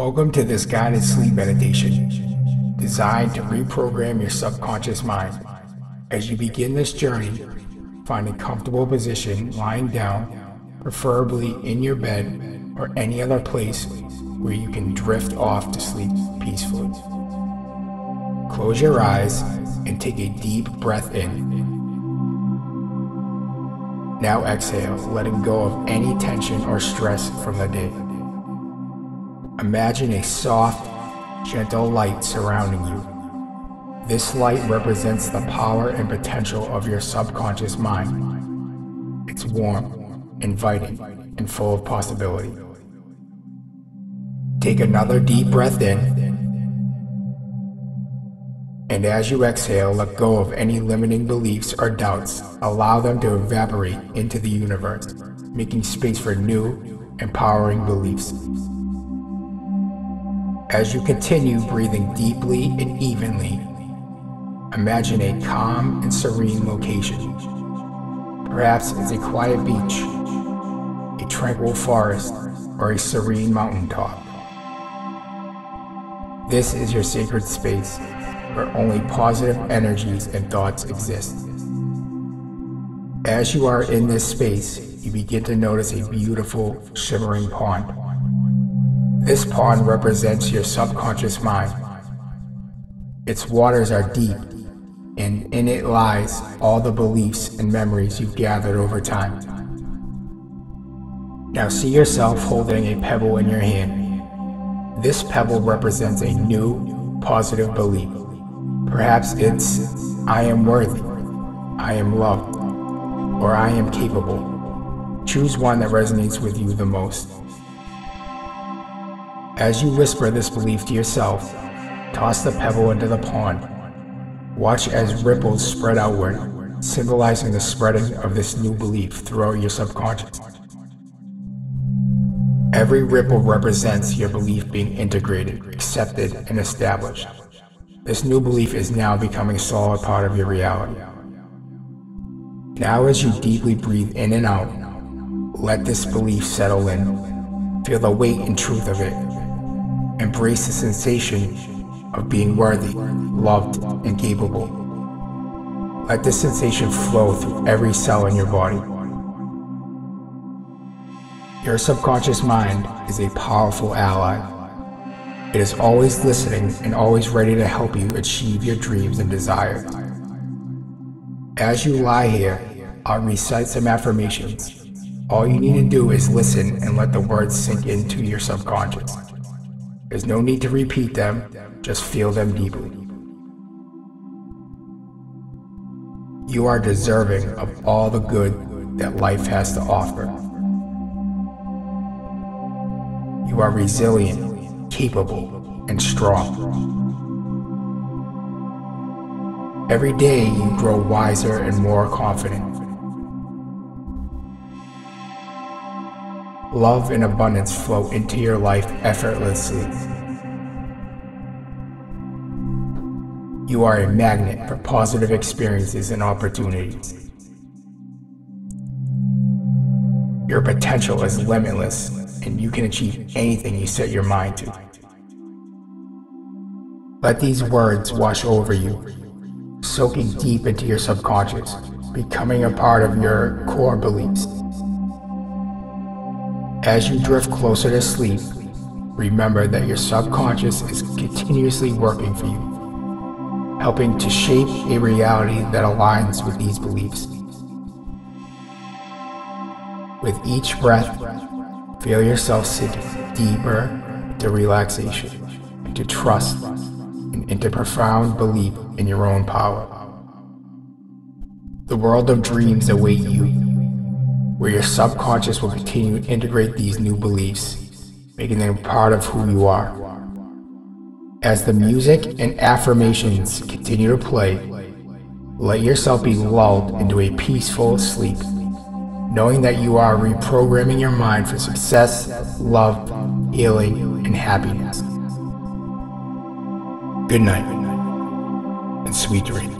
Welcome to this guided sleep meditation designed to reprogram your subconscious mind. As you begin this journey, find a comfortable position lying down, preferably in your bed or any other place where you can drift off to sleep peacefully. Close your eyes and take a deep breath in. Now exhale, letting go of any tension or stress from the day. Imagine a soft, gentle light surrounding you. This light represents the power and potential of your subconscious mind. It's warm, inviting, and full of possibility. Take another deep breath in. And as you exhale, let go of any limiting beliefs or doubts. Allow them to evaporate into the universe, making space for new, empowering beliefs. As you continue breathing deeply and evenly, imagine a calm and serene location. Perhaps it's a quiet beach, a tranquil forest, or a serene mountaintop. This is your sacred space where only positive energies and thoughts exist. As you are in this space, you begin to notice a beautiful, shimmering pond. This pond represents your subconscious mind. Its waters are deep, and in it lies all the beliefs and memories you've gathered over time. Now see yourself holding a pebble in your hand. This pebble represents a new, positive belief. Perhaps it's, I am worthy, I am loved, or I am capable. Choose one that resonates with you the most. As you whisper this belief to yourself, toss the pebble into the pond. Watch as ripples spread outward, symbolizing the spreading of this new belief throughout your subconscious. Every ripple represents your belief being integrated, accepted, and established. This new belief is now becoming a solid part of your reality. Now, as you deeply breathe in and out, let this belief settle in. Feel the weight and truth of it Embrace the sensation of being worthy, loved, and capable. Let this sensation flow through every cell in your body. Your subconscious mind is a powerful ally. It is always listening and always ready to help you achieve your dreams and desires. As you lie here, I'll recite some affirmations. All you need to do is listen and let the words sink into your subconscious. There's no need to repeat them, just feel them deeply. You are deserving of all the good that life has to offer. You are resilient, capable, and strong. Every day you grow wiser and more confident. Love and abundance flow into your life effortlessly. You are a magnet for positive experiences and opportunities. Your potential is limitless and you can achieve anything you set your mind to. Let these words wash over you, soaking deep into your subconscious, becoming a part of your core beliefs. As you drift closer to sleep, remember that your subconscious is continuously working for you, helping to shape a reality that aligns with these beliefs. With each breath, feel yourself sink deeper into relaxation, into trust, and into profound belief in your own power. The world of dreams await you where your subconscious will continue to integrate these new beliefs, making them part of who you are. As the music and affirmations continue to play, let yourself be lulled into a peaceful sleep, knowing that you are reprogramming your mind for success, love, healing, and happiness. Good night, and sweet dreams.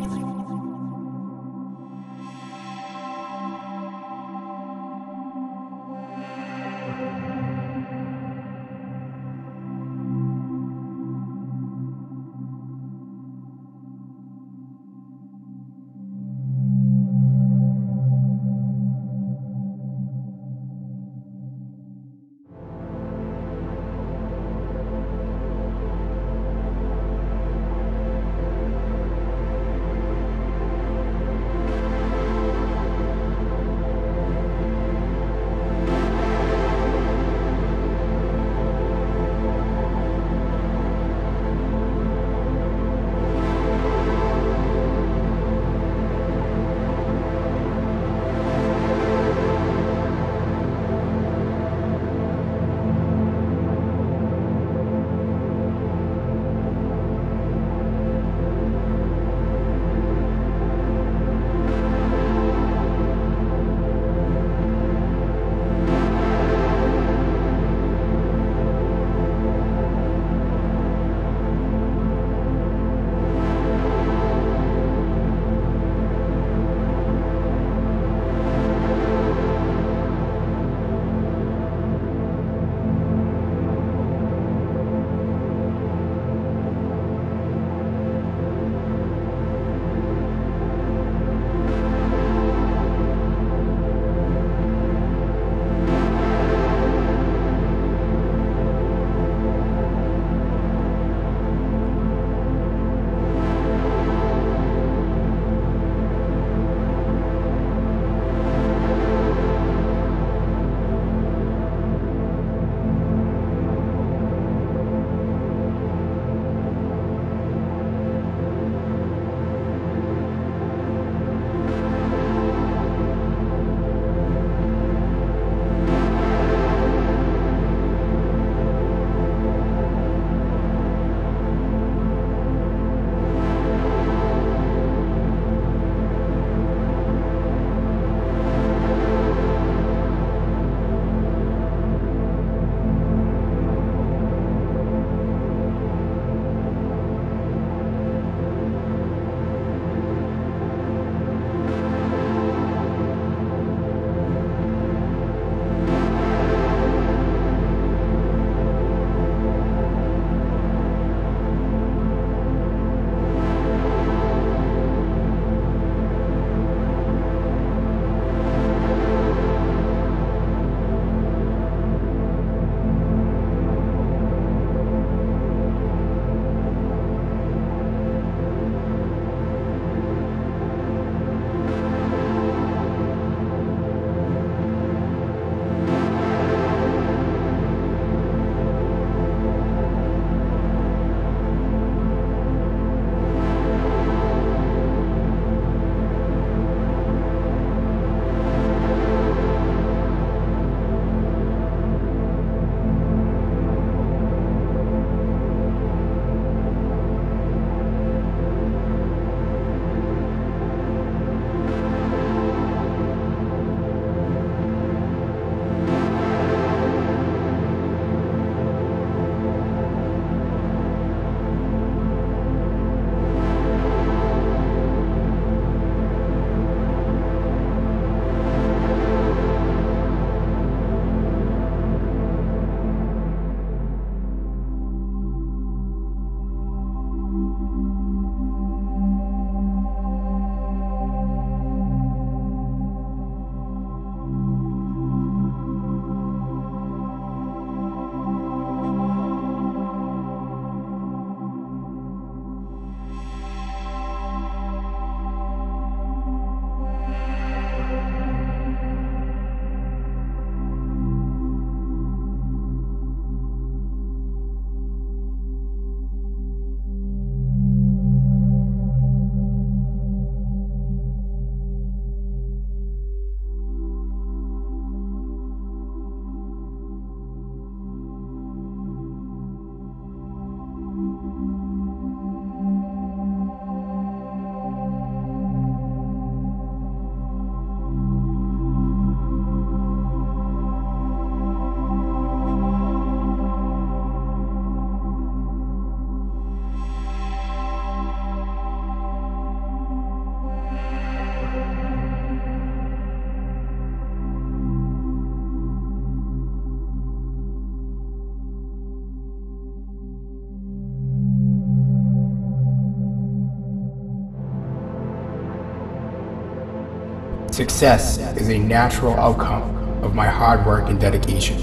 Success is a natural outcome of my hard work and dedication.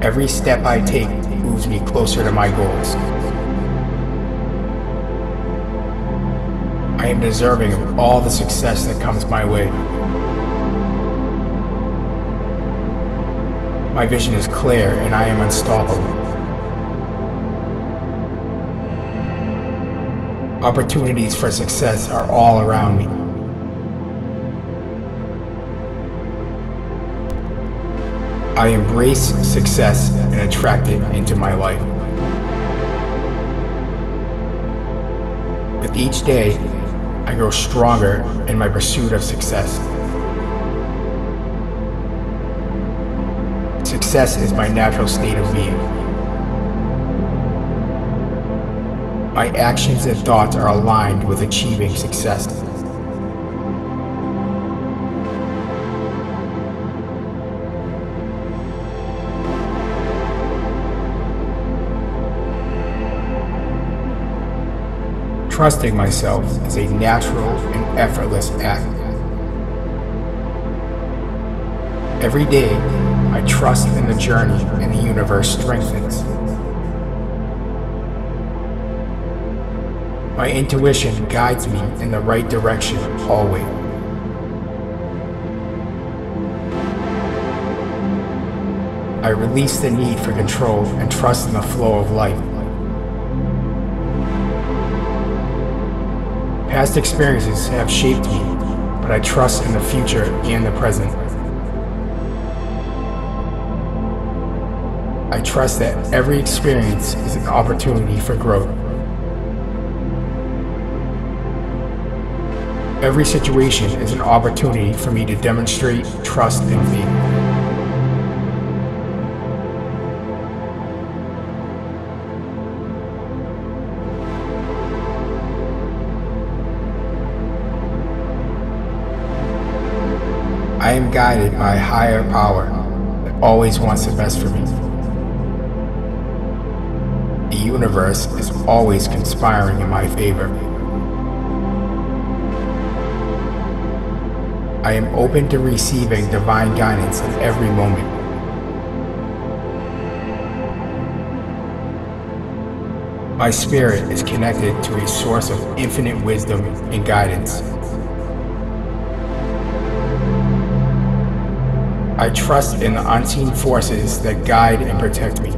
Every step I take moves me closer to my goals. I am deserving of all the success that comes my way. My vision is clear and I am unstoppable. Opportunities for success are all around me. I embrace success and attract it into my life. With each day, I grow stronger in my pursuit of success. Success is my natural state of being. My actions and thoughts are aligned with achieving success. Trusting myself is a natural and effortless act. Every day, I trust in the journey and the universe strengthens. My intuition guides me in the right direction always. I release the need for control and trust in the flow of life. Past experiences have shaped me, but I trust in the future and the present. I trust that every experience is an opportunity for growth. Every situation is an opportunity for me to demonstrate trust in me. I am guided by a higher power that always wants the best for me. The universe is always conspiring in my favor. I am open to receiving divine guidance in every moment. My spirit is connected to a source of infinite wisdom and guidance. I trust in the unseen forces that guide and protect me.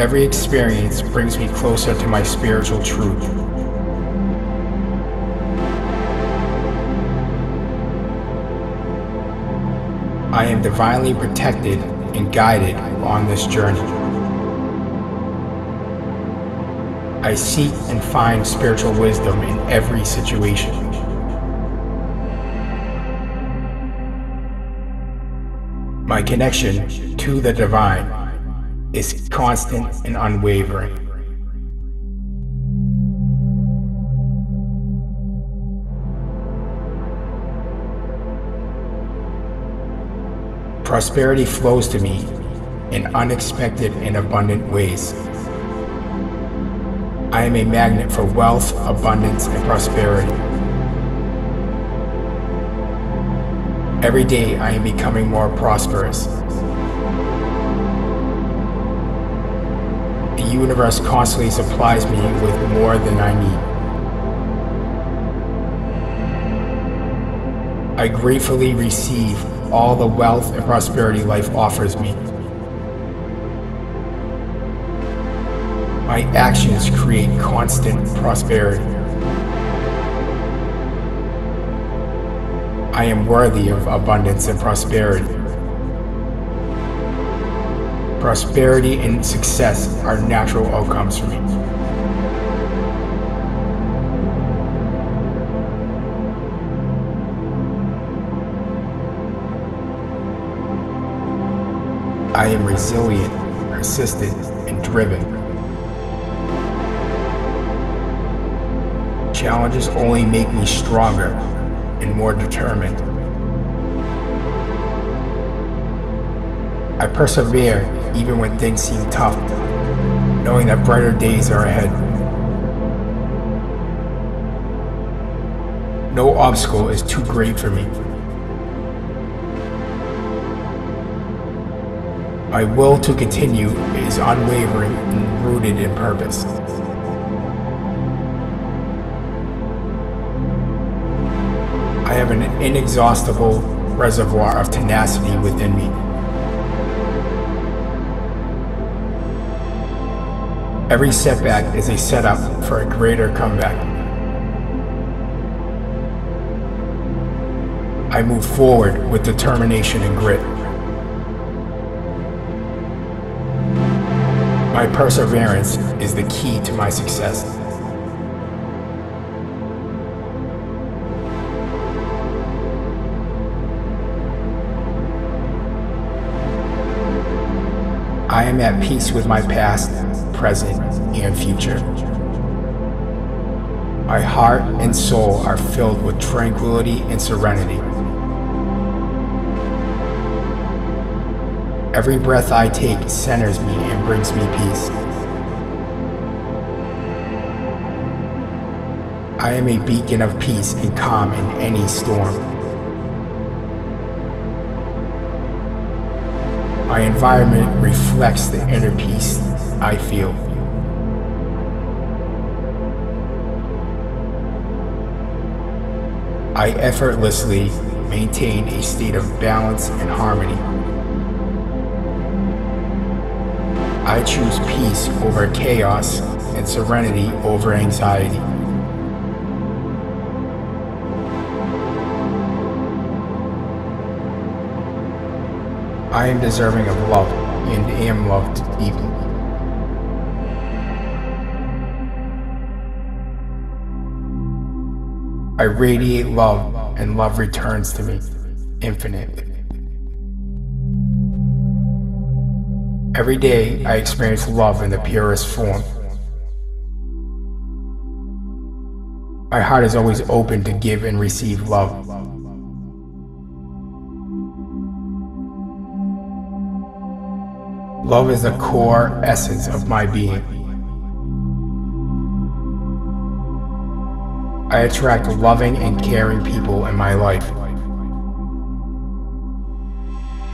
Every experience brings me closer to my spiritual truth. Divinely protected and guided on this journey. I seek and find spiritual wisdom in every situation. My connection to the divine is constant and unwavering. Prosperity flows to me in unexpected and abundant ways. I am a magnet for wealth, abundance, and prosperity. Every day I am becoming more prosperous. The universe constantly supplies me with more than I need. I gratefully receive all the wealth and prosperity life offers me. My actions create constant prosperity. I am worthy of abundance and prosperity. Prosperity and success are natural outcomes for me. I am resilient, persistent, and driven. Challenges only make me stronger and more determined. I persevere even when things seem tough. knowing that brighter days are ahead. No obstacle is too great for me. My will to continue is unwavering and rooted in purpose. I have an inexhaustible reservoir of tenacity within me. Every setback is a setup for a greater comeback. I move forward with determination and grit. My perseverance is the key to my success. I am at peace with my past, present, and future. My heart and soul are filled with tranquility and serenity. Every breath I take centers me and brings me peace. I am a beacon of peace and calm in any storm. My environment reflects the inner peace I feel. I effortlessly maintain a state of balance and harmony. I choose peace over chaos and serenity over anxiety. I am deserving of love and am loved deeply. I radiate love and love returns to me infinitely. Every day I experience love in the purest form. My heart is always open to give and receive love. Love is the core essence of my being. I attract loving and caring people in my life.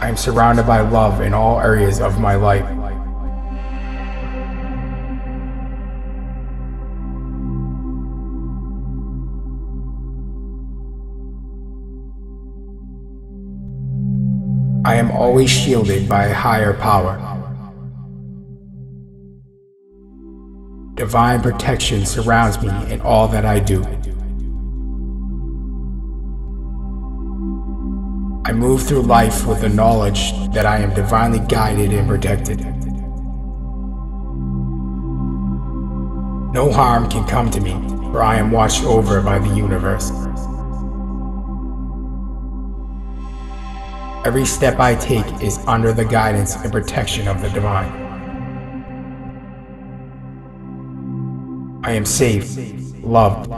I am surrounded by love in all areas of my life. I am always shielded by a higher power. Divine protection surrounds me in all that I do. I move through life with the knowledge that I am divinely guided and protected. No harm can come to me, for I am watched over by the universe. Every step I take is under the guidance and protection of the divine. I am safe, loved,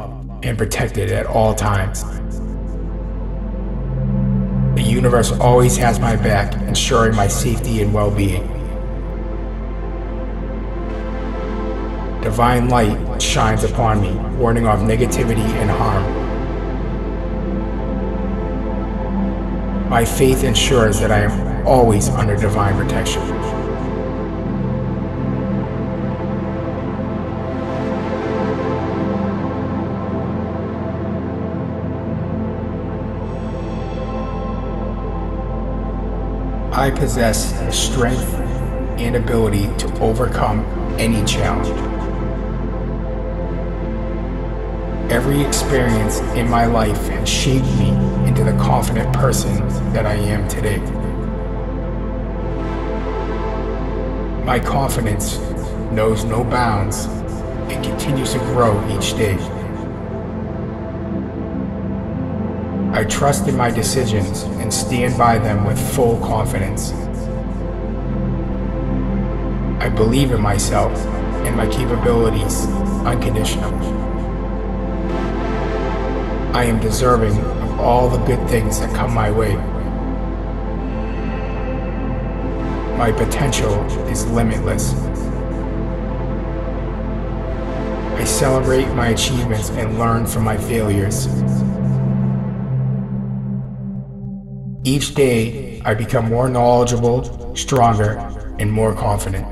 and protected at all times. The universe always has my back, ensuring my safety and well-being. Divine light shines upon me, warning off negativity and harm. My faith ensures that I am always under divine protection. I possess the strength and ability to overcome any challenge. Every experience in my life has shaped me into the confident person that I am today. My confidence knows no bounds and continues to grow each day. I trust in my decisions and stand by them with full confidence. I believe in myself and my capabilities unconditionally. I am deserving of all the good things that come my way. My potential is limitless. I celebrate my achievements and learn from my failures. Each day, I become more knowledgeable, stronger, and more confident.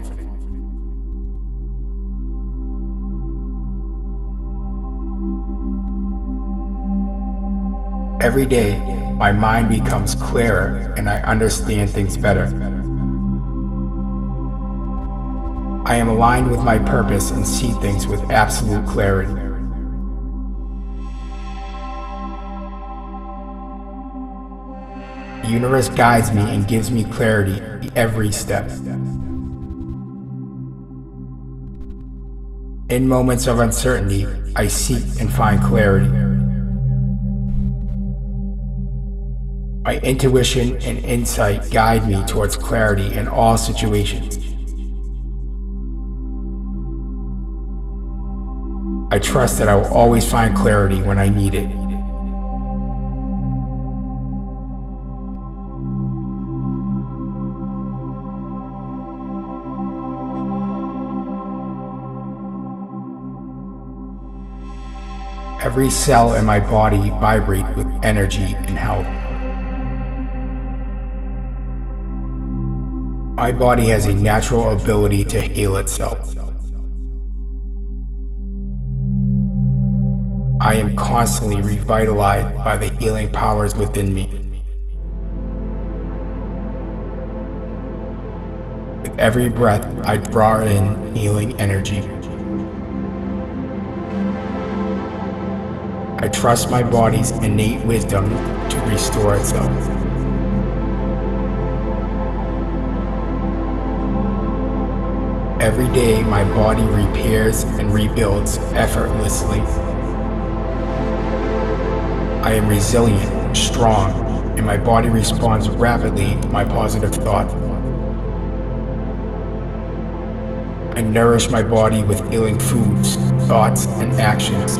Every day, my mind becomes clearer and I understand things better. I am aligned with my purpose and see things with absolute clarity. Universe guides me and gives me clarity every step. In moments of uncertainty, I seek and find clarity. My intuition and insight guide me towards clarity in all situations. I trust that I will always find clarity when I need it. Every cell in my body vibrates with energy and health. My body has a natural ability to heal itself. I am constantly revitalized by the healing powers within me. With every breath, I draw in healing energy. I trust my body's innate wisdom to restore itself. Every day, my body repairs and rebuilds effortlessly. I am resilient, strong, and my body responds rapidly to my positive thought. I nourish my body with healing foods, thoughts, and actions.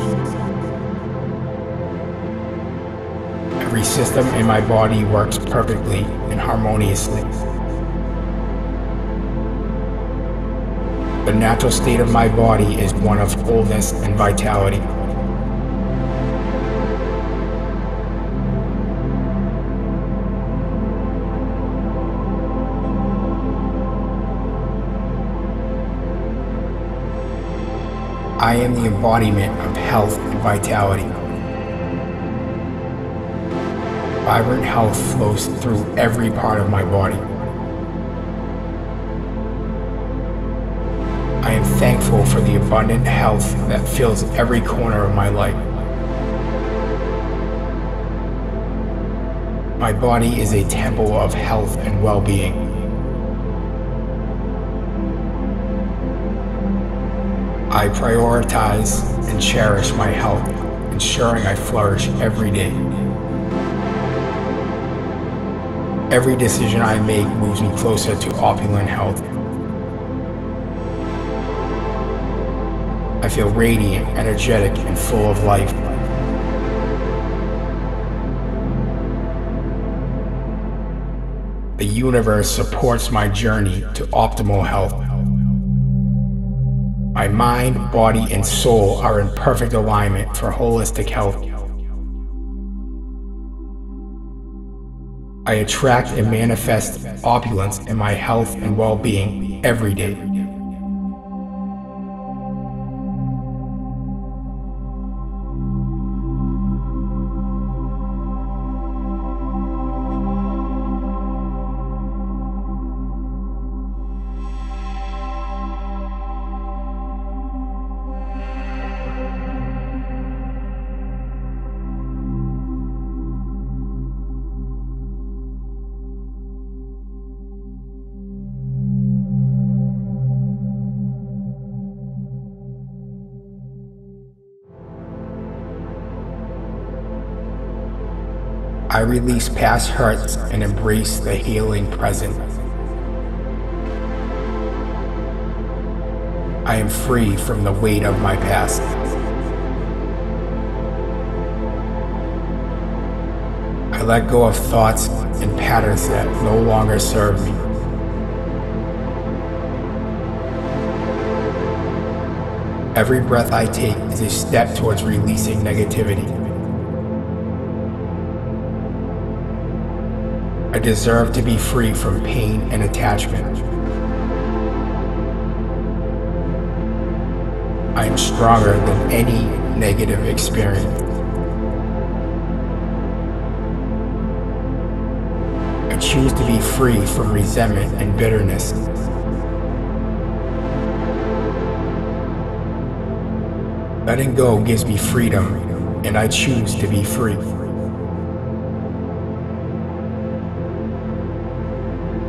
Every system in my body works perfectly and harmoniously. The natural state of my body is one of wholeness and vitality. I am the embodiment of health and vitality. Vibrant health flows through every part of my body. I am thankful for the abundant health that fills every corner of my life. My body is a temple of health and well-being. I prioritize and cherish my health, ensuring I flourish every day. Every decision I make moves me closer to opulent health. I feel radiant, energetic, and full of life. The universe supports my journey to optimal health. My mind, body, and soul are in perfect alignment for holistic health. I attract and manifest opulence in my health and well-being every day. I release past hurts and embrace the healing present. I am free from the weight of my past. I let go of thoughts and patterns that no longer serve me. Every breath I take is a step towards releasing negativity. I deserve to be free from pain and attachment. I am stronger than any negative experience. I choose to be free from resentment and bitterness. Letting go gives me freedom, and I choose to be free.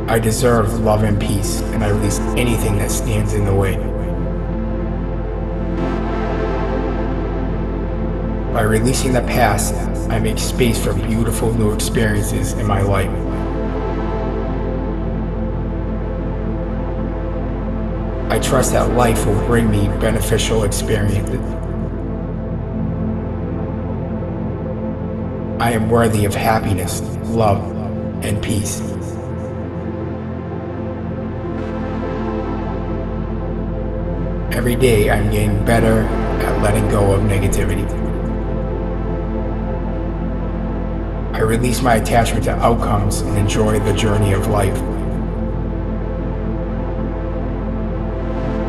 I deserve love and peace, and I release anything that stands in the way. By releasing the past, I make space for beautiful new experiences in my life. I trust that life will bring me beneficial experiences. I am worthy of happiness, love, and peace. Every day I'm getting better at letting go of negativity. I release my attachment to outcomes and enjoy the journey of life.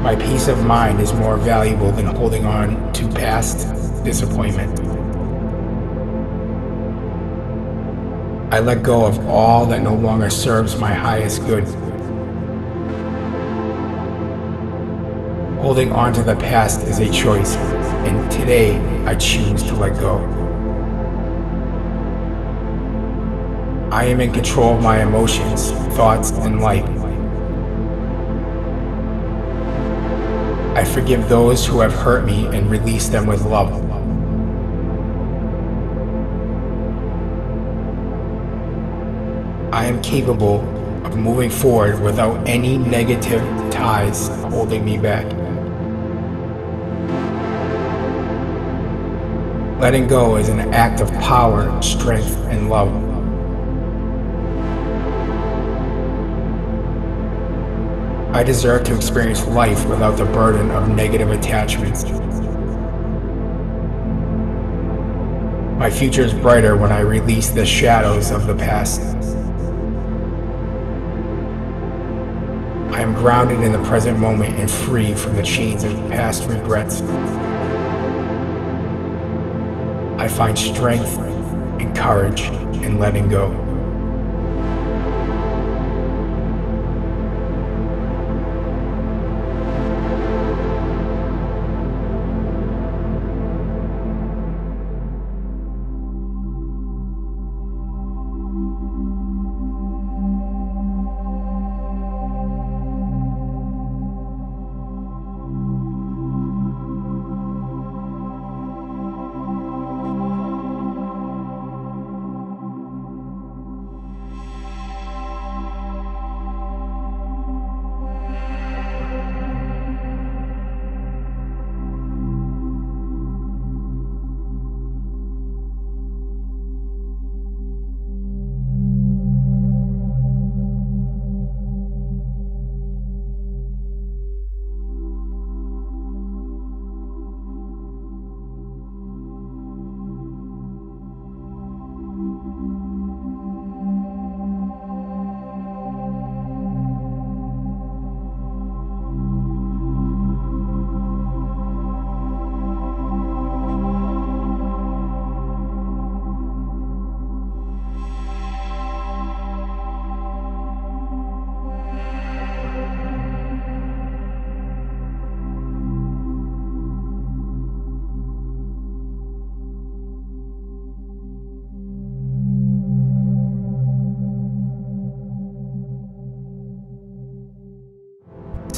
My peace of mind is more valuable than holding on to past disappointment. I let go of all that no longer serves my highest good. Holding on to the past is a choice, and today I choose to let go. I am in control of my emotions, thoughts, and life. I forgive those who have hurt me and release them with love. I am capable of moving forward without any negative ties holding me back. Letting go is an act of power, strength, and love. I deserve to experience life without the burden of negative attachments. My future is brighter when I release the shadows of the past. I am grounded in the present moment and free from the chains of past regrets. I find strength and courage in letting go.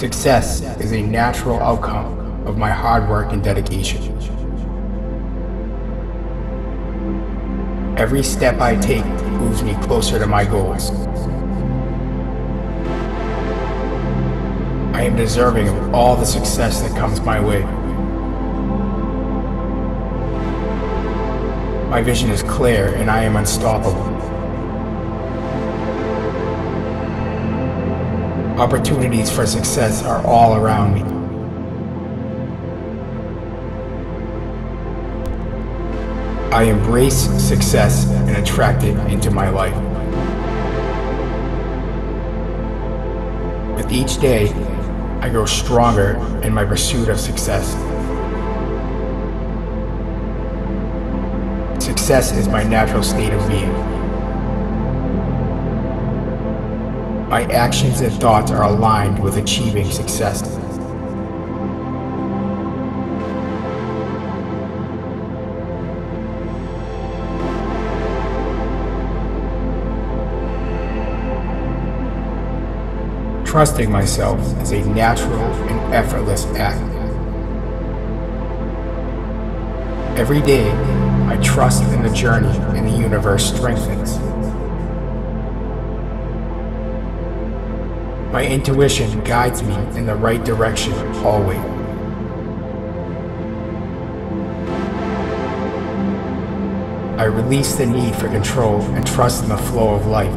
Success is a natural outcome of my hard work and dedication. Every step I take moves me closer to my goals. I am deserving of all the success that comes my way. My vision is clear and I am unstoppable. Opportunities for success are all around me. I embrace success and attract it into my life. With each day, I grow stronger in my pursuit of success. Success is my natural state of being. My actions and thoughts are aligned with achieving success. Trusting myself is a natural and effortless act. Every day, I trust in the journey and the universe strengthens. My intuition guides me in the right direction always. I release the need for control and trust in the flow of life.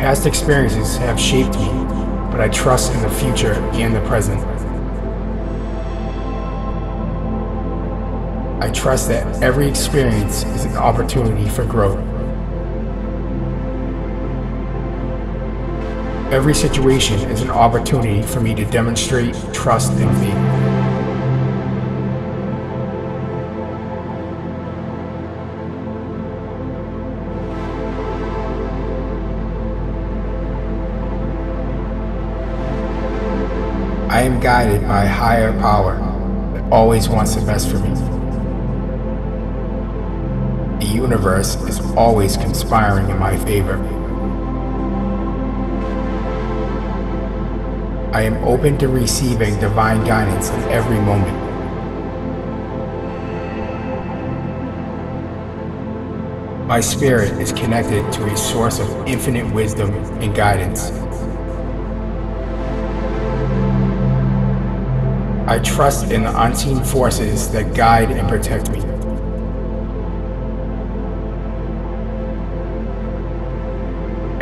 Past experiences have shaped me, but I trust in the future and the present. I trust that every experience is an opportunity for growth. Every situation is an opportunity for me to demonstrate trust in faith. I am guided by a higher power that always wants the best for me. The universe is always conspiring in my favor. I am open to receiving divine guidance in every moment. My spirit is connected to a source of infinite wisdom and guidance. I trust in the unseen forces that guide and protect me.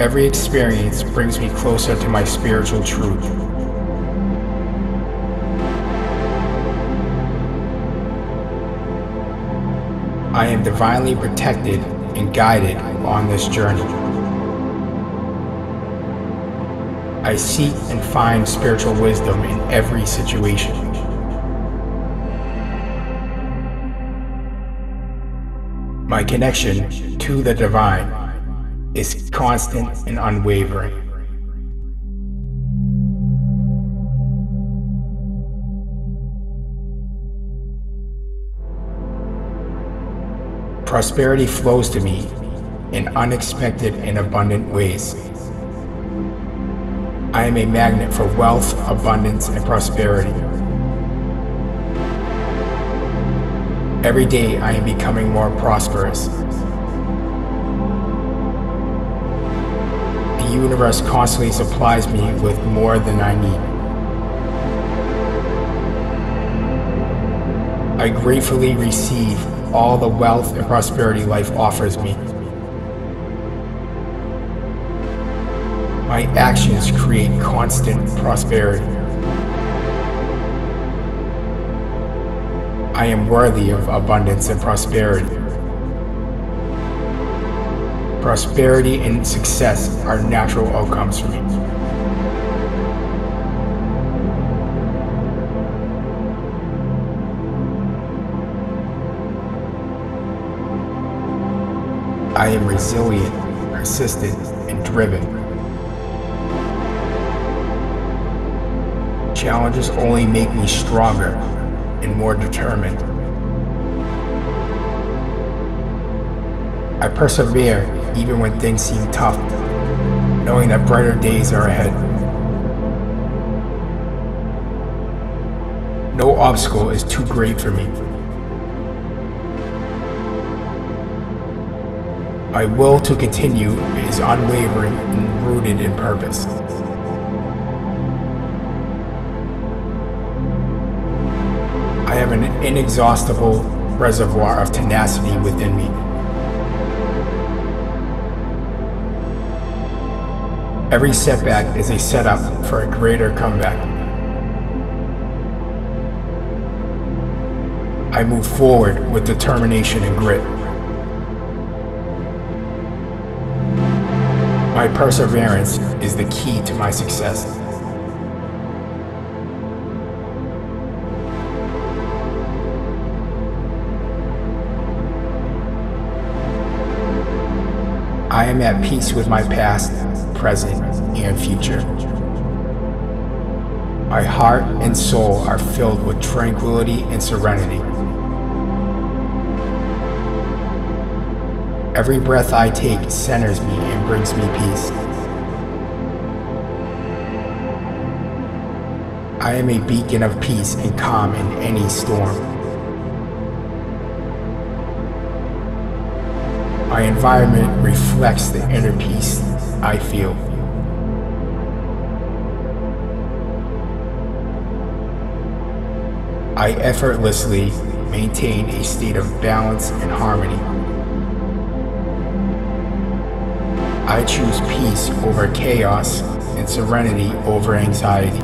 Every experience brings me closer to my spiritual truth. I am divinely protected and guided on this journey. I seek and find spiritual wisdom in every situation. My connection to the divine is constant and unwavering. Prosperity flows to me in unexpected and abundant ways. I am a magnet for wealth, abundance, and prosperity. Every day I am becoming more prosperous. The universe constantly supplies me with more than I need. I gratefully receive all the wealth and prosperity life offers me. My actions create constant prosperity. I am worthy of abundance and prosperity. Prosperity and success are natural outcomes for me. I am resilient, persistent, and driven. Challenges only make me stronger and more determined. I persevere even when things seem tough, knowing that brighter days are ahead. No obstacle is too great for me. My will to continue is unwavering and rooted in purpose. I have an inexhaustible reservoir of tenacity within me. Every setback is a setup for a greater comeback. I move forward with determination and grit. My perseverance is the key to my success. I am at peace with my past, present, and future. My heart and soul are filled with tranquility and serenity. Every breath I take centers me and brings me peace. I am a beacon of peace and calm in any storm. My environment reflects the inner peace I feel. I effortlessly maintain a state of balance and harmony. I choose peace over chaos and serenity over anxiety.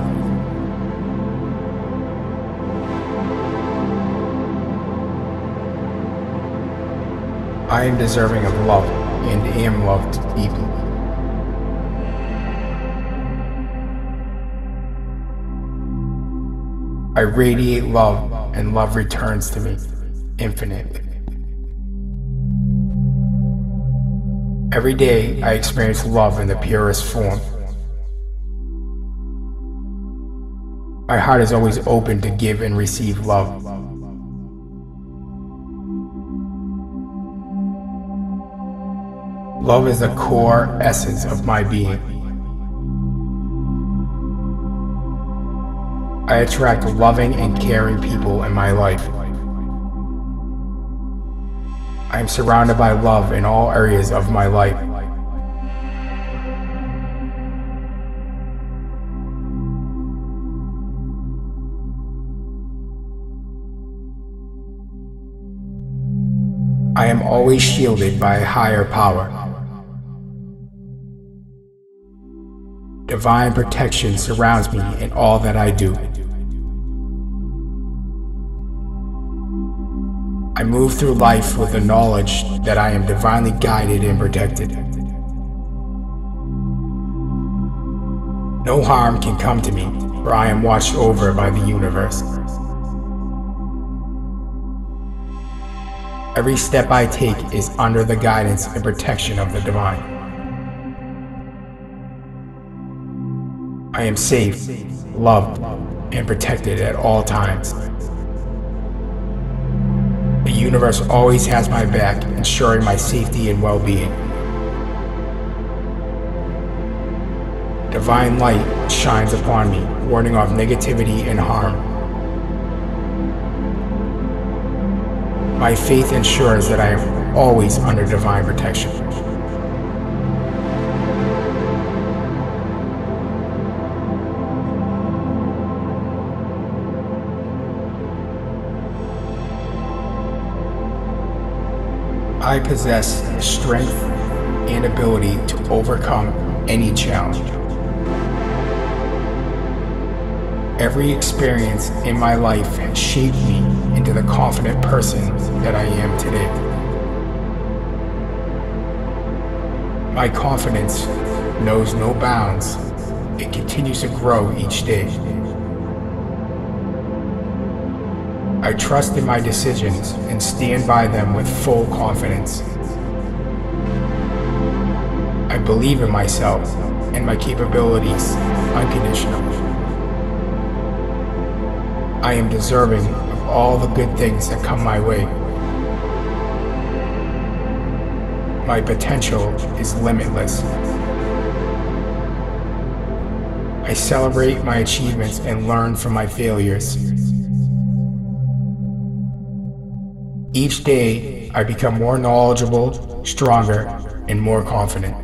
I am deserving of love and am loved deeply. I radiate love and love returns to me infinitely. Every day I experience love in the purest form. My heart is always open to give and receive love. Love is the core essence of my being. I attract loving and caring people in my life. I am surrounded by love in all areas of my life. I am always shielded by a higher power. Divine protection surrounds me in all that I do. I move through life with the knowledge that I am divinely guided and protected. No harm can come to me, for I am watched over by the universe. Every step I take is under the guidance and protection of the divine. I am safe, loved, and protected at all times. Universe always has my back, ensuring my safety and well-being. Divine light shines upon me, warning off negativity and harm. My faith ensures that I am always under divine protection. I possess strength and ability to overcome any challenge. Every experience in my life has shaped me into the confident person that I am today. My confidence knows no bounds. It continues to grow each day. I trust in my decisions and stand by them with full confidence. I believe in myself and my capabilities unconditionally. I am deserving of all the good things that come my way. My potential is limitless. I celebrate my achievements and learn from my failures. Each day, I become more knowledgeable, stronger, and more confident.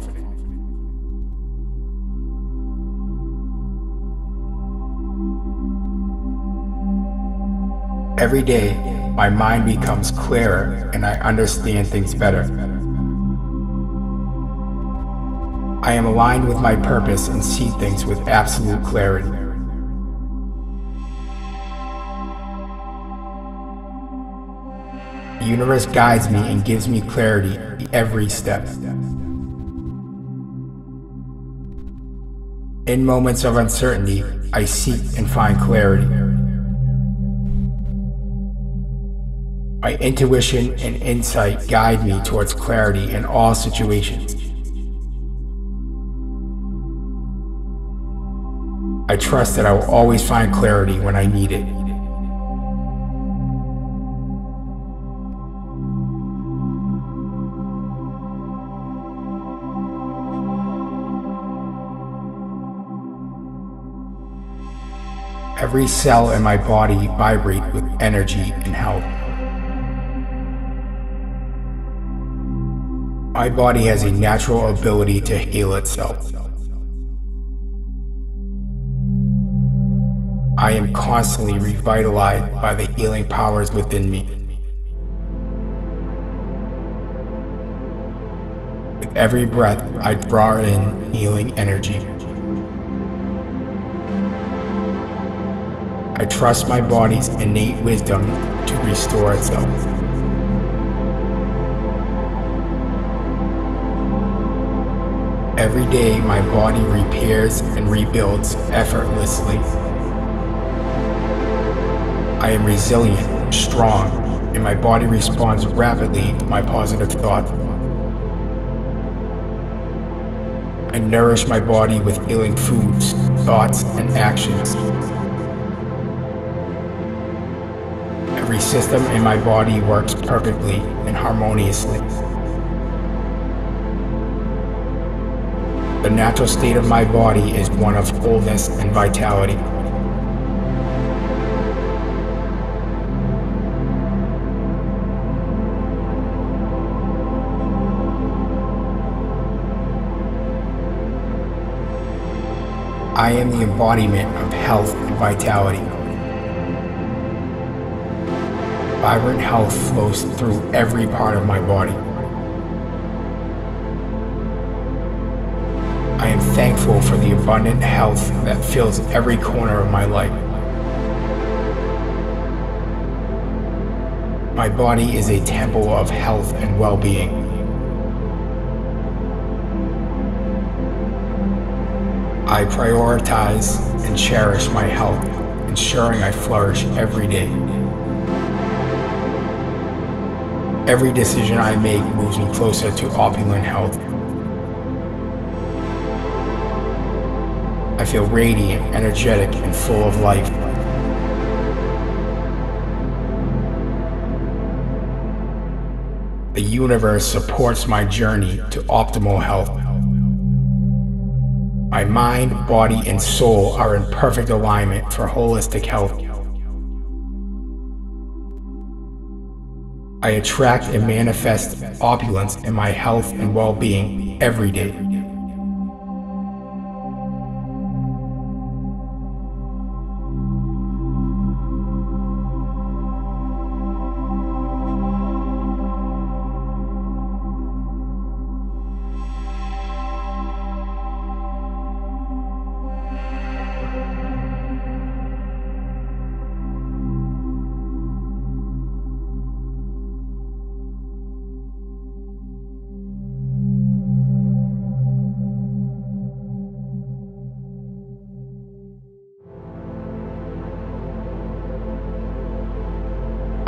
Every day, my mind becomes clearer and I understand things better. I am aligned with my purpose and see things with absolute clarity. Universe guides me and gives me clarity every step. In moments of uncertainty, I seek and find clarity. My intuition and insight guide me towards clarity in all situations. I trust that I will always find clarity when I need it. Every cell in my body vibrate with energy and health. My body has a natural ability to heal itself. I am constantly revitalized by the healing powers within me. With every breath, I draw in healing energy. I trust my body's innate wisdom to restore itself. Every day, my body repairs and rebuilds effortlessly. I am resilient, strong, and my body responds rapidly to my positive thought. I nourish my body with healing foods, thoughts, and actions. Every system in my body works perfectly and harmoniously. The natural state of my body is one of fullness and vitality. I am the embodiment of health and vitality. Vibrant health flows through every part of my body. I am thankful for the abundant health that fills every corner of my life. My body is a temple of health and well-being. I prioritize and cherish my health, ensuring I flourish every day. Every decision I make moves me closer to opulent health. I feel radiant, energetic, and full of life. The universe supports my journey to optimal health. My mind, body, and soul are in perfect alignment for holistic health. I attract and manifest opulence in my health and well-being every day.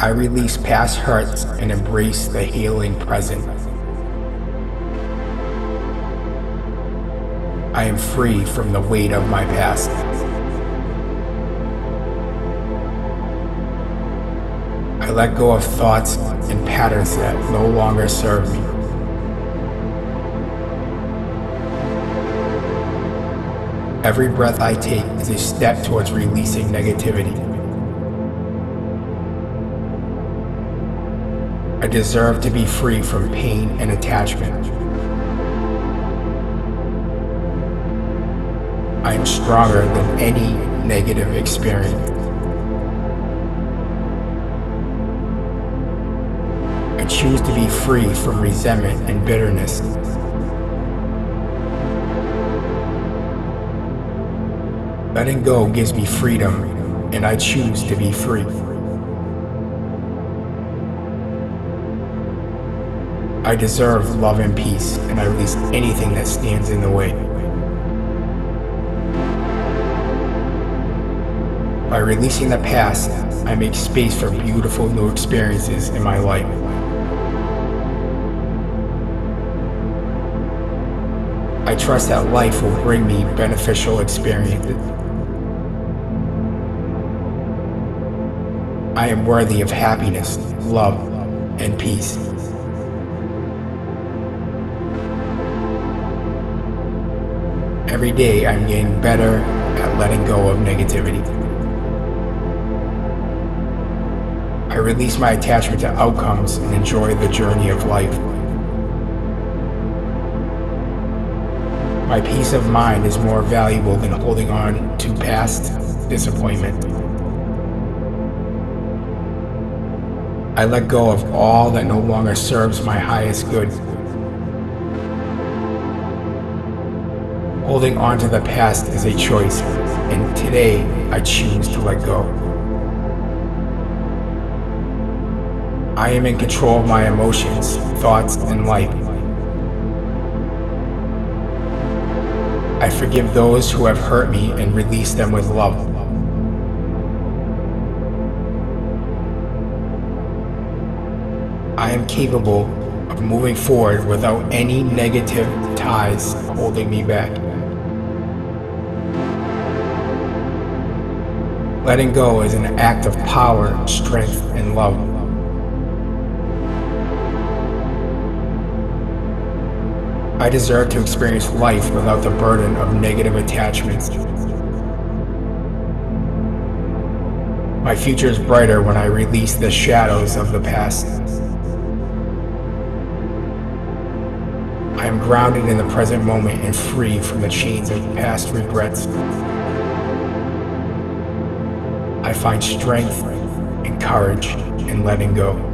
I release past hurts and embrace the healing present. I am free from the weight of my past. I let go of thoughts and patterns that no longer serve me. Every breath I take is a step towards releasing negativity. I deserve to be free from pain and attachment. I am stronger than any negative experience. I choose to be free from resentment and bitterness. Letting go gives me freedom, and I choose to be free. I deserve love and peace, and I release anything that stands in the way. By releasing the past, I make space for beautiful new experiences in my life. I trust that life will bring me beneficial experiences. I am worthy of happiness, love, and peace. Every day I'm getting better at letting go of negativity. I release my attachment to outcomes and enjoy the journey of life. My peace of mind is more valuable than holding on to past disappointment. I let go of all that no longer serves my highest good. Holding on to the past is a choice, and today I choose to let go. I am in control of my emotions, thoughts, and life. I forgive those who have hurt me and release them with love. I am capable of moving forward without any negative ties holding me back. Letting go is an act of power, strength, and love. I deserve to experience life without the burden of negative attachments. My future is brighter when I release the shadows of the past. I am grounded in the present moment and free from the chains of past regrets. I find strength and courage in letting go.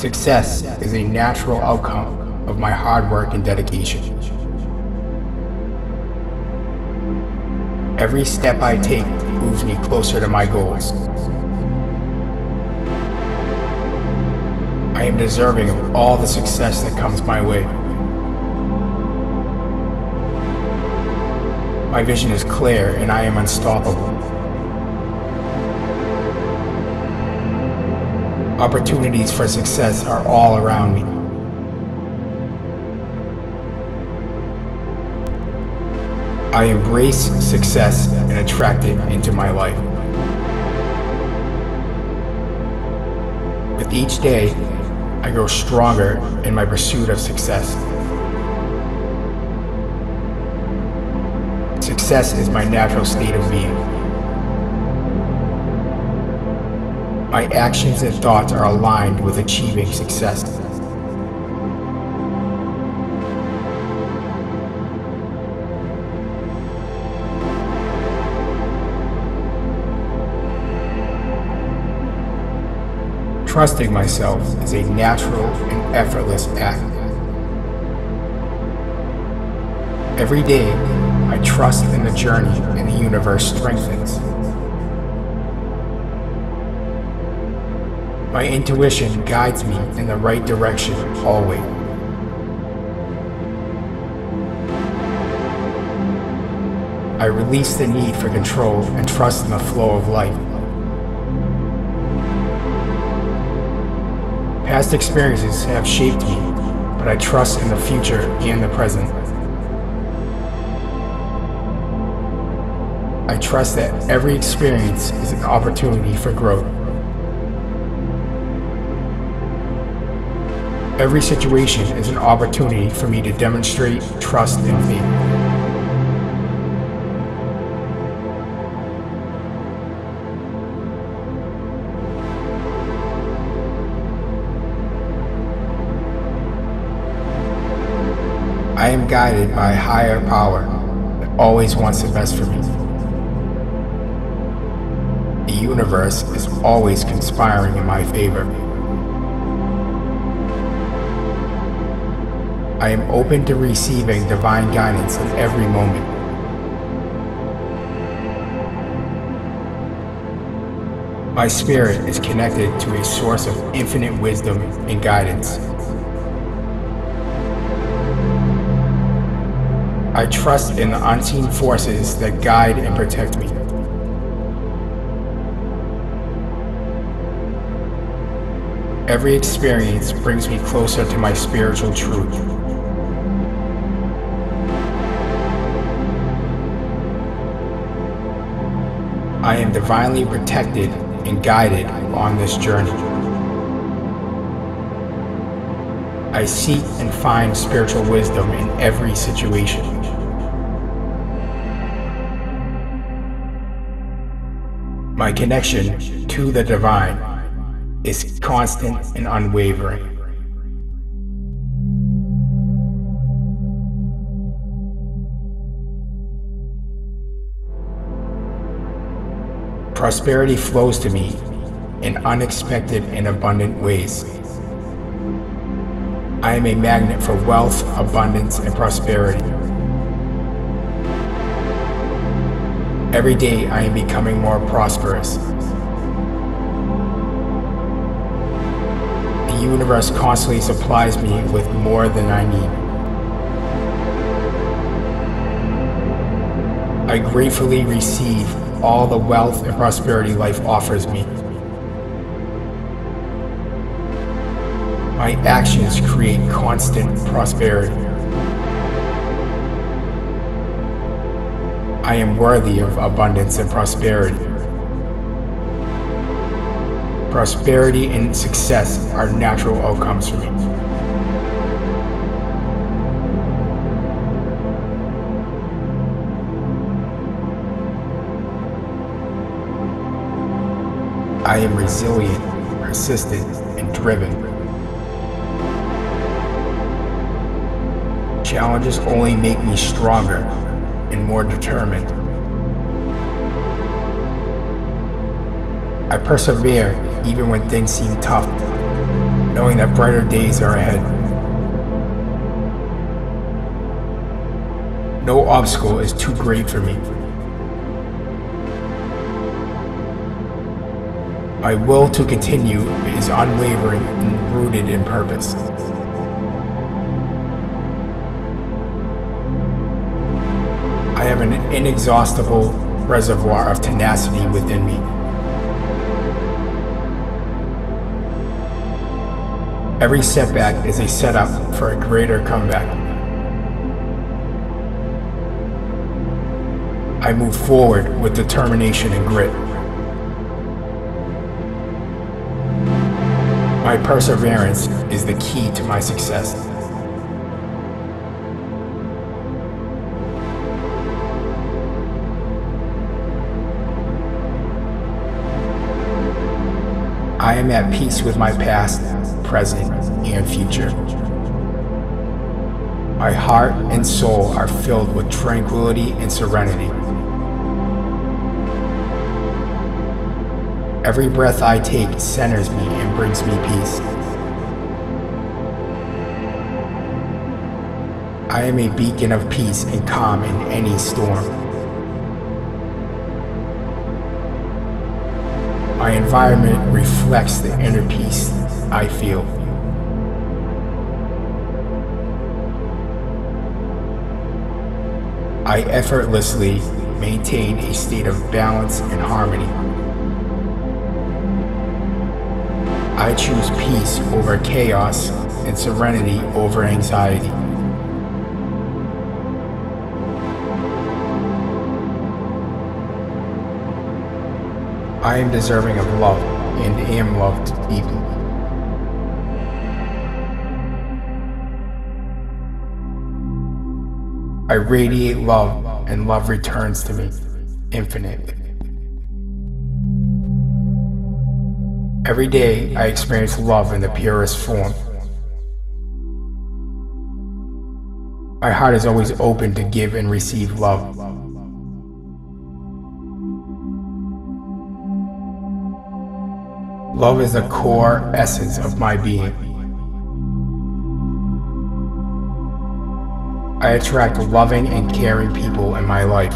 Success is a natural outcome of my hard work and dedication. Every step I take moves me closer to my goals. I am deserving of all the success that comes my way. My vision is clear and I am unstoppable. Opportunities for success are all around me. I embrace success and attract it into my life. With each day, I grow stronger in my pursuit of success. Success is my natural state of being. My actions and thoughts are aligned with achieving success. Trusting myself is a natural and effortless act. Every day, I trust in the journey and the universe strengthens. My intuition guides me in the right direction always. I release the need for control and trust in the flow of life. Past experiences have shaped me, but I trust in the future and the present. I trust that every experience is an opportunity for growth. Every situation is an opportunity for me to demonstrate trust and faith. I am guided by a higher power that always wants the best for me. The universe is always conspiring in my favor. I am open to receiving divine guidance in every moment. My spirit is connected to a source of infinite wisdom and guidance. I trust in the unseen forces that guide and protect me. Every experience brings me closer to my spiritual truth. I am divinely protected and guided on this journey. I seek and find spiritual wisdom in every situation. My connection to the divine is constant and unwavering. Prosperity flows to me in unexpected and abundant ways. I am a magnet for wealth, abundance, and prosperity. Every day I am becoming more prosperous. The universe constantly supplies me with more than I need. I gratefully receive all the wealth and prosperity life offers me. My actions create constant prosperity. I am worthy of abundance and prosperity. Prosperity and success are natural outcomes for me. I am resilient, persistent, and driven. Challenges only make me stronger and more determined. I persevere even when things seem tough, knowing that brighter days are ahead. No obstacle is too great for me. My will to continue is unwavering and rooted in purpose. I have an inexhaustible reservoir of tenacity within me. Every setback is a setup for a greater comeback. I move forward with determination and grit. My perseverance is the key to my success. I am at peace with my past, present, and future. My heart and soul are filled with tranquility and serenity. Every breath I take centers me and brings me peace. I am a beacon of peace and calm in any storm. My environment reflects the inner peace I feel. I effortlessly maintain a state of balance and harmony. I choose peace over chaos and serenity over anxiety. I am deserving of love and am loved deeply. I radiate love and love returns to me infinitely. Every day I experience love in the purest form. My heart is always open to give and receive love. Love is the core essence of my being. I attract loving and caring people in my life.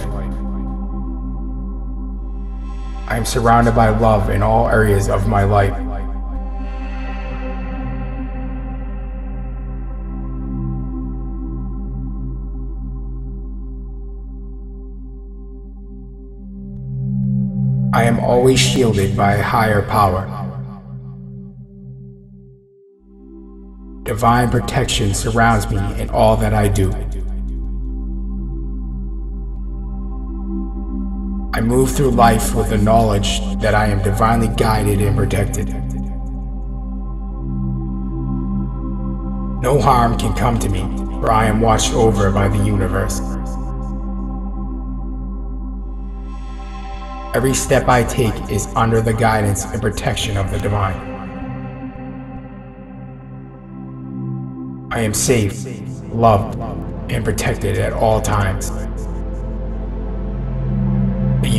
I am surrounded by love in all areas of my life. I am always shielded by a higher power. Divine protection surrounds me in all that I do. I move through life with the knowledge that I am divinely guided and protected. No harm can come to me, for I am watched over by the universe. Every step I take is under the guidance and protection of the divine. I am safe, loved, and protected at all times.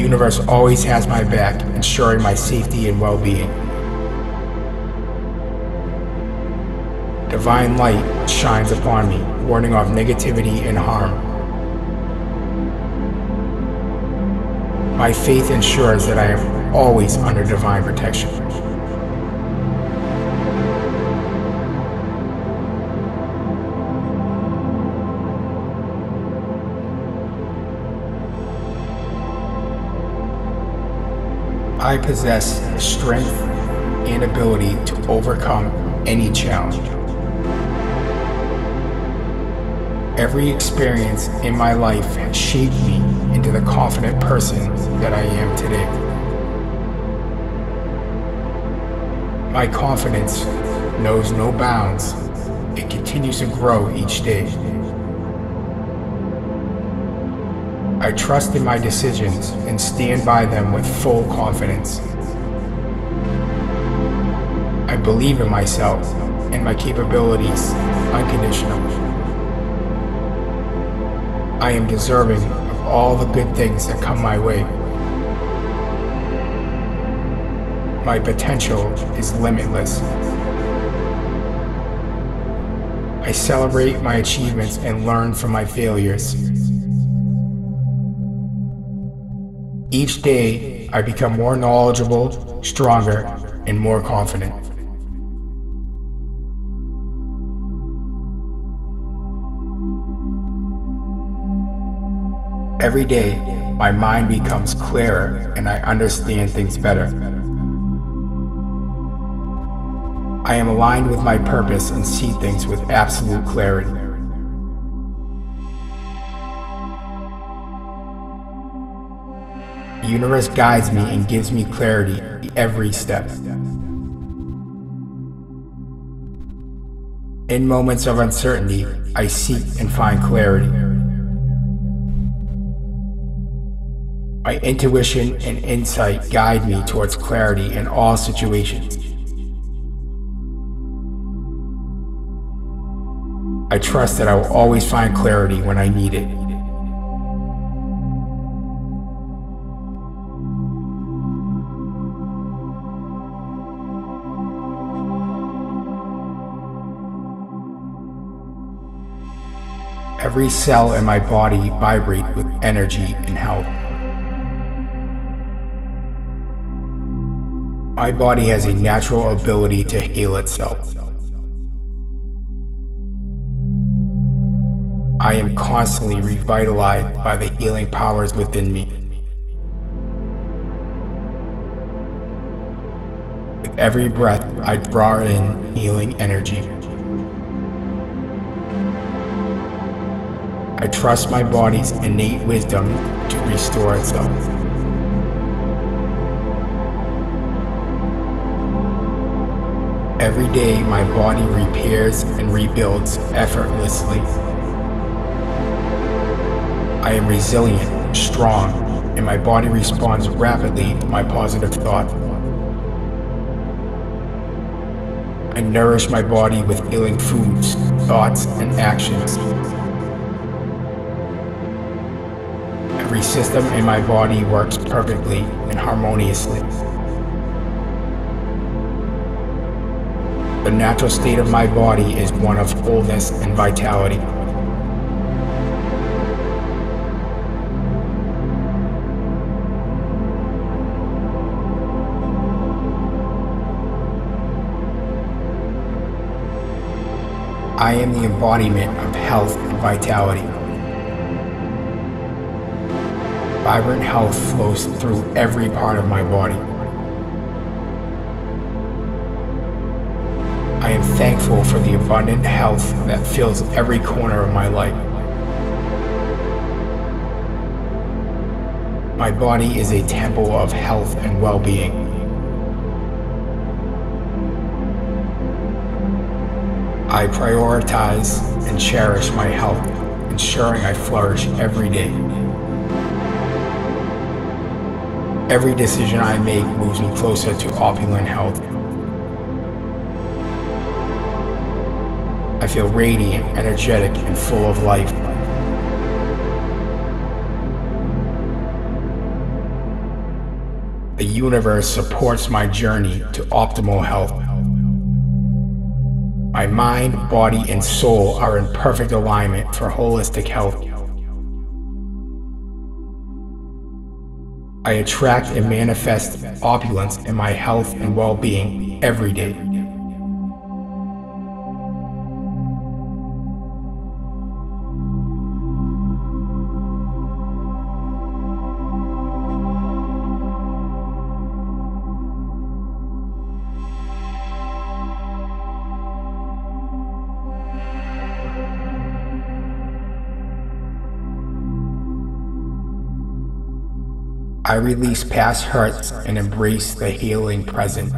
Universe always has my back, ensuring my safety and well-being. Divine light shines upon me, warning off negativity and harm. My faith ensures that I am always under divine protection. I possess the strength and ability to overcome any challenge. Every experience in my life has shaped me into the confident person that I am today. My confidence knows no bounds. It continues to grow each day. I trust in my decisions and stand by them with full confidence. I believe in myself and my capabilities unconditionally. I am deserving of all the good things that come my way. My potential is limitless. I celebrate my achievements and learn from my failures. Each day, I become more knowledgeable, stronger, and more confident. Every day, my mind becomes clearer and I understand things better. I am aligned with my purpose and see things with absolute clarity. The universe guides me and gives me clarity every step. In moments of uncertainty, I seek and find clarity. My intuition and insight guide me towards clarity in all situations. I trust that I will always find clarity when I need it. Every cell in my body vibrates with energy and health. My body has a natural ability to heal itself. I am constantly revitalized by the healing powers within me. With every breath, I draw in healing energy. I trust my body's innate wisdom to restore itself. Every day, my body repairs and rebuilds effortlessly. I am resilient, strong, and my body responds rapidly to my positive thought. I nourish my body with healing foods, thoughts, and actions. System in my body works perfectly and harmoniously. The natural state of my body is one of fullness and vitality. I am the embodiment of health and vitality. Vibrant health flows through every part of my body. I am thankful for the abundant health that fills every corner of my life. My body is a temple of health and well-being. I prioritize and cherish my health, ensuring I flourish every day. Every decision I make moves me closer to opulent health. I feel radiant, energetic, and full of life. The universe supports my journey to optimal health. My mind, body, and soul are in perfect alignment for holistic health. I attract and manifest opulence in my health and well-being every day. I release past hurts and embrace the healing present.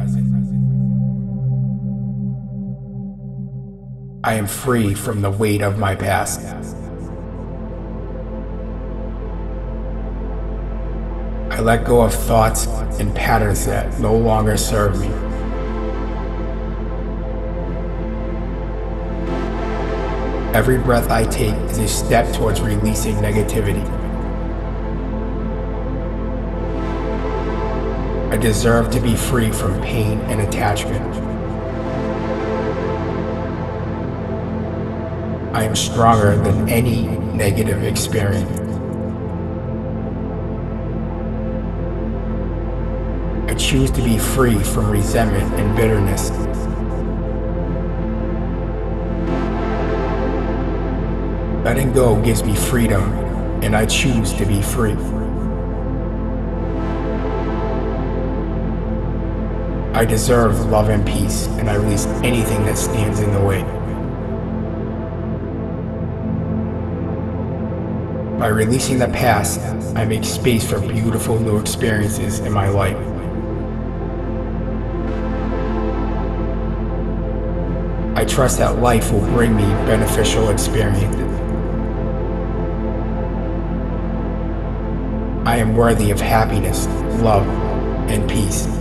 I am free from the weight of my past. I let go of thoughts and patterns that no longer serve me. Every breath I take is a step towards releasing negativity. I deserve to be free from pain and attachment. I am stronger than any negative experience. I choose to be free from resentment and bitterness. Letting go gives me freedom, and I choose to be free. I deserve love and peace, and I release anything that stands in the way. By releasing the past, I make space for beautiful new experiences in my life. I trust that life will bring me beneficial experiences. I am worthy of happiness, love, and peace.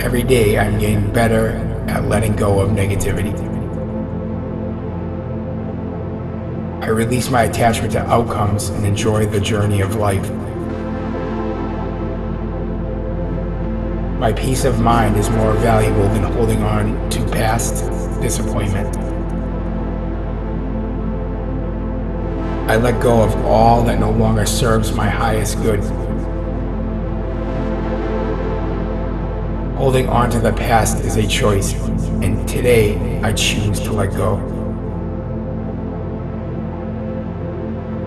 Every day I'm getting better at letting go of negativity. I release my attachment to outcomes and enjoy the journey of life. My peace of mind is more valuable than holding on to past disappointment. I let go of all that no longer serves my highest good. Holding on to the past is a choice, and today I choose to let go.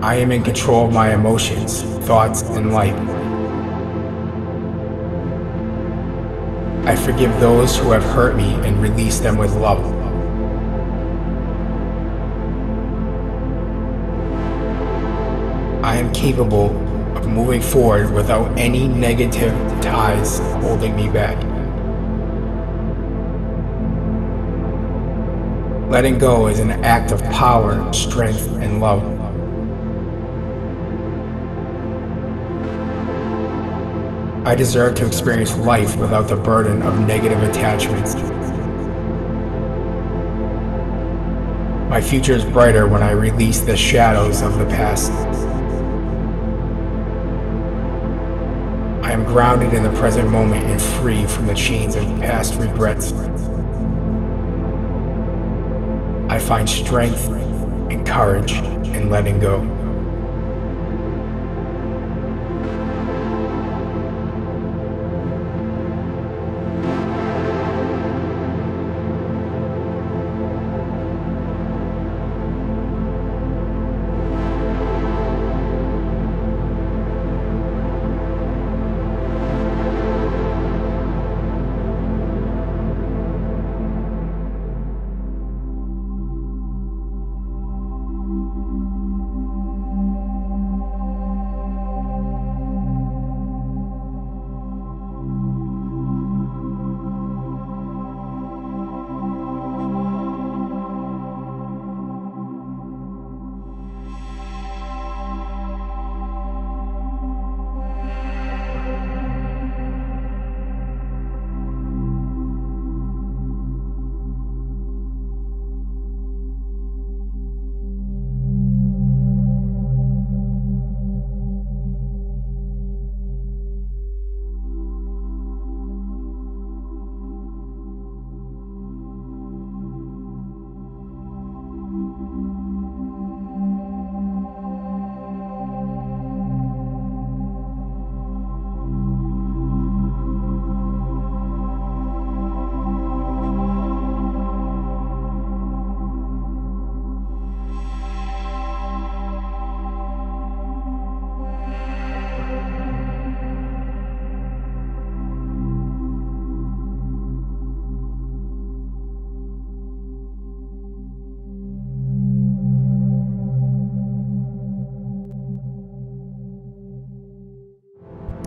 I am in control of my emotions, thoughts, and life. I forgive those who have hurt me and release them with love. I am capable of moving forward without any negative ties holding me back. Letting go is an act of power, strength, and love. I deserve to experience life without the burden of negative attachments. My future is brighter when I release the shadows of the past. I am grounded in the present moment and free from the chains of past regrets. Find strength and courage in letting go.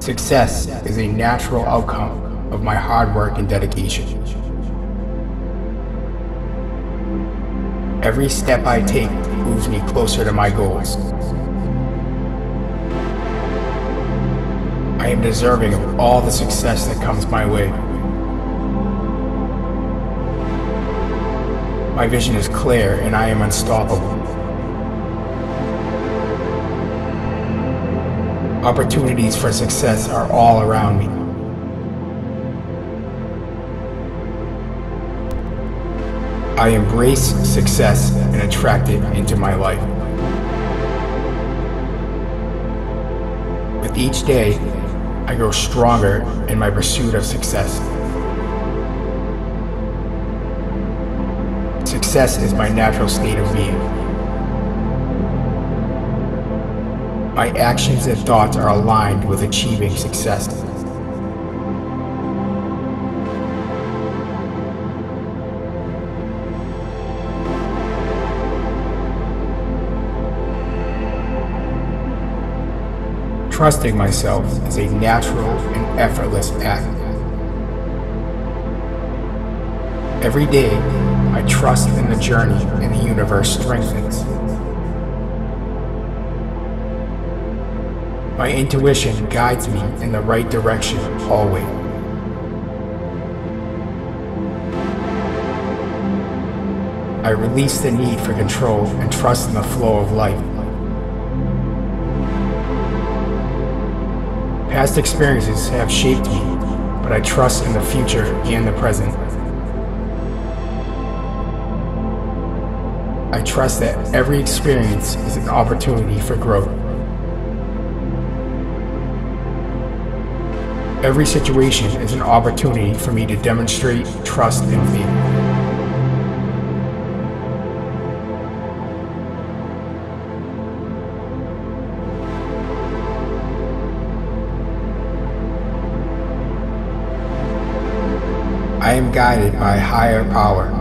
Success is a natural outcome of my hard work and dedication. Every step I take moves me closer to my goals. I am deserving of all the success that comes my way. My vision is clear and I am unstoppable. Opportunities for success are all around me. I embrace success and attract it into my life. With each day, I grow stronger in my pursuit of success. Success is my natural state of being. My actions and thoughts are aligned with achieving success. Trusting myself is a natural and effortless act. Every day, I trust in the journey and the universe strengthens. My intuition guides me in the right direction always. I release the need for control and trust in the flow of life. Past experiences have shaped me, but I trust in the future and the present. I trust that every experience is an opportunity for growth. Every situation is an opportunity for me to demonstrate trust and faith. I am guided by a higher power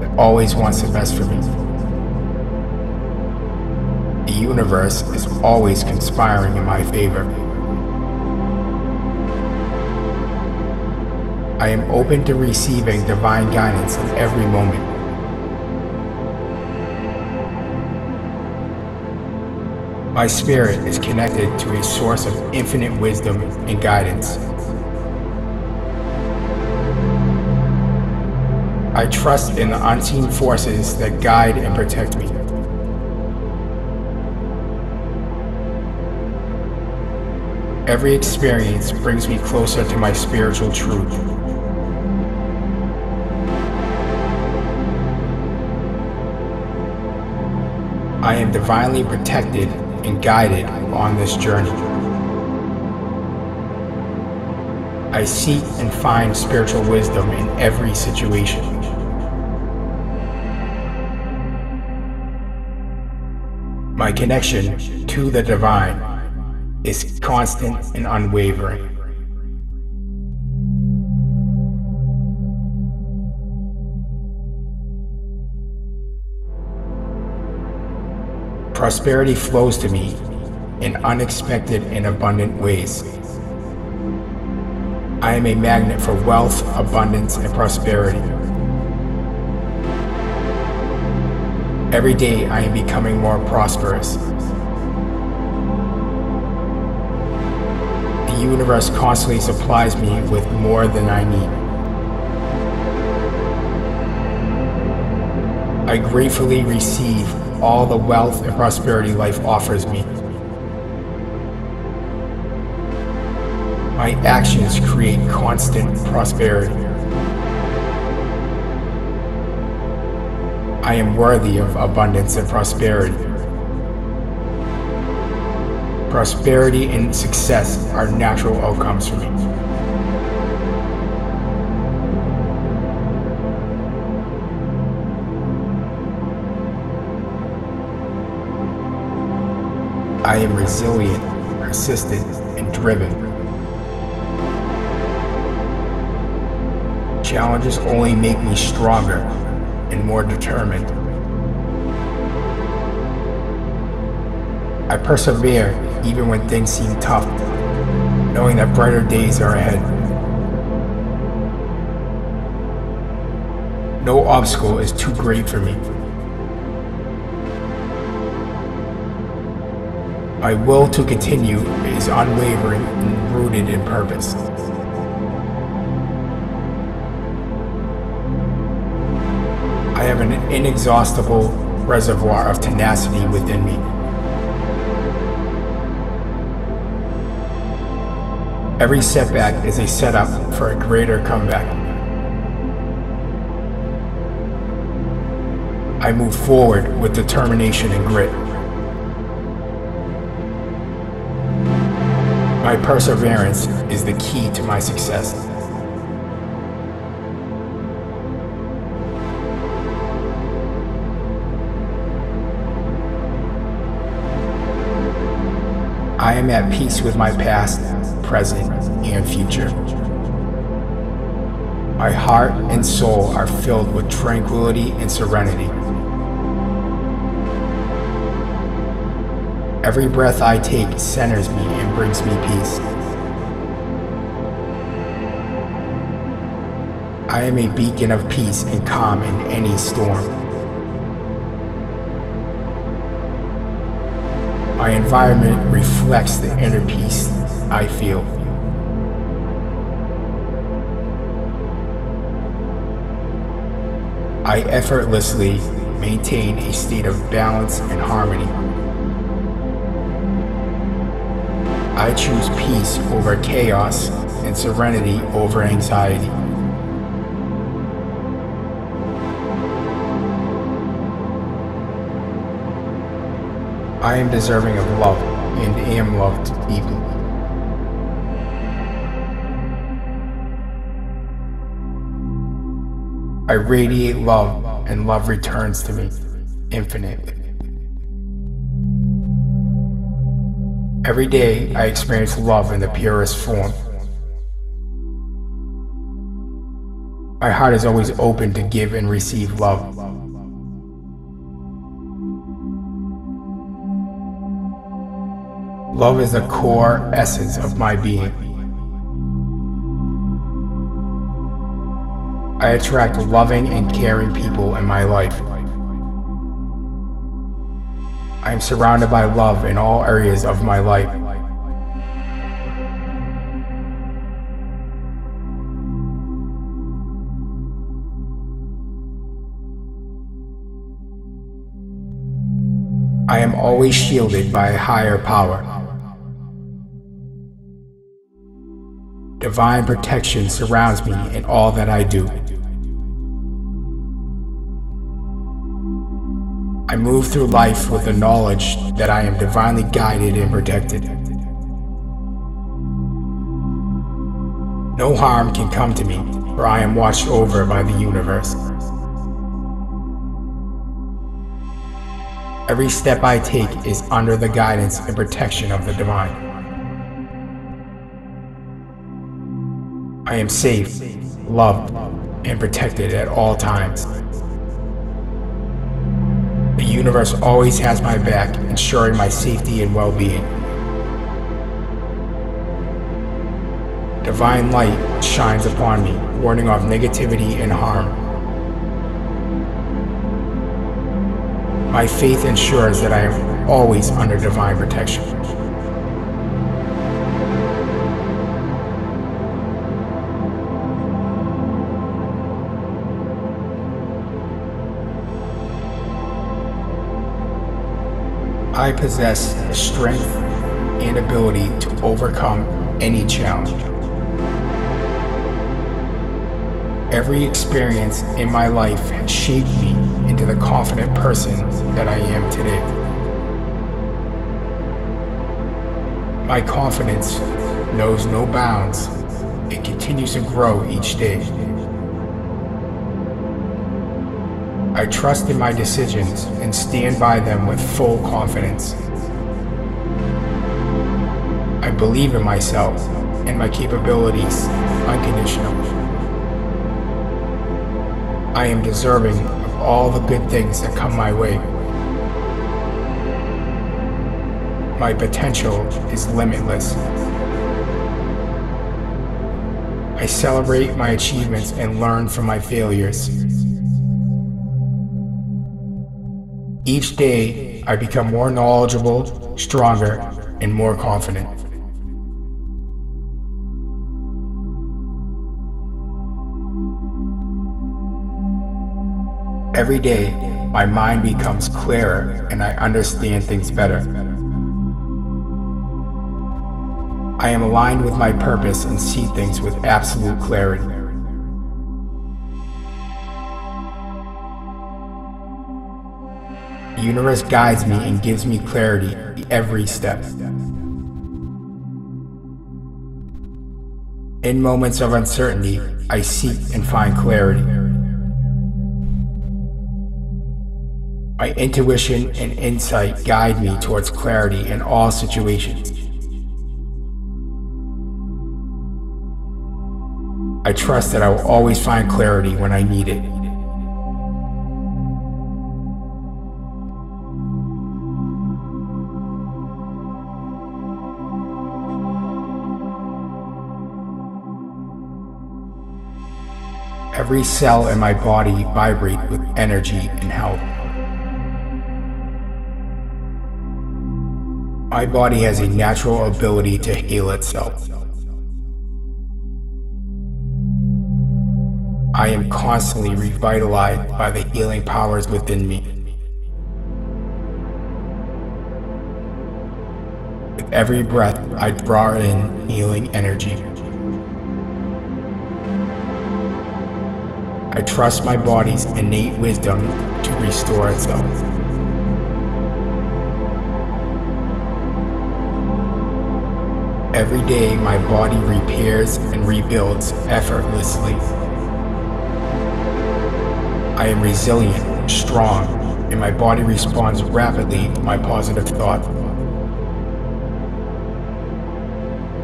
that always wants the best for me. The universe is always conspiring in my favor. I am open to receiving divine guidance in every moment. My spirit is connected to a source of infinite wisdom and guidance. I trust in the unseen forces that guide and protect me. Every experience brings me closer to my spiritual truth. I am divinely protected and guided on this journey. I seek and find spiritual wisdom in every situation. My connection to the divine is constant and unwavering. Prosperity flows to me in unexpected and abundant ways. I am a magnet for wealth, abundance, and prosperity. Every day I am becoming more prosperous. Universe constantly supplies me with more than I need. I gratefully receive all the wealth and prosperity life offers me. My actions create constant prosperity. I am worthy of abundance and prosperity. Prosperity and success are natural outcomes for me. I am resilient, persistent, and driven. Challenges only make me stronger and more determined. I persevere even when things seem tough, knowing that brighter days are ahead. No obstacle is too great for me. My will to continue is unwavering and rooted in purpose. I have an inexhaustible reservoir of tenacity within me. Every setback is a setup for a greater comeback. I move forward with determination and grit. My perseverance is the key to my success. I am at peace with my past, present, and future. My heart and soul are filled with tranquility and serenity. Every breath I take centers me and brings me peace. I am a beacon of peace and calm in any storm. My environment reflects the inner peace I feel. I effortlessly maintain a state of balance and harmony. I choose peace over chaos and serenity over anxiety. I am deserving of love and am loved deeply. I radiate love and love returns to me infinitely. Every day I experience love in the purest form. My heart is always open to give and receive love. Love is the core essence of my being. I attract loving and caring people in my life. I am surrounded by love in all areas of my life. I am always shielded by a higher power. Divine protection surrounds me in all that I do. I move through life with the knowledge that I am divinely guided and protected. No harm can come to me, for I am watched over by the universe. Every step I take is under the guidance and protection of the divine. I am safe, loved, and protected at all times. Universe always has my back, ensuring my safety and well-being. Divine light shines upon me, warding off negativity and harm. My faith ensures that I am always under divine protection. I possess the strength and ability to overcome any challenge. Every experience in my life has shaped me into the confident person that I am today. My confidence knows no bounds. It continues to grow each day. I trust in my decisions and stand by them with full confidence. I believe in myself and my capabilities unconditionally. I am deserving of all the good things that come my way. My potential is limitless. I celebrate my achievements and learn from my failures. Each day, I become more knowledgeable, stronger, and more confident. Every day, my mind becomes clearer and I understand things better. I am aligned with my purpose and see things with absolute clarity. The universe guides me and gives me clarity every step. In moments of uncertainty, I seek and find clarity. My intuition and insight guide me towards clarity in all situations. I trust that I will always find clarity when I need it. Every cell in my body vibrates with energy and health. My body has a natural ability to heal itself. I am constantly revitalized by the healing powers within me. With every breath, I draw in healing energy. I trust my body's innate wisdom to restore itself. Every day, my body repairs and rebuilds effortlessly. I am resilient, strong, and my body responds rapidly to my positive thoughts.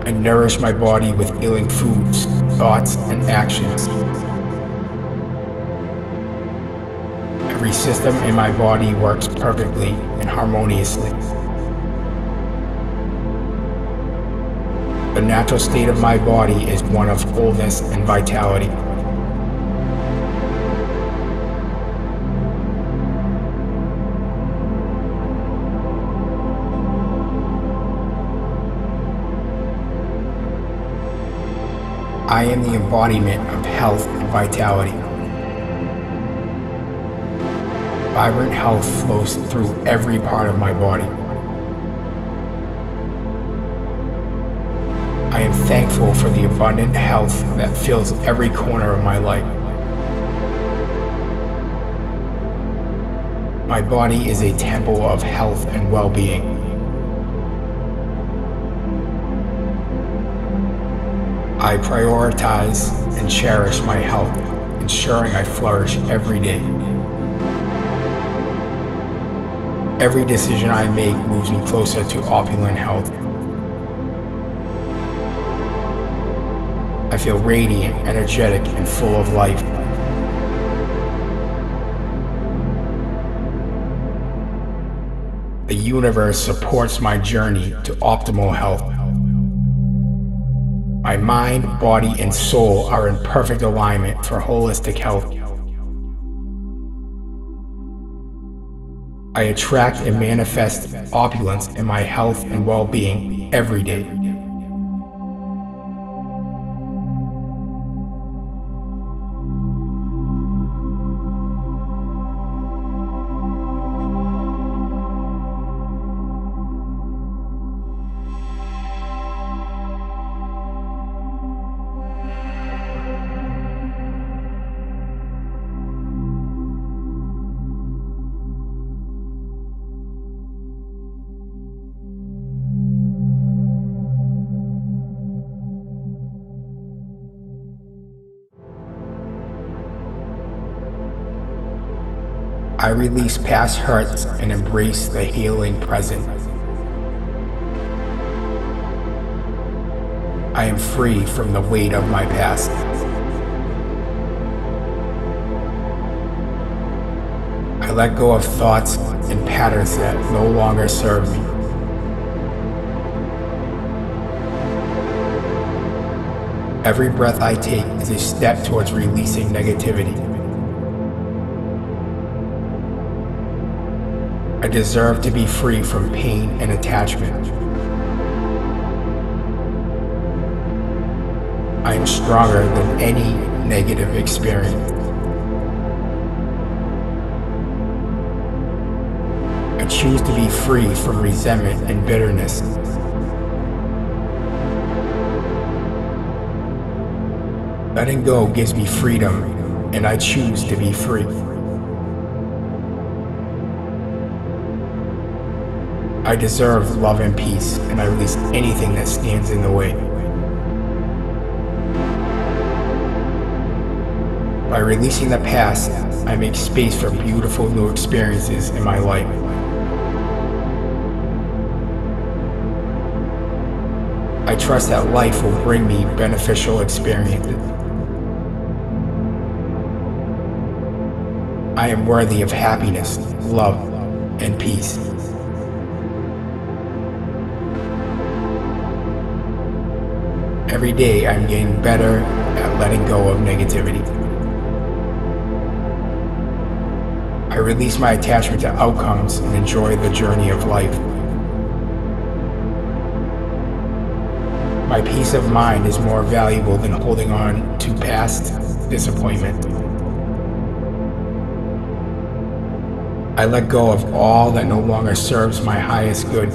I nourish my body with healing foods, thoughts, and actions Every system in my body works perfectly and harmoniously. The natural state of my body is one of wholeness and vitality. I am the embodiment of health and vitality. Vibrant health flows through every part of my body. I am thankful for the abundant health that fills every corner of my life. My body is a temple of health and well-being. I prioritize and cherish my health, ensuring I flourish every day. Every decision I make moves me closer to opulent health. I feel radiant, energetic, and full of life. The universe supports my journey to optimal health. My mind, body, and soul are in perfect alignment for holistic health. I attract and manifest opulence in my health and well-being every day. I release past hurts and embrace the healing present. I am free from the weight of my past. I let go of thoughts and patterns that no longer serve me. Every breath I take is a step towards releasing negativity. I deserve to be free from pain and attachment. I am stronger than any negative experience. I choose to be free from resentment and bitterness. Letting go gives me freedom, and I choose to be free. I deserve love and peace, and I release anything that stands in the way. By releasing the past, I make space for beautiful new experiences in my life. I trust that life will bring me beneficial experiences. I am worthy of happiness, love, and peace. Every day I'm getting better at letting go of negativity. I release my attachment to outcomes and enjoy the journey of life. My peace of mind is more valuable than holding on to past disappointment. I let go of all that no longer serves my highest good.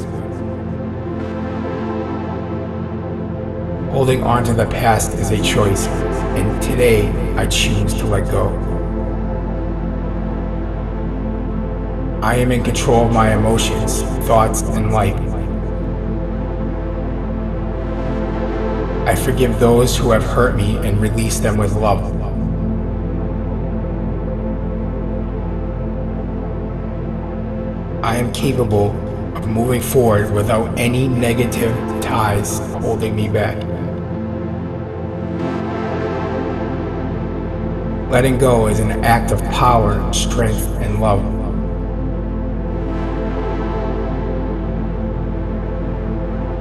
Holding on to the past is a choice, and today I choose to let go. I am in control of my emotions, thoughts, and life. I forgive those who have hurt me and release them with love. I am capable of moving forward without any negative ties holding me back. Letting go is an act of power, strength, and love.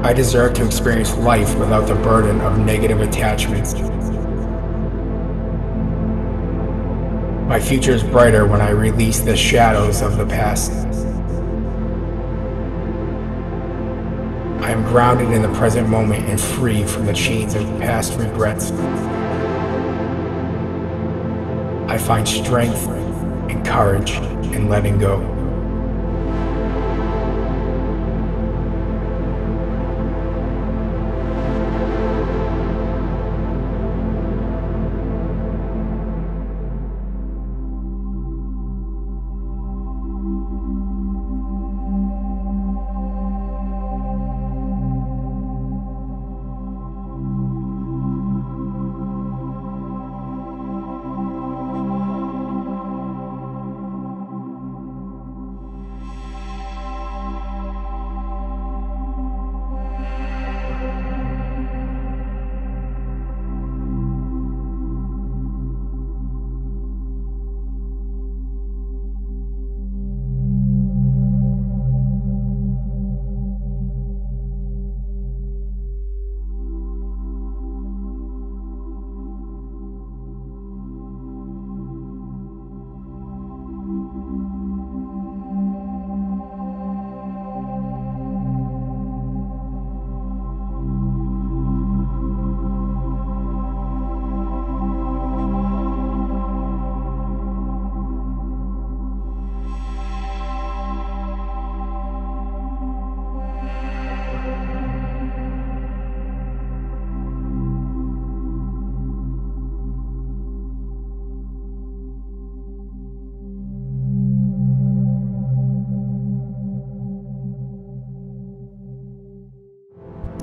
I deserve to experience life without the burden of negative attachments. My future is brighter when I release the shadows of the past. I am grounded in the present moment and free from the chains of past regrets. I find strength and courage in letting go.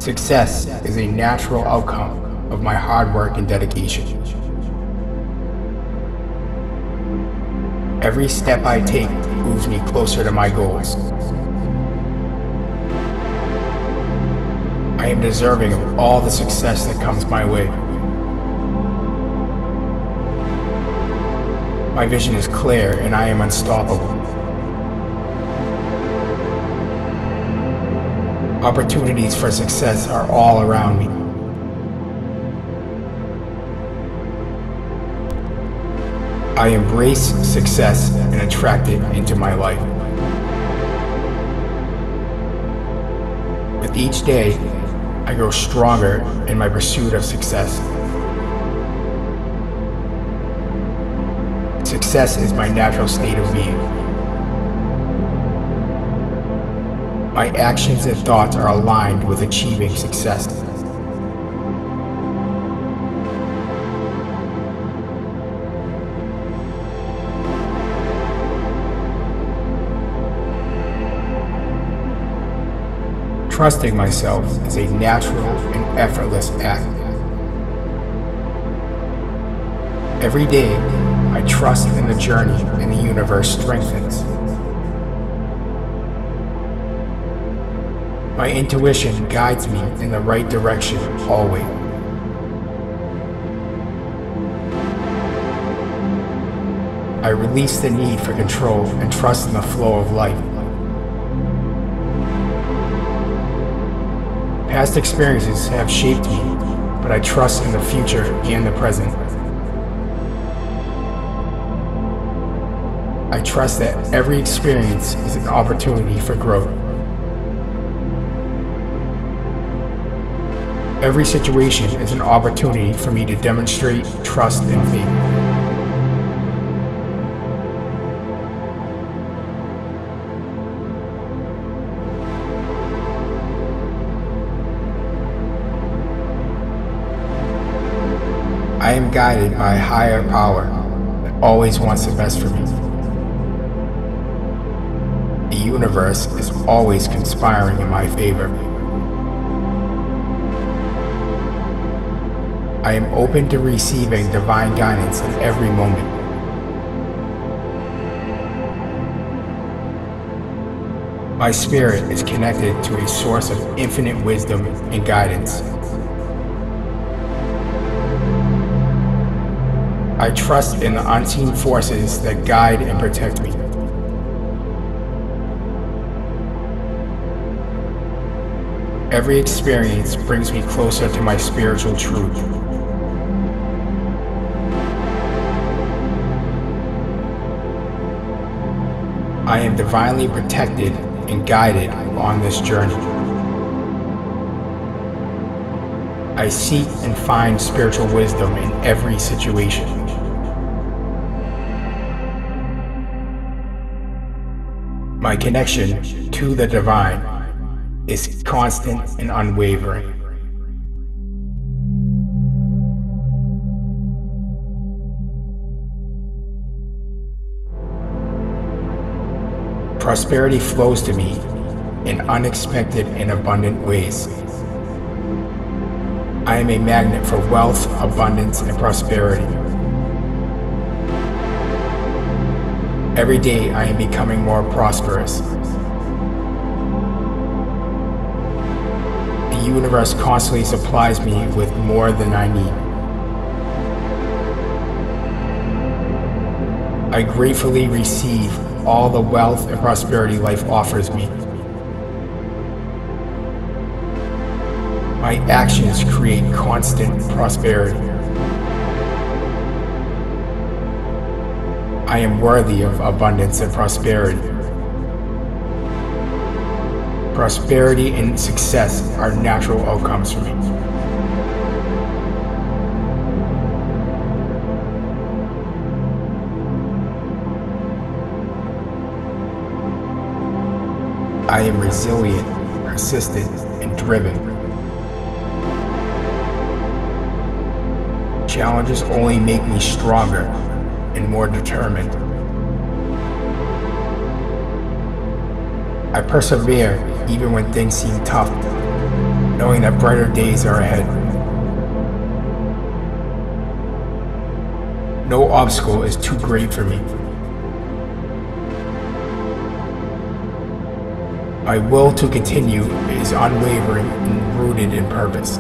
Success is a natural outcome of my hard work and dedication. Every step I take moves me closer to my goals. I am deserving of all the success that comes my way. My vision is clear and I am unstoppable. Opportunities for success are all around me. I embrace success and attract it into my life. With each day, I grow stronger in my pursuit of success. Success is my natural state of being. My actions and thoughts are aligned with achieving success. Trusting myself is a natural and effortless act. Every day, I trust in the journey and the universe strengthens. My intuition guides me in the right direction always. I release the need for control and trust in the flow of life. Past experiences have shaped me, but I trust in the future and the present. I trust that every experience is an opportunity for growth. Every situation is an opportunity for me to demonstrate trust and faith. I am guided by a higher power that always wants the best for me. The universe is always conspiring in my favor. I am open to receiving divine guidance in every moment. My spirit is connected to a source of infinite wisdom and guidance. I trust in the unseen forces that guide and protect me. Every experience brings me closer to my spiritual truth. I am divinely protected and guided on this journey. I seek and find spiritual wisdom in every situation. My connection to the divine is constant and unwavering. Prosperity flows to me in unexpected and abundant ways. I am a magnet for wealth, abundance, and prosperity. Every day I am becoming more prosperous. The universe constantly supplies me with more than I need. I gratefully receive all the wealth and prosperity life offers me. My actions create constant prosperity. I am worthy of abundance and prosperity. Prosperity and success are natural outcomes for me. Resilient, persistent, and driven. Challenges only make me stronger and more determined. I persevere even when things seem tough, knowing that brighter days are ahead. No obstacle is too great for me. My will to continue is unwavering and rooted in purpose.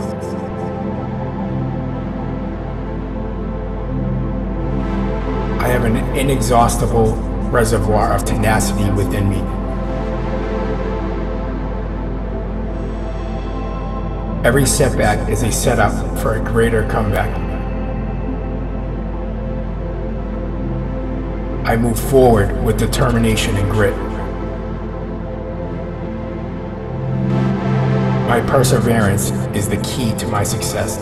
I have an inexhaustible reservoir of tenacity within me. Every setback is a setup for a greater comeback. I move forward with determination and grit. My perseverance is the key to my success.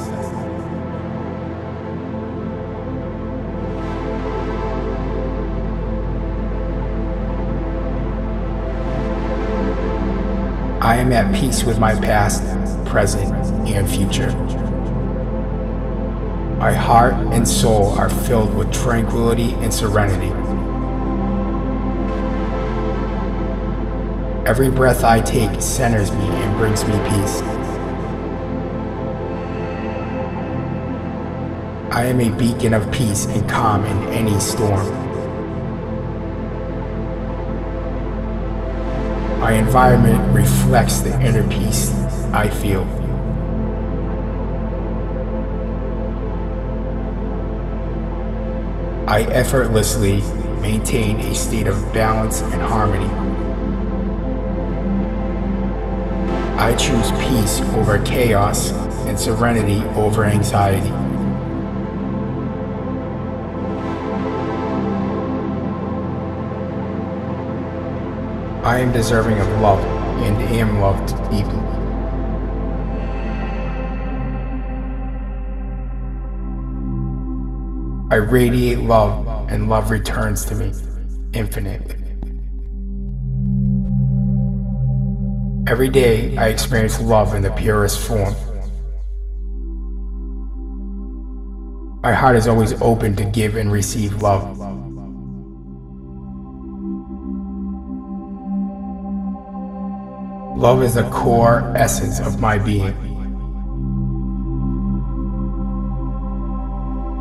I am at peace with my past, present, and future. My heart and soul are filled with tranquility and serenity. Every breath I take centers me and brings me peace. I am a beacon of peace and calm in any storm. My environment reflects the inner peace I feel. I effortlessly maintain a state of balance and harmony. I choose peace over chaos and serenity over anxiety. I am deserving of love and am loved deeply. I radiate love and love returns to me infinitely. Every day I experience love in the purest form. My heart is always open to give and receive love. Love is the core essence of my being.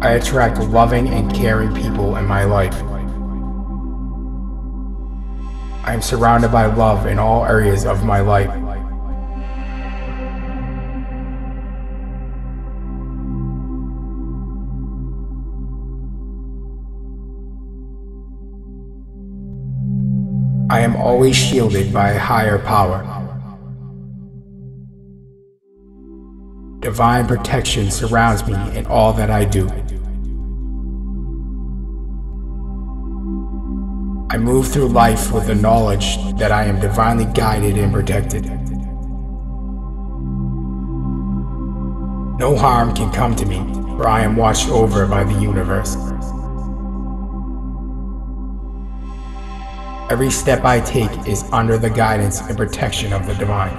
I attract loving and caring people in my life. I am surrounded by love in all areas of my life. I am always shielded by a higher power. Divine protection surrounds me in all that I do. I move through life with the knowledge that I am divinely guided and protected. No harm can come to me, for I am watched over by the universe. Every step I take is under the guidance and protection of the divine.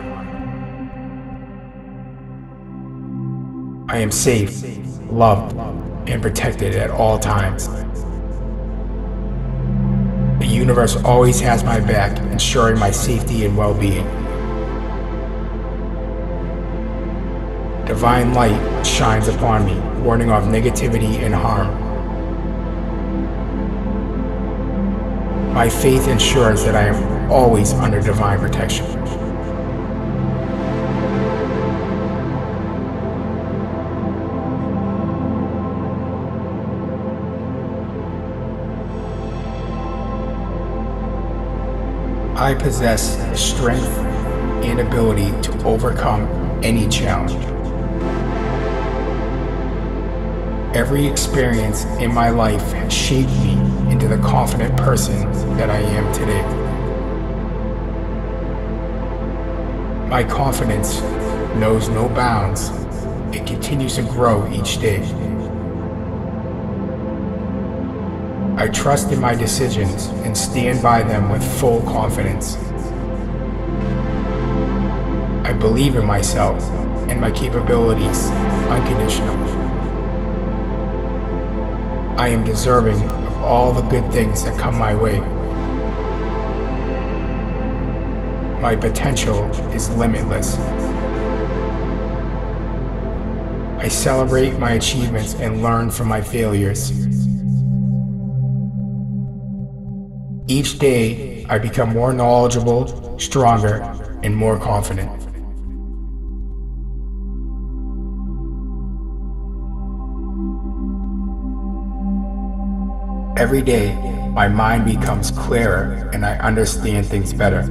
I am safe, loved, and protected at all times. Universe always has my back, ensuring my safety and well-being. Divine light shines upon me, warning off negativity and harm. My faith ensures that I am always under divine protection. I possess strength and ability to overcome any challenge. Every experience in my life has shaped me into the confident person that I am today. My confidence knows no bounds. It continues to grow each day. I trust in my decisions and stand by them with full confidence. I believe in myself and my capabilities unconditionally. I am deserving of all the good things that come my way. My potential is limitless. I celebrate my achievements and learn from my failures. Each day, I become more knowledgeable, stronger, and more confident. Every day, my mind becomes clearer and I understand things better.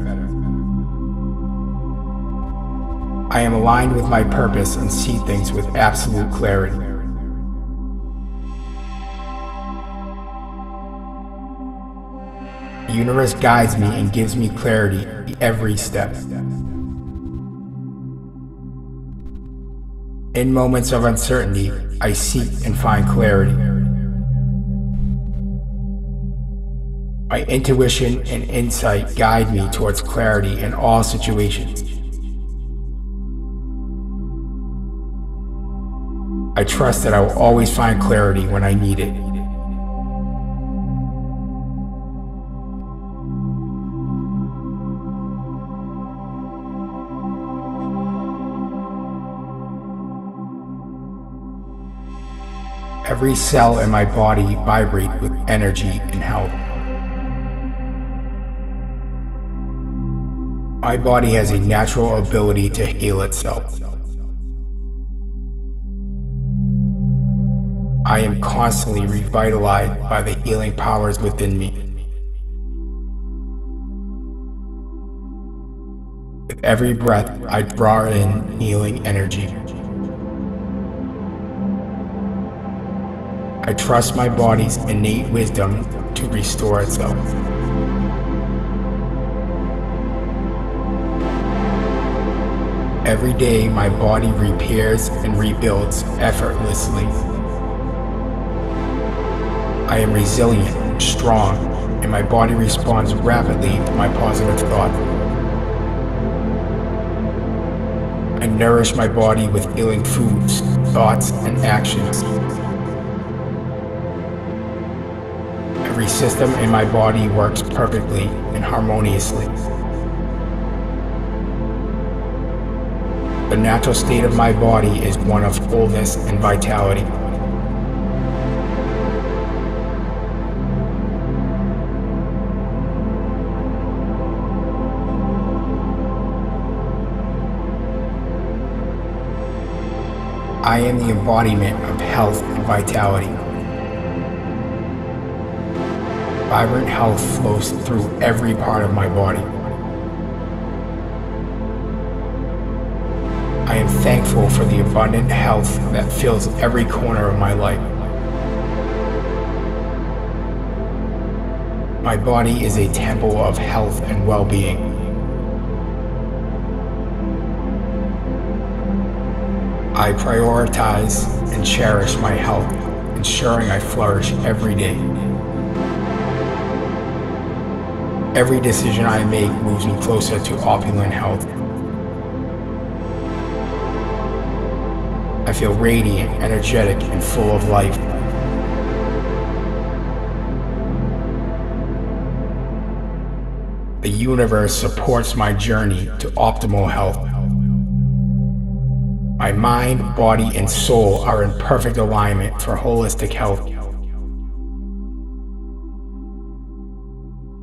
I am aligned with my purpose and see things with absolute clarity. Universe guides me and gives me clarity every step. In moments of uncertainty, I seek and find clarity. My intuition and insight guide me towards clarity in all situations. I trust that I will always find clarity when I need it. Every cell in my body vibrate with energy and health. My body has a natural ability to heal itself. I am constantly revitalized by the healing powers within me. With every breath, I draw in healing energy. I trust my body's innate wisdom to restore itself. Every day, my body repairs and rebuilds effortlessly. I am resilient, strong, and my body responds rapidly to my positive thought. I nourish my body with healing foods, thoughts, and actions. every system in my body works perfectly and harmoniously. The natural state of my body is one of fullness and vitality. I am the embodiment of health and vitality. Vibrant health flows through every part of my body. I am thankful for the abundant health that fills every corner of my life. My body is a temple of health and well-being. I prioritize and cherish my health, ensuring I flourish every day. Every decision I make moves me closer to opulent health. I feel radiant, energetic, and full of life. The universe supports my journey to optimal health. My mind, body, and soul are in perfect alignment for holistic health.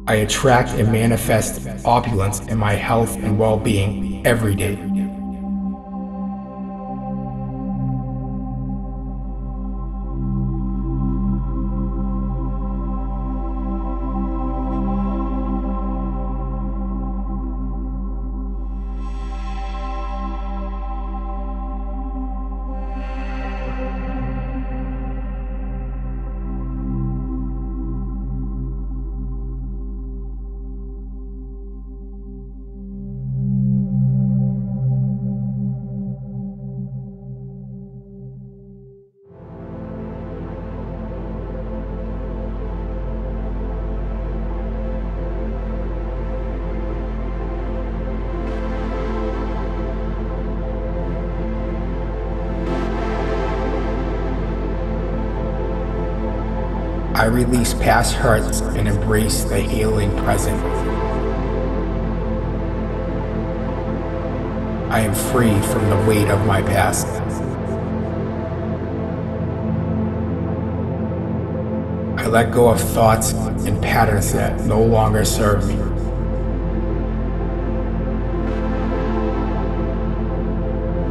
I attract and manifest opulence in my health and well-being every day. Release past hurts and embrace the healing present. I am free from the weight of my past. I let go of thoughts and patterns that no longer serve me.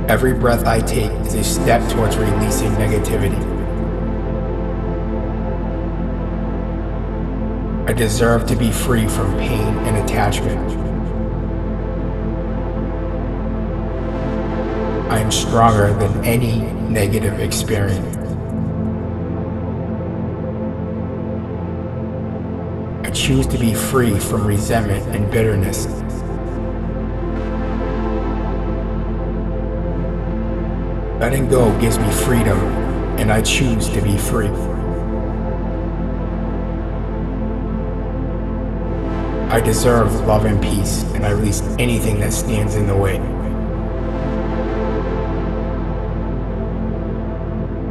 Every breath I take is a step towards releasing negativity. I deserve to be free from pain and attachment. I am stronger than any negative experience. I choose to be free from resentment and bitterness. Letting go gives me freedom, and I choose to be free. I deserve love and peace, and I release anything that stands in the way.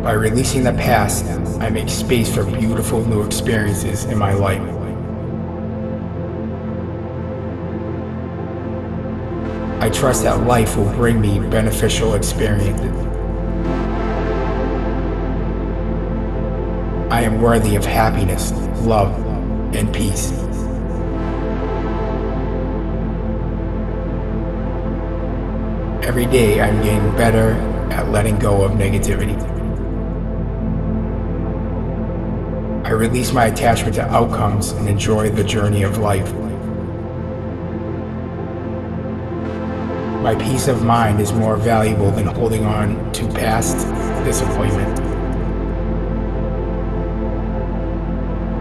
By releasing the past, I make space for beautiful new experiences in my life. I trust that life will bring me beneficial experiences. I am worthy of happiness, love, and peace. Every day I'm getting better at letting go of negativity. I release my attachment to outcomes and enjoy the journey of life. My peace of mind is more valuable than holding on to past disappointment.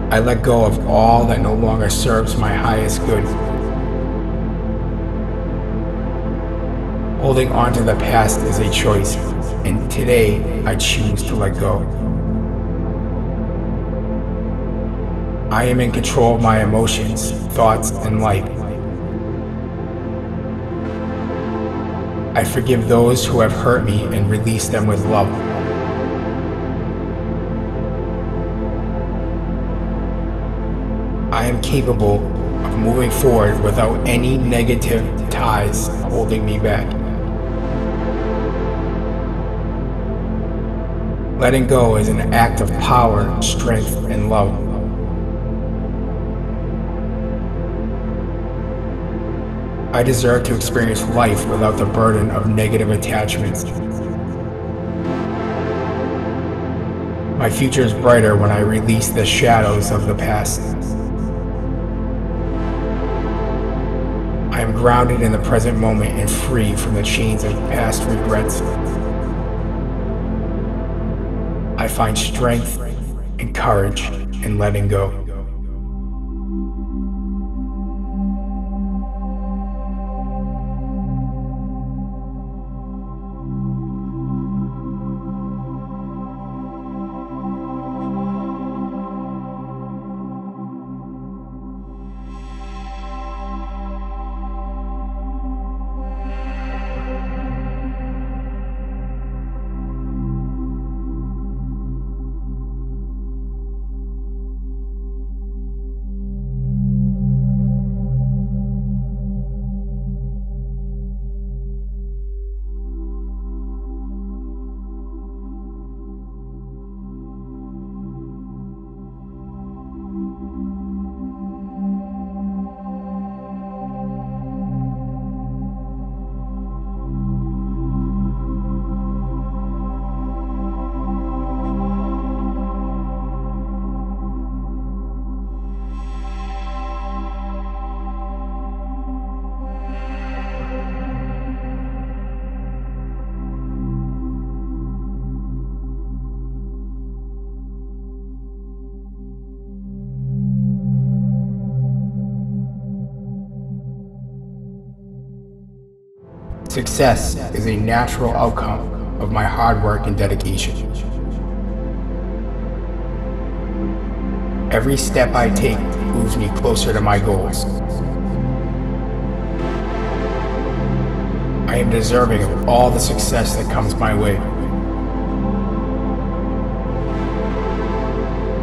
I let go of all that no longer serves my highest good. Holding on to the past is a choice, and today I choose to let go. I am in control of my emotions, thoughts, and life. I forgive those who have hurt me and release them with love. I am capable of moving forward without any negative ties holding me back. Letting go is an act of power, strength, and love. I deserve to experience life without the burden of negative attachments. My future is brighter when I release the shadows of the past. I am grounded in the present moment and free from the chains of past regrets. Find strength and courage in letting go. Success is a natural outcome of my hard work and dedication. Every step I take moves me closer to my goals. I am deserving of all the success that comes my way.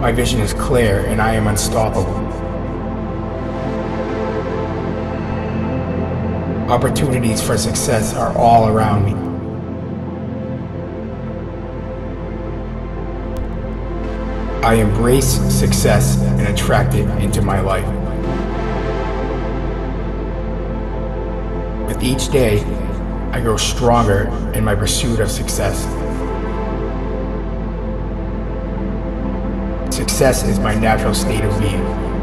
My vision is clear and I am unstoppable. Opportunities for success are all around me. I embrace success and attract it into my life. With each day, I grow stronger in my pursuit of success. Success is my natural state of being.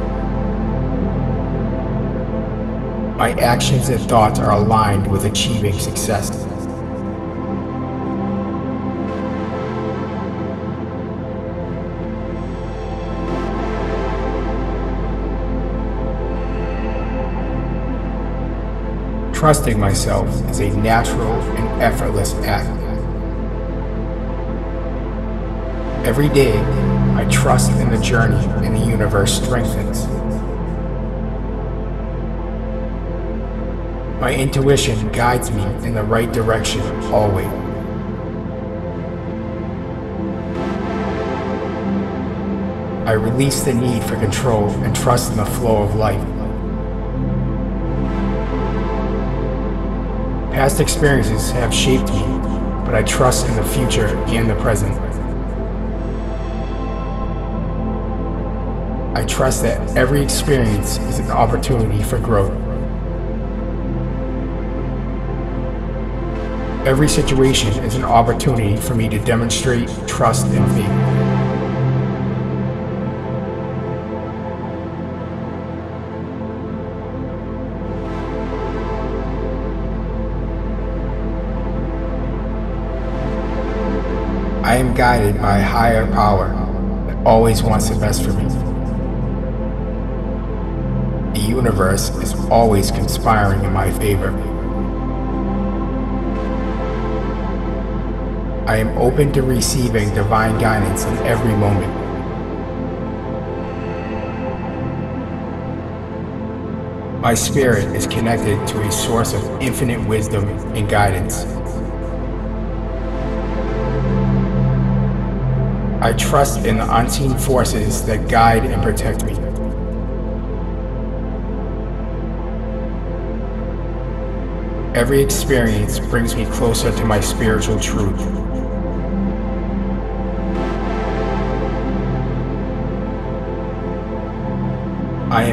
My actions and thoughts are aligned with achieving success. Trusting myself is a natural and effortless act. Every day, I trust in the journey and the universe strengthens. My intuition guides me in the right direction always. I release the need for control and trust in the flow of life. Past experiences have shaped me, but I trust in the future and the present. I trust that every experience is an opportunity for growth. Every situation is an opportunity for me to demonstrate trust in faith. I am guided by a higher power that always wants the best for me. The universe is always conspiring in my favor. I am open to receiving divine guidance in every moment. My spirit is connected to a source of infinite wisdom and guidance. I trust in the unseen forces that guide and protect me. Every experience brings me closer to my spiritual truth.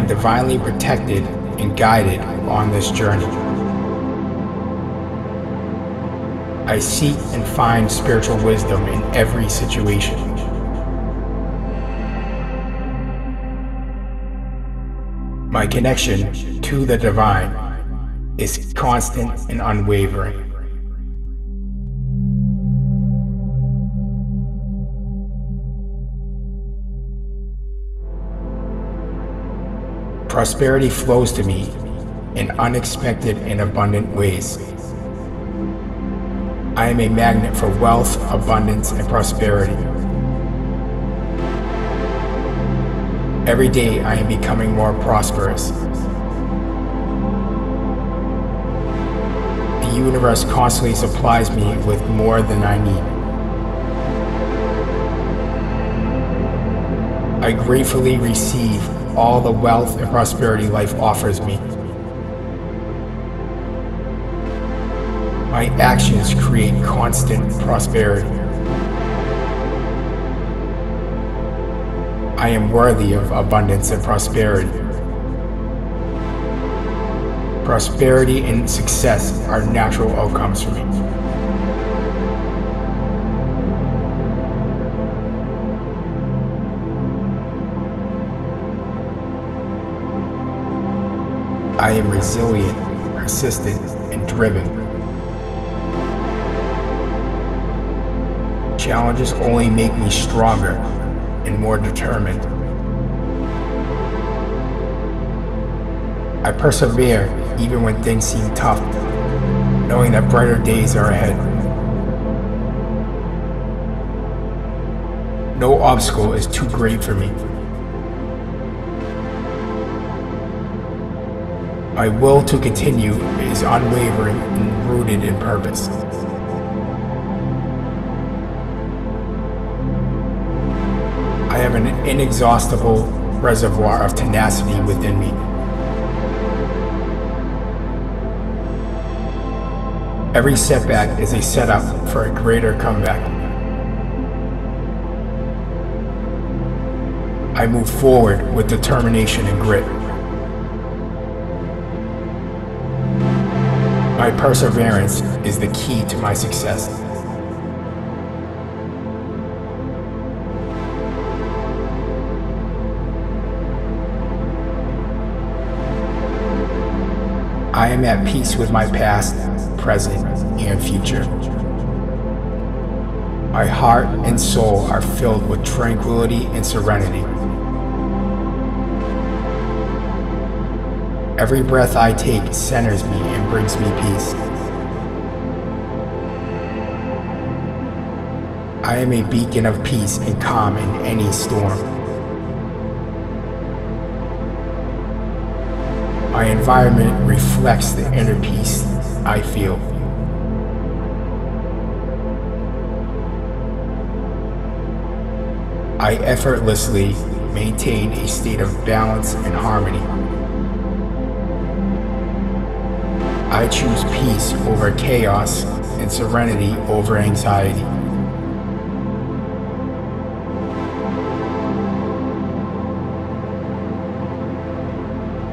divinely protected and guided on this journey. I seek and find spiritual wisdom in every situation. My connection to the divine is constant and unwavering. Prosperity flows to me in unexpected and abundant ways. I am a magnet for wealth, abundance, and prosperity. Every day I am becoming more prosperous. The universe constantly supplies me with more than I need. I gratefully receive all the wealth and prosperity life offers me. My actions create constant prosperity. I am worthy of abundance and prosperity. Prosperity and success are natural outcomes for me. I am resilient, persistent, and driven. Challenges only make me stronger and more determined. I persevere even when things seem tough, knowing that brighter days are ahead. No obstacle is too great for me. My will to continue is unwavering and rooted in purpose. I have an inexhaustible reservoir of tenacity within me. Every setback is a setup for a greater comeback. I move forward with determination and grit. My perseverance is the key to my success. I am at peace with my past, present, and future. My heart and soul are filled with tranquility and serenity. Every breath I take centers me and brings me peace. I am a beacon of peace and calm in any storm. My environment reflects the inner peace I feel. I effortlessly maintain a state of balance and harmony. I choose peace over chaos and serenity over anxiety.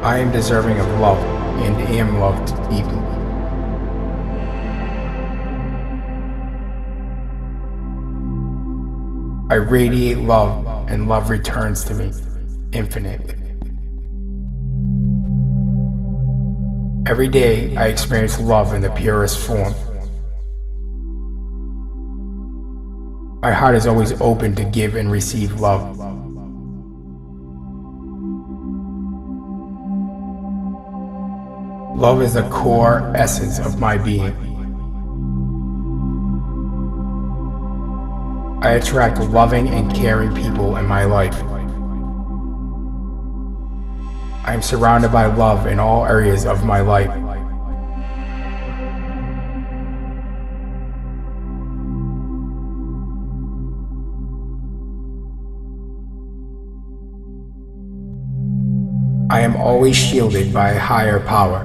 I am deserving of love and am loved deeply. I radiate love and love returns to me infinitely. Every day I experience love in the purest form. My heart is always open to give and receive love. Love is the core essence of my being. I attract loving and caring people in my life. I am surrounded by love in all areas of my life. I am always shielded by a higher power.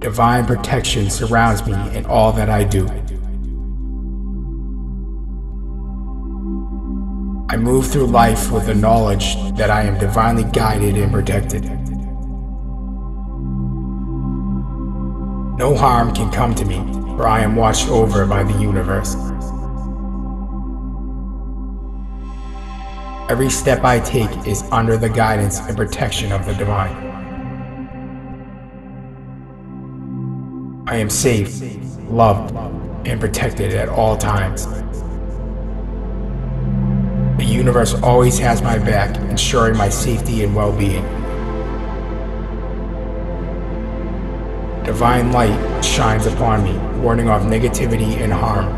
Divine protection surrounds me in all that I do. I move through life with the knowledge that I am divinely guided and protected. No harm can come to me, for I am watched over by the universe. Every step I take is under the guidance and protection of the divine. I am safe, loved, and protected at all times. Universe always has my back, ensuring my safety and well-being. Divine light shines upon me, warning off negativity and harm.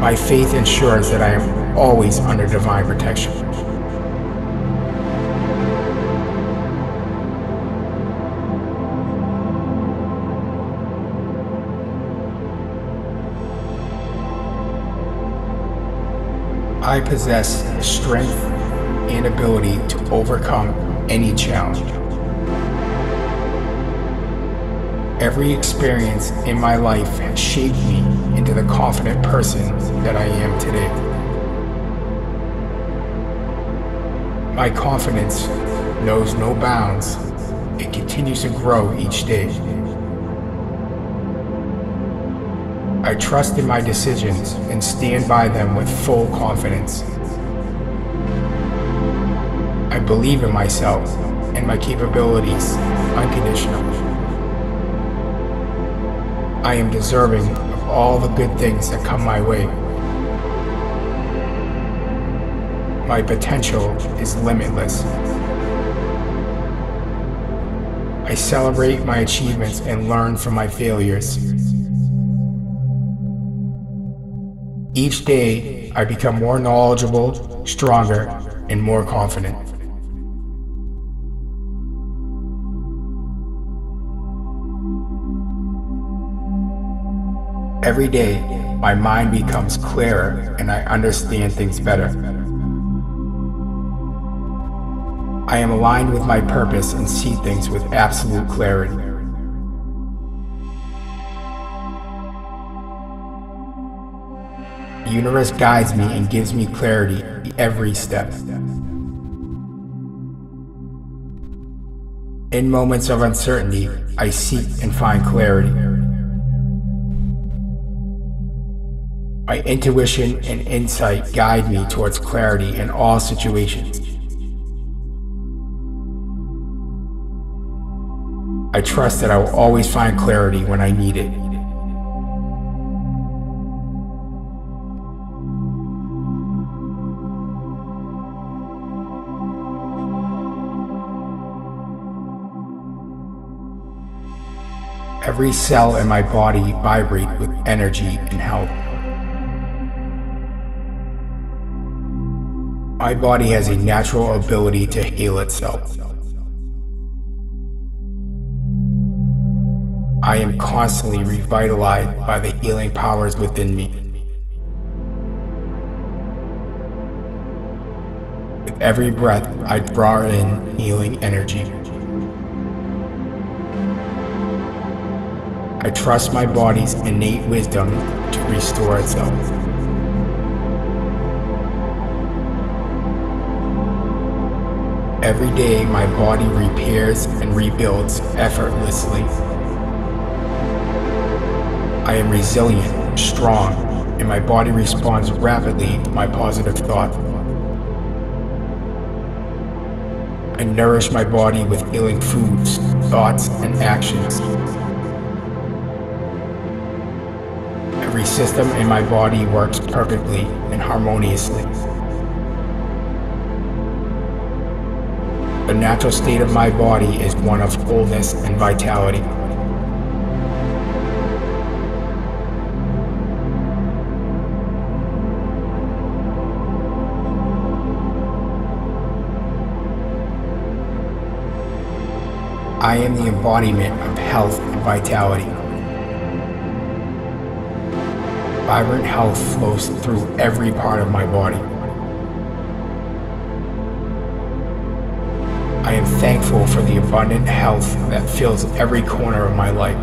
My faith ensures that I am always under divine protection. I possess strength and ability to overcome any challenge. Every experience in my life has shaped me into the confident person that I am today. My confidence knows no bounds. It continues to grow each day. I trust in my decisions and stand by them with full confidence. I believe in myself and my capabilities unconditionally. I am deserving of all the good things that come my way. My potential is limitless. I celebrate my achievements and learn from my failures. Each day, I become more knowledgeable, stronger, and more confident. Every day, my mind becomes clearer and I understand things better. I am aligned with my purpose and see things with absolute clarity. Universe guides me and gives me clarity every step. In moments of uncertainty, I seek and find clarity. My intuition and insight guide me towards clarity in all situations. I trust that I will always find clarity when I need it. Every cell in my body vibrate with energy and health. My body has a natural ability to heal itself. I am constantly revitalized by the healing powers within me. With every breath, I draw in healing energy. I trust my body's innate wisdom to restore itself. Every day, my body repairs and rebuilds effortlessly. I am resilient, strong, and my body responds rapidly to my positive thought. I nourish my body with healing foods, thoughts, and actions. Every system in my body works perfectly and harmoniously. The natural state of my body is one of fullness and vitality. I am the embodiment of health and vitality. Vibrant health flows through every part of my body. I am thankful for the abundant health that fills every corner of my life.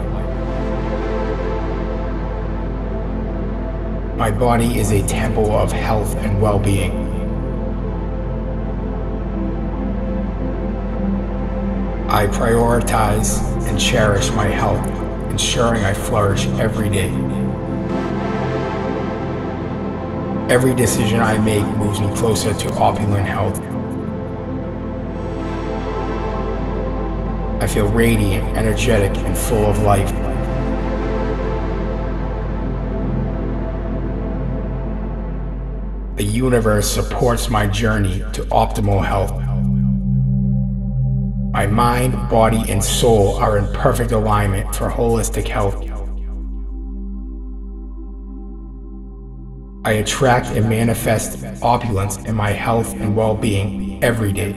My body is a temple of health and well-being. I prioritize and cherish my health, ensuring I flourish every day. Every decision I make moves me closer to opulent health. I feel radiant, energetic, and full of life. The universe supports my journey to optimal health. My mind, body, and soul are in perfect alignment for holistic health. I attract and manifest opulence in my health and well being every day.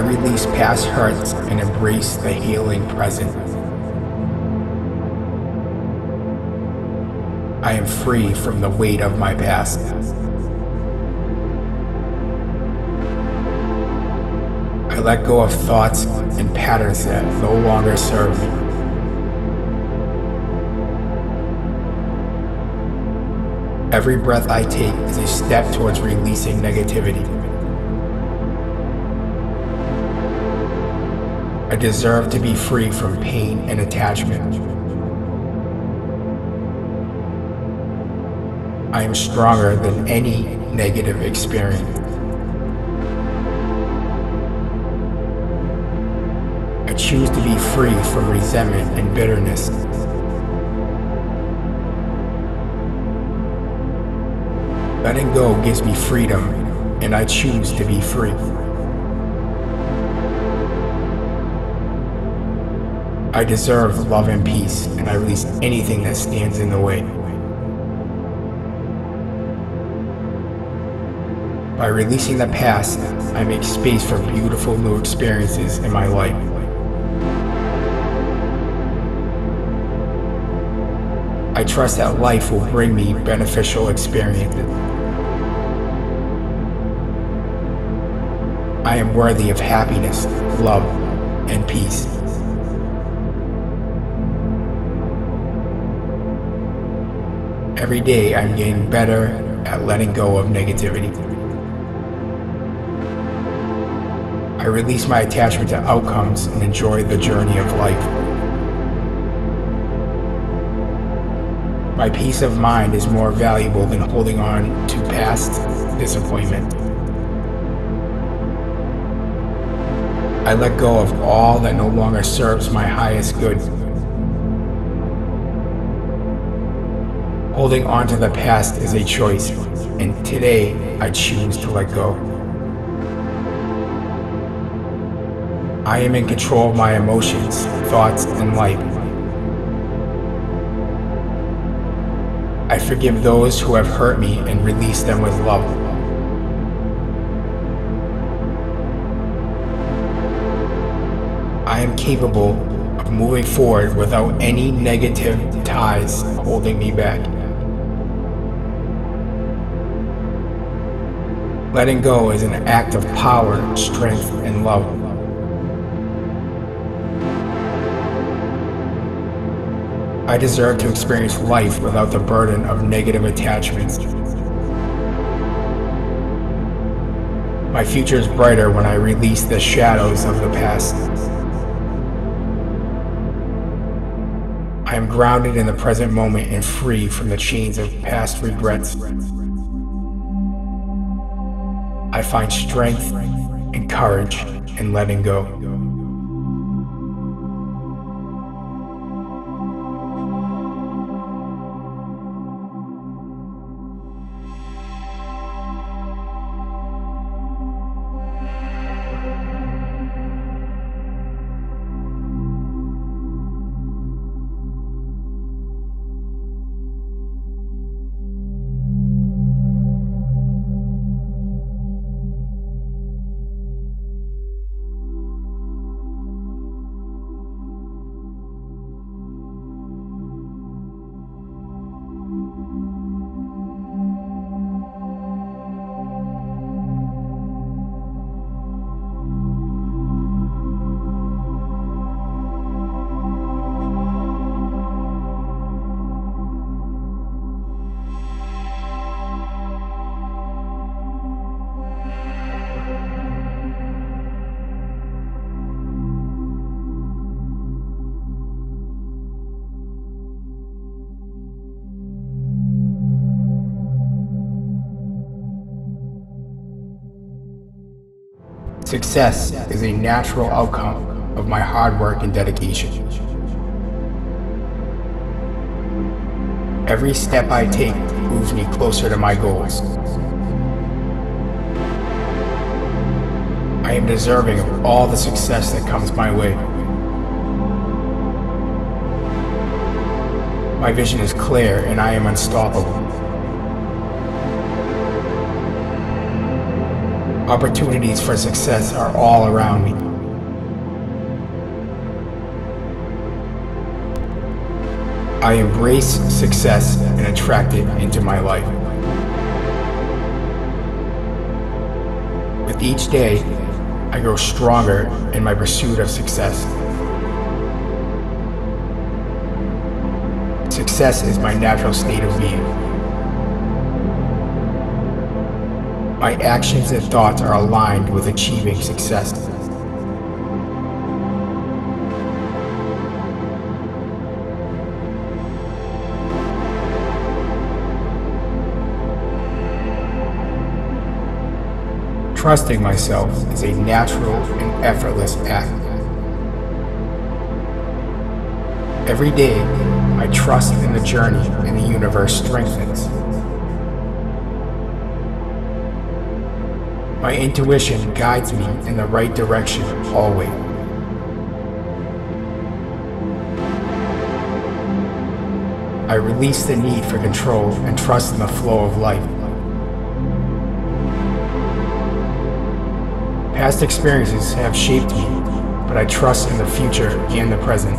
Release past hurts and embrace the healing present. I am free from the weight of my past. I let go of thoughts and patterns that no longer serve me. Every breath I take is a step towards releasing negativity. I deserve to be free from pain and attachment. I am stronger than any negative experience. I choose to be free from resentment and bitterness. Letting go gives me freedom, and I choose to be free. I deserve love and peace, and I release anything that stands in the way. By releasing the past, I make space for beautiful new experiences in my life. I trust that life will bring me beneficial experiences. I am worthy of happiness, love, and peace. Every day I'm getting better at letting go of negativity. I release my attachment to outcomes and enjoy the journey of life. My peace of mind is more valuable than holding on to past disappointment. I let go of all that no longer serves my highest good. Holding on to the past is a choice, and today I choose to let go. I am in control of my emotions, thoughts, and life. I forgive those who have hurt me and release them with love. I am capable of moving forward without any negative ties holding me back. Letting go is an act of power, strength, and love. I deserve to experience life without the burden of negative attachments. My future is brighter when I release the shadows of the past. I am grounded in the present moment and free from the chains of past regrets. I find strength and courage in letting go. Success is a natural outcome of my hard work and dedication. Every step I take moves me closer to my goals. I am deserving of all the success that comes my way. My vision is clear and I am unstoppable. Opportunities for success are all around me. I embrace success and attract it into my life. With each day, I grow stronger in my pursuit of success. Success is my natural state of being. My actions and thoughts are aligned with achieving success. Trusting myself is a natural and effortless act. Every day, my trust in the journey and the universe strengthens. My intuition guides me in the right direction always. I release the need for control and trust in the flow of life. Past experiences have shaped me, but I trust in the future and the present.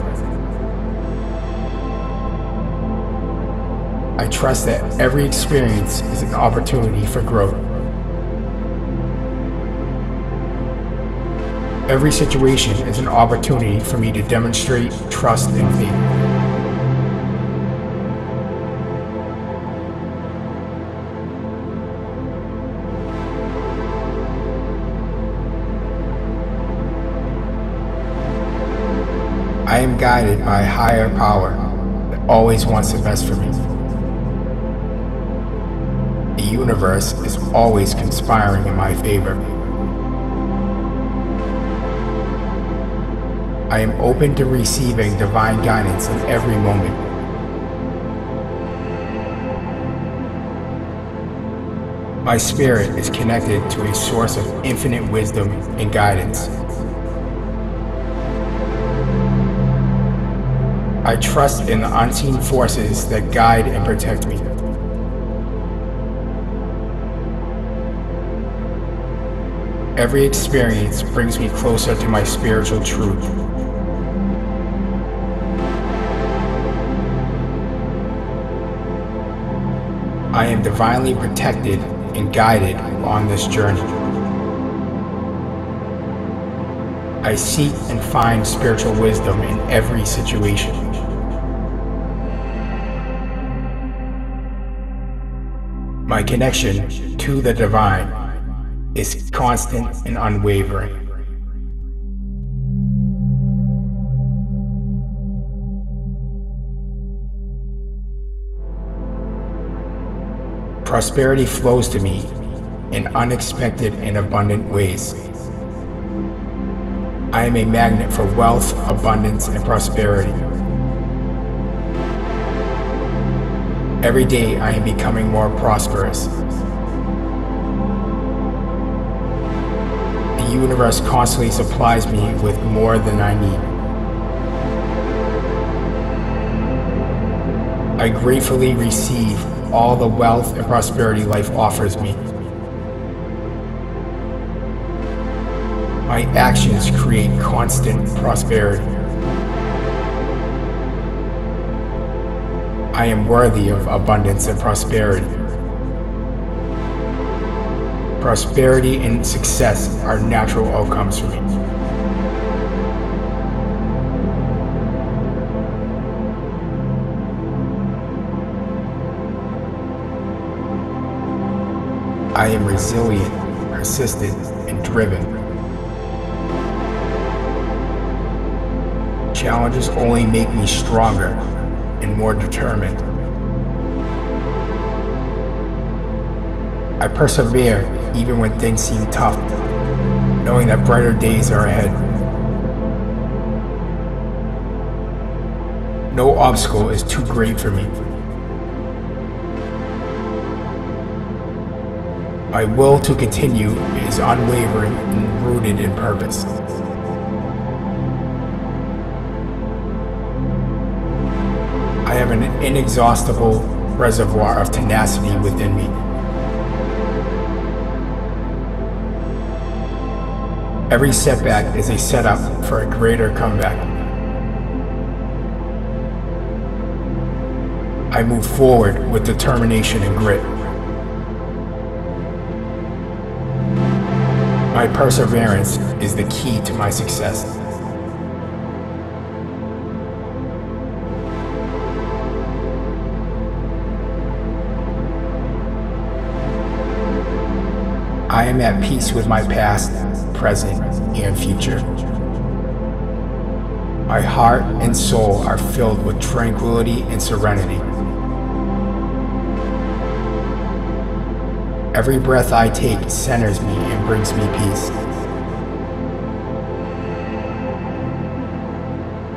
I trust that every experience is an opportunity for growth. Every situation is an opportunity for me to demonstrate trust and faith. I am guided by a higher power that always wants the best for me. The universe is always conspiring in my favor. I am open to receiving divine guidance in every moment. My spirit is connected to a source of infinite wisdom and guidance. I trust in the unseen forces that guide and protect me. Every experience brings me closer to my spiritual truth. I am divinely protected and guided on this journey. I seek and find spiritual wisdom in every situation. My connection to the divine is constant and unwavering. Prosperity flows to me in unexpected and abundant ways. I am a magnet for wealth, abundance, and prosperity. Every day I am becoming more prosperous. The universe constantly supplies me with more than I need. I gratefully receive all the wealth and prosperity life offers me. My actions create constant prosperity. I am worthy of abundance and prosperity. Prosperity and success are natural outcomes for me. I am resilient, persistent, and driven. Challenges only make me stronger and more determined. I persevere even when things seem tough. knowing that brighter days are ahead. No obstacle is too great for me. My will to continue is unwavering and rooted in purpose. I have an inexhaustible reservoir of tenacity within me. Every setback is a setup for a greater comeback. I move forward with determination and grit. My perseverance is the key to my success. I am at peace with my past, present, and future. My heart and soul are filled with tranquility and serenity. Every breath I take centers me brings me peace.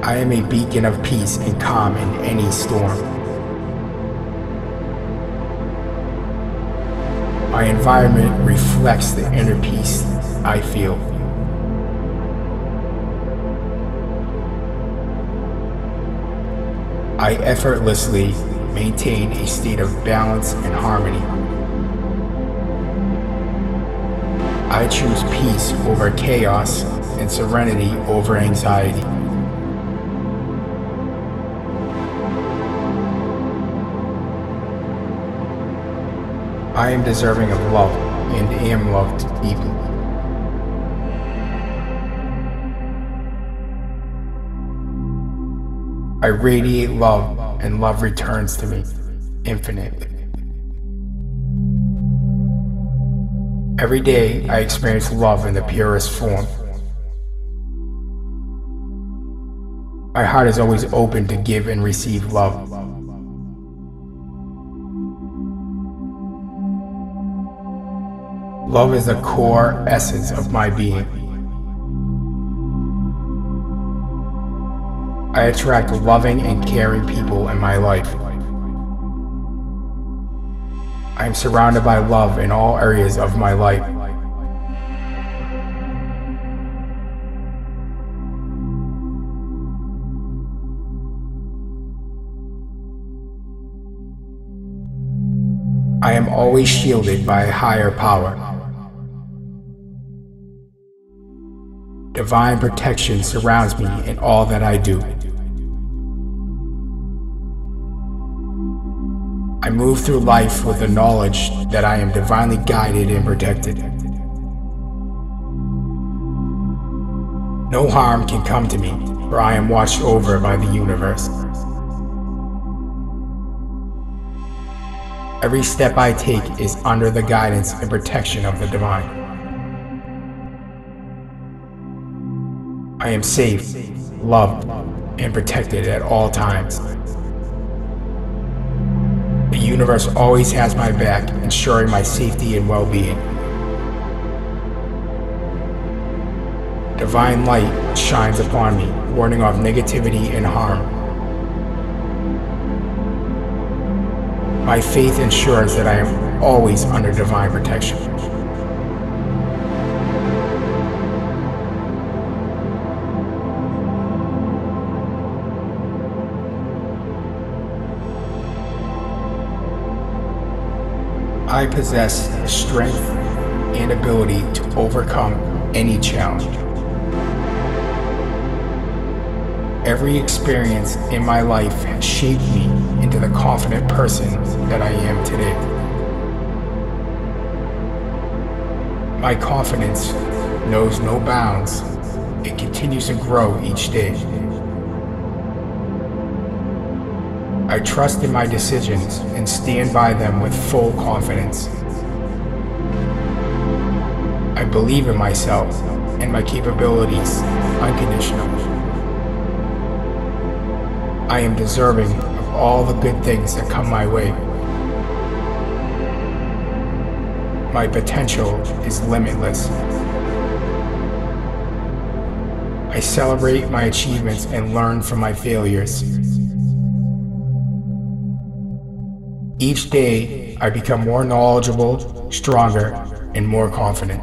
I am a beacon of peace and calm in any storm. My environment reflects the inner peace I feel. I effortlessly maintain a state of balance and harmony. I choose peace over chaos and serenity over anxiety. I am deserving of love and am loved deeply. I radiate love and love returns to me infinitely. Every day I experience love in the purest form. My heart is always open to give and receive love. Love is the core essence of my being. I attract loving and caring people in my life. I am surrounded by love in all areas of my life. I am always shielded by a higher power. Divine protection surrounds me in all that I do. I move through life with the knowledge that I am divinely guided and protected. No harm can come to me, for I am watched over by the universe. Every step I take is under the guidance and protection of the divine. I am safe, loved, and protected at all times. The universe always has my back, ensuring my safety and well-being. Divine light shines upon me, warning off negativity and harm. My faith ensures that I am always under divine protection. I possess strength and ability to overcome any challenge. Every experience in my life has shaped me into the confident person that I am today. My confidence knows no bounds. It continues to grow each day. I trust in my decisions and stand by them with full confidence. I believe in myself and my capabilities unconditionally. I am deserving of all the good things that come my way. My potential is limitless. I celebrate my achievements and learn from my failures. Each day, I become more knowledgeable, stronger, and more confident.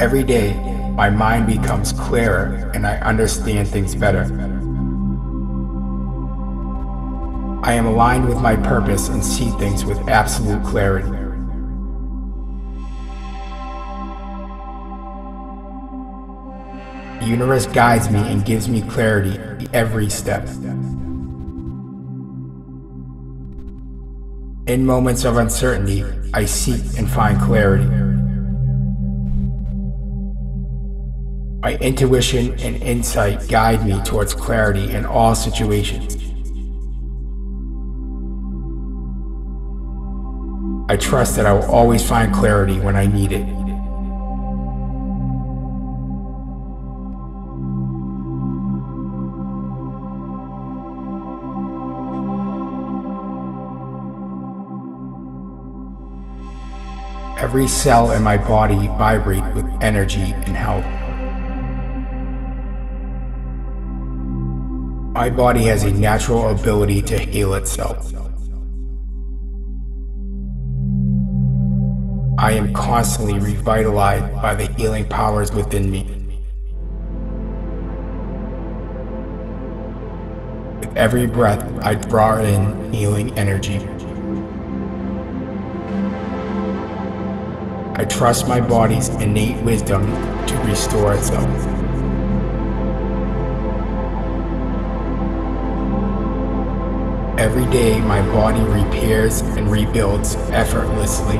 Every day, my mind becomes clearer and I understand things better. I am aligned with my purpose and see things with absolute clarity. The universe guides me and gives me clarity every step. In moments of uncertainty, I seek and find clarity. My intuition and insight guide me towards clarity in all situations. I trust that I will always find clarity when I need it. Every cell in my body vibrates with energy and health. My body has a natural ability to heal itself. I am constantly revitalized by the healing powers within me. With every breath, I draw in healing energy. I trust my body's innate wisdom to restore itself. Every day, my body repairs and rebuilds effortlessly.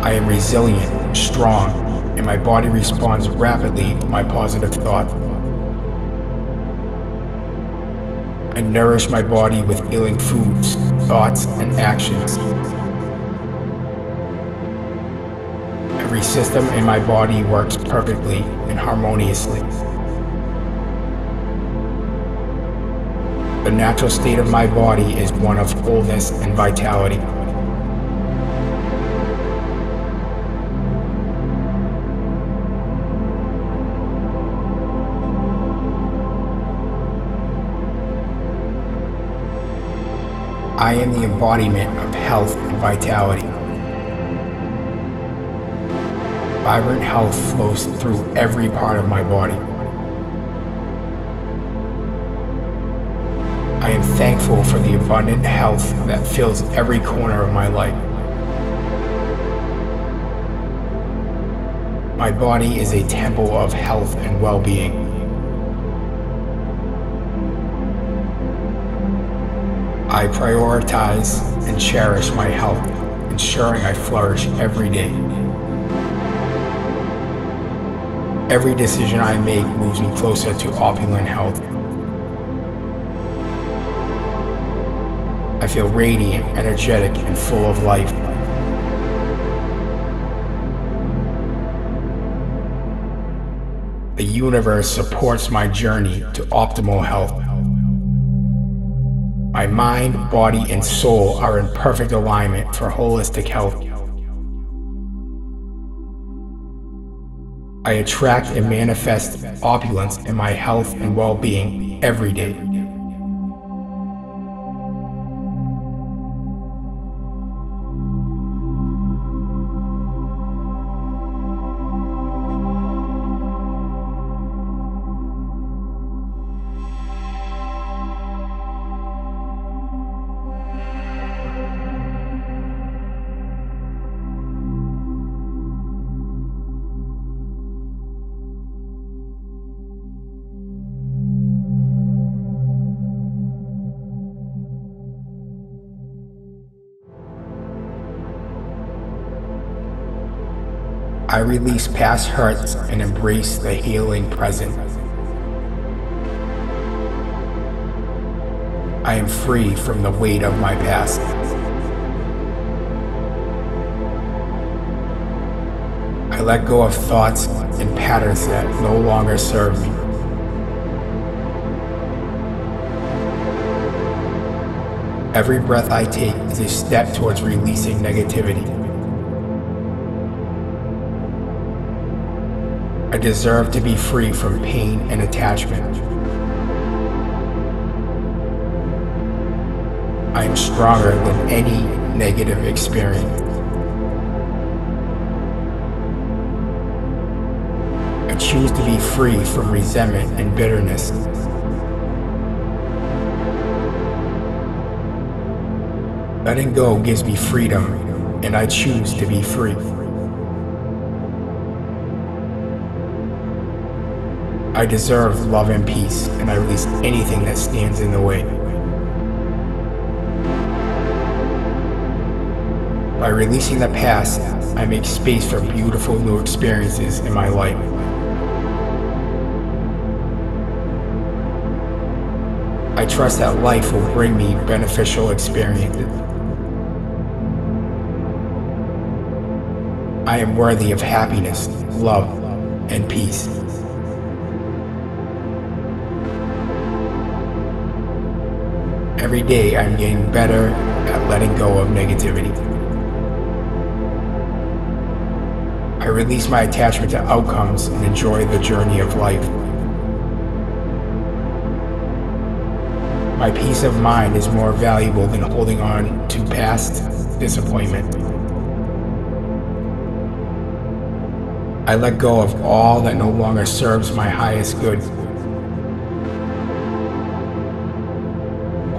I am resilient, strong, and my body responds rapidly to my positive thought. I nourish my body with healing foods, thoughts, and actions. Every system in my body works perfectly and harmoniously. The natural state of my body is one of fullness and vitality. I am the embodiment of health and vitality. Vibrant health flows through every part of my body. I am thankful for the abundant health that fills every corner of my life. My body is a temple of health and well-being. I prioritize and cherish my health, ensuring I flourish every day. Every decision I make moves me closer to opulent health. I feel radiant, energetic, and full of life. The universe supports my journey to optimal health. My mind, body, and soul are in perfect alignment for holistic health. I attract and manifest opulence in my health and well-being every day. I release past hurts and embrace the healing present. I am free from the weight of my past. I let go of thoughts and patterns that no longer serve me. Every breath I take is a step towards releasing negativity. I deserve to be free from pain and attachment. I am stronger than any negative experience. I choose to be free from resentment and bitterness. Letting go gives me freedom, and I choose to be free. I deserve love and peace, and I release anything that stands in the way. By releasing the past, I make space for beautiful new experiences in my life. I trust that life will bring me beneficial experiences. I am worthy of happiness, love, and peace. Every day I'm getting better at letting go of negativity. I release my attachment to outcomes and enjoy the journey of life. My peace of mind is more valuable than holding on to past disappointment. I let go of all that no longer serves my highest good.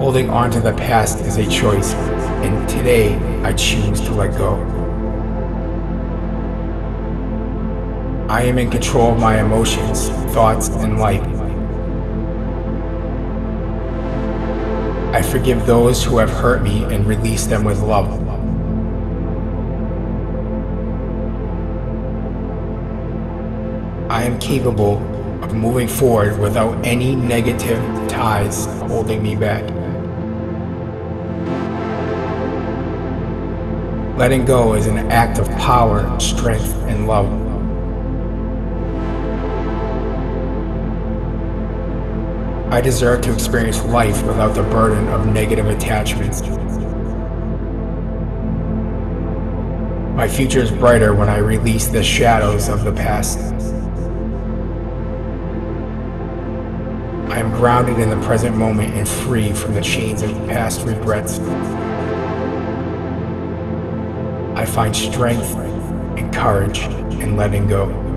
Holding on to the past is a choice, and today I choose to let go. I am in control of my emotions, thoughts, and life. I forgive those who have hurt me and release them with love. I am capable of moving forward without any negative ties holding me back. Letting go is an act of power, strength, and love. I deserve to experience life without the burden of negative attachments. My future is brighter when I release the shadows of the past. I am grounded in the present moment and free from the chains of past regrets. Find strength and courage in letting go.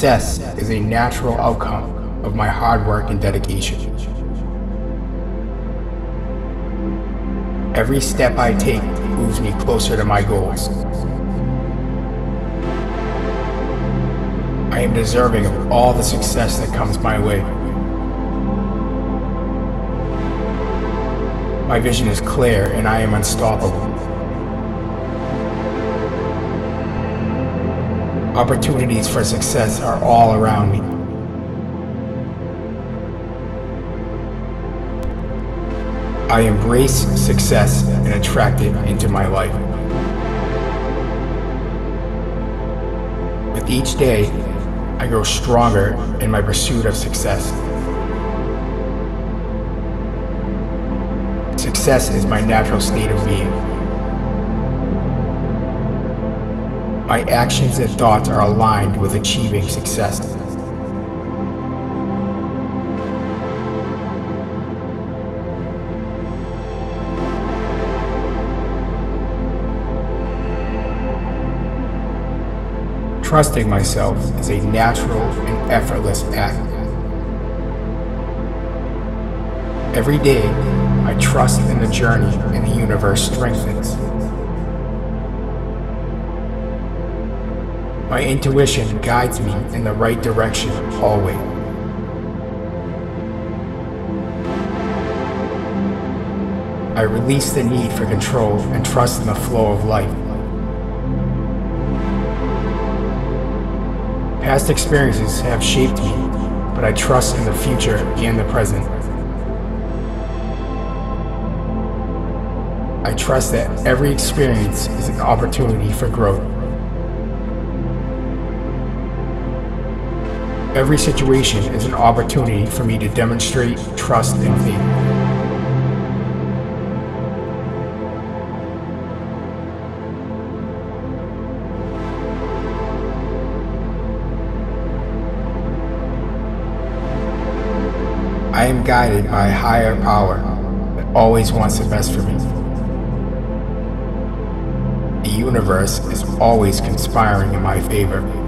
Success is a natural outcome of my hard work and dedication. Every step I take moves me closer to my goals. I am deserving of all the success that comes my way. My vision is clear and I am unstoppable. Opportunities for success are all around me. I embrace success and attract it into my life. With each day, I grow stronger in my pursuit of success. Success is my natural state of being. My actions and thoughts are aligned with achieving success. Trusting myself is a natural and effortless act. Every day, I trust in the journey and the universe strengthens. My intuition guides me in the right direction always. I release the need for control and trust in the flow of life. Past experiences have shaped me, but I trust in the future and the present. I trust that every experience is an opportunity for growth. Every situation is an opportunity for me to demonstrate trust and faith. I am guided by a higher power that always wants the best for me. The universe is always conspiring in my favor.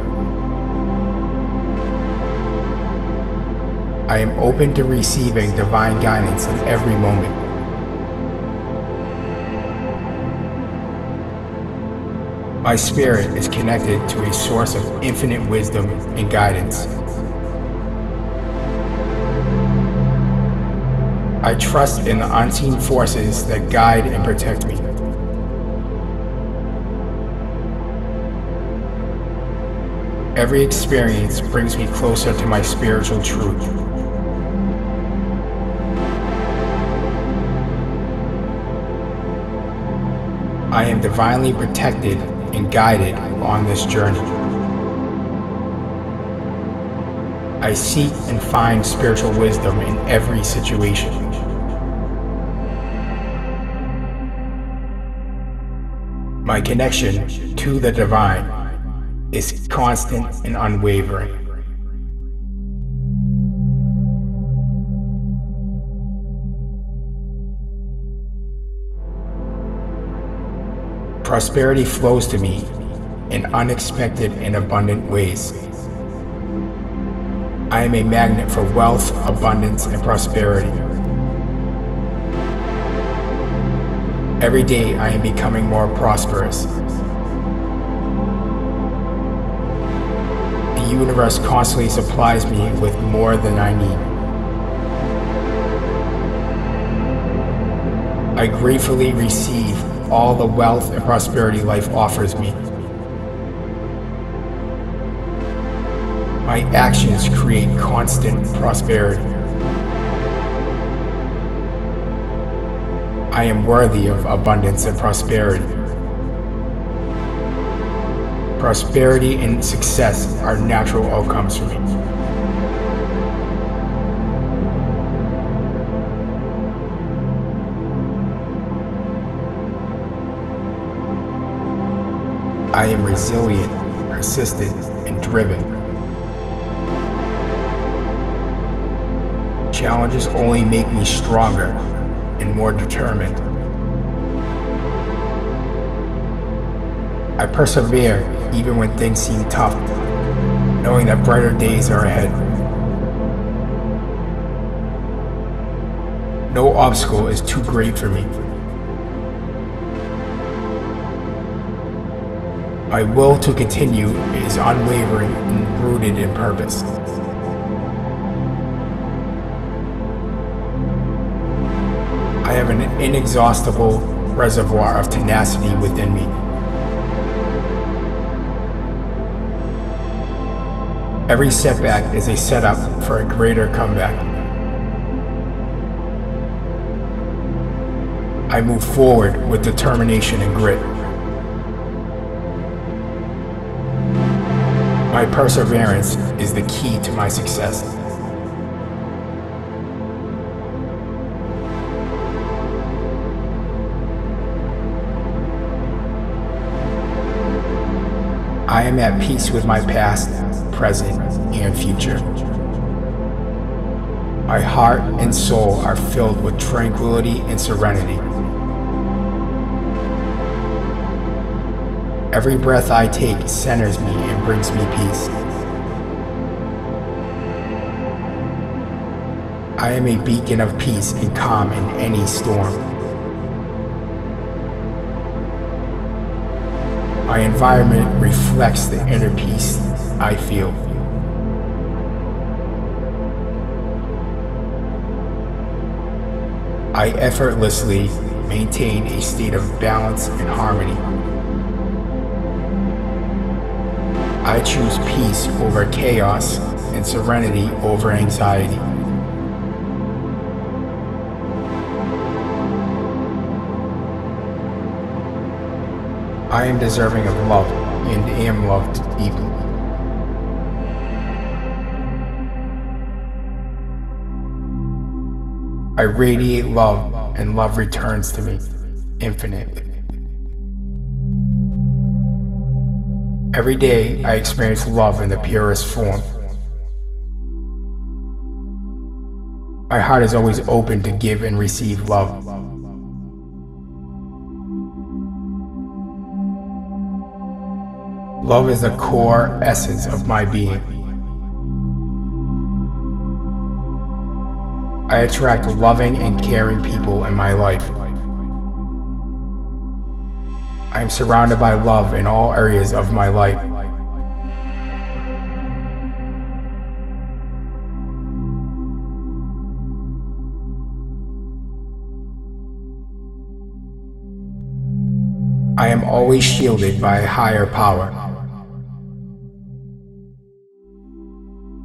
I am open to receiving divine guidance in every moment. My spirit is connected to a source of infinite wisdom and guidance. I trust in the unseen forces that guide and protect me. Every experience brings me closer to my spiritual truth. I am divinely protected and guided on this journey. I seek and find spiritual wisdom in every situation. My connection to the divine is constant and unwavering. Prosperity flows to me in unexpected and abundant ways. I am a magnet for wealth, abundance, and prosperity. Every day I am becoming more prosperous. Universe constantly supplies me with more than I need. I gratefully receive all the wealth and prosperity life offers me. My actions create constant prosperity. I am worthy of abundance and prosperity. Prosperity and success are natural outcomes for me. I am resilient, persistent, and driven. Challenges only make me stronger and more determined. I persevere even when things seem tough, knowing that brighter days are ahead. No obstacle is too great for me. My will to continue is unwavering and rooted in purpose. I have an inexhaustible reservoir of tenacity within me. Every setback is a setup for a greater comeback. I move forward with determination and grit. My perseverance is the key to my success. I am at peace with my past, present, and future. My heart and soul are filled with tranquility and serenity. Every breath I take centers me and brings me peace. I am a beacon of peace and calm in any storm. My environment reflects the inner peace I feel. I effortlessly maintain a state of balance and harmony. I choose peace over chaos and serenity over anxiety. I am deserving of love and am loved deeply. I radiate love and love returns to me infinitely. Every day I experience love in the purest form. My heart is always open to give and receive love. Love is the core essence of my being. I attract loving and caring people in my life. I am surrounded by love in all areas of my life. I am always shielded by a higher power.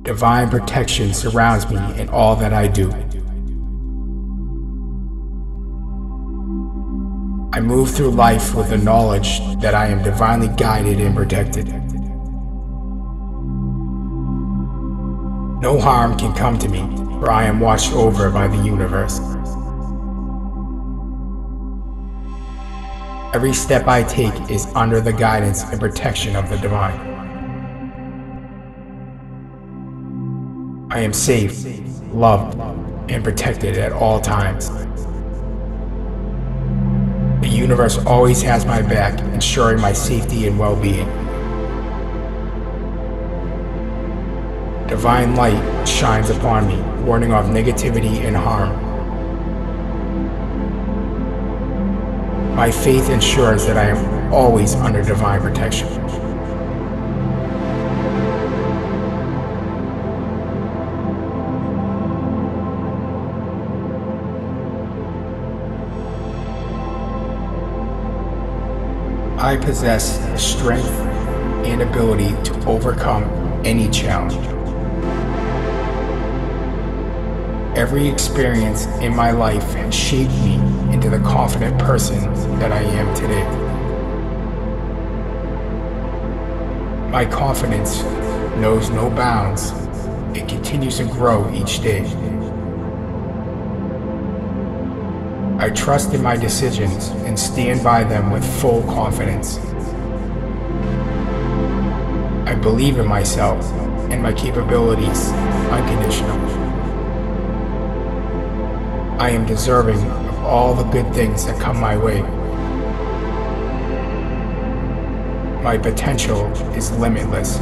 Divine protection surrounds me in all that I do. I move through life with the knowledge that I am divinely guided and protected. No harm can come to me, for I am watched over by the universe. Every step I take is under the guidance and protection of the divine. I am safe, loved, and protected at all times. The universe always has my back, ensuring my safety and well-being. Divine light shines upon me, warning off negativity and harm. My faith ensures that I am always under divine protection. I possess the strength and ability to overcome any challenge. Every experience in my life has shaped me into the confident person that I am today. My confidence knows no bounds. It continues to grow each day. I trust in my decisions and stand by them with full confidence. I believe in myself and my capabilities unconditional. I am deserving of all the good things that come my way. My potential is limitless.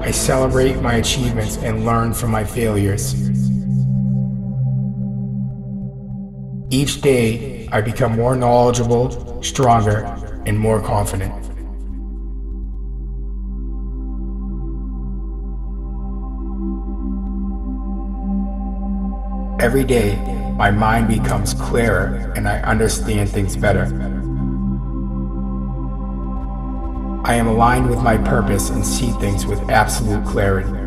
I celebrate my achievements and learn from my failures. Each day, I become more knowledgeable, stronger, and more confident. Every day, my mind becomes clearer and I understand things better. I am aligned with my purpose and see things with absolute clarity.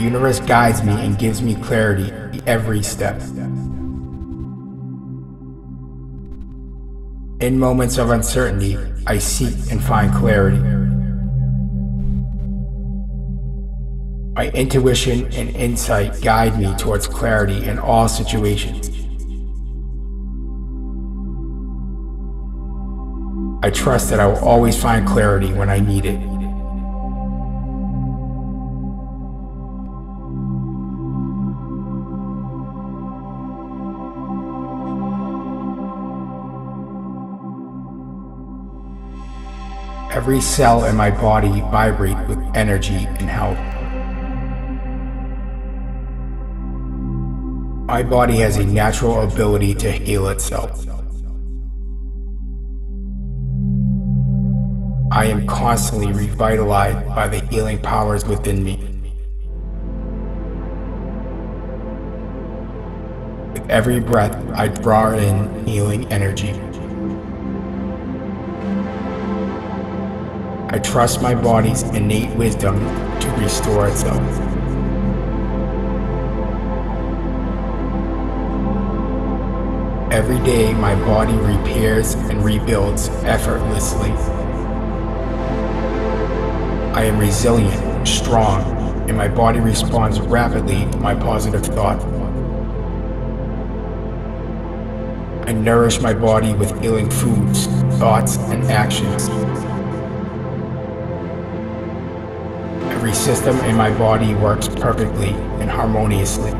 The universe guides me and gives me clarity every step. In moments of uncertainty, I seek and find clarity. My intuition and insight guide me towards clarity in all situations. I trust that I will always find clarity when I need it. Every cell in my body vibrates with energy and health. My body has a natural ability to heal itself. I am constantly revitalized by the healing powers within me. With every breath, I draw in healing energy. I trust my body's innate wisdom to restore itself. Every day, my body repairs and rebuilds effortlessly. I am resilient, strong, and my body responds rapidly to my positive thought. I nourish my body with healing foods, thoughts, and actions. Every system in my body works perfectly and harmoniously.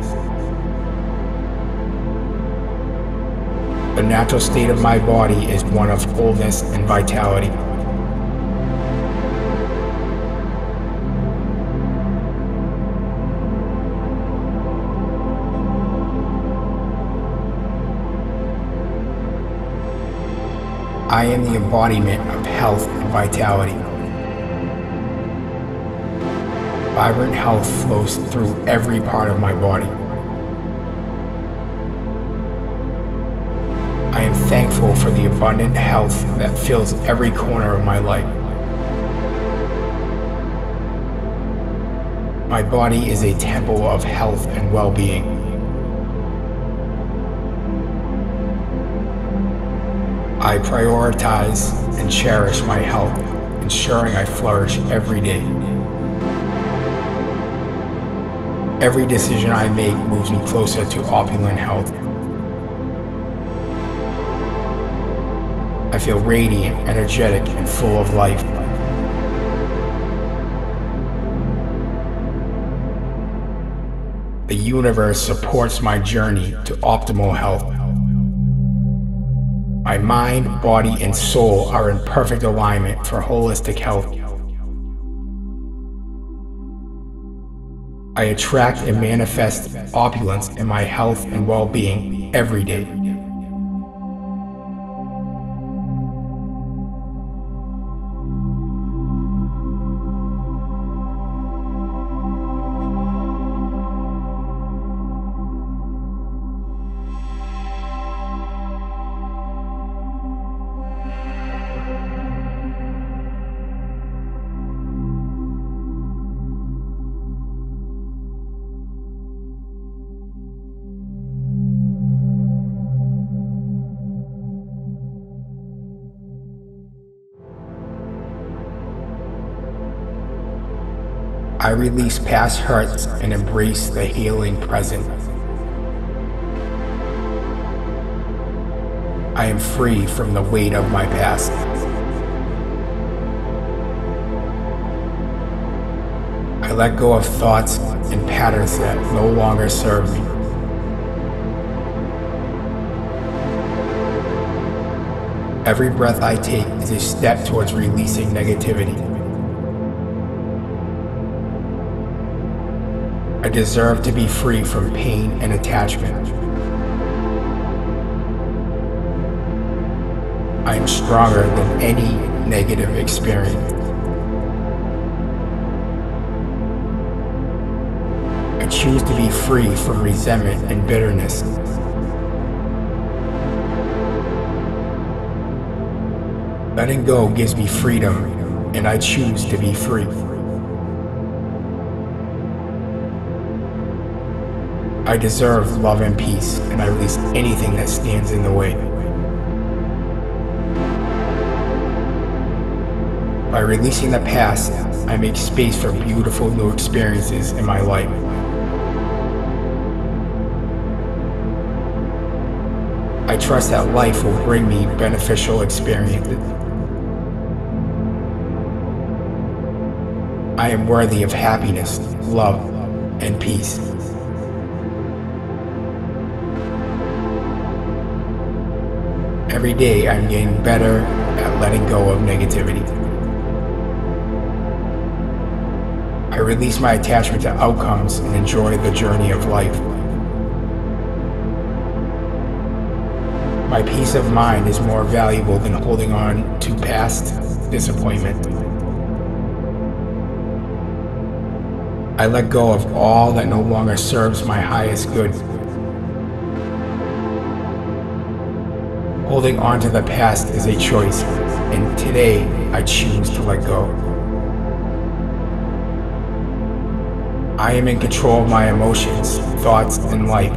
The natural state of my body is one of wholeness and vitality. I am the embodiment of health and vitality. Vibrant health flows through every part of my body. I am thankful for the abundant health that fills every corner of my life. My body is a temple of health and well-being. I prioritize and cherish my health, ensuring I flourish every day. Every decision I make moves me closer to opulent health. I feel radiant, energetic, and full of life. The universe supports my journey to optimal health. My mind, body, and soul are in perfect alignment for holistic health. I attract and manifest opulence in my health and well-being every day. I release past hurts and embrace the healing present. I am free from the weight of my past. I let go of thoughts and patterns that no longer serve me. Every breath I take is a step towards releasing negativity. I deserve to be free from pain and attachment. I am stronger than any negative experience. I choose to be free from resentment and bitterness. Letting go gives me freedom, and I choose to be free. I deserve love and peace, and I release anything that stands in the way. By releasing the past, I make space for beautiful new experiences in my life. I trust that life will bring me beneficial experiences. I am worthy of happiness, love, and peace. Every day I'm getting better at letting go of negativity. I release my attachment to outcomes and enjoy the journey of life. My peace of mind is more valuable than holding on to past disappointment. I let go of all that no longer serves my highest good. Holding on to the past is a choice, and today I choose to let go. I am in control of my emotions, thoughts, and life.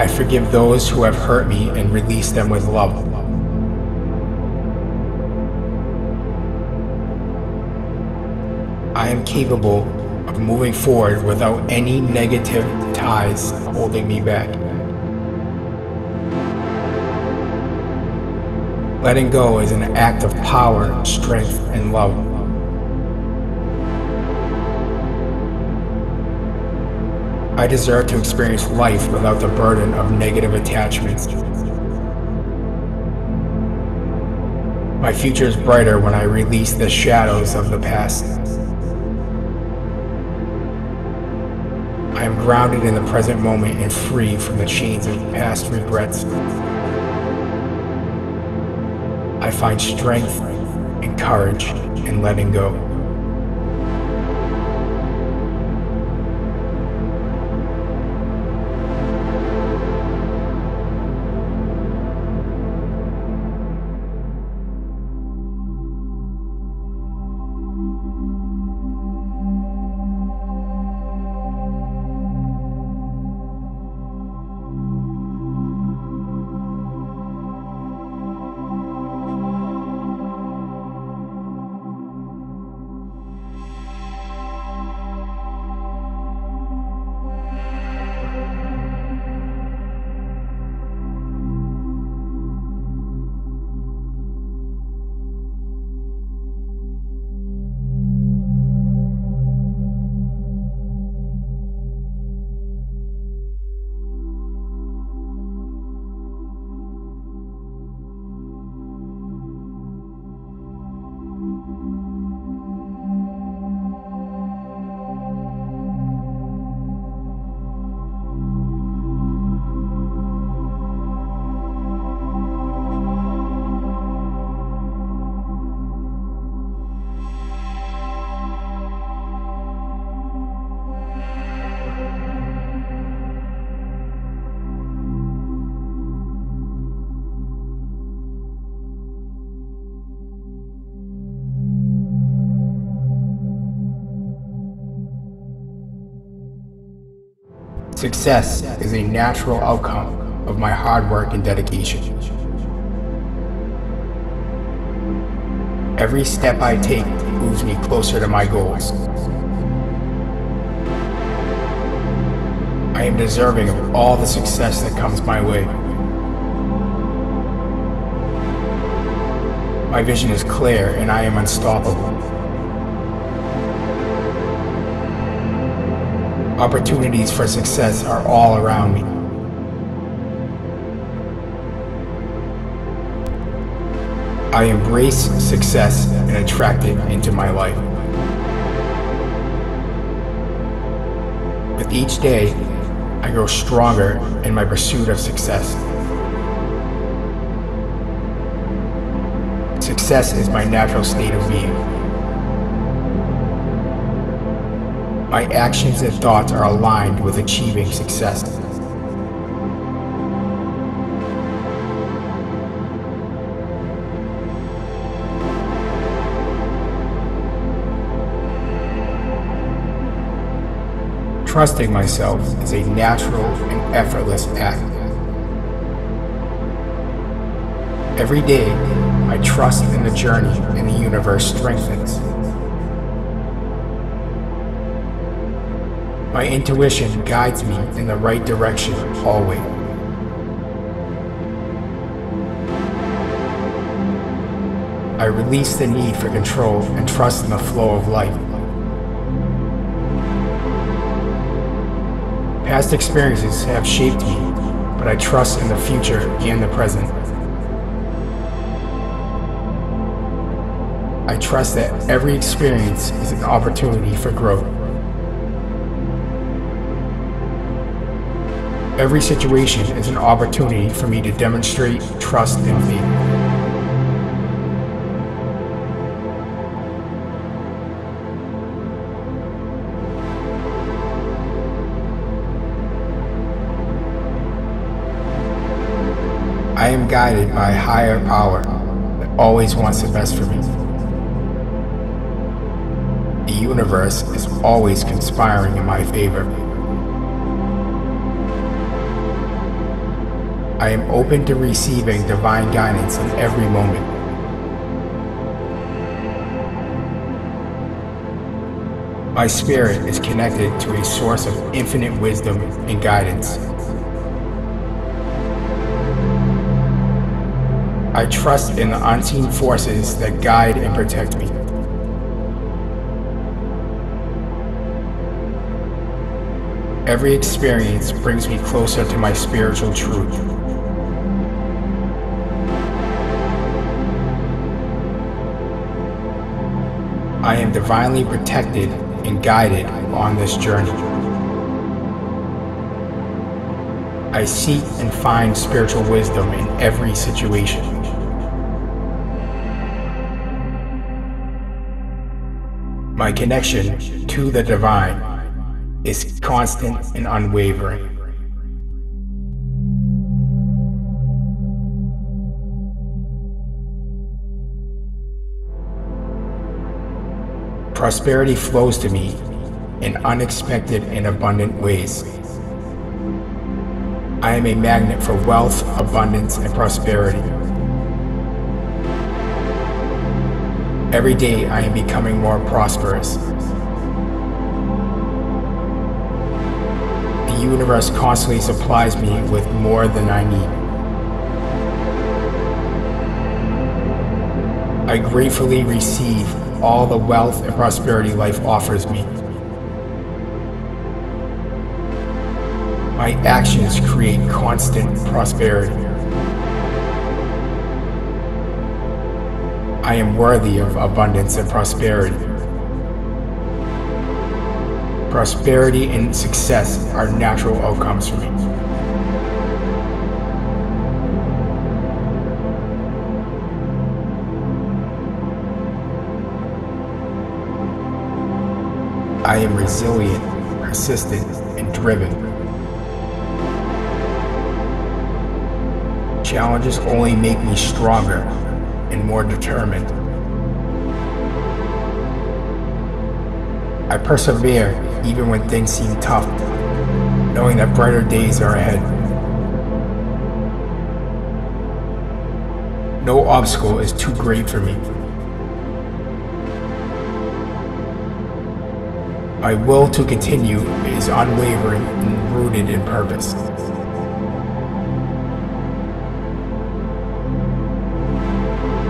I forgive those who have hurt me and release them with love. I am capable of moving forward without any negative ties holding me back. Letting go is an act of power, strength, and love. I deserve to experience life without the burden of negative attachments. My future is brighter when I release the shadows of the past. I am grounded in the present moment and free from the chains of past regrets. I find strength and courage in letting go. Success is a natural outcome of my hard work and dedication. Every step I take moves me closer to my goals. I am deserving of all the success that comes my way. My vision is clear and I am unstoppable. Opportunities for success are all around me. I embrace success and attract it into my life. With each day, I grow stronger in my pursuit of success. Success is my natural state of being. My actions and thoughts are aligned with achieving success. Trusting myself is a natural and effortless act. Every day, my trust in the journey and the universe strengthens. My intuition guides me in the right direction always. I release the need for control and trust in the flow of life. Past experiences have shaped me, but I trust in the future and the present. I trust that every experience is an opportunity for growth. Every situation is an opportunity for me to demonstrate trust and faith. I am guided by a higher power that always wants the best for me. The universe is always conspiring in my favor. I am open to receiving divine guidance in every moment. My spirit is connected to a source of infinite wisdom and guidance. I trust in the unseen forces that guide and protect me. Every experience brings me closer to my spiritual truth. Divinely protected and guided on this journey. I seek and find spiritual wisdom in every situation. My connection to the divine is constant and unwavering. Prosperity flows to me in unexpected and abundant ways. I am a magnet for wealth, abundance, and prosperity. Every day I am becoming more prosperous. The universe constantly supplies me with more than I need. I gratefully receive all the wealth and prosperity life offers me. My actions create constant prosperity. I am worthy of abundance and prosperity. Prosperity and success are natural outcomes for me. I am resilient, persistent, and driven. Challenges only make me stronger and more determined. I persevere even when things seem tough, knowing that brighter days are ahead. No obstacle is too great for me. My will to continue is unwavering and rooted in purpose.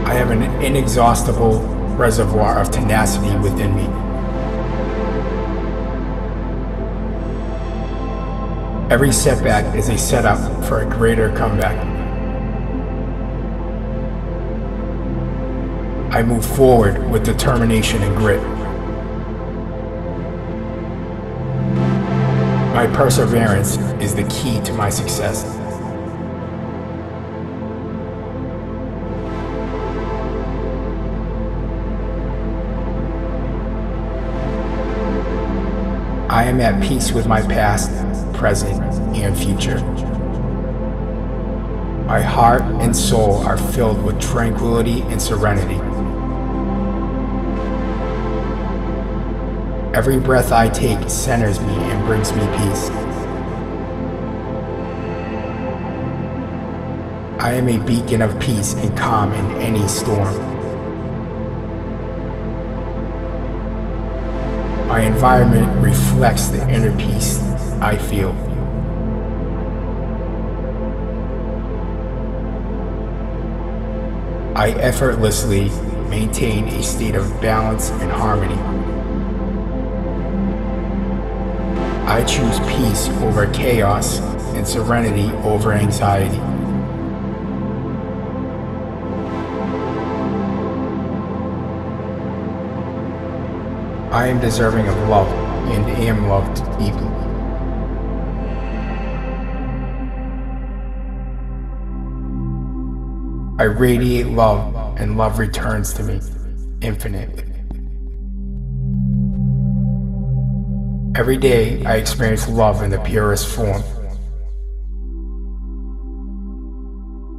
I have an inexhaustible reservoir of tenacity within me. Every setback is a setup for a greater comeback. I move forward with determination and grit. My perseverance is the key to my success. I am at peace with my past, present, and future. My heart and soul are filled with tranquility and serenity. Every breath I take centers me and brings me peace. I am a beacon of peace and calm in any storm. My environment reflects the inner peace I feel. I effortlessly maintain a state of balance and harmony. I choose peace over chaos and serenity over anxiety. I am deserving of love and am loved deeply. I radiate love and love returns to me infinitely. Every day I experience love in the purest form.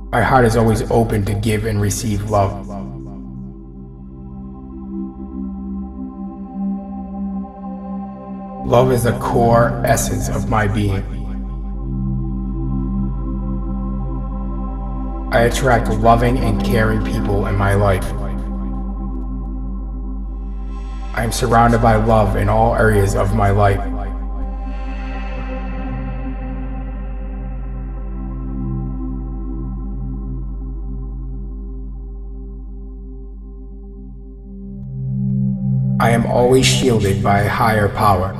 My heart is always open to give and receive love. Love is the core essence of my being. I attract loving and caring people in my life. I am surrounded by love in all areas of my life. I am always shielded by a higher power.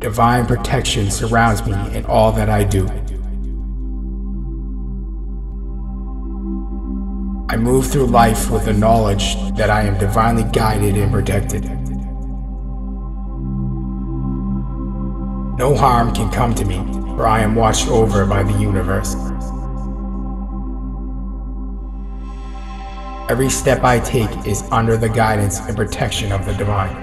Divine protection surrounds me in all that I do. I move through life with the knowledge that I am divinely guided and protected. No harm can come to me, for I am watched over by the universe. Every step I take is under the guidance and protection of the divine.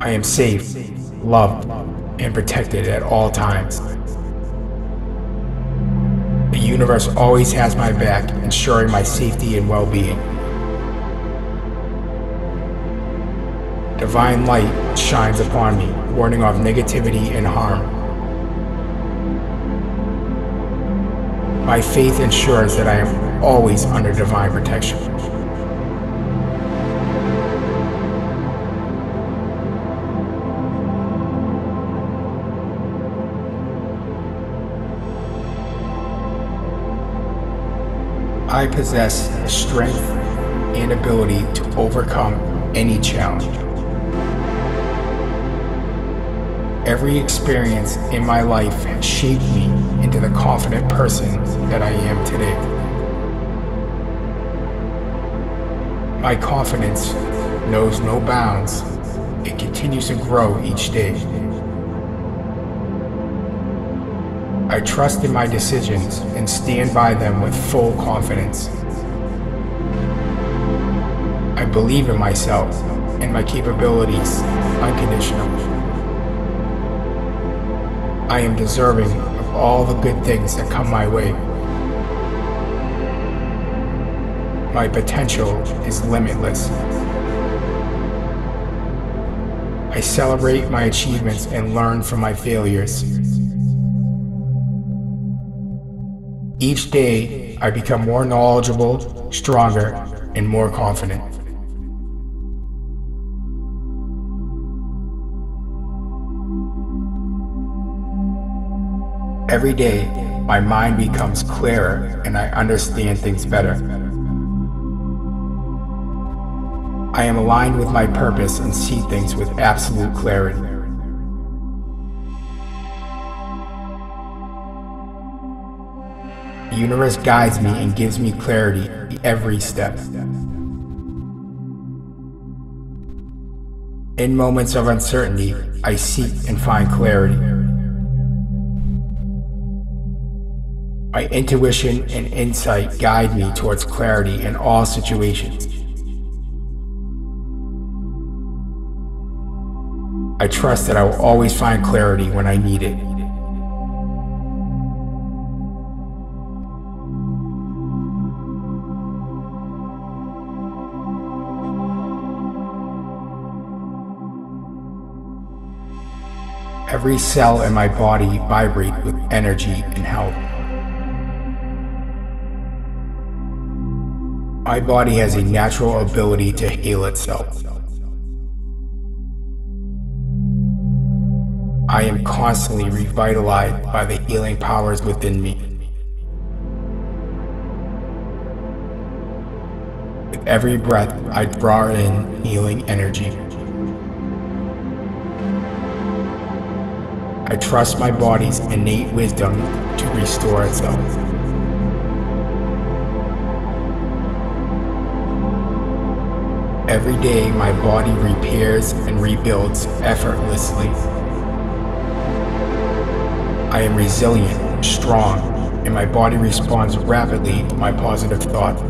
I am safe, loved, and protected at all times. Universe always has my back, ensuring my safety and well-being. Divine light shines upon me, warning off negativity and harm. My faith ensures that I am always under divine protection. I possess the strength and ability to overcome any challenge. Every experience in my life has shaped me into the confident person that I am today. My confidence knows no bounds. It continues to grow each day. I trust in my decisions and stand by them with full confidence. I believe in myself and my capabilities unconditionally. I am deserving of all the good things that come my way. My potential is limitless. I celebrate my achievements and learn from my failures. Each day, I become more knowledgeable, stronger, and more confident. Every day, my mind becomes clearer and I understand things better. I am aligned with my purpose and see things with absolute clarity. Universe guides me and gives me clarity every step. In moments of uncertainty, I seek and find clarity. My intuition and insight guide me towards clarity in all situations. I trust that I will always find clarity when I need it. Every cell in my body vibrates with energy and health. My body has a natural ability to heal itself. I am constantly revitalized by the healing powers within me. With every breath, I draw in healing energy. I trust my body's innate wisdom to restore itself. Every day, my body repairs and rebuilds effortlessly. I am resilient, strong, and my body responds rapidly to my positive thought.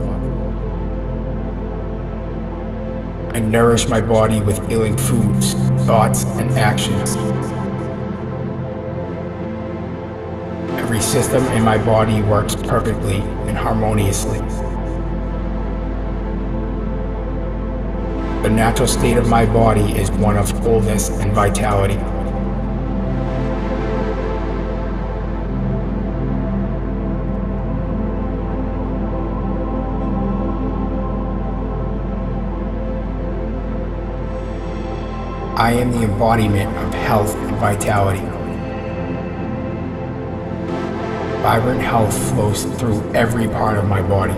I nourish my body with healing foods, thoughts, and actions. Every system in my body works perfectly and harmoniously. The natural state of my body is one of fullness and vitality. I am the embodiment of health and vitality. Vibrant health flows through every part of my body.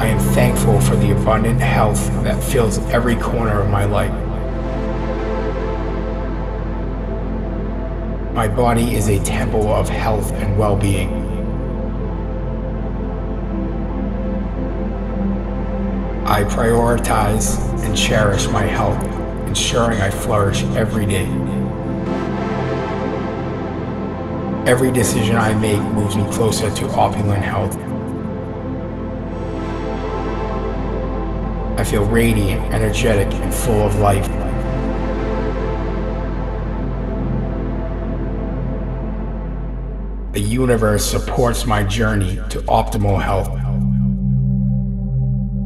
I am thankful for the abundant health that fills every corner of my life. My body is a temple of health and well-being. I prioritize and cherish my health, ensuring I flourish every day. Every decision I make moves me closer to opulent health. I feel radiant, energetic, and full of life. The universe supports my journey to optimal health.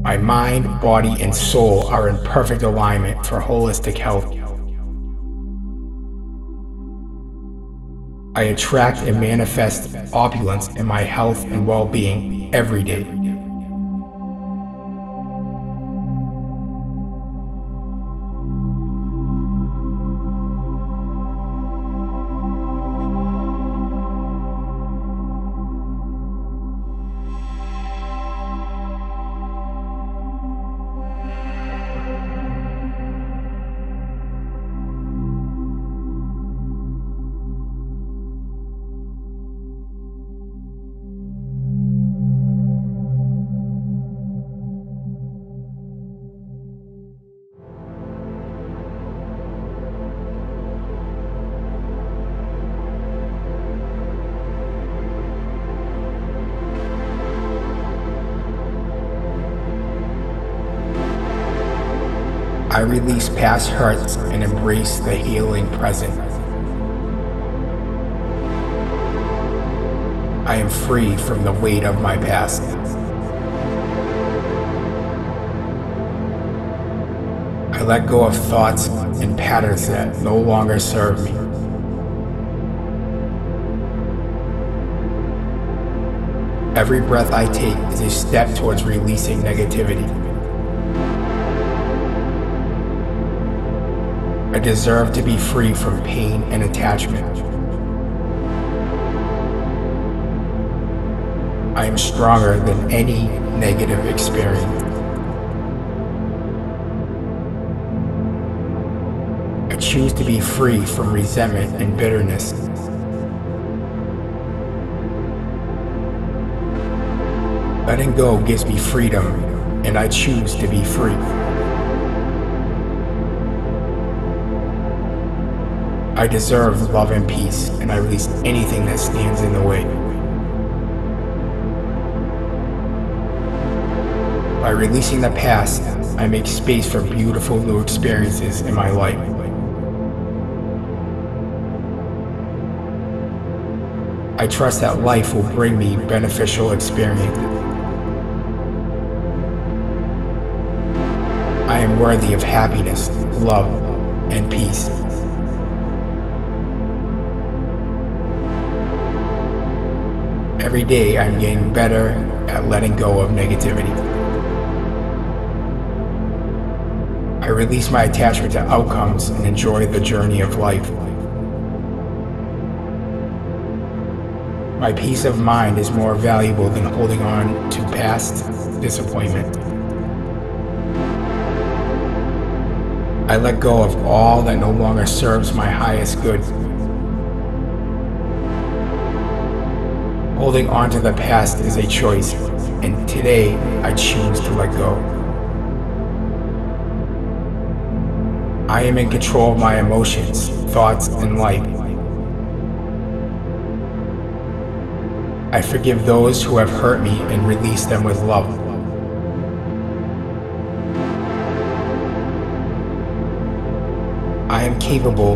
My mind, body, and soul are in perfect alignment for holistic health. I attract and manifest opulence in my health and well-being every day. I release past hurts and embrace the healing present. I am free from the weight of my past. I let go of thoughts and patterns that no longer serve me. Every breath I take is a step towards releasing negativity. I deserve to be free from pain and attachment. I am stronger than any negative experience. I choose to be free from resentment and bitterness. Letting go gives me freedom, and I choose to be free. I deserve love and peace, and I release anything that stands in the way. By releasing the past, I make space for beautiful new experiences in my life. I trust that life will bring me beneficial experiences. I am worthy of happiness, love, and peace. Every day I'm getting better at letting go of negativity. I release my attachment to outcomes and enjoy the journey of life. My peace of mind is more valuable than holding on to past disappointment. I let go of all that no longer serves my highest good. Holding on to the past is a choice, and today I choose to let go. I am in control of my emotions, thoughts, and life. I forgive those who have hurt me and release them with love. I am capable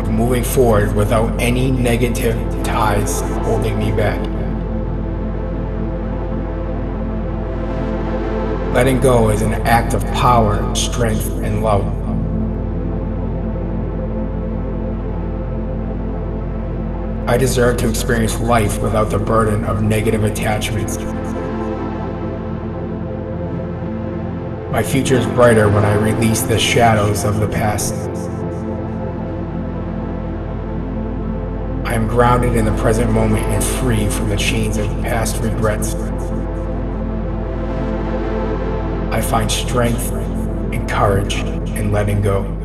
of moving forward without any negative ties holding me back. Letting go is an act of power, strength, and love. I deserve to experience life without the burden of negative attachments. My future is brighter when I release the shadows of the past. I am grounded in the present moment and free from the chains of past regrets. I find strength and courage in letting go.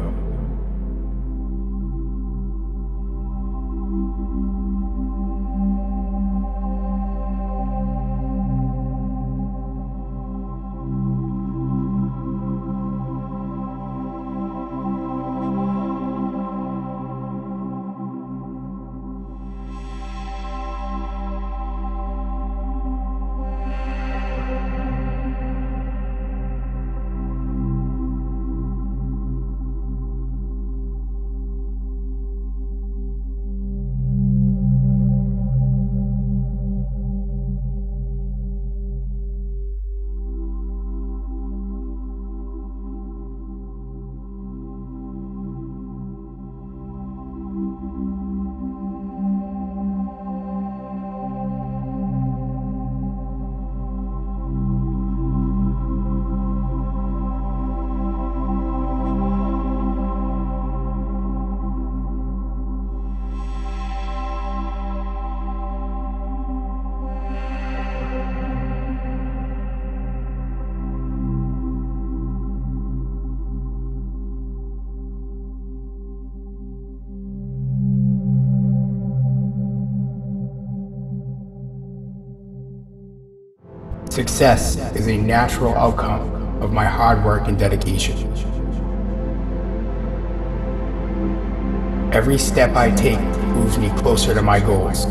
Success is a natural outcome of my hard work and dedication. Every step I take moves me closer to my goals.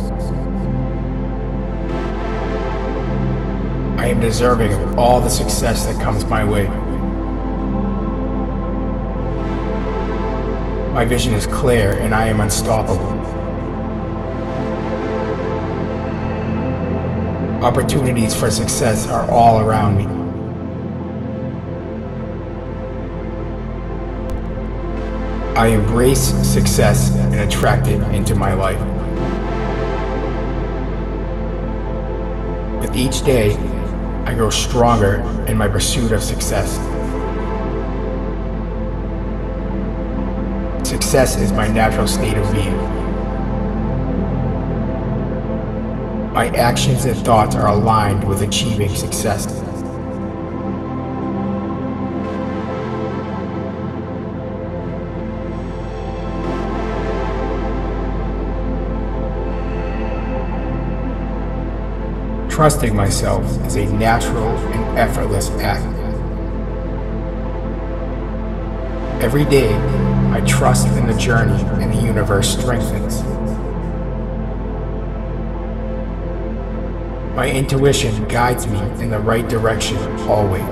I am deserving of all the success that comes my way. My vision is clear and I am unstoppable. Opportunities for success are all around me. I embrace success and attract it into my life. With each day, I grow stronger in my pursuit of success. Success is my natural state of being. My actions and thoughts are aligned with achieving success. Trusting myself is a natural and effortless act. Every day, I trust in the journey and the universe strengthens. My intuition guides me in the right direction always.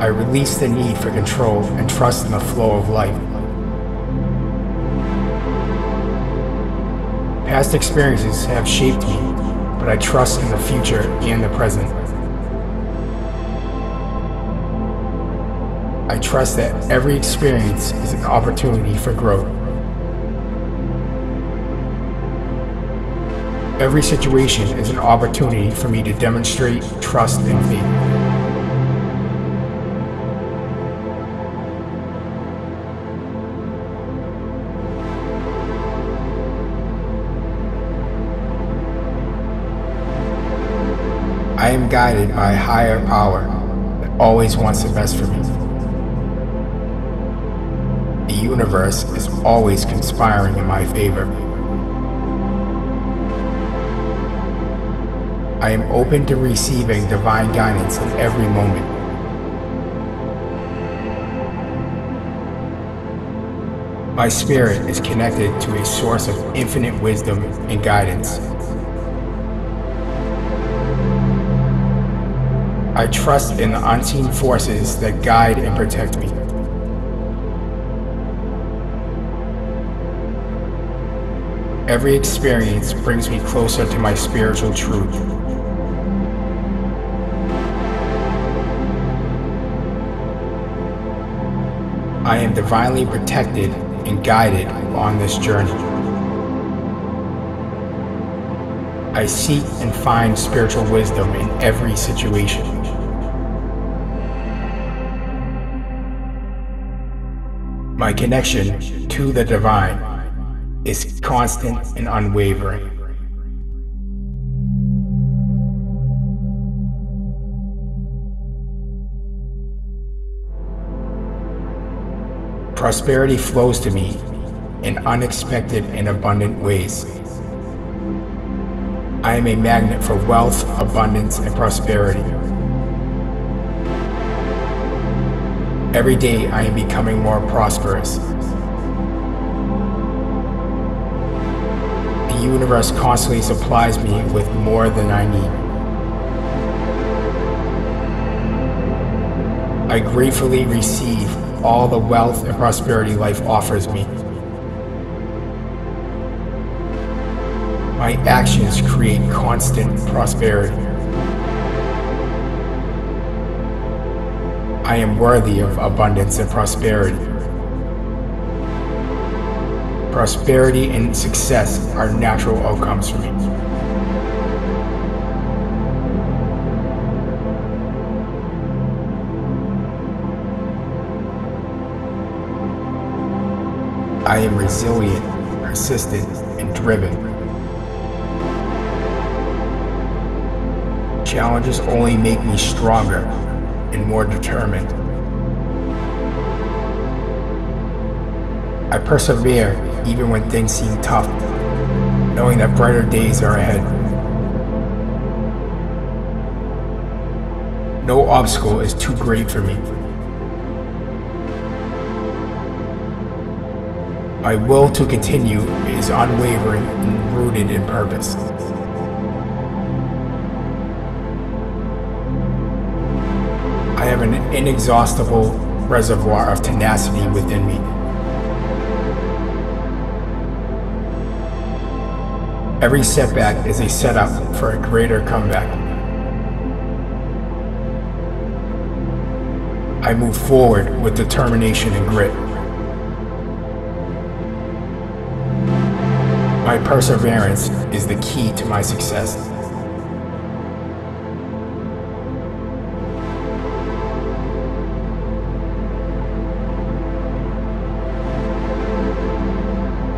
I release the need for control and trust in the flow of life. Past experiences have shaped me, but I trust in the future and the present. I trust that every experience is an opportunity for growth. Every situation is an opportunity for me to demonstrate trust and faith. I am guided by a higher power that always wants the best for me. The universe is always conspiring in my favor. I am open to receiving divine guidance in every moment. My spirit is connected to a source of infinite wisdom and guidance. I trust in the unseen forces that guide and protect me. Every experience brings me closer to my spiritual truth. I am divinely protected and guided on this journey. I seek and find spiritual wisdom in every situation. My connection to the divine is constant and unwavering. Prosperity flows to me in unexpected and abundant ways. I am a magnet for wealth, abundance, and prosperity. Every day I am becoming more prosperous. The universe constantly supplies me with more than I need. I gratefully receive all the wealth and prosperity life offers me. My actions create constant prosperity. I am worthy of abundance and prosperity. Prosperity and success are natural outcomes for me. I am resilient, persistent, and driven. Challenges only make me stronger and more determined. I persevere even when things seem tough, knowing that brighter days are ahead. No obstacle is too great for me. My will to continue is unwavering and rooted in purpose. I have an inexhaustible reservoir of tenacity within me. Every setback is a setup for a greater comeback. I move forward with determination and grit. Perseverance is the key to my success.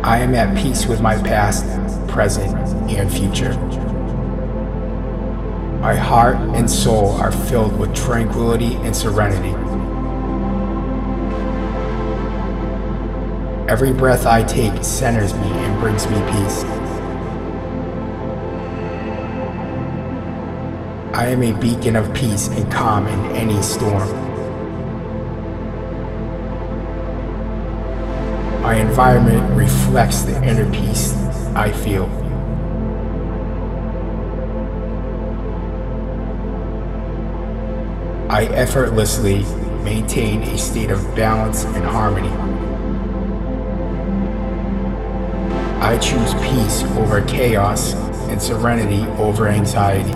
I am at peace with my past, present, and future. My heart and soul are filled with tranquility and serenity. Every breath I take centers me brings me peace. I am a beacon of peace and calm in any storm. My environment reflects the inner peace I feel. I effortlessly maintain a state of balance and harmony. I choose peace over chaos and serenity over anxiety.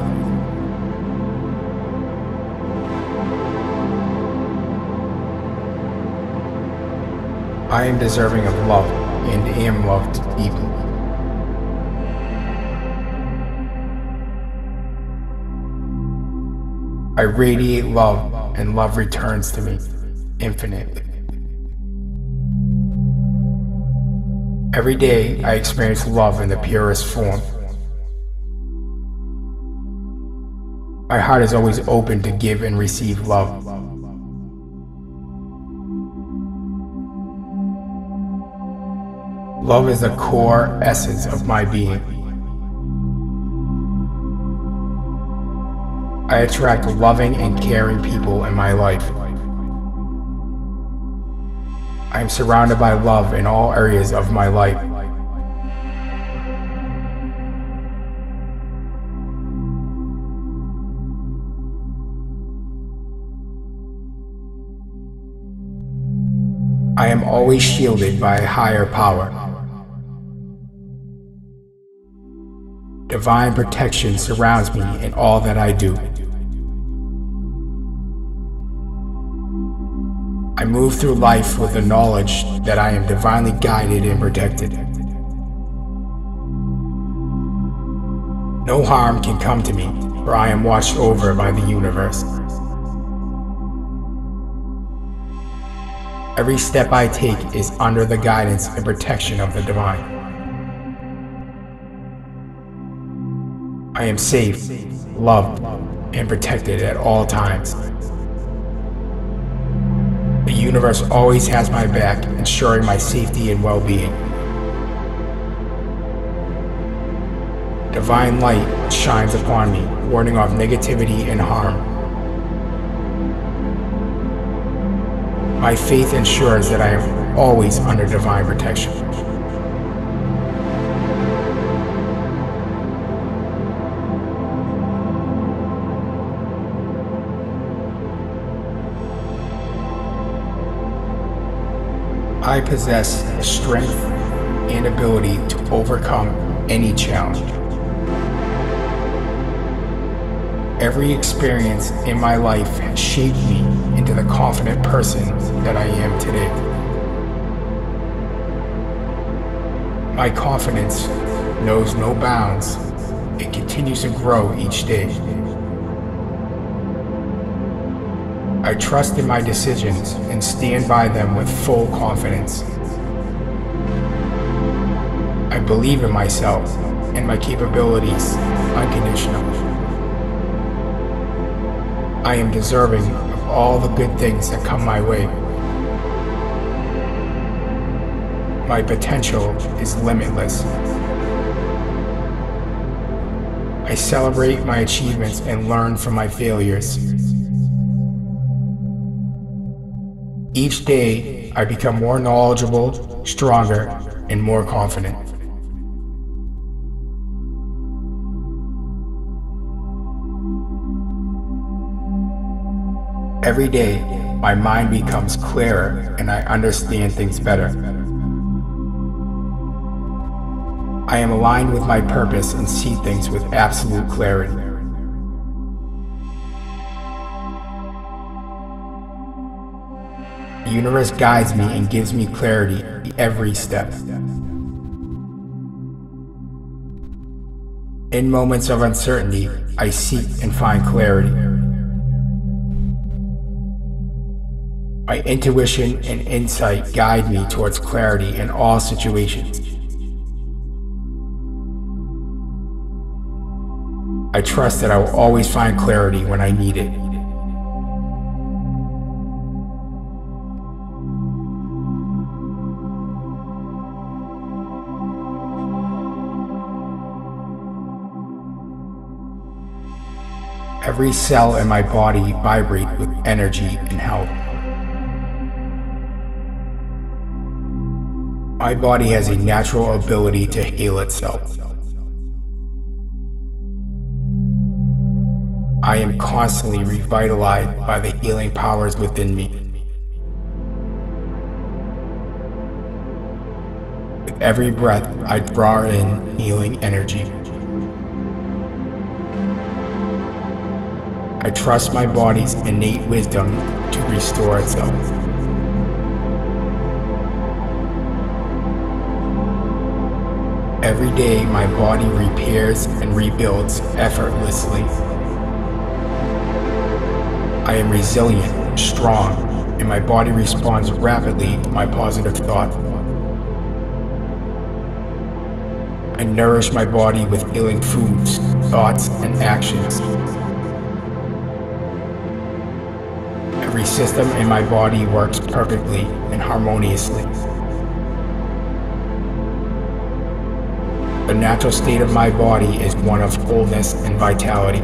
I am deserving of love and am loved deeply. I radiate love and love returns to me infinitely. Every day I experience love in the purest form. My heart is always open to give and receive love. Love is the core essence of my being. I attract loving and caring people in my life. I am surrounded by love in all areas of my life. I am always shielded by a higher power. Divine protection surrounds me in all that I do. I move through life with the knowledge that I am divinely guided and protected. No harm can come to me, for I am watched over by the universe. Every step I take is under the guidance and protection of the divine. I am safe, loved, and protected at all times. The universe always has my back, ensuring my safety and well-being. Divine light shines upon me, warding off negativity and harm. My faith ensures that I am always under divine protection. I possess the strength and ability to overcome any challenge. Every experience in my life has shaped me into the confident person that I am today. My confidence knows no bounds. It continues to grow each day. I trust in my decisions and stand by them with full confidence. I believe in myself and my capabilities unconditionally. I am deserving of all the good things that come my way. My potential is limitless. I celebrate my achievements and learn from my failures. Each day, I become more knowledgeable, stronger, and more confident. Every day, my mind becomes clearer and I understand things better. I am aligned with my purpose and see things with absolute clarity. Universe guides me and gives me clarity every step. In moments of uncertainty, I seek and find clarity. My intuition and insight guide me towards clarity in all situations. I trust that I will always find clarity when I need it. Every cell in my body vibrate with energy and health. My body has a natural ability to heal itself. I am constantly revitalized by the healing powers within me. With every breath, I draw in healing energy. I trust my body's innate wisdom to restore itself. Every day, my body repairs and rebuilds effortlessly. I am resilient, strong, and my body responds rapidly to my positive thought. I nourish my body with healing foods, thoughts, and actions. Every system in my body works perfectly and harmoniously. The natural state of my body is one of fullness and vitality.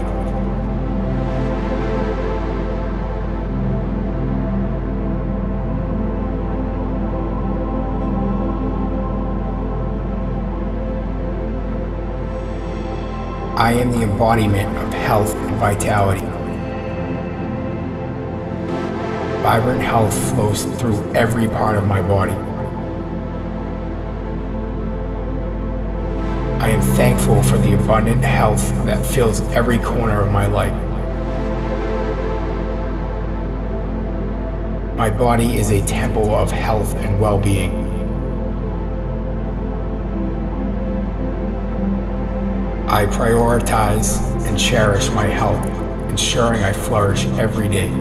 I am the embodiment of health and vitality. Vibrant health flows through every part of my body. I am thankful for the abundant health that fills every corner of my life. My body is a temple of health and well-being. I prioritize and cherish my health, ensuring I flourish every day.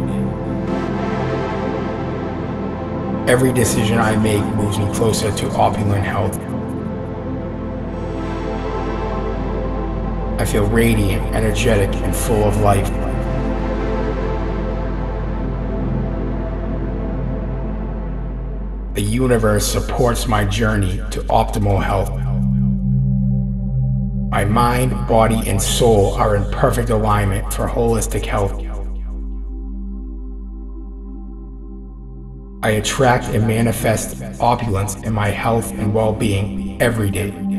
Every decision I make moves me closer to opulent health. I feel radiant, energetic, and full of life. The universe supports my journey to optimal health. My mind, body, and soul are in perfect alignment for holistic health. I attract and manifest opulence in my health and well-being every day.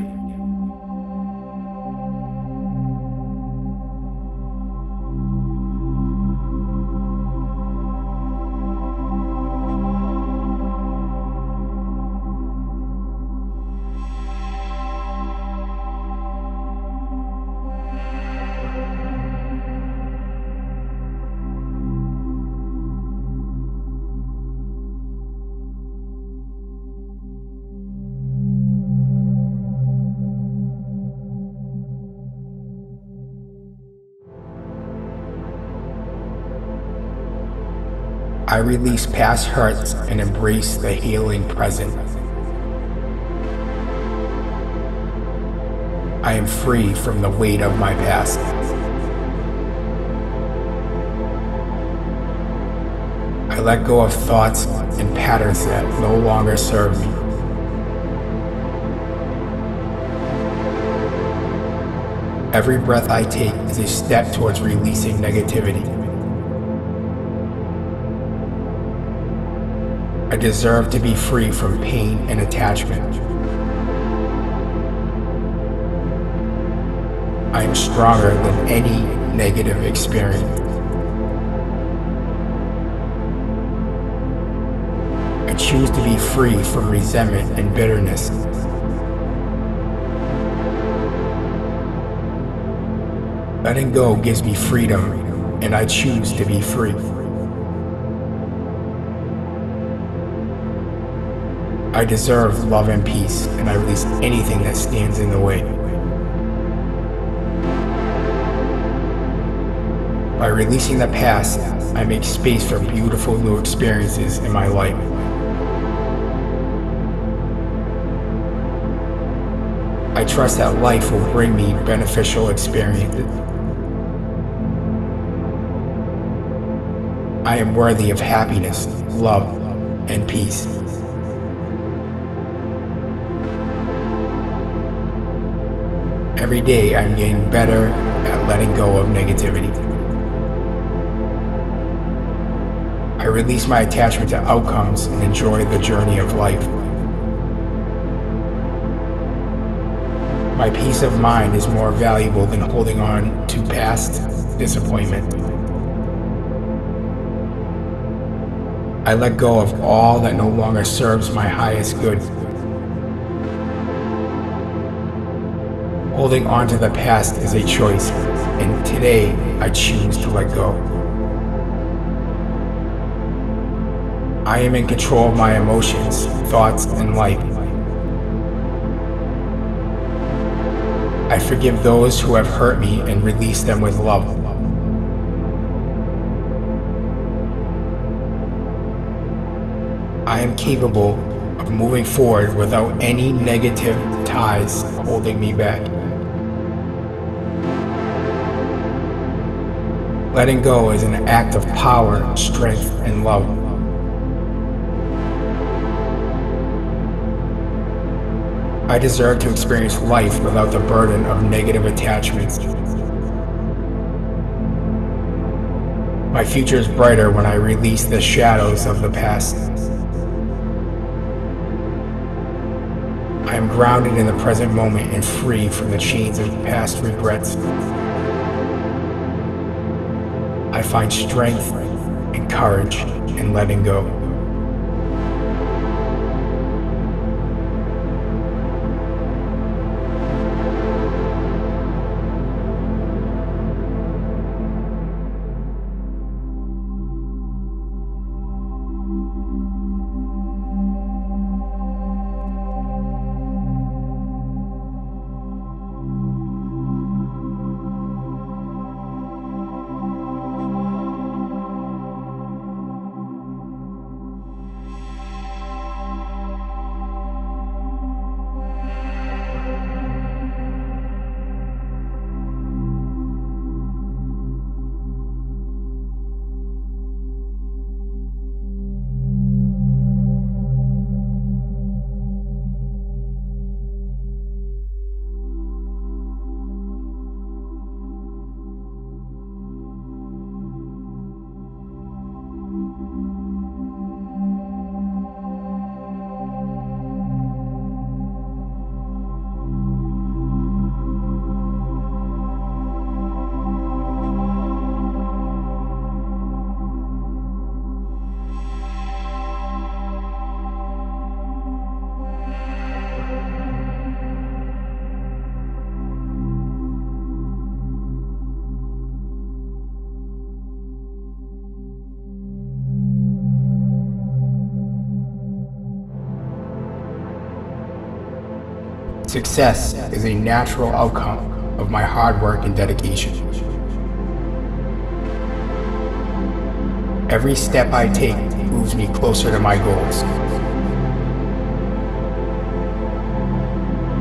I release past hurts and embrace the healing present. I am free from the weight of my past. I let go of thoughts and patterns that no longer serve me. Every breath I take is a step towards releasing negativity. I deserve to be free from pain and attachment. I am stronger than any negative experience. I choose to be free from resentment and bitterness. Letting go gives me freedom, and I choose to be free. I deserve love and peace, and I release anything that stands in the way. By releasing the past, I make space for beautiful new experiences in my life. I trust that life will bring me beneficial experiences. I am worthy of happiness, love, and peace. Every day I'm getting better at letting go of negativity. I release my attachment to outcomes and enjoy the journey of life. My peace of mind is more valuable than holding on to past disappointment. I let go of all that no longer serves my highest good. holding on to the past is a choice, and today I choose to let go. I am in control of my emotions, thoughts, and life. I forgive those who have hurt me and release them with love. I am capable of moving forward without any negative ties holding me back. Letting go is an act of power, strength, and love. I deserve to experience life without the burden of negative attachments. My future is brighter when I release the shadows of the past. I am grounded in the present moment and free from the chains of past regrets. Find strength and courage in letting go. Success is a natural outcome of my hard work and dedication. Every step I take moves me closer to my goals.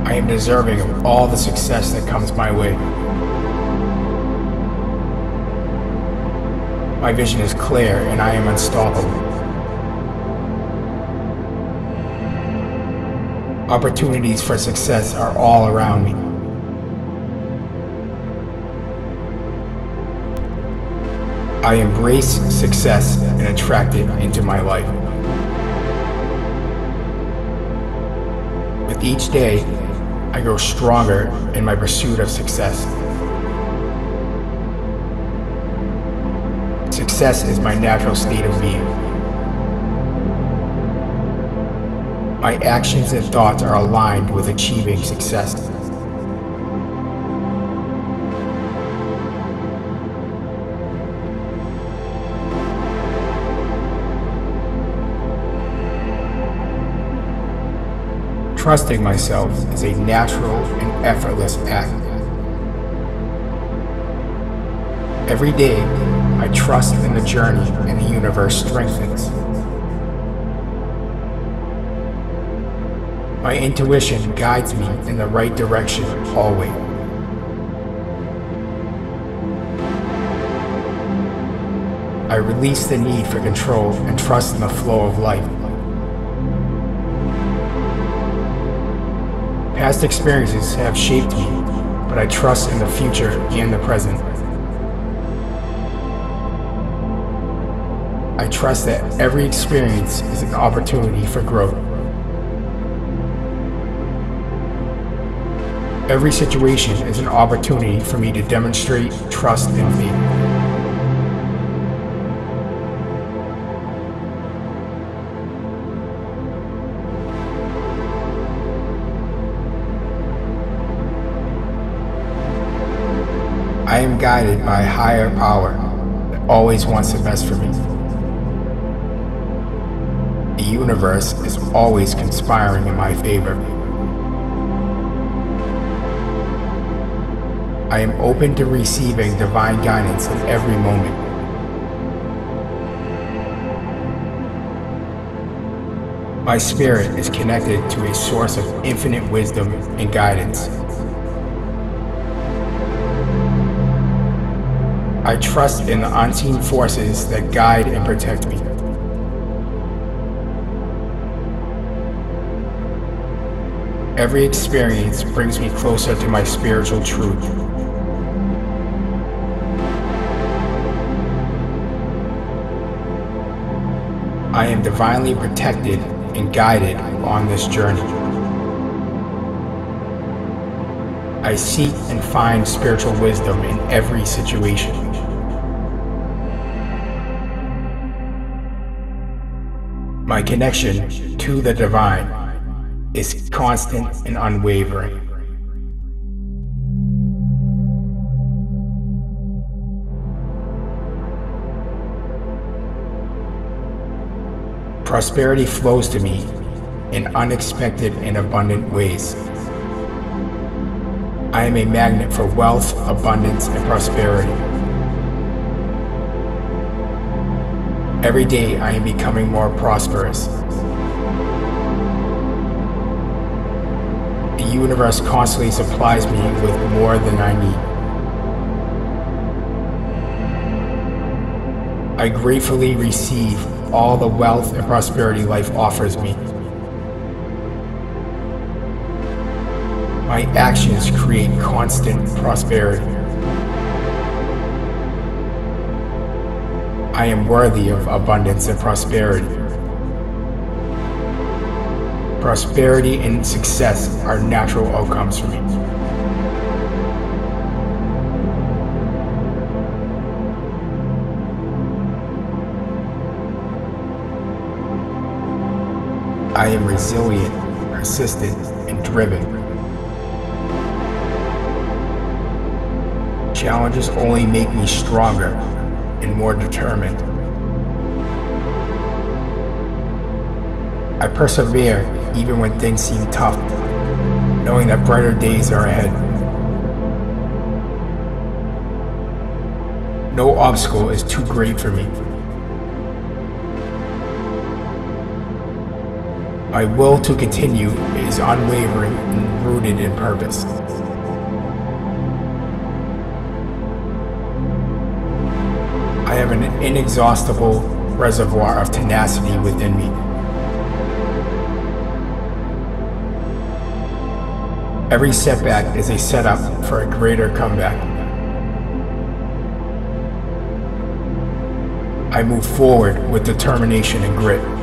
I am deserving of all the success that comes my way. My vision is clear and I am unstoppable. Opportunities for success are all around me. I embrace success and attract it into my life. With each day, I grow stronger in my pursuit of success. Success is my natural state of being. My actions and thoughts are aligned with achieving success. Trusting myself is a natural and effortless act. Every day, I trust in the journey and the universe strengthens. My intuition guides me in the right direction always. I release the need for control and trust in the flow of life. Past experiences have shaped me, but I trust in the future and the present. I trust that every experience is an opportunity for growth. Every situation is an opportunity for me to demonstrate trust in faith. I am guided by a higher power that always wants the best for me. The universe is always conspiring in my favor. I am open to receiving divine guidance in every moment. My spirit is connected to a source of infinite wisdom and guidance. I trust in the unseen forces that guide and protect me. Every experience brings me closer to my spiritual truth. I am divinely protected and guided on this journey. I seek and find spiritual wisdom in every situation. My connection to the divine is constant and unwavering. Prosperity flows to me in unexpected and abundant ways. I am a magnet for wealth, abundance, and prosperity. Every day I am becoming more prosperous. The universe constantly supplies me with more than I need. I gratefully receive all the wealth and prosperity life offers me. My actions create constant prosperity. I am worthy of abundance and prosperity. Prosperity and success are natural outcomes for me. I am resilient, persistent, and driven. Challenges only make me stronger and more determined. I persevere even when things seem tough, knowing that brighter days are ahead. No obstacle is too great for me. My will to continue is unwavering and rooted in purpose. I have an inexhaustible reservoir of tenacity within me. Every setback is a setup for a greater comeback. I move forward with determination and grit.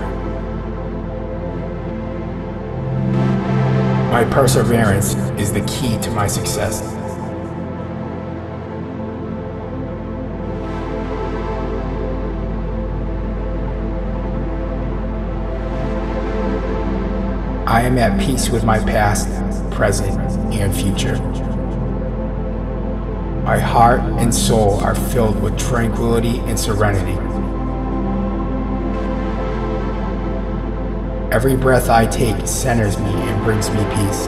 My perseverance is the key to my success. I am at peace with my past, present, and future. My heart and soul are filled with tranquility and serenity. Every breath I take centers me and brings me peace.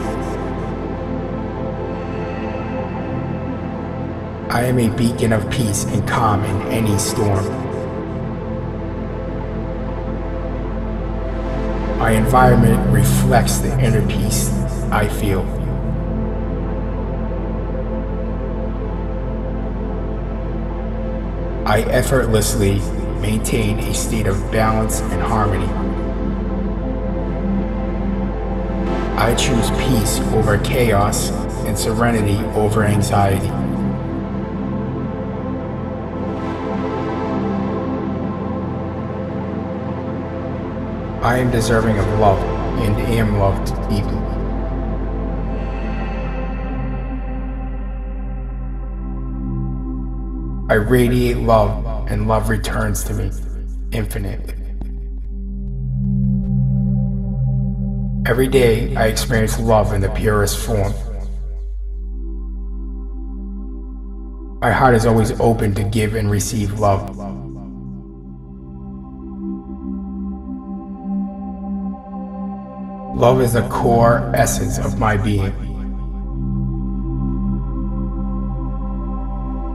I am a beacon of peace and calm in any storm. My environment reflects the inner peace I feel. I effortlessly maintain a state of balance and harmony. I choose peace over chaos and serenity over anxiety. I am deserving of love and am loved deeply. I radiate love and love returns to me infinitely. Every day I experience love in the purest form. My heart is always open to give and receive love. Love is the core essence of my being.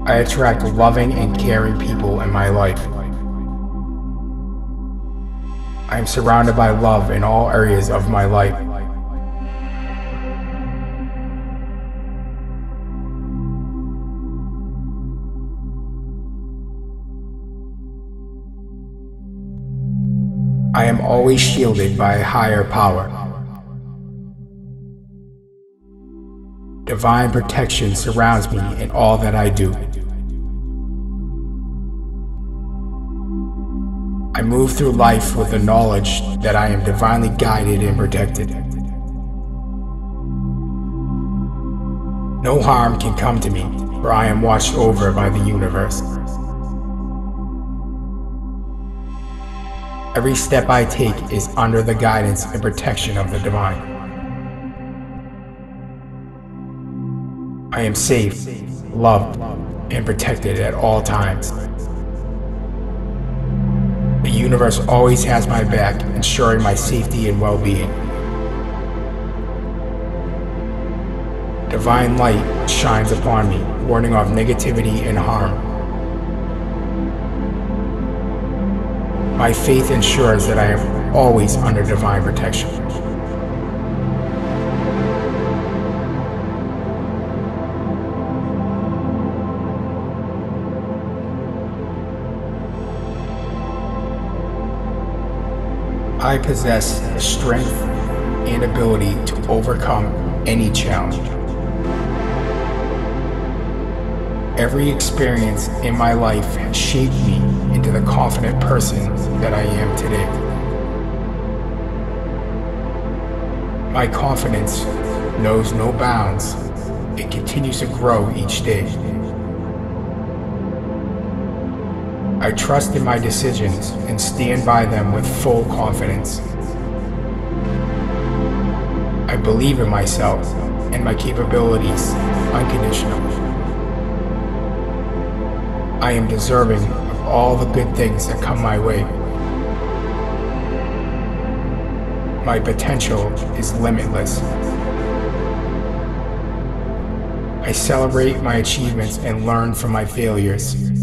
I attract loving and caring people in my life. I am surrounded by love in all areas of my life. I am always shielded by a higher power. Divine protection surrounds me in all that I do. Move through life with the knowledge that I am divinely guided and protected. No harm can come to me, for I am watched over by the universe. Every step I take is under the guidance and protection of the divine. I am safe, loved, and protected at all times. Universe always has my back, ensuring my safety and well-being. Divine light shines upon me, warding off negativity and harm. My faith ensures that I am always under divine protection. I possess the strength and ability to overcome any challenge. Every experience in my life has shaped me into the confident person that I am today. My confidence knows no bounds. It continues to grow each day. I trust in my decisions and stand by them with full confidence. I believe in myself and my capabilities unconditionally. I am deserving of all the good things that come my way. My potential is limitless. I celebrate my achievements and learn from my failures.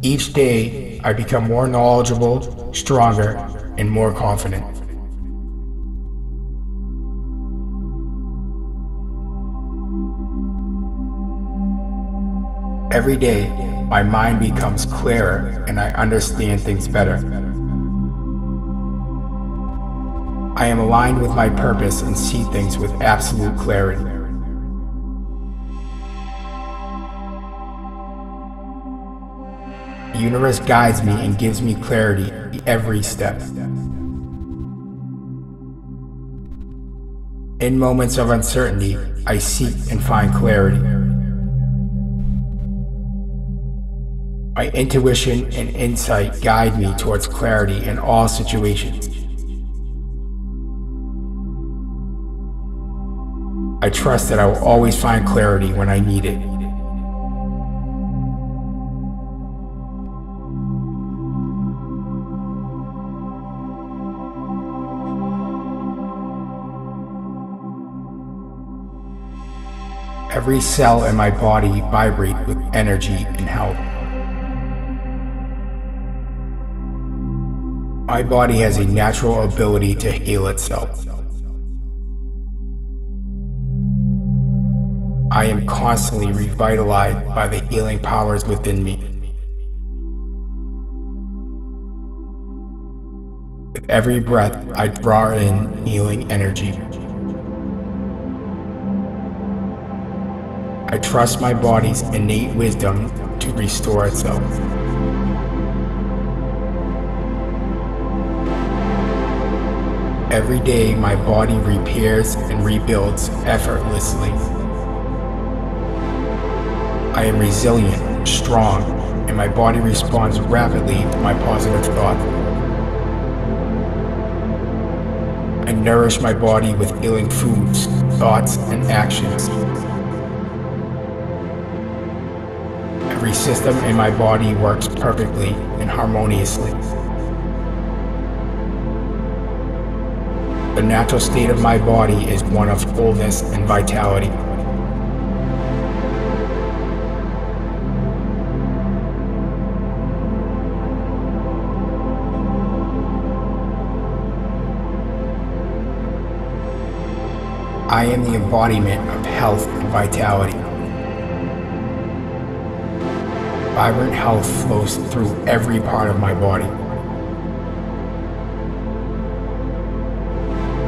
Each day, I become more knowledgeable, stronger, and more confident. Every day, my mind becomes clearer and I understand things better. I am aligned with my purpose and see things with absolute clarity. The universe guides me and gives me clarity every step. In moments of uncertainty, I seek and find clarity. My intuition and insight guide me towards clarity in all situations. I trust that I will always find clarity when I need it. Every cell in my body vibrates with energy and health. My body has a natural ability to heal itself. I am constantly revitalized by the healing powers within me. With every breath, I draw in healing energy. I trust my body's innate wisdom to restore itself. Every day, my body repairs and rebuilds effortlessly. I am resilient, strong, and my body responds rapidly to my positive thought. I nourish my body with healing foods, thoughts, and actions. Every system in my body works perfectly and harmoniously. The natural state of my body is one of fullness and vitality. I am the embodiment of health and vitality. Vibrant health flows through every part of my body.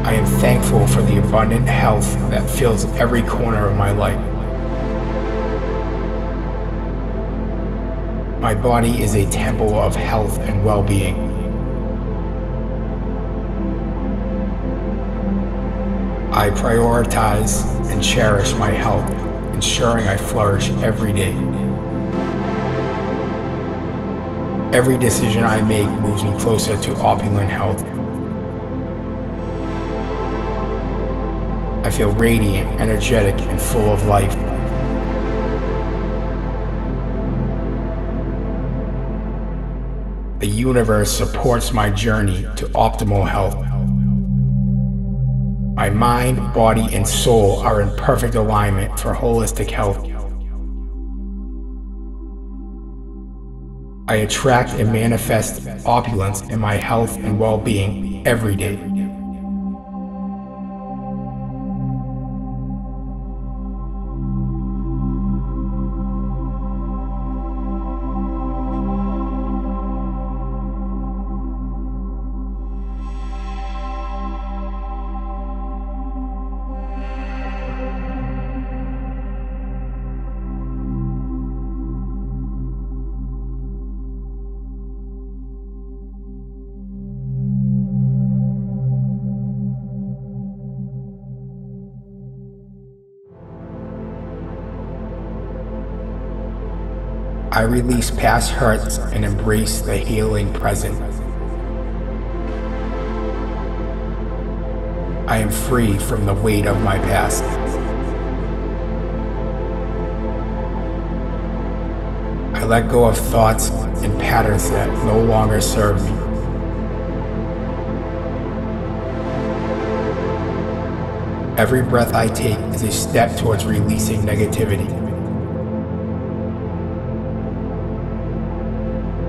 I am thankful for the abundant health that fills every corner of my life. My body is a temple of health and well-being. I prioritize and cherish my health, ensuring I flourish every day. Every decision I make moves me closer to opulent health. I feel radiant, energetic, and full of life. The universe supports my journey to optimal health. My mind, body, and soul are in perfect alignment for holistic health. I attract and manifest opulence in my health and well-being every day. I release past hurts and embrace the healing present. I am free from the weight of my past. I let go of thoughts and patterns that no longer serve me. Every breath I take is a step towards releasing negativity.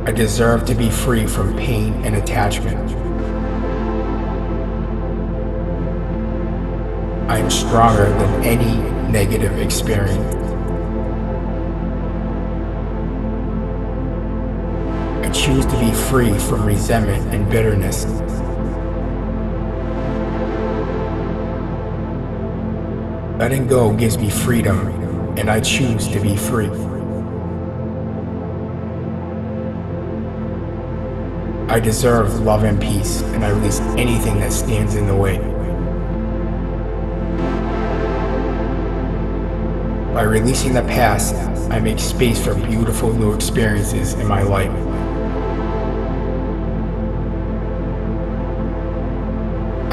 I deserve to be free from pain and attachment. I am stronger than any negative experience. I choose to be free from resentment and bitterness. Letting go gives me freedom, and I choose to be free. I deserve love and peace, and I release anything that stands in the way. By releasing the past, I make space for beautiful new experiences in my life.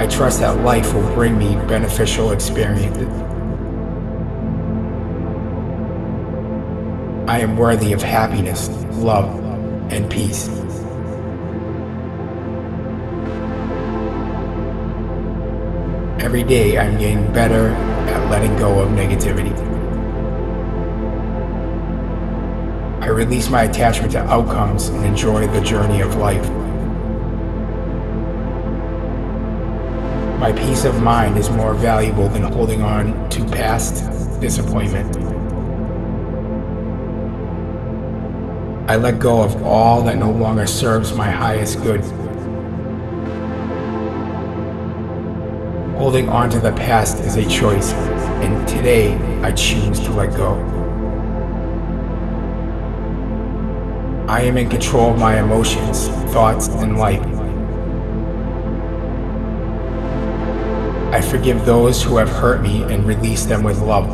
I trust that life will bring me beneficial experiences. I am worthy of happiness, love, and peace. Every day I'm getting better at letting go of negativity. I release my attachment to outcomes and enjoy the journey of life. My peace of mind is more valuable than holding on to past disappointment. I let go of all that no longer serves my highest good. Holding on to the past is a choice, and today I choose to let go. I am in control of my emotions, thoughts, and life. I forgive those who have hurt me and release them with love.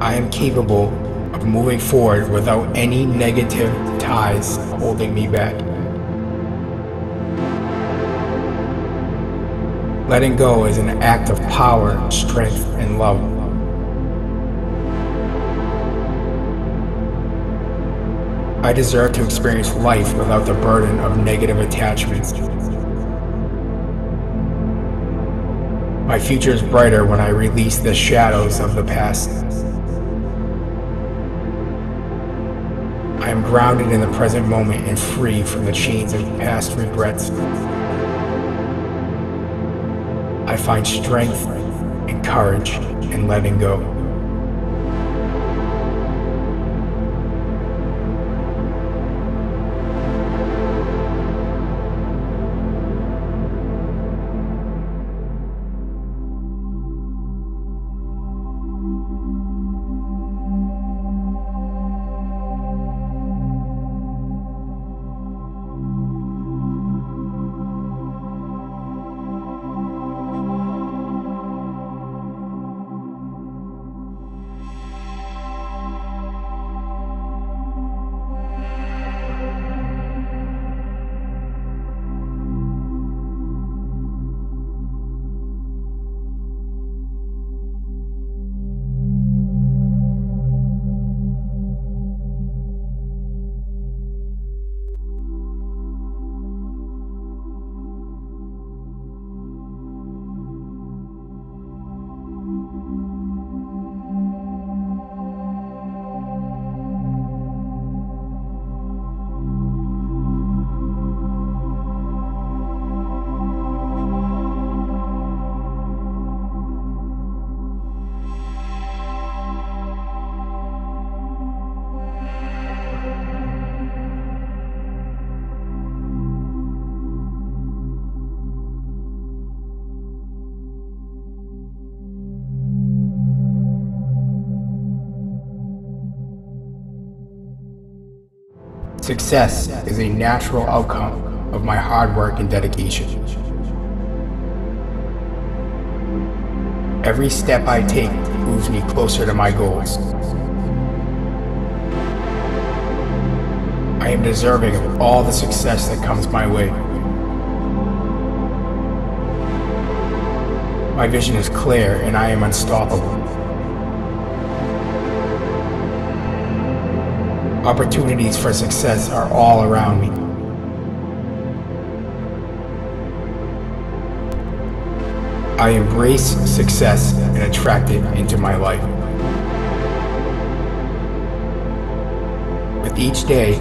I am capable of moving forward without any negative ties holding me back. Letting go is an act of power, strength, and love. I deserve to experience life without the burden of negative attachments. My future is brighter when I release the shadows of the past. I am grounded in the present moment and free from the chains of past regrets. Find strength and courage in letting go. Success is a natural outcome of my hard work and dedication. Every step I take moves me closer to my goals. I am deserving of all the success that comes my way. My vision is clear and I am unstoppable. Opportunities for success are all around me. I embrace success and attract it into my life. With each day,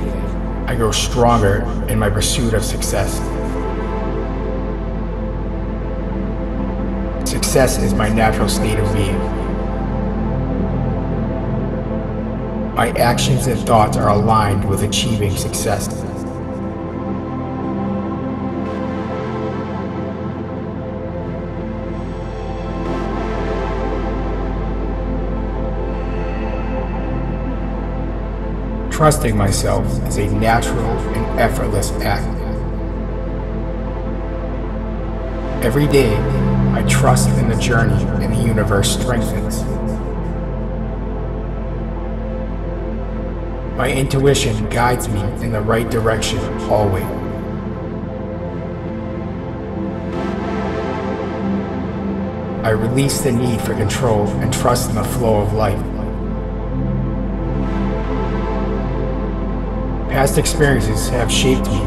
I grow stronger in my pursuit of success. Success is my natural state of being. My actions and thoughts are aligned with achieving success. Trusting myself is a natural and effortless act. Every day, I trust in the journey and the universe strengthens. My intuition guides me in the right direction always. I release the need for control and trust in the flow of life. Past experiences have shaped me,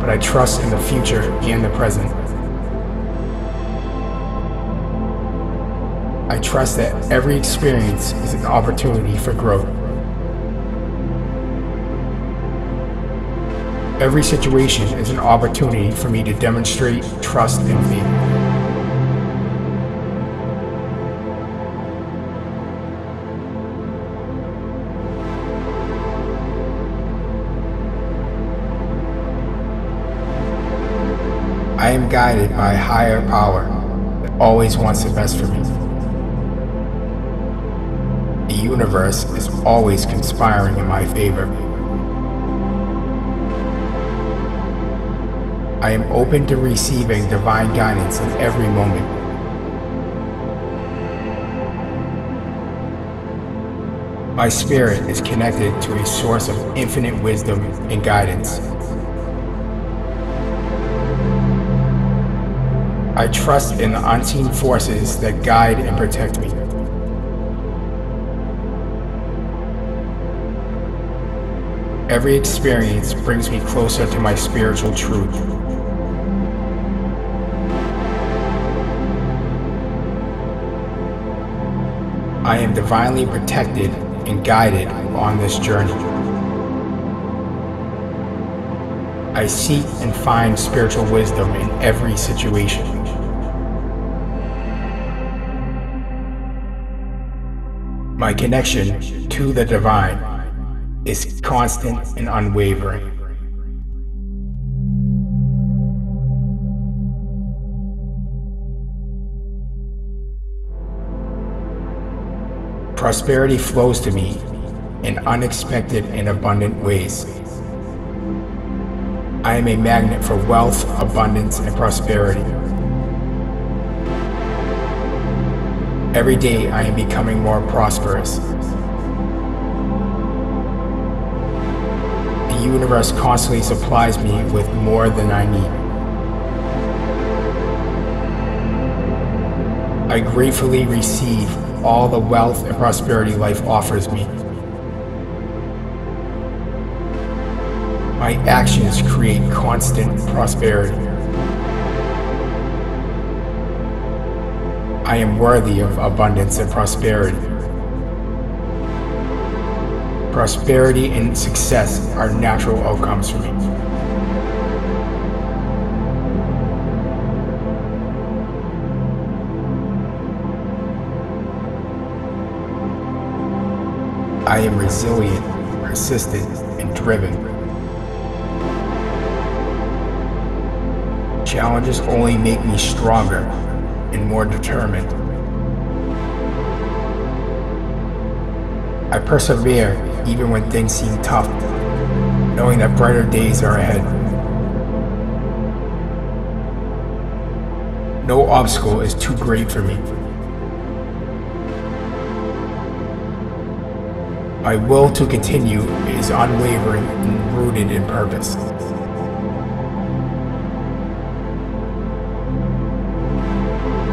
but I trust in the future and the present. I trust that every experience is an opportunity for growth. Every situation is an opportunity for me to demonstrate trust in me. I am guided by a higher power that always wants the best for me. The universe is always conspiring in my favor. I am open to receiving divine guidance in every moment. My spirit is connected to a source of infinite wisdom and guidance. I trust in the unseen forces that guide and protect me. Every experience brings me closer to my spiritual truth. I am divinely protected and guided on this journey. I seek and find spiritual wisdom in every situation. My connection to the divine is constant and unwavering. Prosperity flows to me in unexpected and abundant ways. I am a magnet for wealth, abundance, and prosperity. Every day I am becoming more prosperous. The universe constantly supplies me with more than I need. I gratefully receive all the wealth and prosperity life offers me. My actions create constant prosperity. I am worthy of abundance and prosperity. Prosperity and success are natural outcomes for me. I am resilient, persistent, and driven. Challenges only make me stronger and more determined. I persevere even when things seem tough, knowing that brighter days are ahead. No obstacle is too great for me. My will to continue is unwavering and rooted in purpose.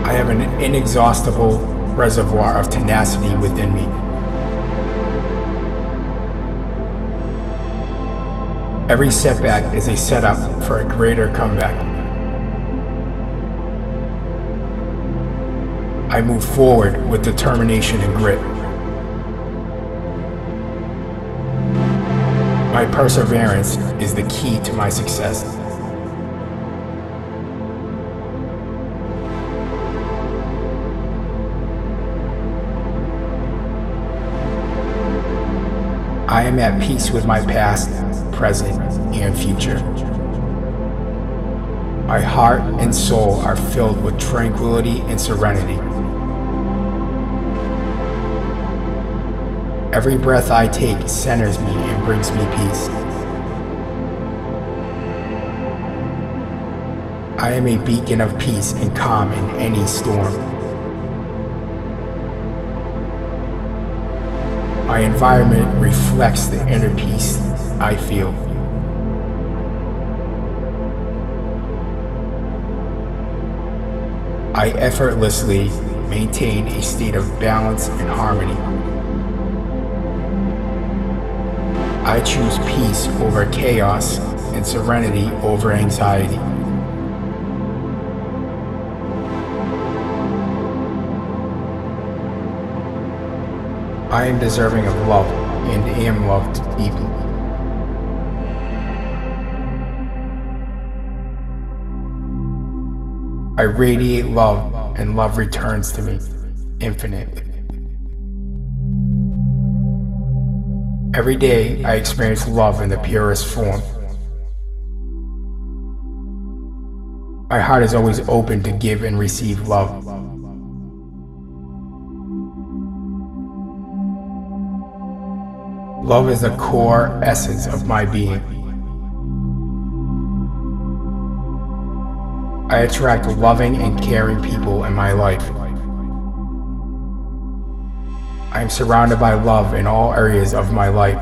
I have an inexhaustible reservoir of tenacity within me. Every setback is a setup for a greater comeback. I move forward with determination and grit. Perseverance is the key to my success. I am at peace with my past, present, and future. My heart and soul are filled with tranquility and serenity. Every breath I take centers me and brings me peace. I am a beacon of peace and calm in any storm. My environment reflects the inner peace I feel. I effortlessly maintain a state of balance and harmony. I choose peace over chaos and serenity over anxiety. I am deserving of love and am loved deeply. I radiate love and love returns to me infinitely. Every day I experience love in the purest form. My heart is always open to give and receive love. Love is the core essence of my being. I attract loving and caring people in my life. I am surrounded by love in all areas of my life.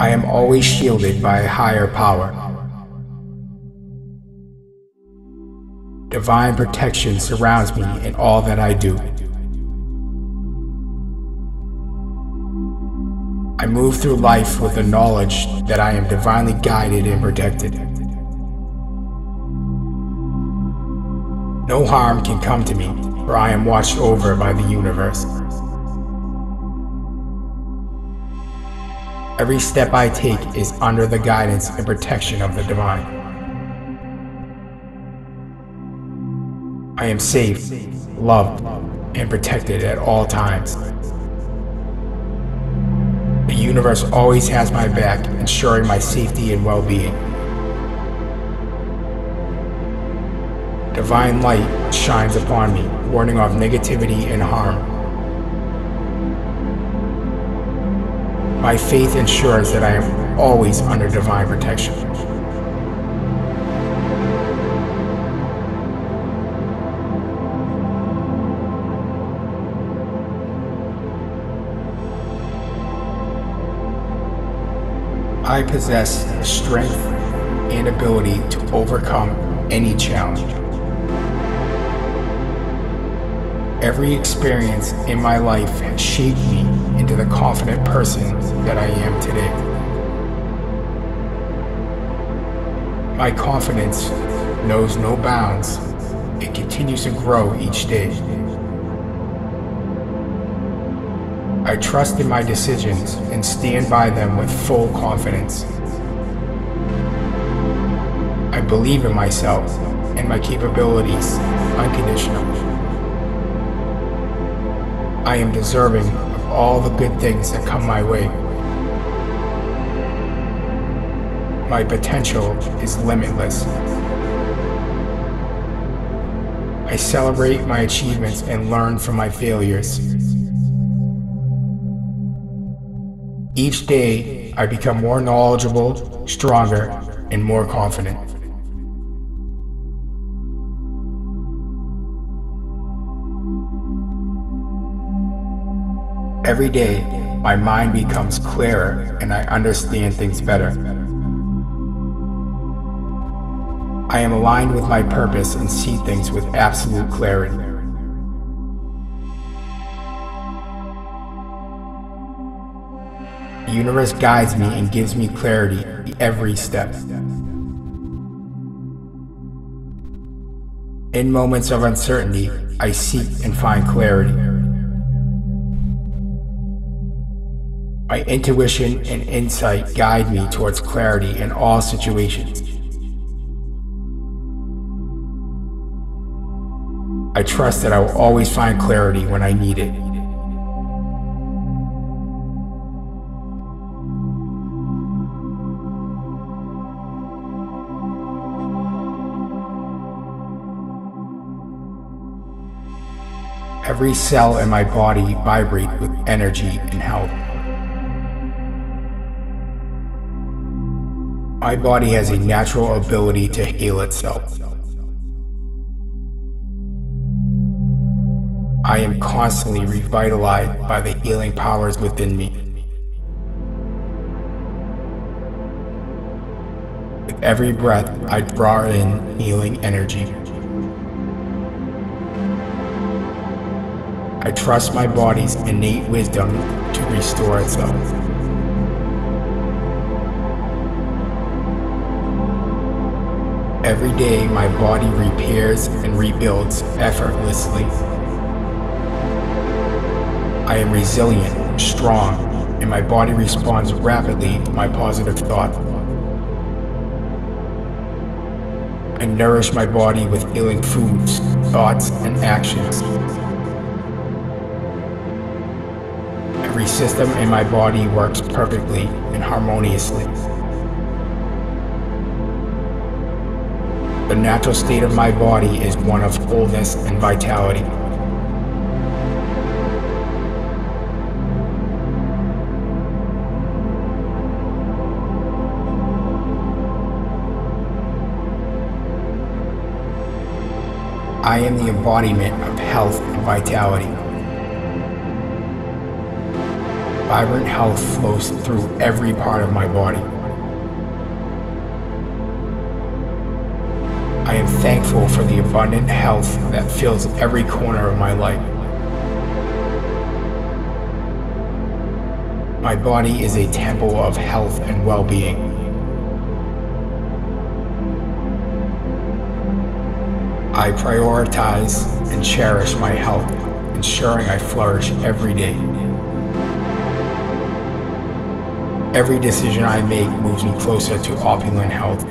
I am always shielded by a higher power. Divine protection surrounds me in all that I do. I move through life with the knowledge that I am divinely guided and protected. No harm can come to me, for I am watched over by the universe. Every step I take is under the guidance and protection of the divine. I am safe, loved, and protected at all times. The universe always has my back, ensuring my safety and well-being. Divine light shines upon me, warning off negativity and harm. My faith ensures that I am always under divine protection. I possess the strength and ability to overcome any challenge. Every experience in my life has shaped me into the confident person that I am today. My confidence knows no bounds. It continues to grow each day. I trust in my decisions and stand by them with full confidence. I believe in myself and my capabilities unconditionally. I am deserving of all the good things that come my way. My potential is limitless. I celebrate my achievements and learn from my failures. Each day, I become more knowledgeable, stronger, and more confident. Every day, my mind becomes clearer and I understand things better. I am aligned with my purpose and see things with absolute clarity. Universe guides me and gives me clarity every step. In moments of uncertainty, I seek and find clarity. My intuition and insight guide me towards clarity in all situations. I trust that I will always find clarity when I need it. Every cell in my body vibrates with energy and health. My body has a natural ability to heal itself. I am constantly revitalized by the healing powers within me. With every breath, I draw in healing energy. I trust my body's innate wisdom to restore itself. Every day, my body repairs and rebuilds effortlessly. I am resilient, strong, and my body responds rapidly to my positive thought. I nourish my body with healing foods, thoughts, and actions. Every system in my body works perfectly and harmoniously. The natural state of my body is one of fullness and vitality. I am the embodiment of health and vitality. Vibrant health flows through every part of my body. I am thankful for the abundant health that fills every corner of my life. My body is a temple of health and well-being. I prioritize and cherish my health, ensuring I flourish every day. Every decision I make moves me closer to opulent health.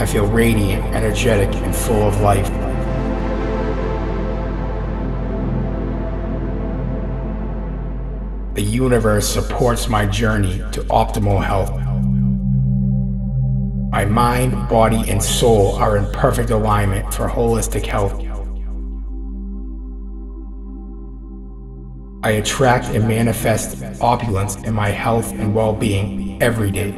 I feel radiant, energetic, and full of life. The universe supports my journey to optimal health. My mind, body, and soul are in perfect alignment for holistic health. I attract and manifest opulence in my health and well-being every day.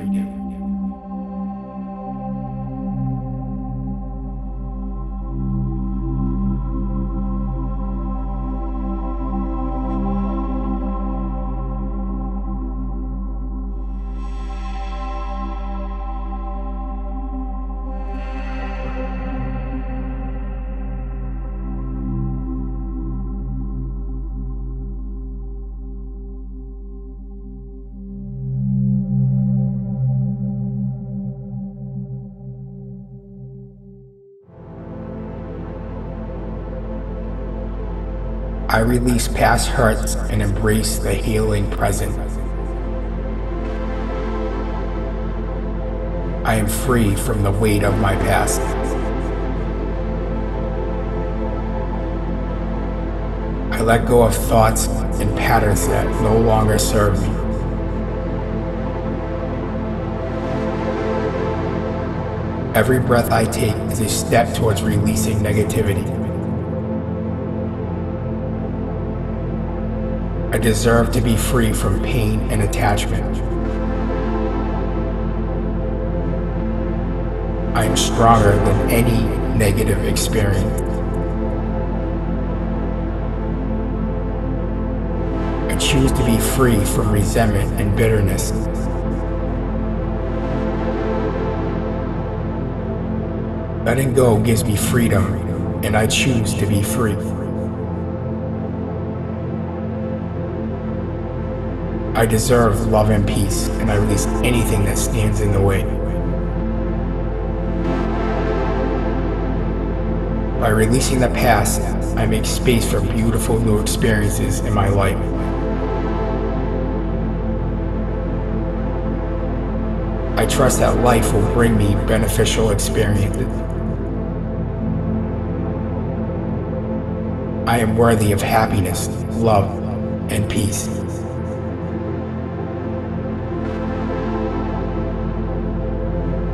I release past hurts and embrace the healing present. I am free from the weight of my past. I let go of thoughts and patterns that no longer serve me. Every breath I take is a step towards releasing negativity. I deserve to be free from pain and attachment. I am stronger than any negative experience. I choose to be free from resentment and bitterness. Letting go gives me freedom, and I choose to be free. I deserve love and peace, and I release anything that stands in the way. By releasing the past, I make space for beautiful new experiences in my life. I trust that life will bring me beneficial experiences. I am worthy of happiness, love, and peace.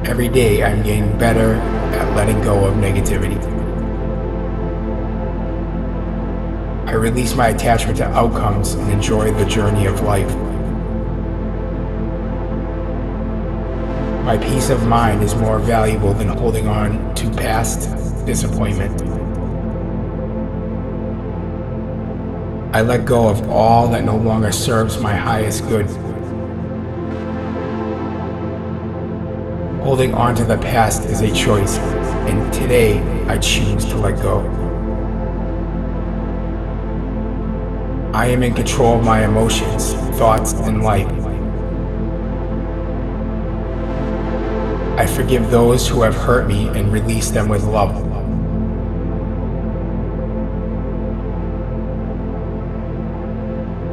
Every day I'm getting better at letting go of negativity. I release my attachment to outcomes and enjoy the journey of life. My peace of mind is more valuable than holding on to past disappointment. I let go of all that no longer serves my highest good. Holding on to the past is a choice, and today I choose to let go. I am in control of my emotions, thoughts, and life. I forgive those who have hurt me and release them with love.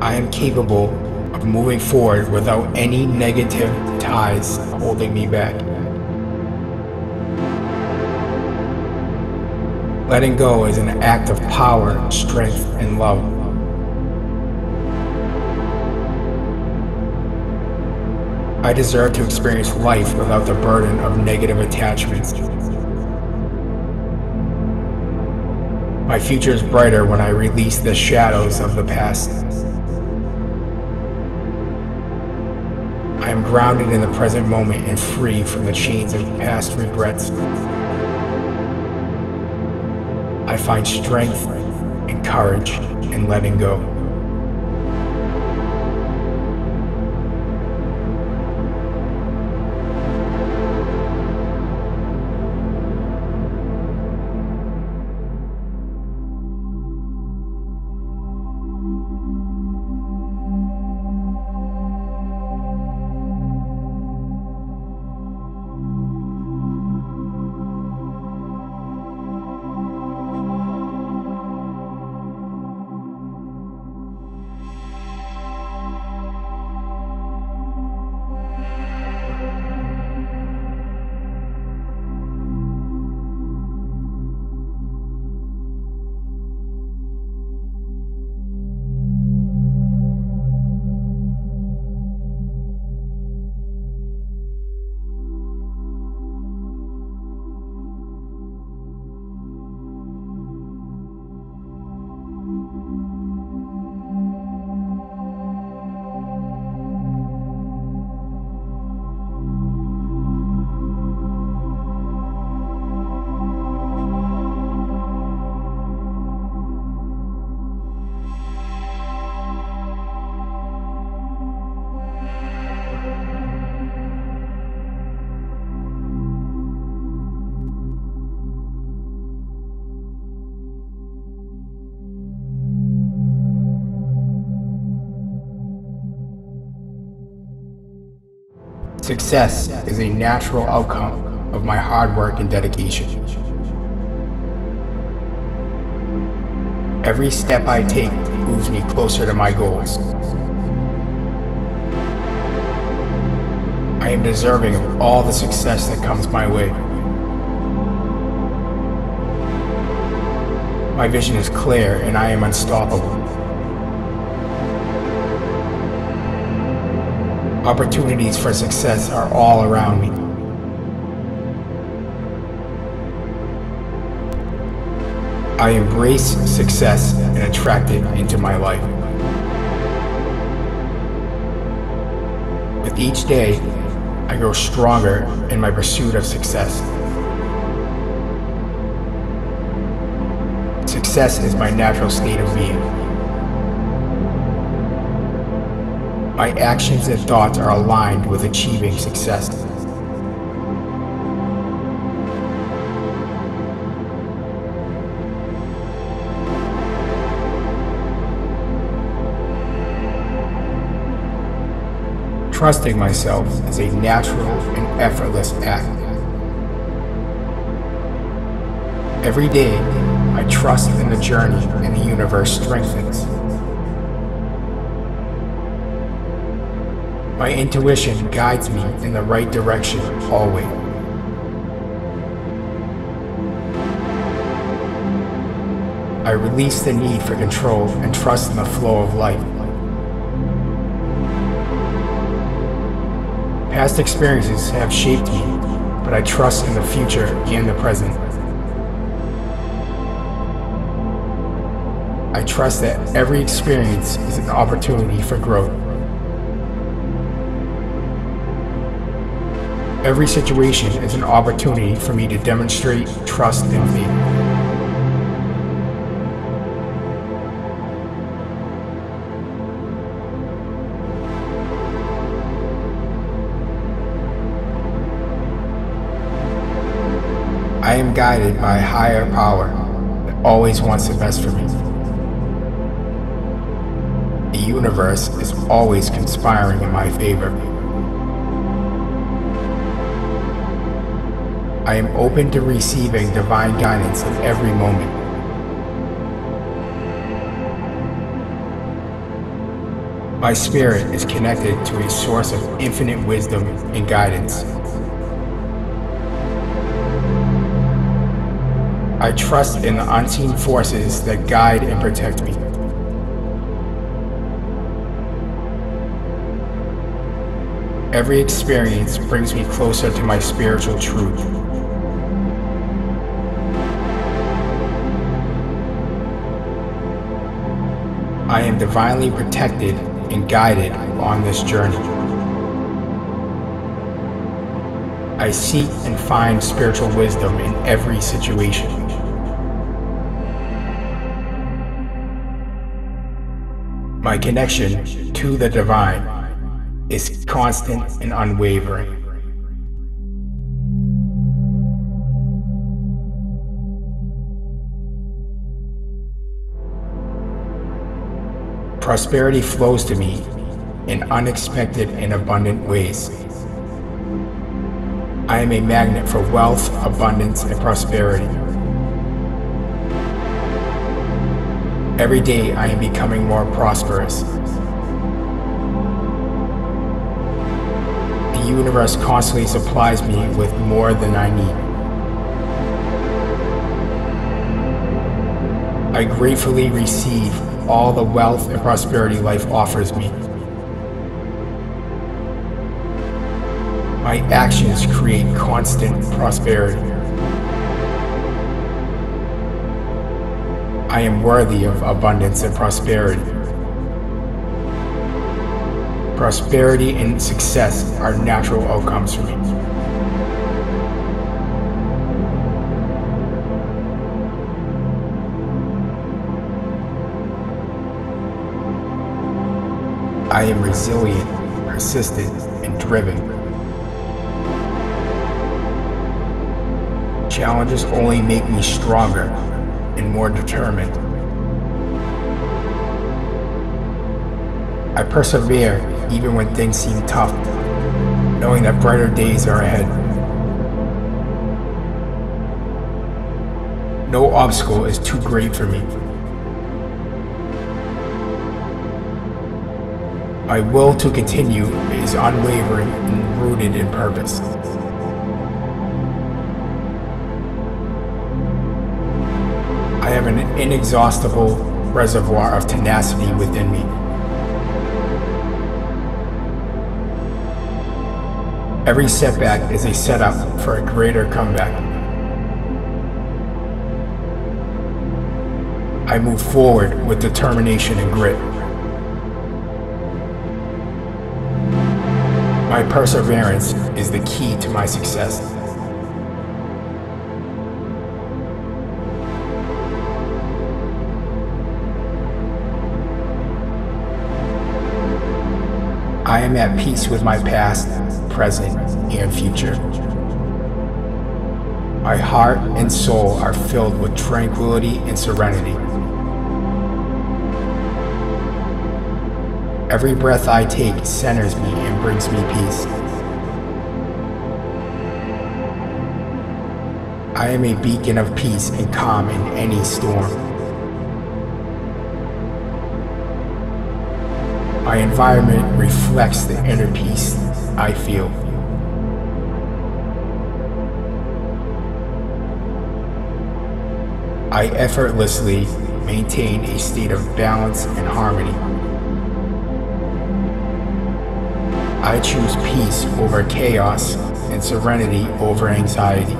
I am capable of moving forward without any negative ties holding me back. Letting go is an act of power, strength, and love. I deserve to experience life without the burden of negative attachments. My future is brighter when I release the shadows of the past. I am grounded in the present moment and free from the chains of past regrets. I find strength and courage in letting go. Success is a natural outcome of my hard work and dedication. Every step I take moves me closer to my goals. I am deserving of all the success that comes my way. My vision is clear and I am unstoppable. Opportunities for success are all around me. I embrace success and attract it into my life. With each day, I grow stronger in my pursuit of success. Success is my natural state of being. My actions and thoughts are aligned with achieving success. Trusting myself is a natural and effortless act. Every day, I trust in the journey and the universe strengthens. My intuition guides me in the right direction always. I release the need for control and trust in the flow of life. Past experiences have shaped me, but I trust in the future and the present. I trust that every experience is an opportunity for growth. Every situation is an opportunity for me to demonstrate trust in faith. I am guided by a higher power that always wants the best for me. The universe is always conspiring in my favor. I am open to receiving divine guidance in every moment. My spirit is connected to a source of infinite wisdom and guidance. I trust in the unseen forces that guide and protect me. Every experience brings me closer to my spiritual truth. I am divinely protected and guided on this journey. I seek and find spiritual wisdom in every situation. My connection to the divine is constant and unwavering. Prosperity flows to me in unexpected and abundant ways. I am a magnet for wealth, abundance, and prosperity. Every day I am becoming more prosperous. The universe constantly supplies me with more than I need. I gratefully receive all the wealth and prosperity life offers me. My actions create constant prosperity. I am worthy of abundance and prosperity. Prosperity and success are natural outcomes for me. I am resilient, persistent, and driven. Challenges only make me stronger and more determined. I persevere even when things seem tough, knowing that brighter days are ahead. No obstacle is too great for me. My will to continue is unwavering and rooted in purpose. I have an inexhaustible reservoir of tenacity within me. Every setback is a setup for a greater comeback. I move forward with determination and grit. My perseverance is the key to my success. I am at peace with my past, present, and future. My heart and soul are filled with tranquility and serenity. Every breath I take centers me and brings me peace. I am a beacon of peace and calm in any storm. My environment reflects the inner peace I feel. I effortlessly maintain a state of balance and harmony. I choose peace over chaos and serenity over anxiety.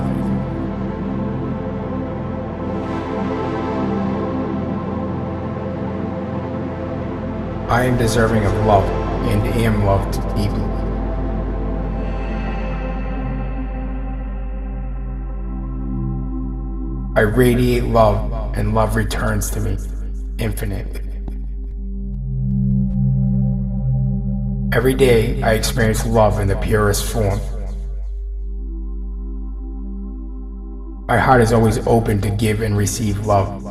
I am deserving of love and am loved deeply. I radiate love and love returns to me infinitely. Every day I experience love in the purest form. My heart is always open to give and receive love.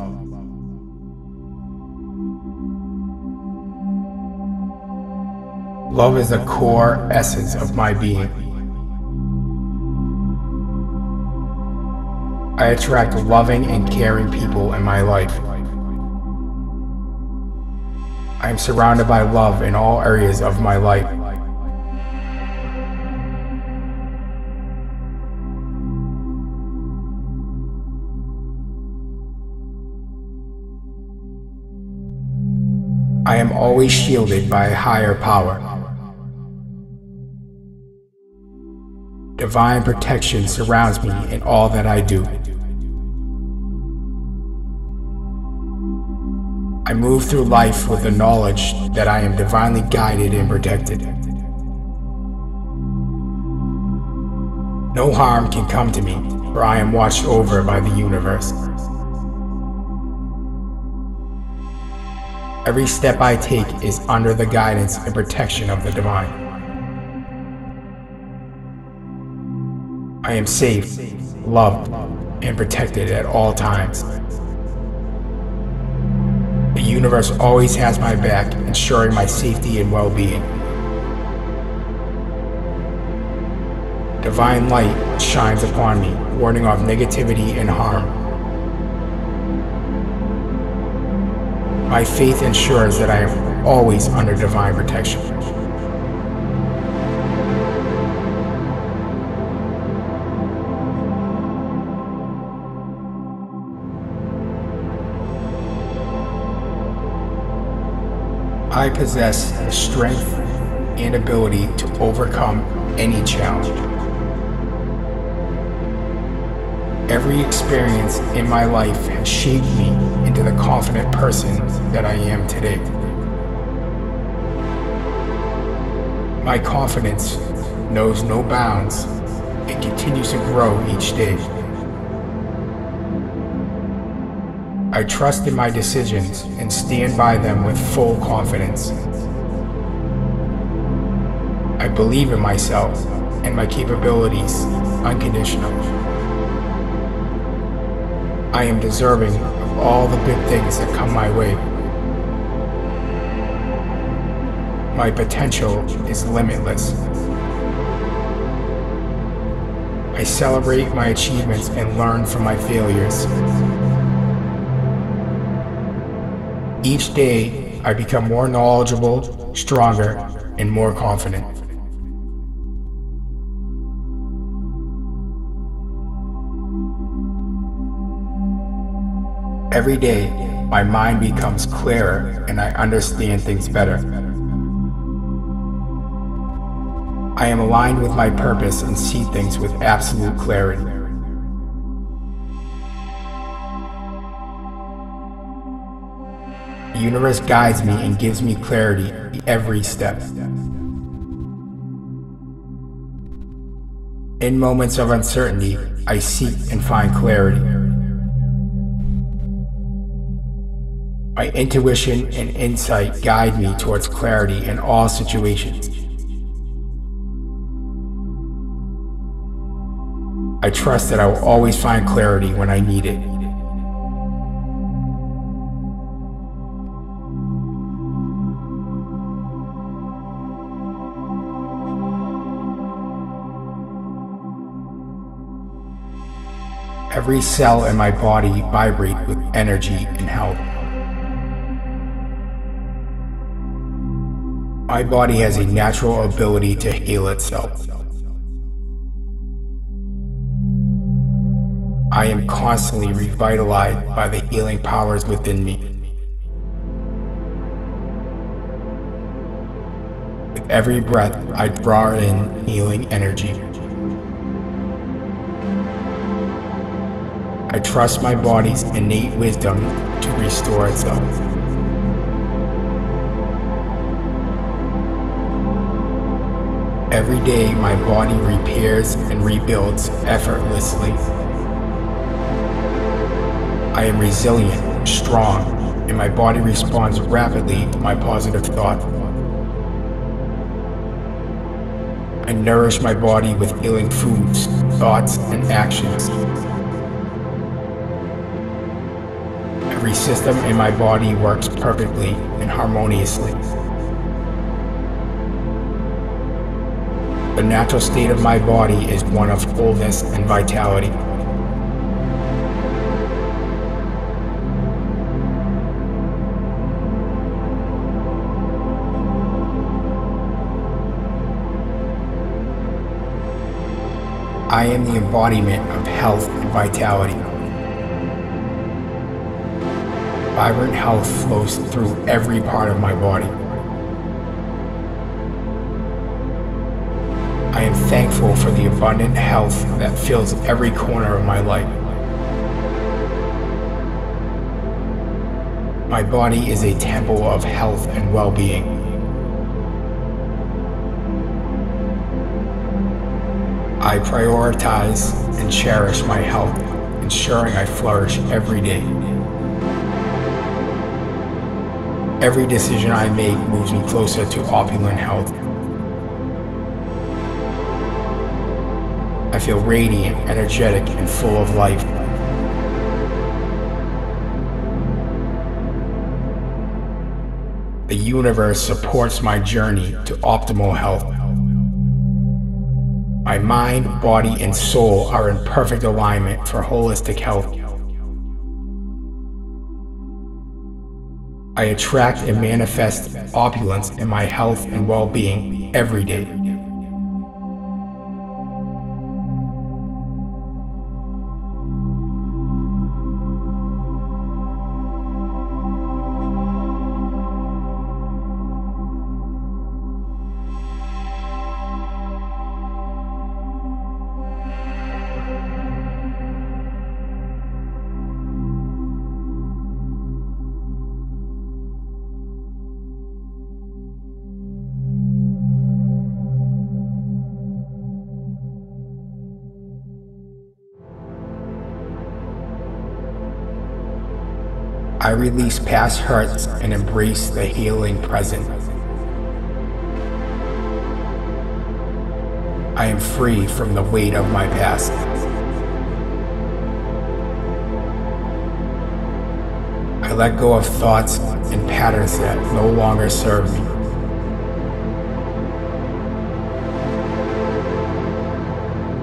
Love is the core essence of my being. I attract loving and caring people in my life. I am surrounded by love in all areas of my life. I am always shielded by a higher power. Divine protection surrounds me in all that I do. Move through life with the knowledge that I am divinely guided and protected. No harm can come to me, for I am watched over by the universe. Every step I take is under the guidance and protection of the divine. I am safe, loved, and protected at all times. Universe always has my back, ensuring my safety and well-being. Divine light shines upon me, warning off negativity and harm. My faith ensures that I am always under divine protection. I possess the strength and ability to overcome any challenge. Every experience in my life has shaped me into the confident person that I am today. My confidence knows no bounds and continues to grow each day. I trust in my decisions and stand by them with full confidence. I believe in myself and my capabilities unconditionally. I am deserving of all the good things that come my way. My potential is limitless. I celebrate my achievements and learn from my failures. Each day, I become more knowledgeable, stronger, and more confident. Every day, my mind becomes clearer and I understand things better. I am aligned with my purpose and see things with absolute clarity. Universe guides me and gives me clarity every step. In moments of uncertainty, I seek and find clarity. My intuition and insight guide me towards clarity in all situations. I trust that I will always find clarity when I need it. Every cell in my body vibrate with energy and health. My body has a natural ability to heal itself. I am constantly revitalized by the healing powers within me. With every breath, I draw in healing energy. I trust my body's innate wisdom to restore itself. Every day, my body repairs and rebuilds effortlessly. I am resilient, strong, and my body responds rapidly to my positive thought. I nourish my body with healing foods, thoughts, and actions. Every system in my body works perfectly and harmoniously. The natural state of my body is one of fullness and vitality. I am the embodiment of health and vitality. Vibrant health flows through every part of my body. I am thankful for the abundant health that fills every corner of my life. My body is a temple of health and well-being. I prioritize and cherish my health, ensuring I flourish every day. Every decision I make moves me closer to opulent health. I feel radiant, energetic, and full of life. The universe supports my journey to optimal health. My mind, body, and soul are in perfect alignment for holistic health. I attract and manifest opulence in my health and well-being every day. I release past hurts and embrace the healing present. I am free from the weight of my past. I let go of thoughts and patterns that no longer serve me. –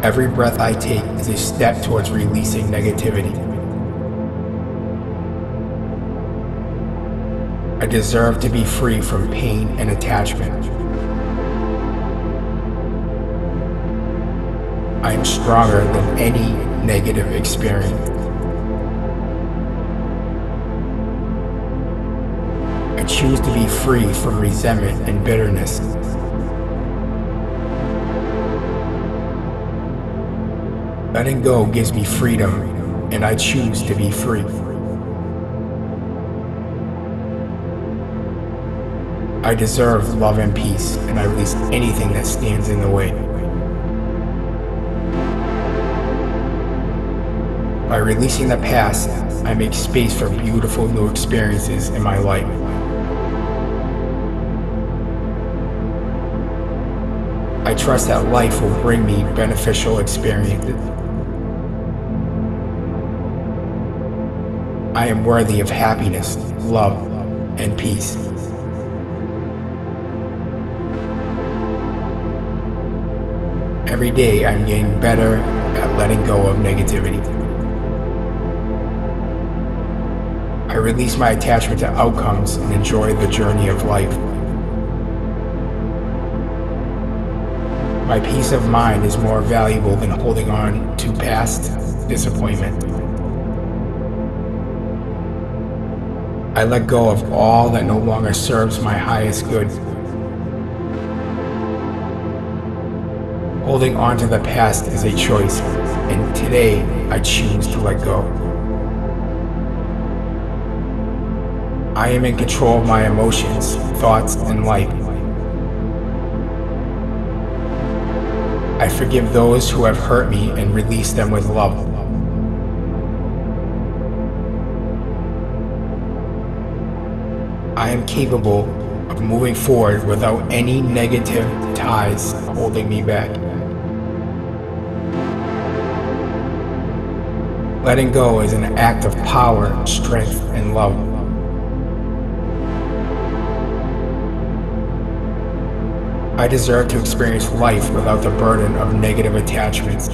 Every breath I take is a step towards releasing negativity. I deserve to be free from pain and attachment. I am stronger than any negative experience. I choose to be free from resentment and bitterness. Letting go gives me freedom, and I choose to be free. I deserve love and peace, and I release anything that stands in the way. By releasing the past, I make space for beautiful new experiences in my life. I trust that life will bring me beneficial experiences. I am worthy of happiness, love, and peace. Every day I'm getting better at letting go of negativity. I release my attachment to outcomes and enjoy the journey of life. My peace of mind is more valuable than holding on to past disappointment. I let go of all that no longer serves my highest good. Holding on to the past is a choice, and today I choose to let go. I am in control of my emotions, thoughts, and life. I forgive those who have hurt me and release them with love. I am capable of moving forward without any negative ties holding me back. Letting go is an act of power, strength, and love. I deserve to experience life without the burden of negative attachments.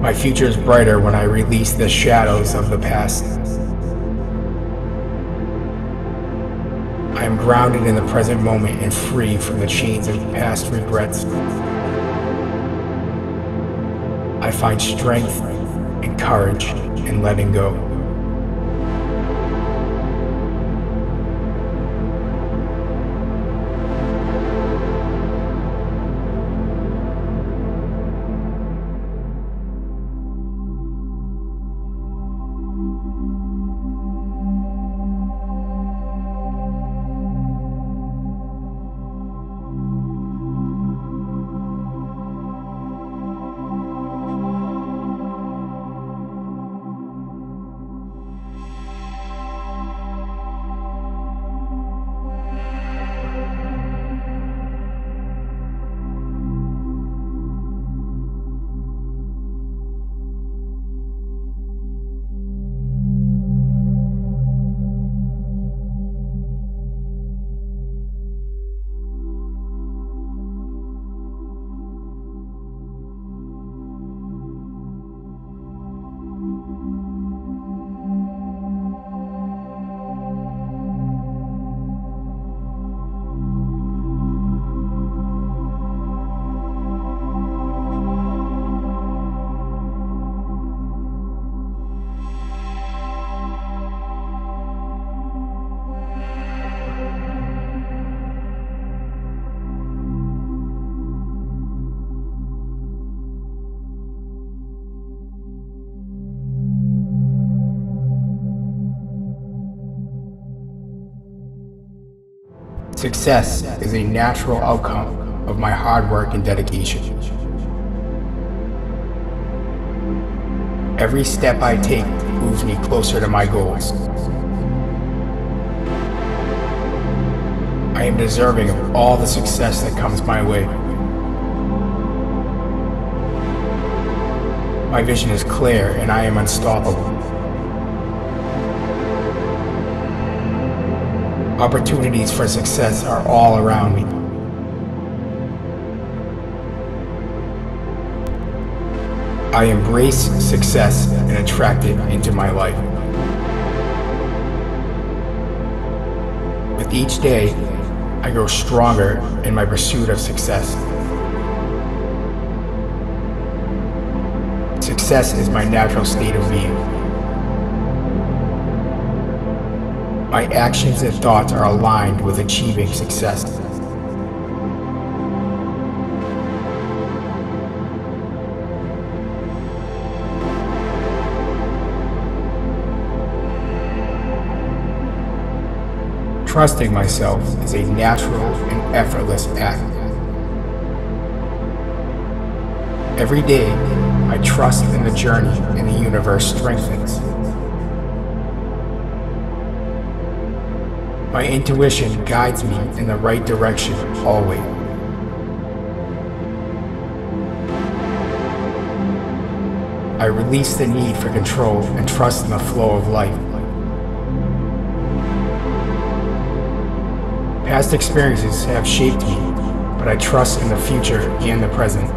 My future is brighter when I release the shadows of the past. I am grounded in the present moment and free from the chains of past regrets. I find strength and courage in letting go. Success is a natural outcome of my hard work and dedication. Every step I take moves me closer to my goals. I am deserving of all the success that comes my way. My vision is clear and I am unstoppable. Opportunities for success are all around me. I embrace success and attract it into my life. With each day, I grow stronger in my pursuit of success. Success is my natural state of being. My actions and thoughts are aligned with achieving success. Trusting myself is a natural and effortless act. Every day, I trust in the journey and the universe strengthens. My intuition guides me in the right direction always. I release the need for control and trust in the flow of life. Past experiences have shaped me, but I trust in the future and the present.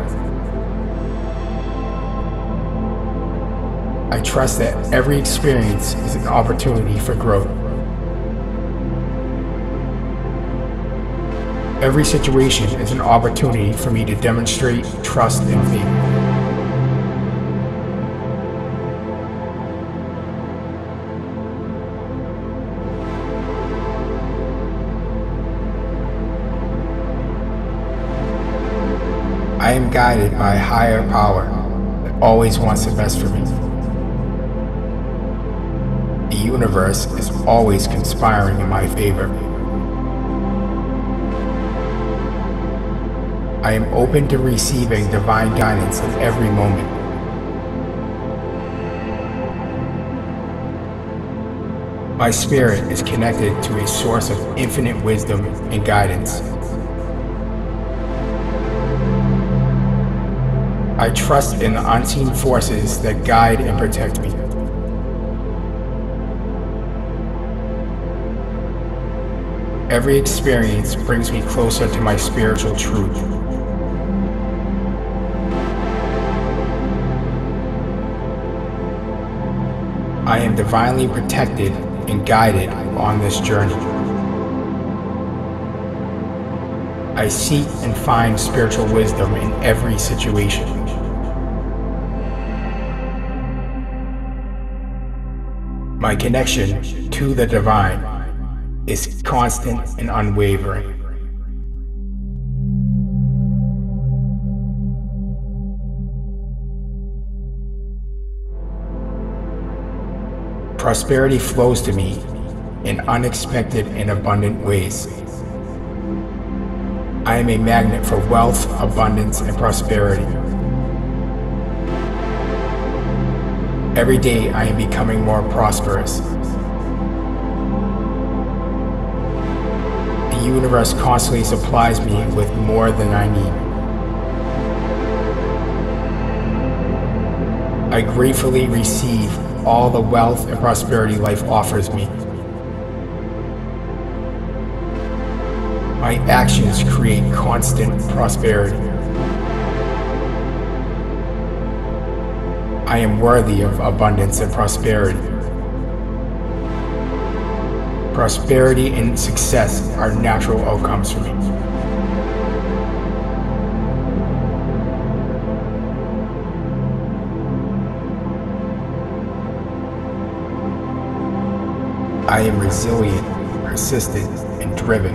I trust that every experience is an opportunity for growth. Every situation is an opportunity for me to demonstrate trust and faith. I am guided by a higher power that always wants the best for me. The universe is always conspiring in my favor. I am open to receiving divine guidance at every moment. My spirit is connected to a source of infinite wisdom and guidance. I trust in the unseen forces that guide and protect me. Every experience brings me closer to my spiritual truth. I am divinely protected and guided on this journey. I seek and find spiritual wisdom in every situation. My connection to the divine is constant and unwavering. Prosperity flows to me in unexpected and abundant ways. I am a magnet for wealth, abundance, and prosperity. Every day I am becoming more prosperous. The universe constantly supplies me with more than I need. I gratefully receive all the wealth and prosperity life offers me. My actions create constant prosperity. I am worthy of abundance and prosperity. Prosperity and success are natural outcomes for me. I am resilient, persistent, and driven.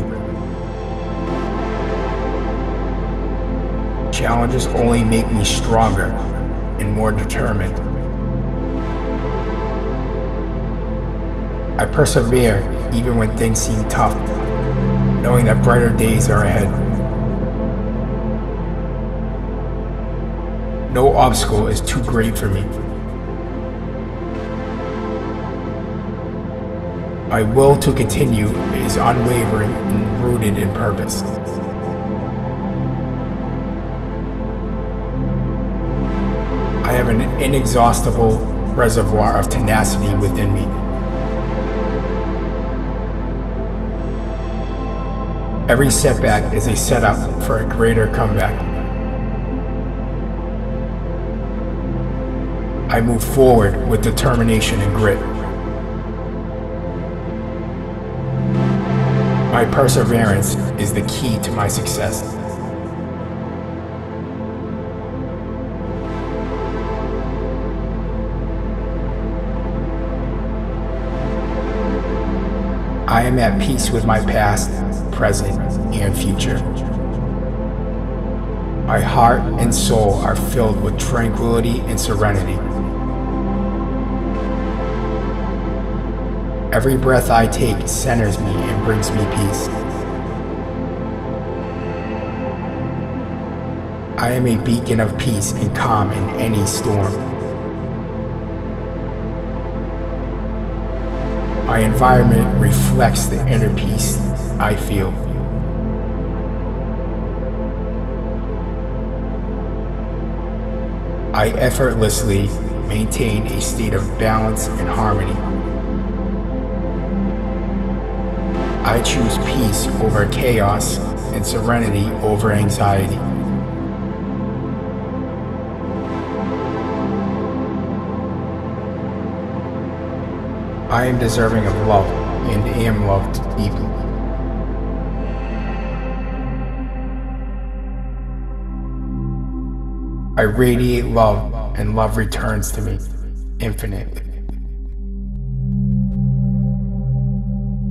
Challenges only make me stronger and more determined. I persevere even when things seem tough, knowing that brighter days are ahead. No obstacle is too great for me. My will to continue is unwavering and rooted in purpose. I have an inexhaustible reservoir of tenacity within me. Every setback is a setup for a greater comeback. I move forward with determination and grit. My perseverance is the key to my success. I am at peace with my past, present, and future. My heart and soul are filled with tranquility and serenity. Every breath I take centers me and brings me peace. I am a beacon of peace and calm in any storm. My environment reflects the inner peace I feel. I effortlessly maintain a state of balance and harmony. I choose peace over chaos and serenity over anxiety. I am deserving of love and am loved deeply. I radiate love and love returns to me infinitely.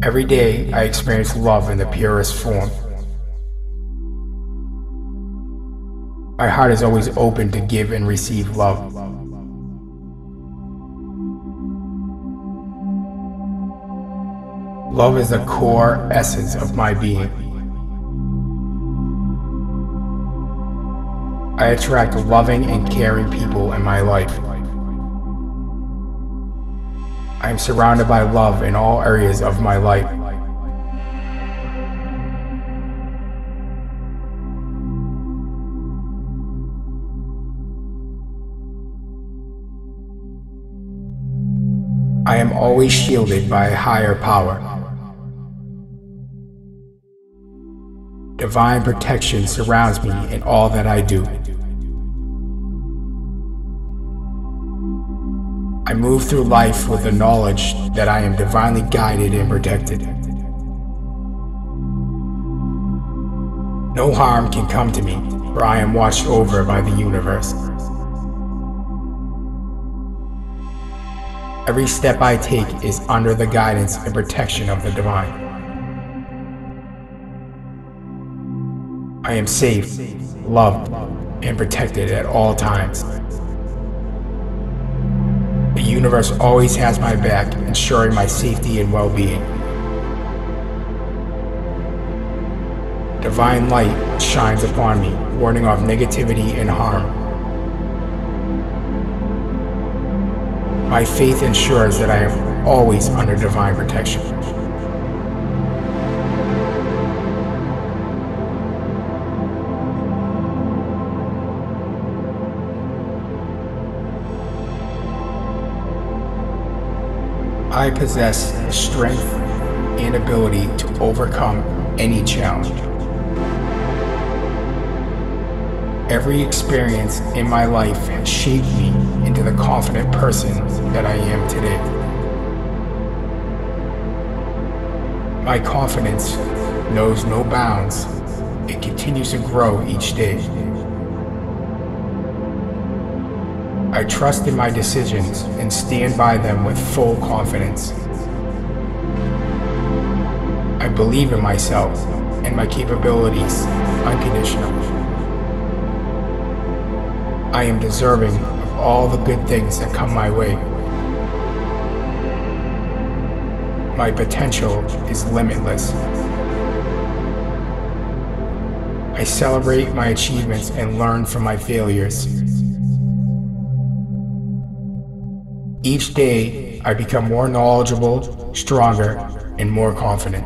Every day I experience love in the purest form. My heart is always open to give and receive love. Love is the core essence of my being. I attract loving and caring people in my life. I am surrounded by love in all areas of my life. I am always shielded by a higher power. Divine protection surrounds me in all that I do. I move through life with the knowledge that I am divinely guided and protected. No harm can come to me, for I am watched over by the universe. Every step I take is under the guidance and protection of the divine. I am safe, loved, and protected at all times. Universe always has my back, ensuring my safety and well-being. Divine light shines upon me, warning off negativity and harm. My faith ensures that I am always under divine protection. I possess the strength and ability to overcome any challenge. Every experience in my life has shaped me into the confident person that I am today. My confidence knows no bounds. It continues to grow each day. I trust in my decisions and stand by them with full confidence. I believe in myself and my capabilities unconditionally. I am deserving of all the good things that come my way. My potential is limitless. I celebrate my achievements and learn from my failures. Each day, I become more knowledgeable, stronger, and more confident.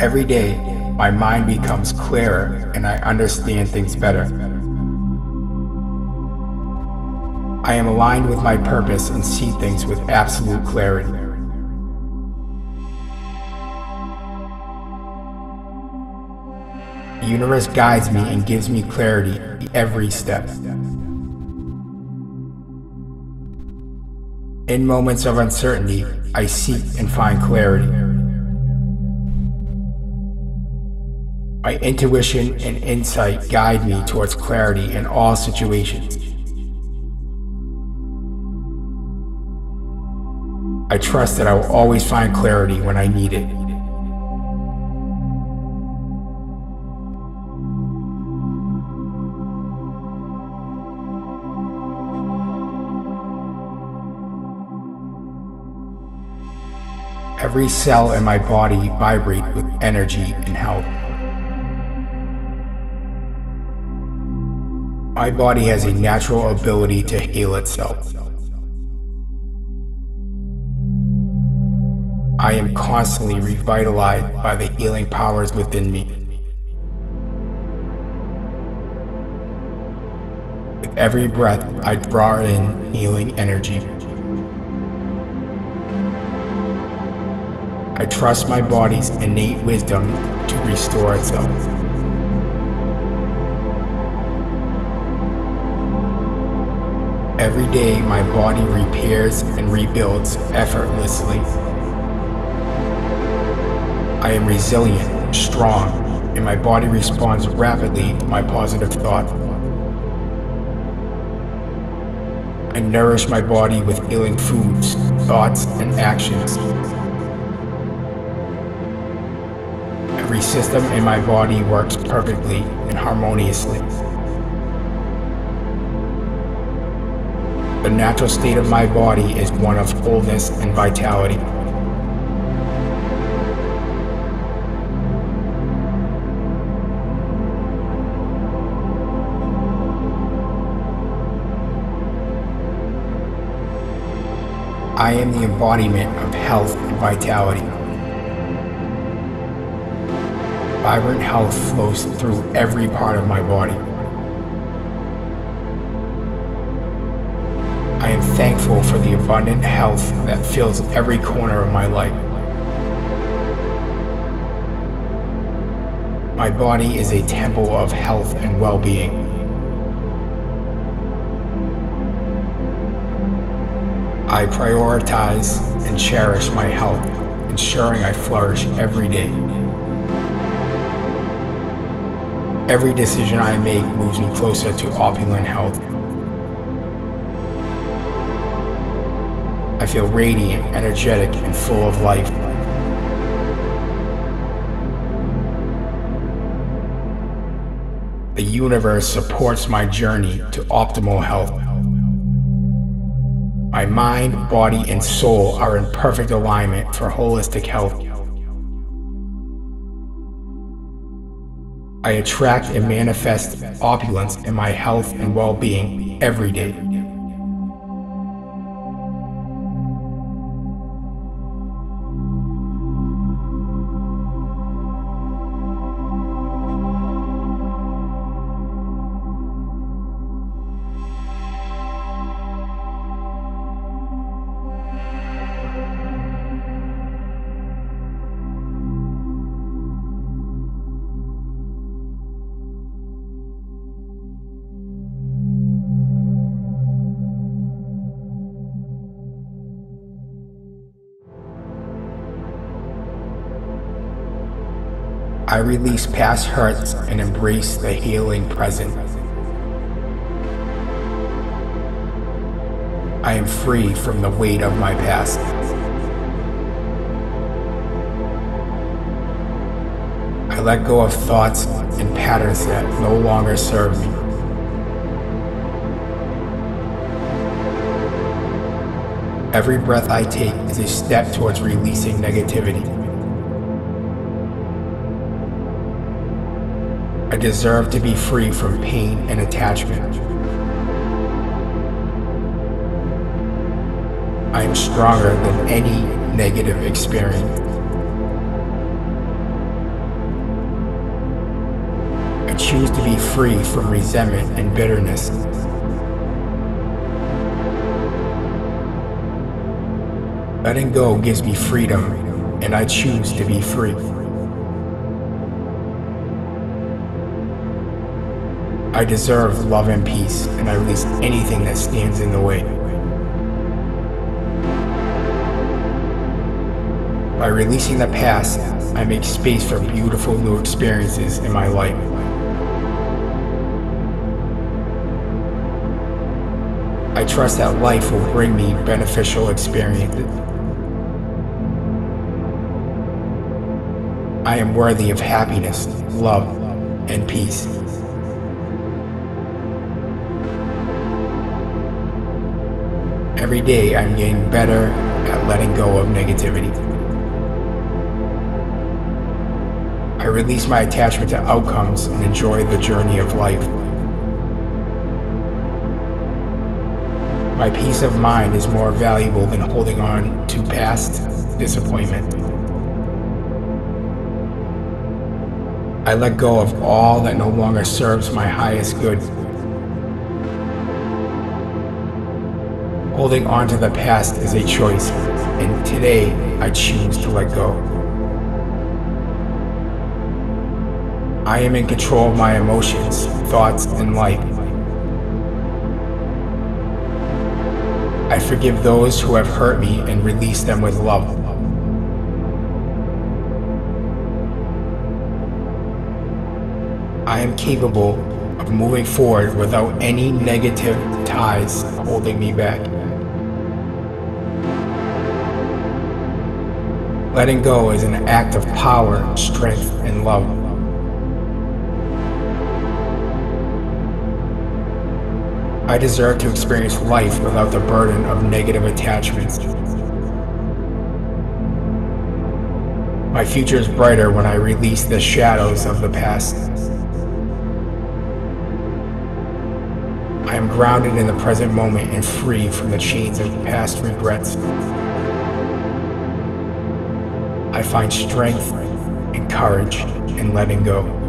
Every day, my mind becomes clearer and I understand things better. I am aligned with my purpose and see things with absolute clarity. The universe guides me and gives me clarity every step. In moments of uncertainty, I seek and find clarity. My intuition and insight guide me towards clarity in all situations. I trust that I will always find clarity when I need it. Every cell in my body vibrates with energy and health. My body has a natural ability to heal itself. I am constantly revitalized by the healing powers within me. With every breath, I draw in healing energy. I trust my body's innate wisdom to restore itself. Every day, my body repairs and rebuilds effortlessly. I am resilient, strong, and my body responds rapidly to my positive thought. I nourish my body with healing foods, thoughts, and actions. System in my body works perfectly and harmoniously. The natural state of my body is one of fullness and vitality. I am the embodiment of health and vitality. Vibrant health flows through every part of my body. I am thankful for the abundant health that fills every corner of my life. My body is a temple of health and well-being. I prioritize and cherish my health, ensuring I flourish every day. Every decision I make moves me closer to opulent health. I feel radiant, energetic, and full of life. The universe supports my journey to optimal health. My mind, body, and soul are in perfect alignment for holistic health. I attract and manifest opulence in my health and well-being every day. I release past hurts and embrace the healing present. I am free from the weight of my past. I let go of thoughts and patterns that no longer serve me. Every breath I take is a step towards releasing negativity. I deserve to be free from pain and attachment. I am stronger than any negative experience. I choose to be free from resentment and bitterness. Letting go gives me freedom, and I choose to be free. I deserve love and peace, and I release anything that stands in the way. By releasing the past, I make space for beautiful new experiences in my life. I trust that life will bring me beneficial experiences. I am worthy of happiness, love, and peace. Every day I'm getting better at letting go of negativity. I release my attachment to outcomes and enjoy the journey of life. My peace of mind is more valuable than holding on to past disappointment. I let go of all that no longer serves my highest good. Holding on to the past is a choice, and today I choose to let go. I am in control of my emotions, thoughts, and life. I forgive those who have hurt me and release them with love. I am capable of moving forward without any negative ties holding me back. Letting go is an act of power, strength, and love. I deserve to experience life without the burden of negative attachments. My future is brighter when I release the shadows of the past. I am grounded in the present moment and free from the chains of past regrets. Find strength and courage in letting go.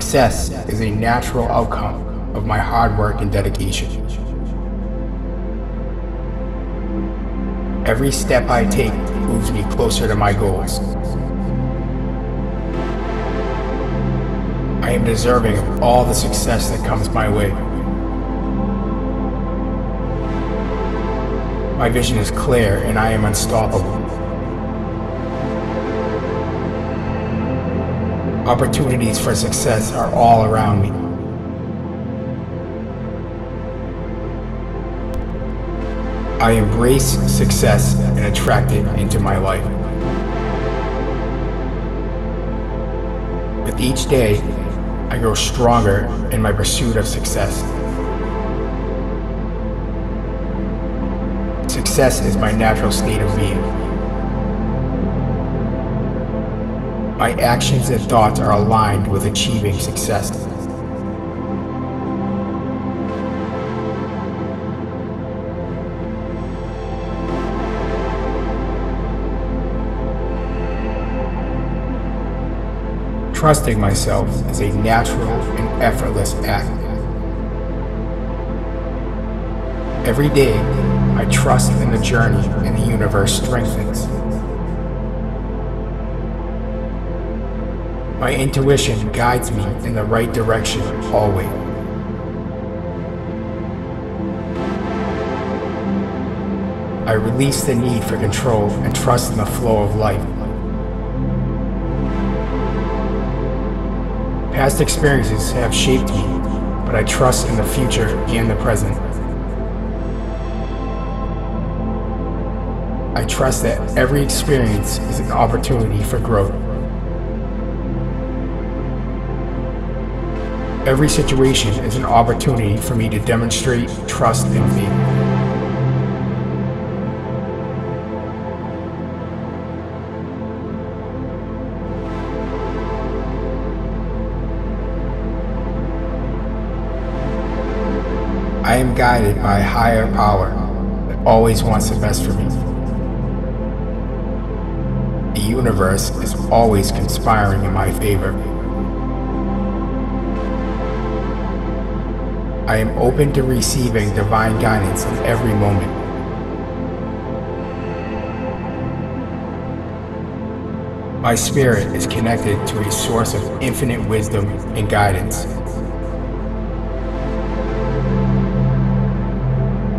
Success is a natural outcome of my hard work and dedication. Every step I take moves me closer to my goals. I am deserving of all the success that comes my way. My vision is clear and I am unstoppable. Opportunities for success are all around me. I embrace success and attract it into my life. With each day, I grow stronger in my pursuit of success. Success is my natural state of being. My actions and thoughts are aligned with achieving success. Trusting myself is a natural and effortless act. Every day, I trust in the journey and the universe strengthens. My intuition guides me in the right direction always. I release the need for control and trust in the flow of life. Past experiences have shaped me, but I trust in the future and the present. I trust that every experience is an opportunity for growth. Every situation is an opportunity for me to demonstrate trust and faith. I am guided by a higher power that always wants the best for me. The universe is always conspiring in my favor. I am open to receiving divine guidance in every moment. My spirit is connected to a source of infinite wisdom and guidance.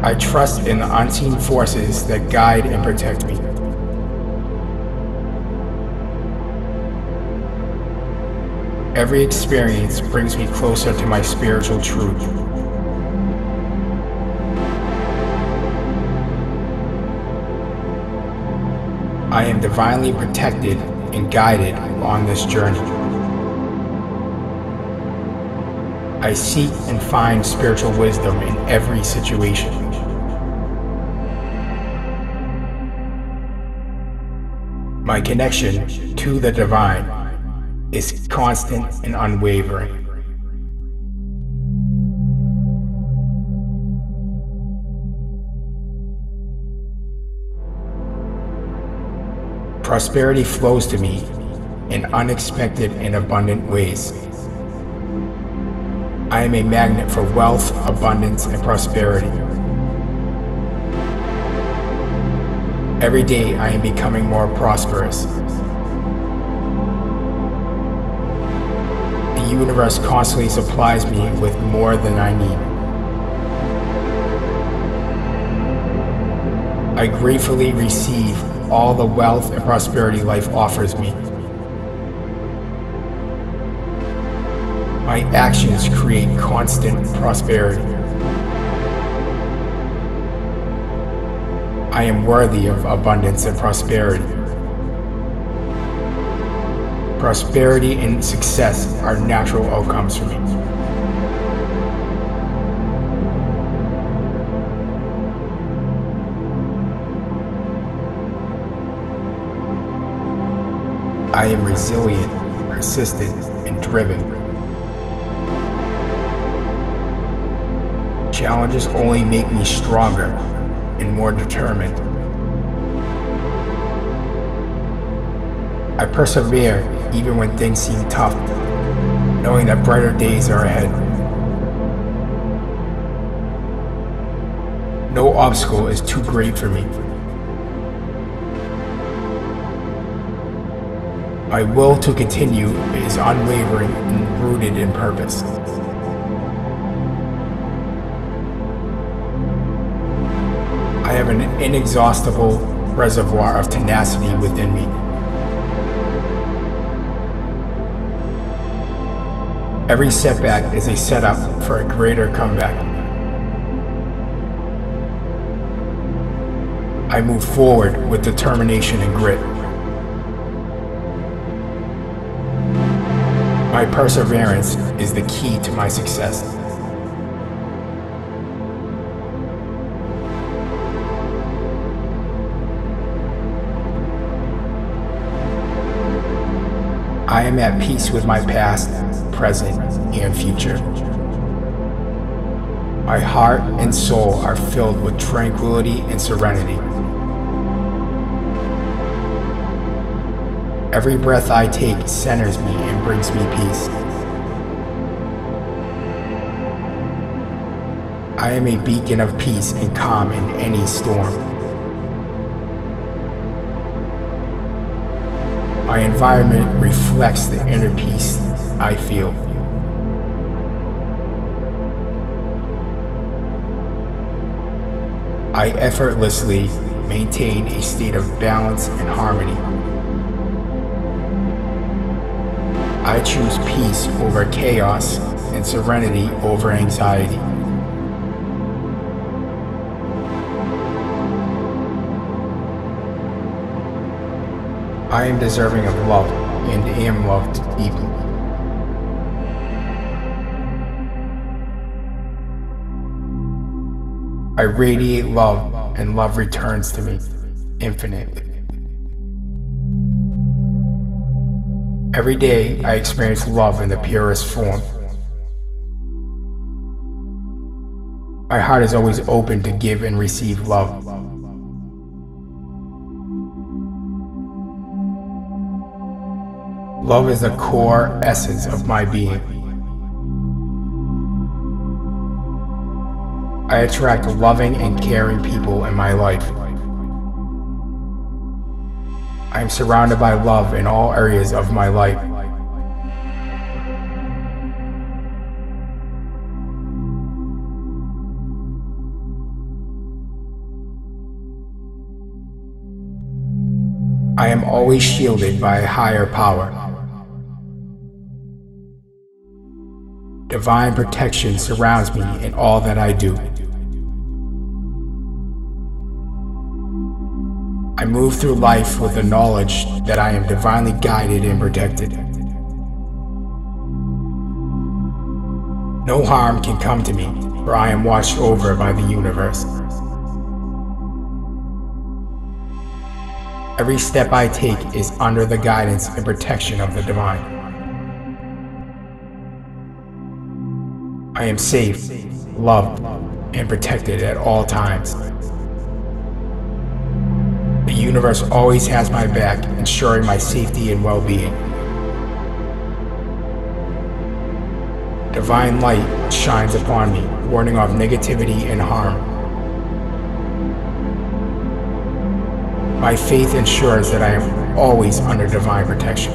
I trust in the unseen forces that guide and protect me. Every experience brings me closer to my spiritual truth. I am divinely protected and guided on this journey. I seek and find spiritual wisdom in every situation. My connection to the divine is constant and unwavering. Prosperity flows to me in unexpected and abundant ways. I am a magnet for wealth, abundance, and prosperity. Every day I am becoming more prosperous. Universe constantly supplies me with more than I need. I gratefully receive all the wealth and prosperity life offers me. My actions create constant prosperity. I am worthy of abundance and prosperity. Prosperity and success are natural outcomes for me. I am resilient, persistent, and driven. Challenges only make me stronger and more determined. I persevere even when things seem tough, knowing that brighter days are ahead. No obstacle is too great for me. My will to continue is unwavering and rooted in purpose. I have an inexhaustible reservoir of tenacity within me. Every setback is a setup for a greater comeback. I move forward with determination and grit. My perseverance is the key to my success. I am at peace with my past, present, and future. My heart and soul are filled with tranquility and serenity. Every breath I take centers me and brings me peace. I am a beacon of peace and calm in any storm. My environment reflects the inner peace I feel. I effortlessly maintain a state of balance and harmony. I choose peace over chaos and serenity over anxiety. I am deserving of love and am loved deeply. I radiate love and love returns to me infinitely. Every day I experience love in the purest form. My heart is always open to give and receive love. Love is the core essence of my being. I attract loving and caring people in my life. I am surrounded by love in all areas of my life. I am always shielded by a higher power. Divine protection surrounds me in all that I do. I move through life with the knowledge that I am divinely guided and protected. No harm can come to me, for I am watched over by the universe. Every step I take is under the guidance and protection of the divine. I am safe, loved, and protected at all times. Universe always has my back, ensuring my safety and well-being. Divine light shines upon me, warning off negativity and harm. My faith ensures that I am always under divine protection.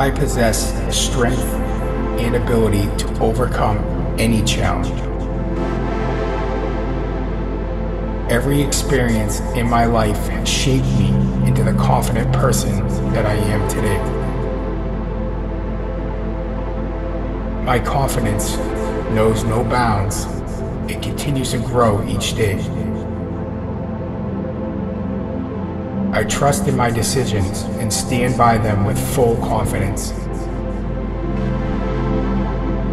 I possess the strength and ability to overcome any challenge. Every experience in my life has shaped me into the confident person that I am today. My confidence knows no bounds. It continues to grow each day. I trust in my decisions and stand by them with full confidence.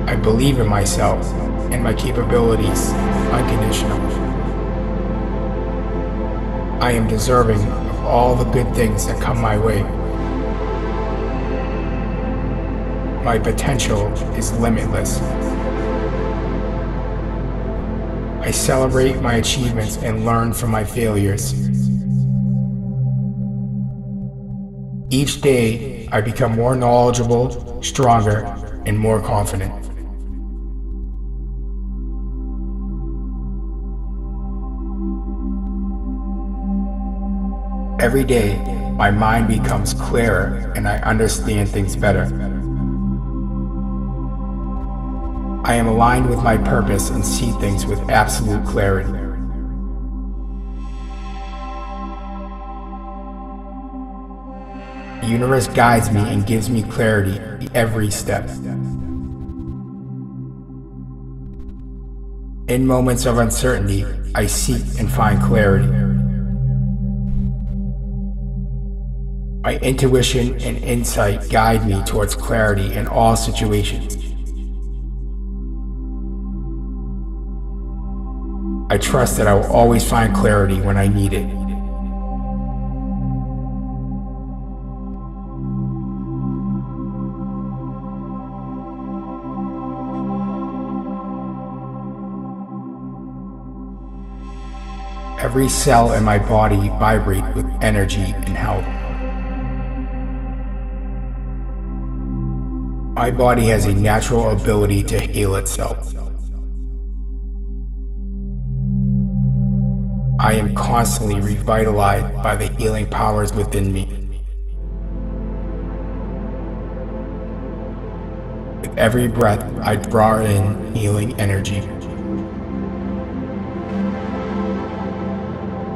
I believe in myself and my capabilities unconditional. I am deserving of all the good things that come my way. My potential is limitless. I celebrate my achievements and learn from my failures. Each day, I become more knowledgeable, stronger, and more confident. Every day, my mind becomes clearer and I understand things better. I am aligned with my purpose and see things with absolute clarity. The universe guides me and gives me clarity every step. In moments of uncertainty, I seek and find clarity. My intuition and insight guide me towards clarity in all situations. I trust that I will always find clarity when I need it. Every cell in my body vibrates with energy and health. My body has a natural ability to heal itself. I am constantly revitalized by the healing powers within me. With every breath, I draw in healing energy.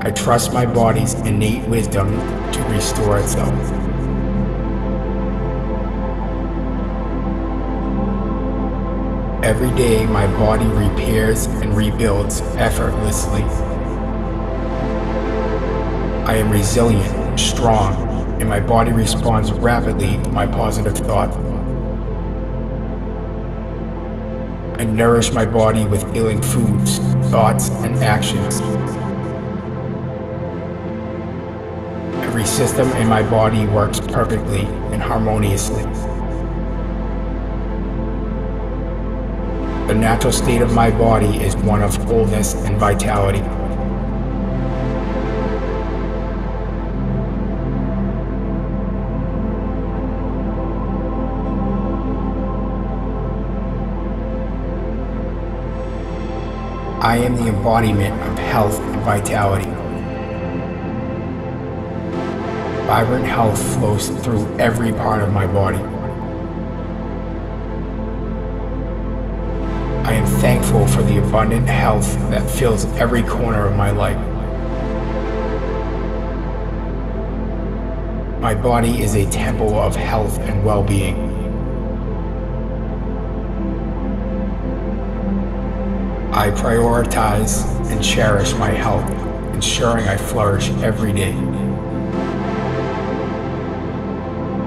I trust my body's innate wisdom to restore itself. Every day, my body repairs and rebuilds effortlessly. I am resilient, strong, and my body responds rapidly to my positive thought. I nourish my body with healing foods, thoughts, and actions. Every system in my body works perfectly and harmoniously. The natural state of my body is one of wholeness and vitality. I am the embodiment of health and vitality. Vibrant health flows through every part of my body. I am thankful for the abundant health that fills every corner of my life. My body is a temple of health and well-being. I prioritize and cherish my health, ensuring I flourish every day.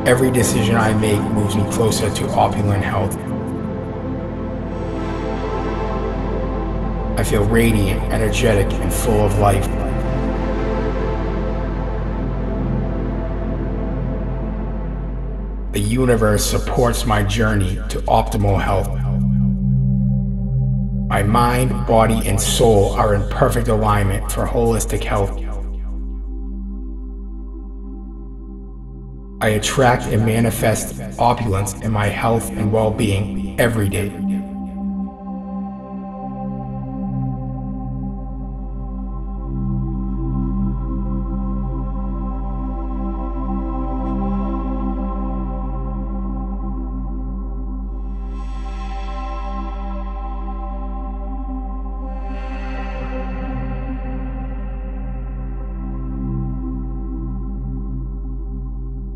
Every decision I make moves me closer to opulent health. I feel radiant, energetic, and full of life. The universe supports my journey to optimal health. My mind, body, and soul are in perfect alignment for holistic health. I attract and manifest opulence in my health and well-being every day.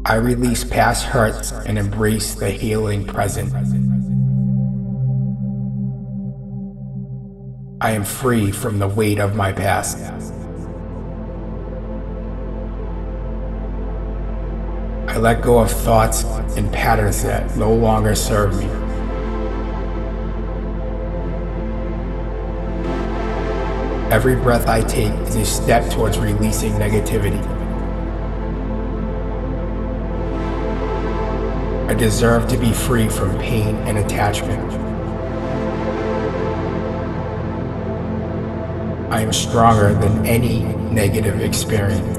I release past hurts and embrace the healing present. I am free from the weight of my past. I let go of thoughts and patterns that no longer serve me. Every breath I take is a step towards releasing negativity. I deserve to be free from pain and attachment. I am stronger than any negative experience.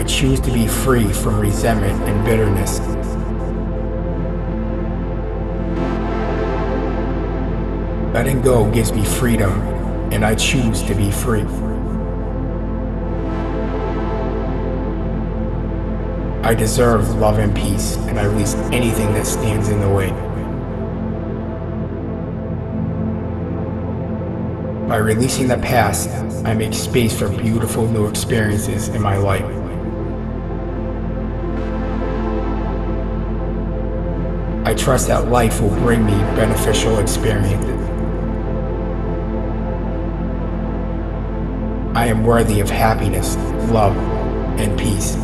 I choose to be free from resentment and bitterness. Letting go gives me freedom, and I choose to be free. I deserve love and peace, and I release anything that stands in the way. By releasing the past, I make space for beautiful new experiences in my life. I trust that life will bring me beneficial experiences. I am worthy of happiness, love, and peace.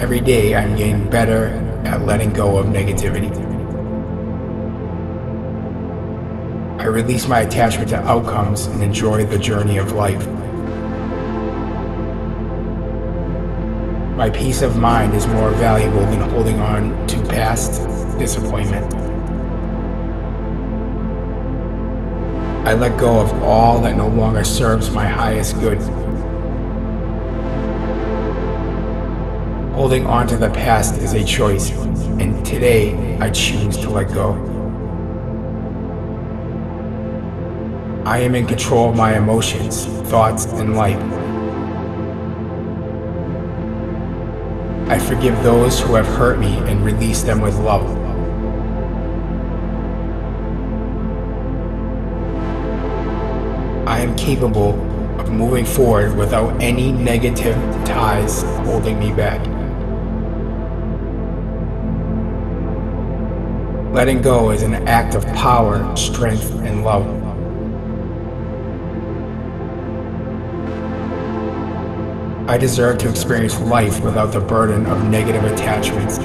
Every day I'm getting better at letting go of negativity. I release my attachment to outcomes and enjoy the journey of life. My peace of mind is more valuable than holding on to past disappointment. I let go of all that no longer serves my highest good. Holding on to the past is a choice, and today I choose to let go. I am in control of my emotions, thoughts, and life. I forgive those who have hurt me and release them with love. I am capable of moving forward without any negative ties holding me back. Letting go is an act of power, strength, and love. I deserve to experience life without the burden of negative attachments.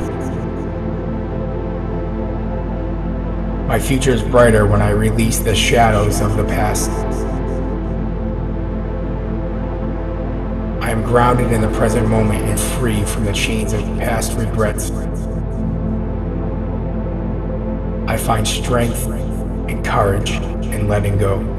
My future is brighter when I release the shadows of the past. I am grounded in the present moment and free from the chains of past regrets. I find strength and courage in letting go.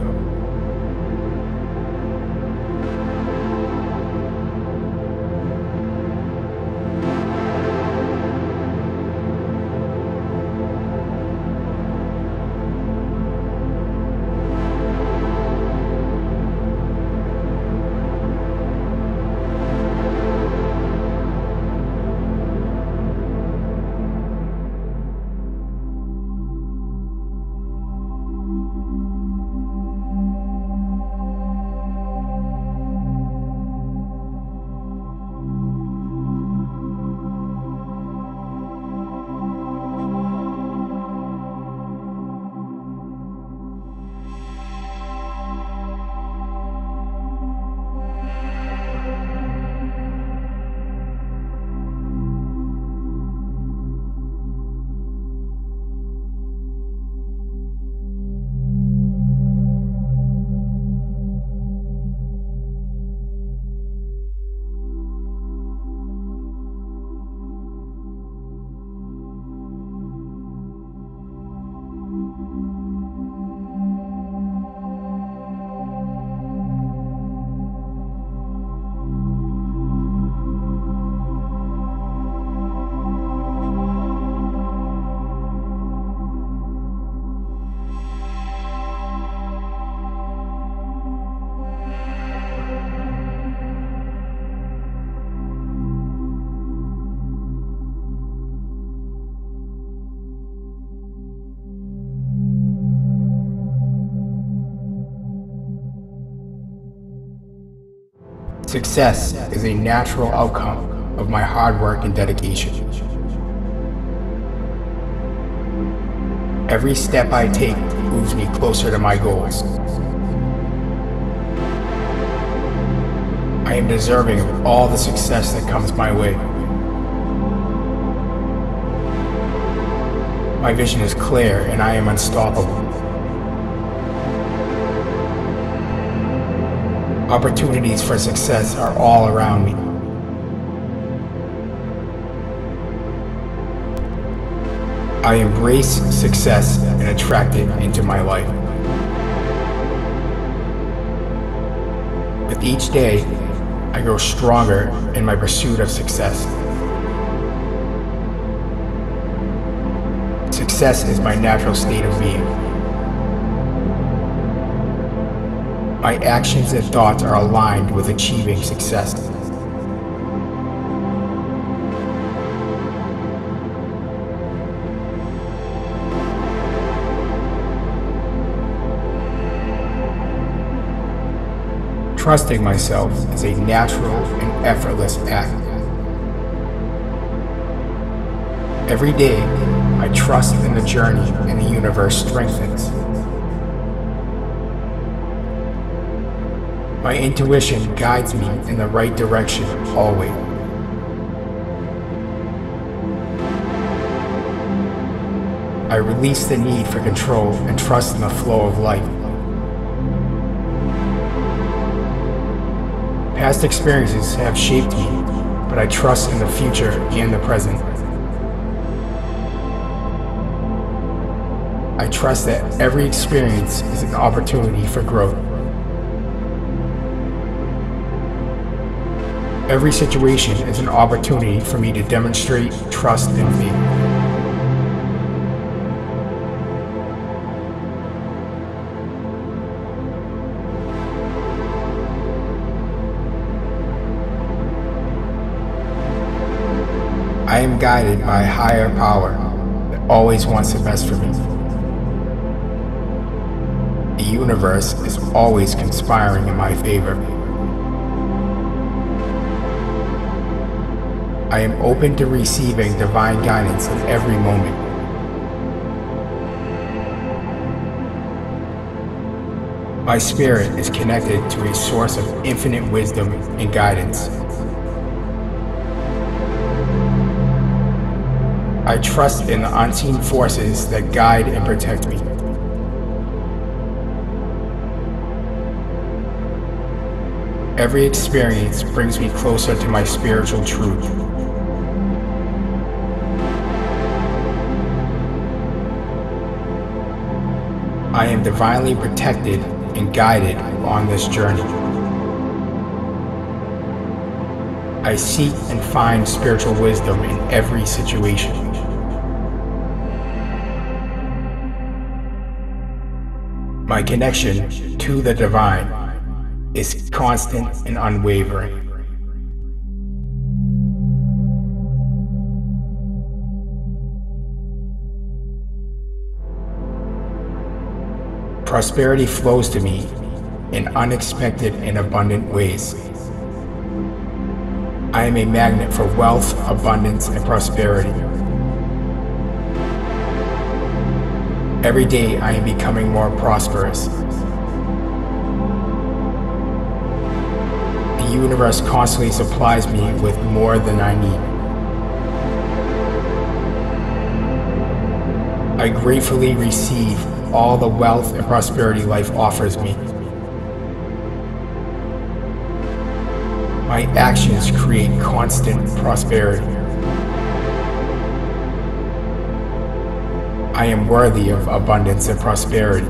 Success is a natural outcome of my hard work and dedication. Every step I take moves me closer to my goals. I am deserving of all the success that comes my way. My vision is clear and I am unstoppable. Opportunities for success are all around me. I embrace success and attract it into my life. With each day, I grow stronger in my pursuit of success. Success is my natural state of being. My actions and thoughts are aligned with achieving success. Trusting myself is a natural and effortless act. Every day, I trust in the journey and the universe strengthens. My intuition guides me in the right direction always. I release the need for control and trust in the flow of life. Past experiences have shaped me, but I trust in the future and the present. I trust that every experience is an opportunity for growth. Every situation is an opportunity for me to demonstrate trust in me. I am guided by a higher power that always wants the best for me. The universe is always conspiring in my favor. I am open to receiving divine guidance in every moment. My spirit is connected to a source of infinite wisdom and guidance. I trust in the unseen forces that guide and protect me. Every experience brings me closer to my spiritual truth. I am divinely protected and guided on this journey. I seek and find spiritual wisdom in every situation. My connection to the divine is constant and unwavering. Prosperity flows to me in unexpected and abundant ways. I am a magnet for wealth, abundance, and prosperity. Every day I am becoming more prosperous. The universe constantly supplies me with more than I need. I gratefully receive all the wealth and prosperity life offers me. My actions create constant prosperity. I am worthy of abundance and prosperity.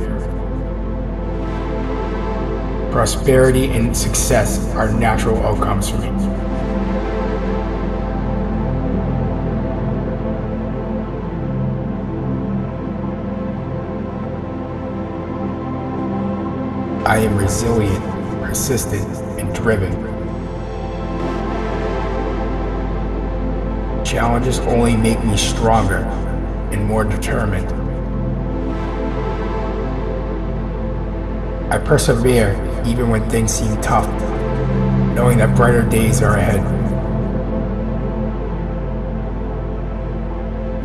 Prosperity and success are natural outcomes for me. Resilient, persistent, and driven. Challenges only make me stronger and more determined. I persevere even when things seem tough, knowing that brighter days are ahead.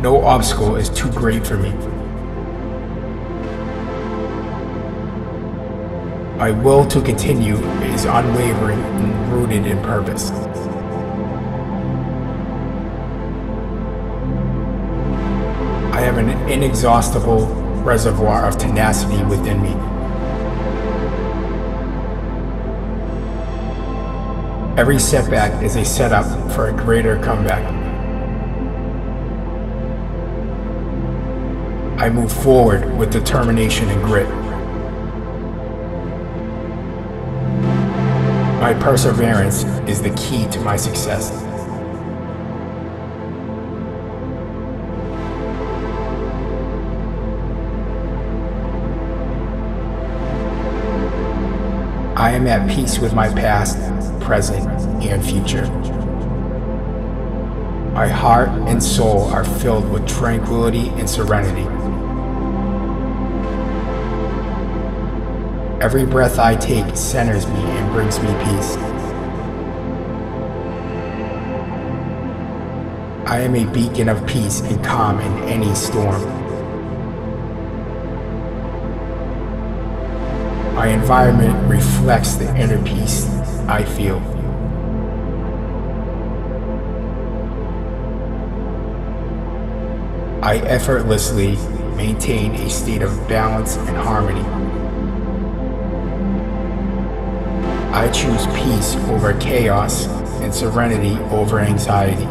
No obstacle is too great for me. My will to continue is unwavering and rooted in purpose. I have an inexhaustible reservoir of tenacity within me. Every setback is a setup for a greater comeback. I move forward with determination and grit. My perseverance is the key to my success. I am at peace with my past, present, and future. My heart and soul are filled with tranquility and serenity. Every breath I take centers me and brings me peace. I am a beacon of peace and calm in any storm. My environment reflects the inner peace I feel. I effortlessly maintain a state of balance and harmony. I choose peace over chaos and serenity over anxiety.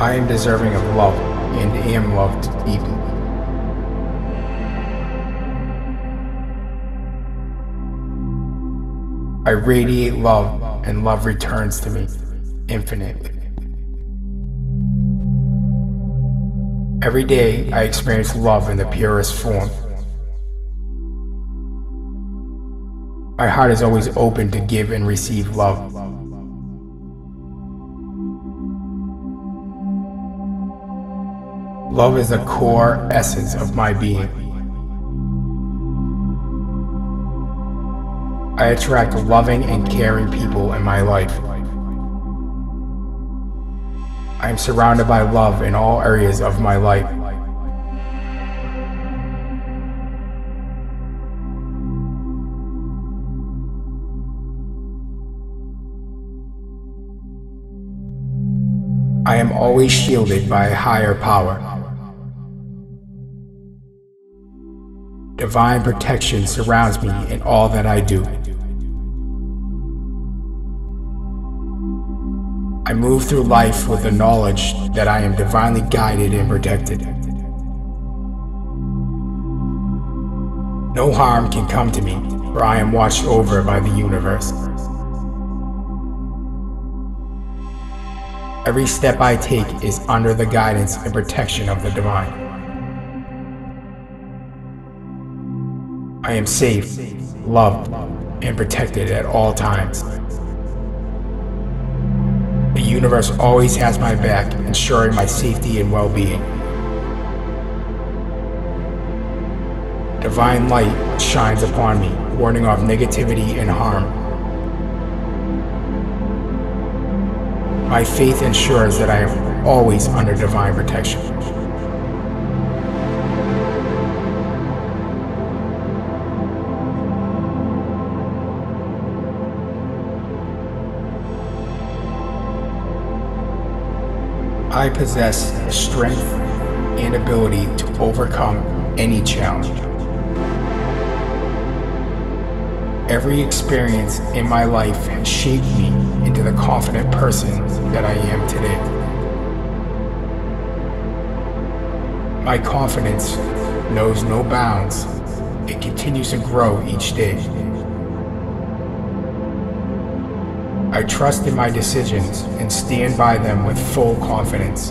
I am deserving of love and am loved deeply. I radiate love and love returns to me infinitely. Every day I experience love in the purest form. My heart is always open to give and receive love. Love is the core essence of my being. I attract loving and caring people in my life. I am surrounded by love in all areas of my life. I am always shielded by a higher power. Divine protection surrounds me in all that I do. I move through life with the knowledge that I am divinely guided and protected. No harm can come to me, for I am watched over by the universe. Every step I take is under the guidance and protection of the divine. I am safe, loved, and protected at all times. Universe always has my back, ensuring my safety and well-being. Divine light shines upon me, warning off negativity and harm. My faith ensures that I am always under divine protection. I possess the strength and ability to overcome any challenge. Every experience in my life has shaped me into the confident person that I am today. My confidence knows no bounds. It continues to grow each day. I trust in my decisions and stand by them with full confidence.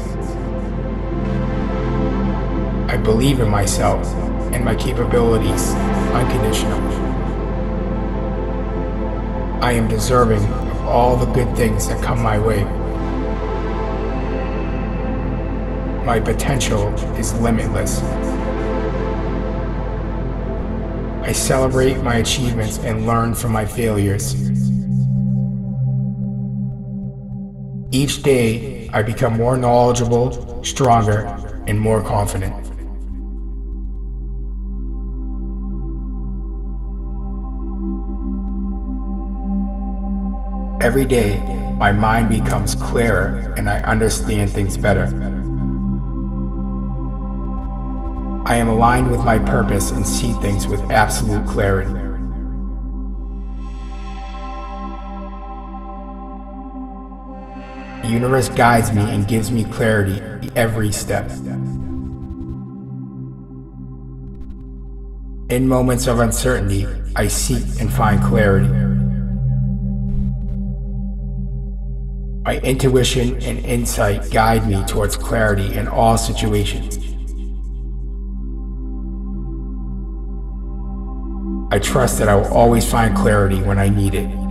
I believe in myself and my capabilities unconditionally. I am deserving of all the good things that come my way. My potential is limitless. I celebrate my achievements and learn from my failures. Each day, I become more knowledgeable, stronger, and more confident. Every day, my mind becomes clearer and I understand things better. I am aligned with my purpose and see things with absolute clarity. Universe guides me and gives me clarity every step. In moments of uncertainty, I seek and find clarity. My intuition and insight guide me towards clarity in all situations. I trust that I will always find clarity when I need it.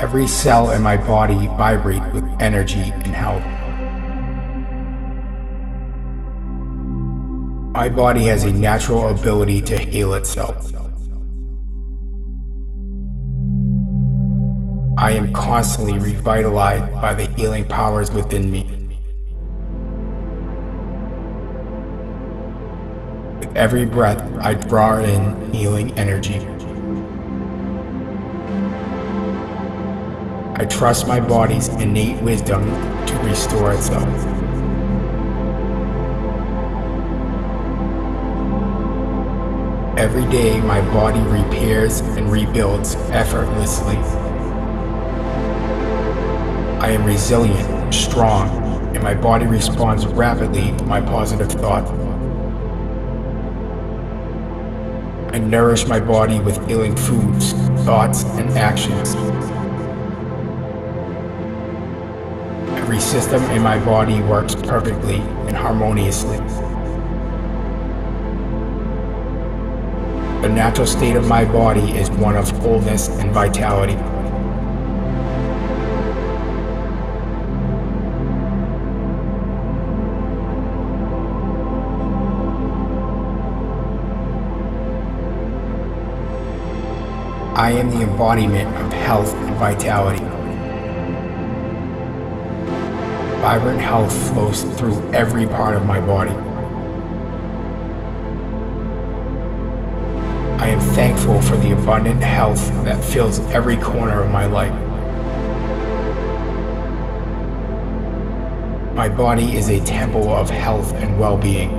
Every cell in my body vibrate with energy and health. My body has a natural ability to heal itself. I am constantly revitalized by the healing powers within me. With every breath, I draw in healing energy. I trust my body's innate wisdom to restore itself. Every day, my body repairs and rebuilds effortlessly. I am resilient, strong, and my body responds rapidly to my positive thought. I nourish my body with healing foods, thoughts, and actions. Every system in my body works perfectly and harmoniously. The natural state of my body is one of fullness and vitality. I am the embodiment of health and vitality. Vibrant health flows through every part of my body. I am thankful for the abundant health that fills every corner of my life. My body is a temple of health and well-being.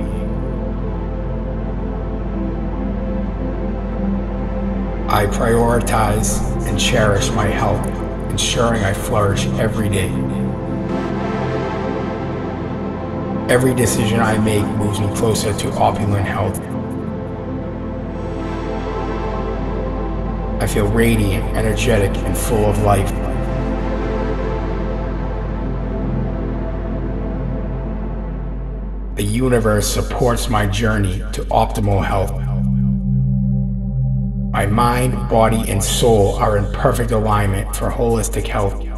I prioritize and cherish my health, ensuring I flourish every day. Every decision I make moves me closer to opulent health. I feel radiant, energetic, and full of life. The universe supports my journey to optimal health. My mind, body, and soul are in perfect alignment for holistic health.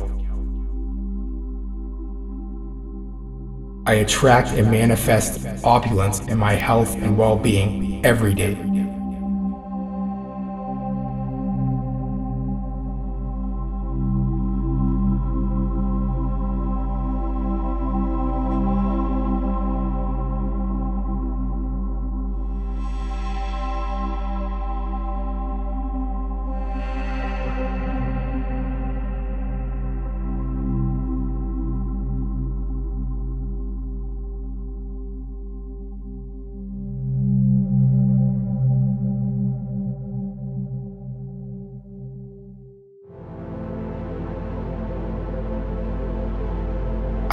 I attract and manifest opulence in my health and well-being every day.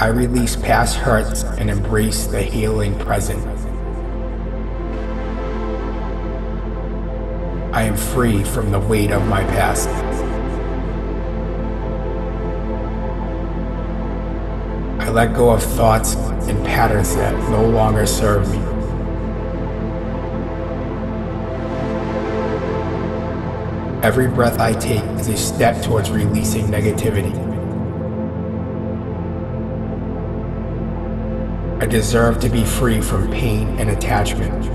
I release past hurts and embrace the healing present. I am free from the weight of my past. I let go of thoughts and patterns that no longer serve me. Every breath I take is a step towards releasing negativity. I deserve to be free from pain and attachment.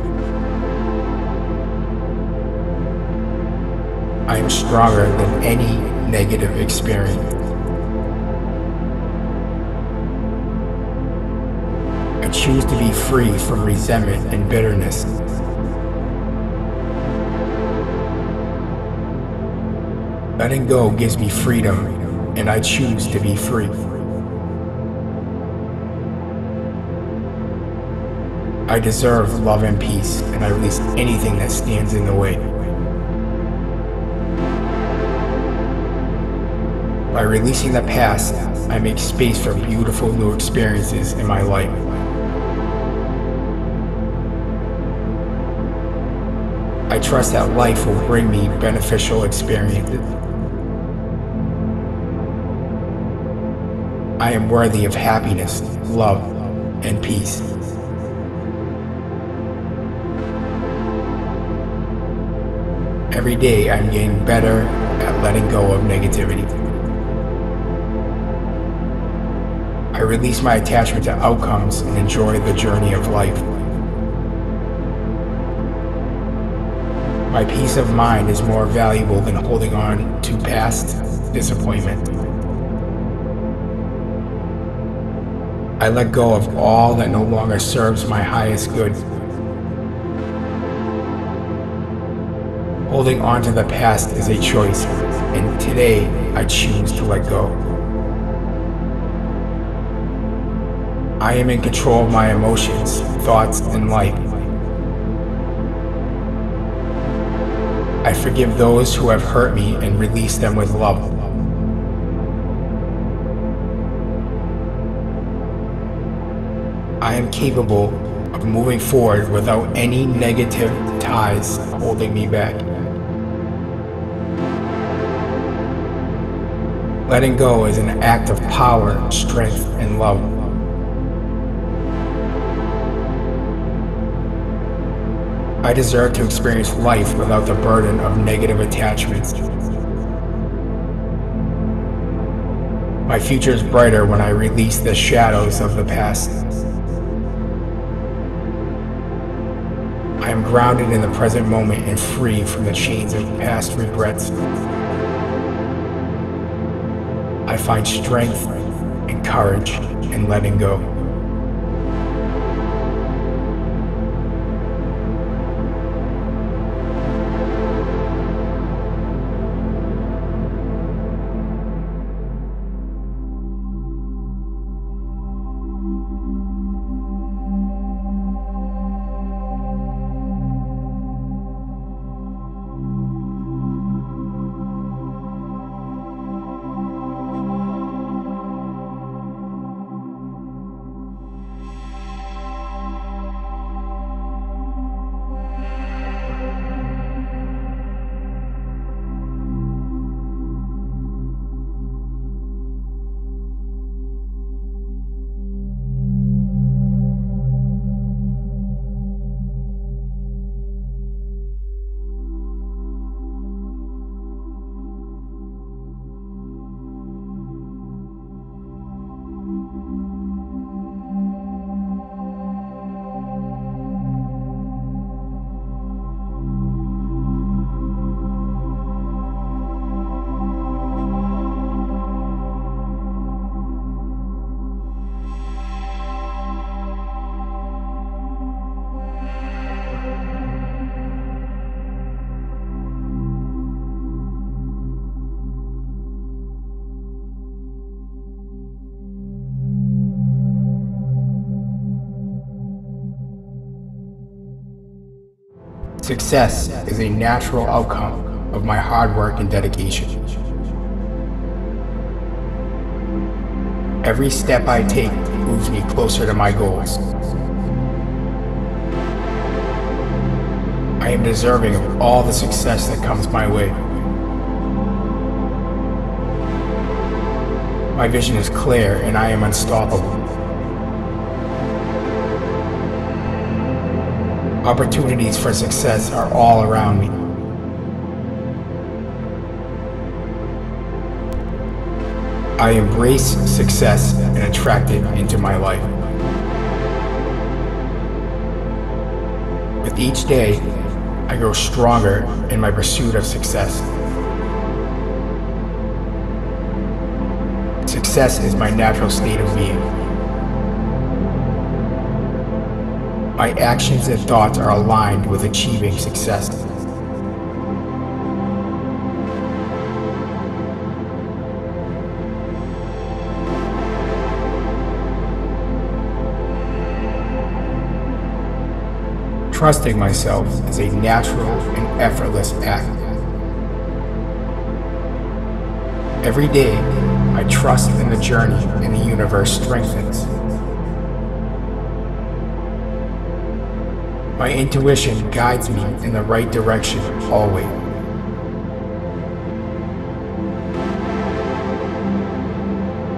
I am stronger than any negative experience. I choose to be free from resentment and bitterness. Letting go gives me freedom, and I choose to be free. I deserve love and peace, and I release anything that stands in the way. By releasing the past, I make space for beautiful new experiences in my life. I trust that life will bring me beneficial experiences. I am worthy of happiness, love, and peace. Every day I'm getting better at letting go of negativity. I release my attachment to outcomes and enjoy the journey of life. My peace of mind is more valuable than holding on to past disappointment. I let go of all that no longer serves my highest good Holding on to the past is a choice, and today I choose to let go. I am in control of my emotions, thoughts, and life. I forgive those who have hurt me and release them with love. I am capable of moving forward without any negative ties holding me back. Letting go is an act of power, strength, and love. I deserve to experience life without the burden of negative attachments. My future is brighter when I release the shadows of the past. I am grounded in the present moment and free from the chains of past regrets. I find strength and courage in letting go. Success is a natural outcome of my hard work and dedication. Every step I take moves me closer to my goals. I am deserving of all the success that comes my way. My vision is clear and I am unstoppable. Opportunities for success are all around me. I embrace success and attract it into my life. With each day, I grow stronger in my pursuit of success. Success is my natural state of being. My actions and thoughts are aligned with achieving success. Trusting myself is a natural and effortless act. Every day, I trust in the journey and the universe strengthens. My intuition guides me in the right direction always.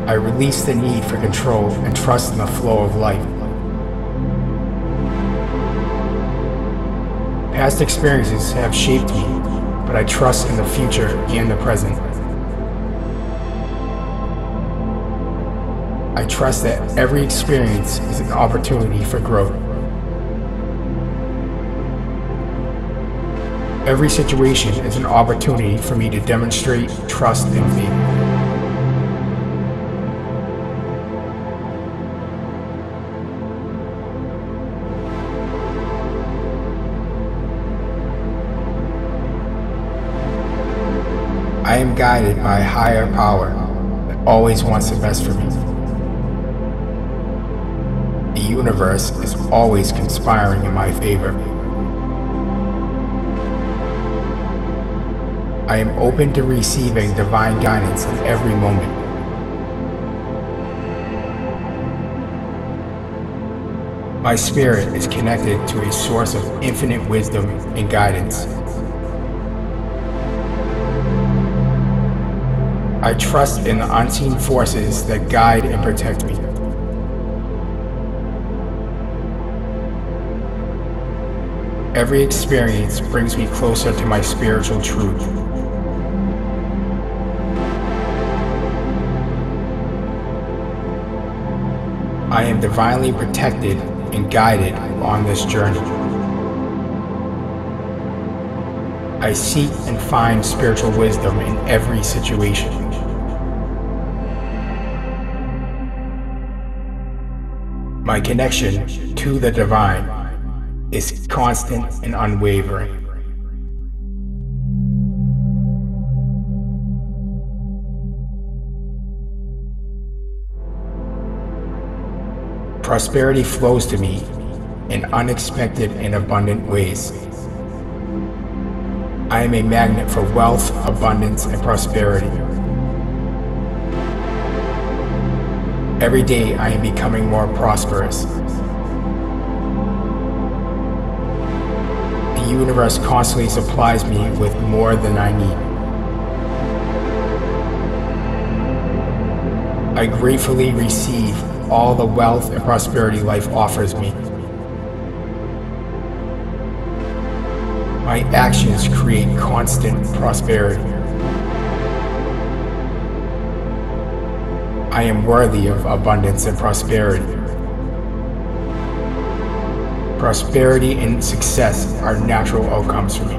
I release the need for control and trust in the flow of life. Past experiences have shaped me, but I trust in the future and the present. I trust that every experience is an opportunity for growth. Every situation is an opportunity for me to demonstrate trust in me. I am guided by a higher power that always wants the best for me. The universe is always conspiring in my favor. I am open to receiving divine guidance in every moment. My spirit is connected to a source of infinite wisdom and guidance. I trust in the unseen forces that guide and protect me. Every experience brings me closer to my spiritual truth. I am divinely protected and guided on this journey. I seek and find spiritual wisdom in every situation. My connection to the divine is constant and unwavering. Prosperity flows to me in unexpected and abundant ways. I am a magnet for wealth, abundance, and prosperity. Every day I am becoming more prosperous. The universe constantly supplies me with more than I need. I gratefully receive all the wealth and prosperity life offers me. My actions create constant prosperity. I am worthy of abundance and prosperity. Prosperity and success are natural outcomes for me.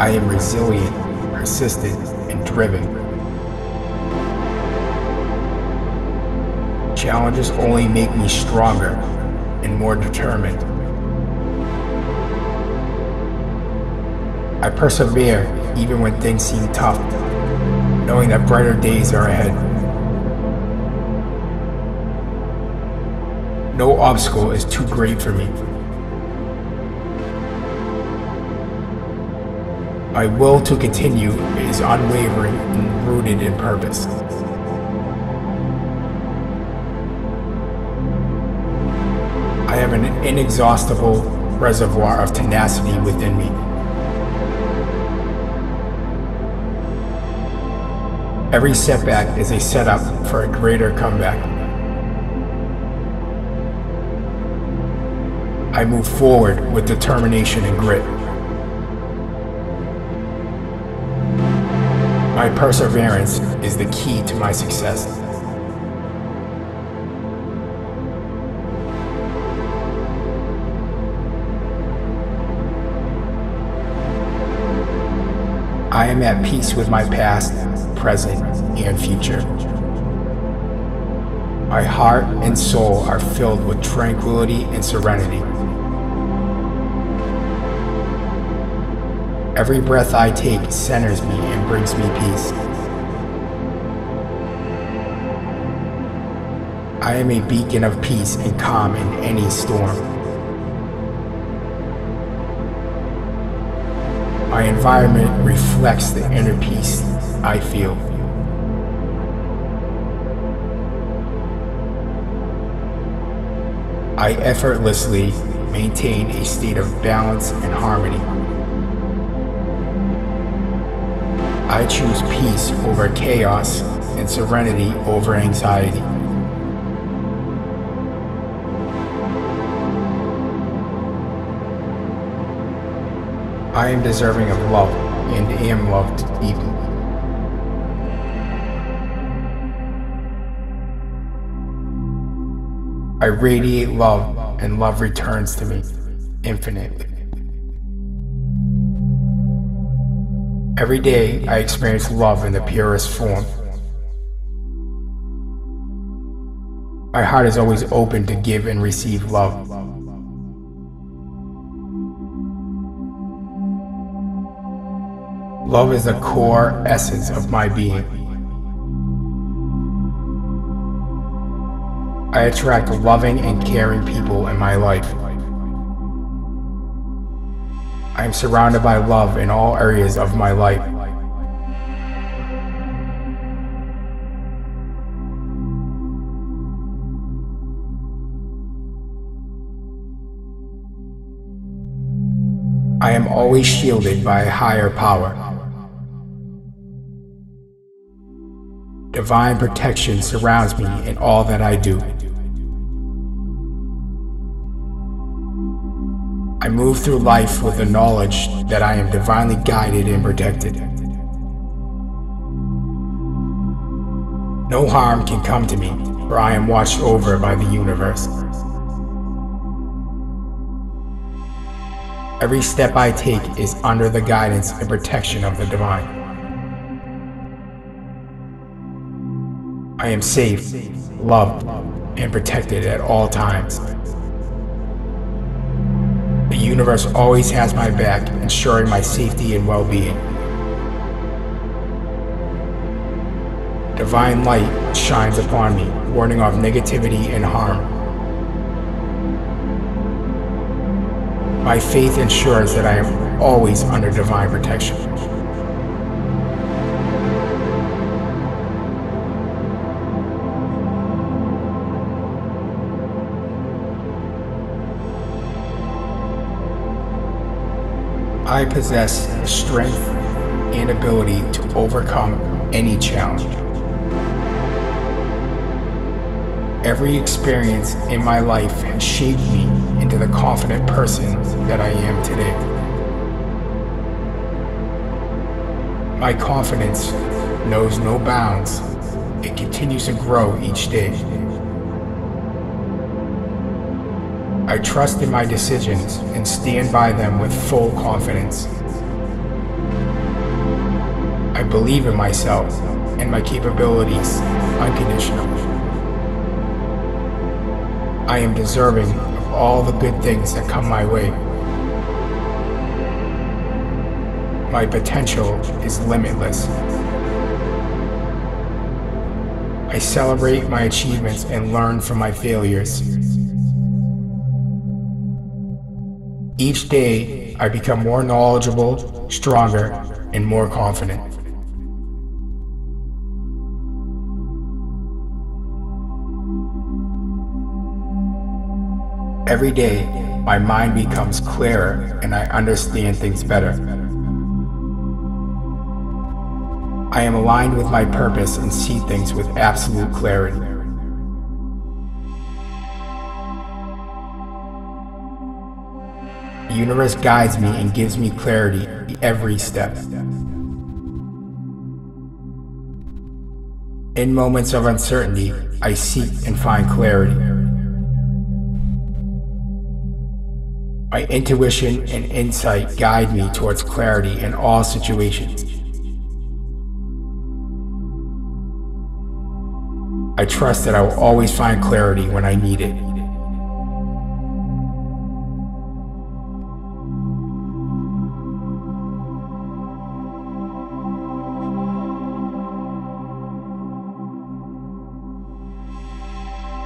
I am resilient, persistent, and driven. Challenges only make me stronger and more determined. I persevere even when things seem tough, knowing that brighter days are ahead. No obstacle is too great for me. My will to continue is unwavering and rooted in purpose. I have an inexhaustible reservoir of tenacity within me. Every setback is a setup for a greater comeback. I move forward with determination and grit. Perseverance is the key to my success. I am at peace with my past, present, and future. My heart and soul are filled with tranquility and serenity. Every breath I take centers me and brings me peace. I am a beacon of peace and calm in any storm. My environment reflects the inner peace I feel. I effortlessly maintain a state of balance and harmony. I choose peace over chaos and serenity over anxiety. I am deserving of love and am loved deeply. I radiate love and love returns to me infinitely. Every day I experience love in the purest form. My heart is always open to give and receive love. Love is the core essence of my being. I attract loving and caring people in my life. I am surrounded by love in all areas of my life. I am always shielded by a higher power. Divine protection surrounds me in all that I do. Move through life with the knowledge that I am divinely guided and protected. No harm can come to me, for I am watched over by the universe. Every step I take is under the guidance and protection of the divine. I am safe, loved, and protected at all times. The universe always has my back, ensuring my safety and well-being. Divine light shines upon me, warning off negativity and harm. My faith ensures that I am always under divine protection. I possess the strength and ability to overcome any challenge. Every experience in my life has shaped me into the confident person that I am today. My confidence knows no bounds. It continues to grow each day. I trust in my decisions and stand by them with full confidence. I believe in myself and my capabilities unconditionally. I am deserving of all the good things that come my way. My potential is limitless. I celebrate my achievements and learn from my failures. Each day, I become more knowledgeable, stronger, and more confident. Every day, my mind becomes clearer and I understand things better. I am aligned with my purpose and see things with absolute clarity. The universe guides me and gives me clarity every step. In moments of uncertainty, I seek and find clarity. My intuition and insight guide me towards clarity in all situations. I trust that I will always find clarity when I need it.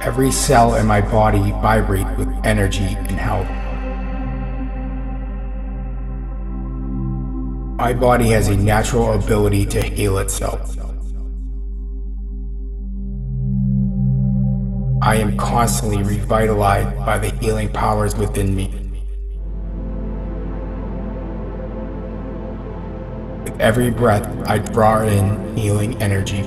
Every cell in my body vibrates with energy and health. My body has a natural ability to heal itself. I am constantly revitalized by the healing powers within me. With every breath, I draw in healing energy.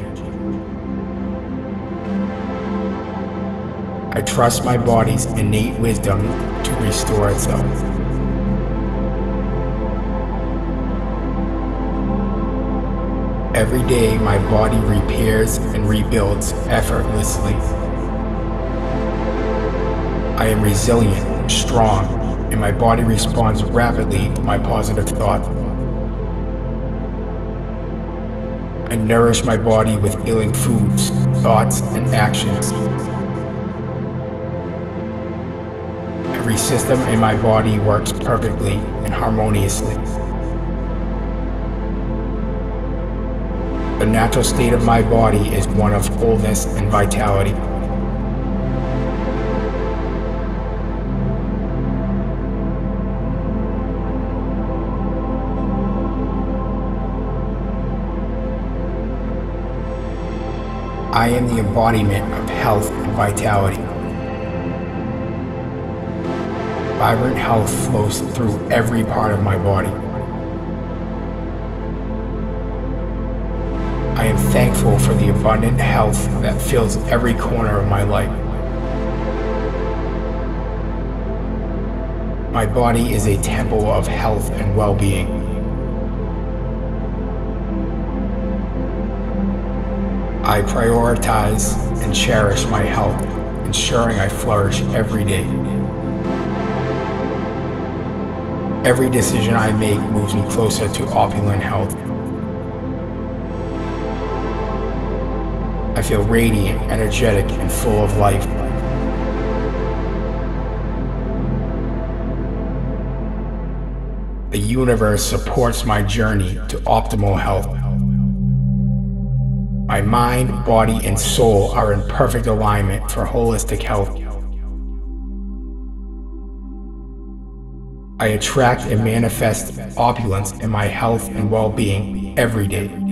I trust my body's innate wisdom to restore itself. Every day, my body repairs and rebuilds effortlessly. I am resilient, strong, and my body responds rapidly to my positive thought. I nourish my body with healing foods, thoughts, and actions. Every system in my body works perfectly and harmoniously. The natural state of my body is one of fullness and vitality. I am the embodiment of health and vitality. Vibrant health flows through every part of my body. I am thankful for the abundant health that fills every corner of my life. My body is a temple of health and well-being. I prioritize and cherish my health, ensuring I flourish every day. Every decision I make moves me closer to opulent health. I feel radiant, energetic, and full of life. The universe supports my journey to optimal health. My mind, body, and soul are in perfect alignment for holistic health. I attract and manifest opulence in my health and well-being every day.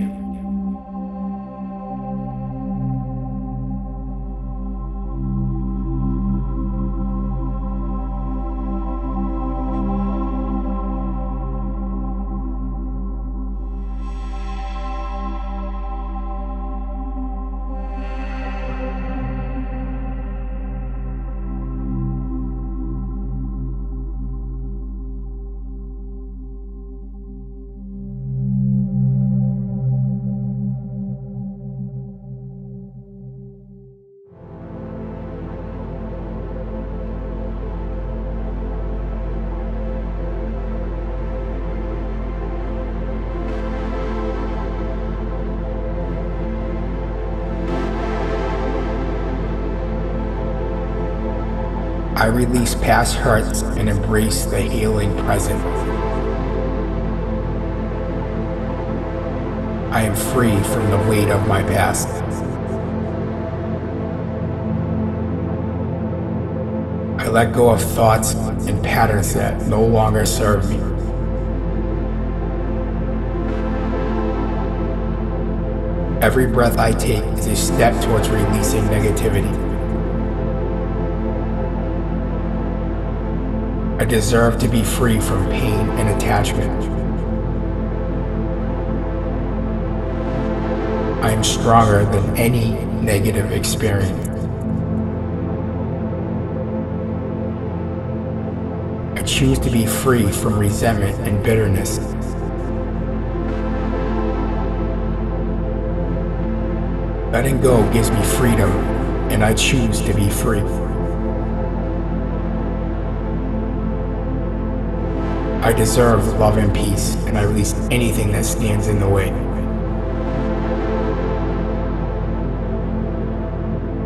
Past hurts and embrace the healing present. I am free from the weight of my past. I let go of thoughts and patterns that no longer serve me. Every breath I take is a step towards releasing negativity. I deserve to be free from pain and attachment. I am stronger than any negative experience. I choose to be free from resentment and bitterness. Letting go gives me freedom, and I choose to be free. I deserve love and peace, and I release anything that stands in the way.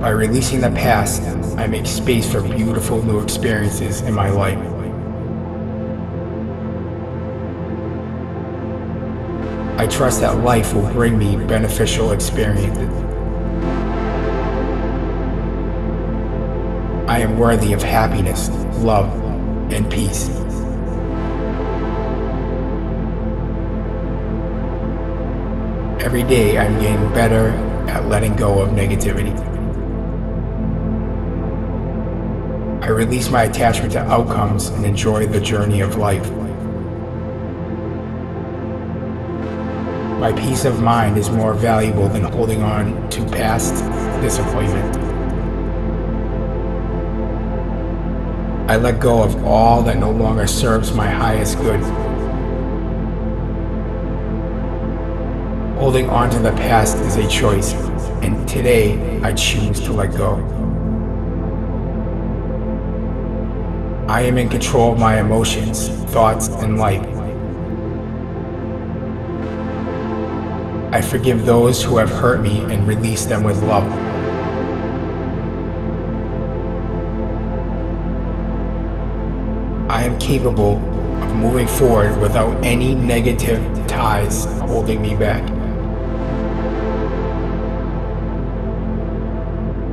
By releasing the past, I make space for beautiful new experiences in my life. I trust that life will bring me beneficial experiences. I am worthy of happiness, love, and peace. Every day I'm getting better at letting go of negativity. I release my attachment to outcomes and enjoy the journey of life. My peace of mind is more valuable than holding on to past disappointment. I let go of all that no longer serves my highest good. Holding on to the past is a choice, and today I choose to let go. I am in control of my emotions, thoughts, and life. I forgive those who have hurt me and release them with love. I am capable of moving forward without any negative ties holding me back.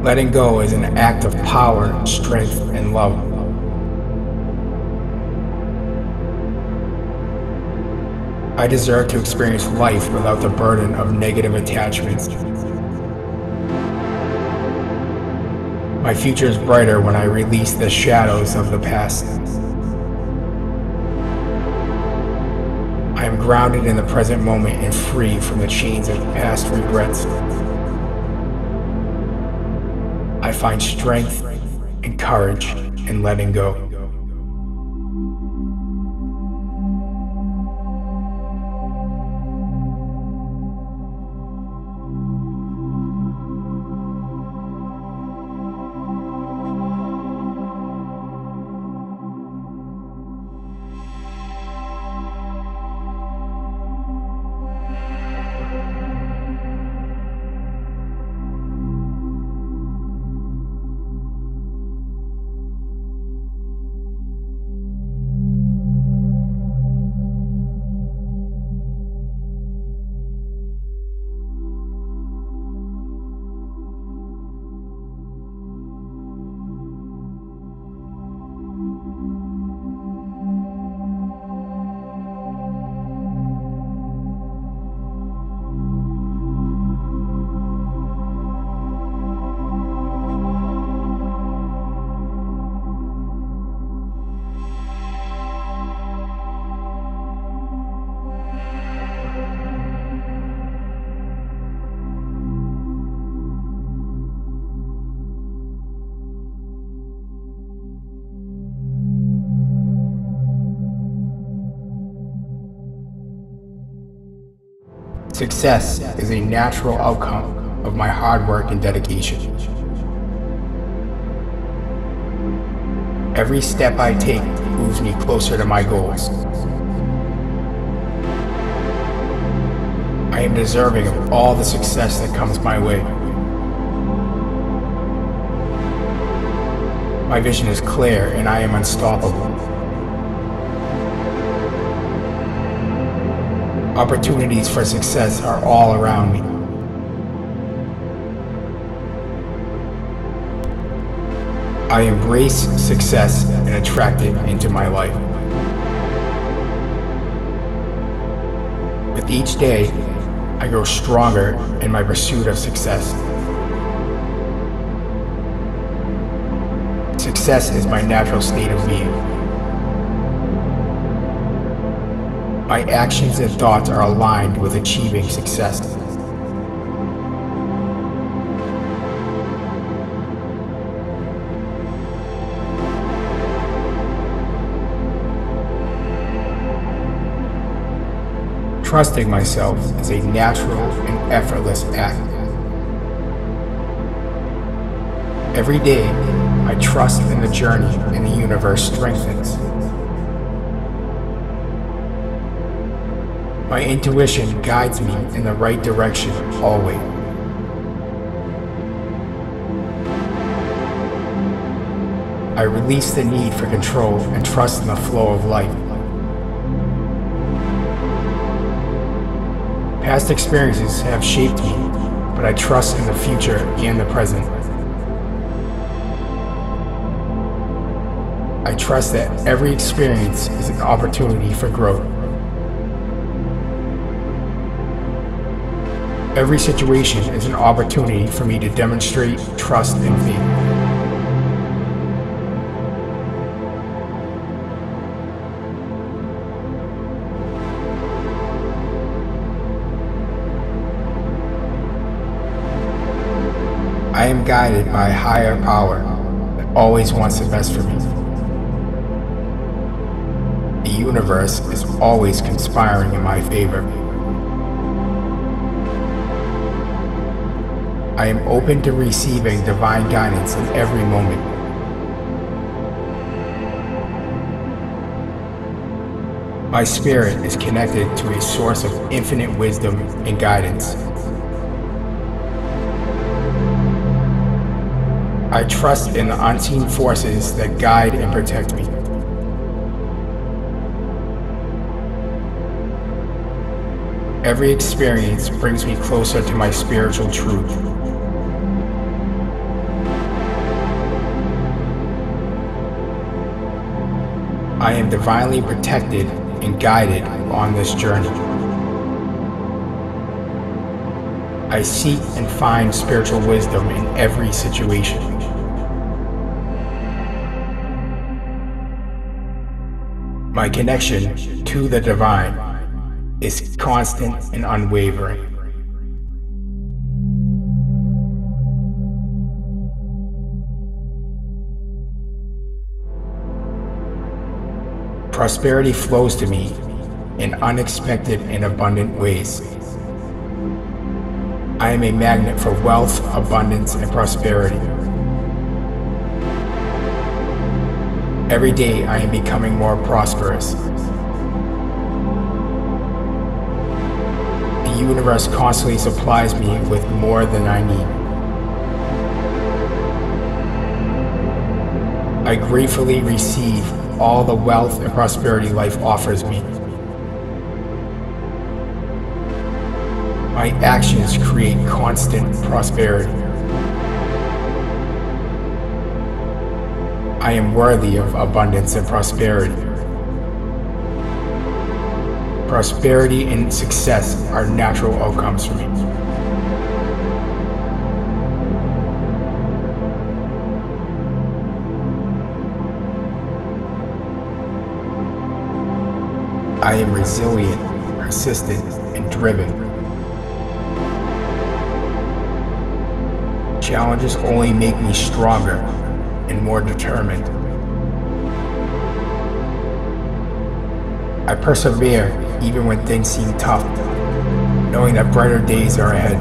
Letting go is an act of power, strength, and love. I deserve to experience life without the burden of negative attachments. My future is brighter when I release the shadows of the past. I am grounded in the present moment and free from the chains of past regrets. I find strength and courage in letting go. Success is a natural outcome of my hard work and dedication. Every step I take moves me closer to my goals. I am deserving of all the success that comes my way. My vision is clear and I am unstoppable. Opportunities for success are all around me. I embrace success and attract it into my life. With each day, I grow stronger in my pursuit of success. Success is my natural state of being. My actions and thoughts are aligned with achieving success. Trusting myself is a natural and effortless act. Every day, I trust in the journey and the universe strengthens. My intuition guides me in the right direction always. I release the need for control and trust in the flow of life. Past experiences have shaped me, but I trust in the future and the present. I trust that every experience is an opportunity for growth. Every situation is an opportunity for me to demonstrate trust and faith. I am guided by a higher power that always wants the best for me. The universe is always conspiring in my favor. I am open to receiving divine guidance in every moment. My spirit is connected to a source of infinite wisdom and guidance. I trust in the unseen forces that guide and protect me. Every experience brings me closer to my spiritual truth. I am divinely protected and guided on this journey. I seek and find spiritual wisdom in every situation. My connection to the divine is constant and unwavering. Prosperity flows to me in unexpected and abundant ways. I am a magnet for wealth, abundance, and prosperity. Every day I am becoming more prosperous. The universe constantly supplies me with more than I need. I gratefully receive all the wealth and prosperity life offers me. My actions create constant prosperity. I am worthy of abundance and prosperity. Prosperity and success are natural outcomes for me. I am resilient, persistent, and driven. Challenges only make me stronger and more determined. I persevere even when things seem tough, knowing that brighter days are ahead.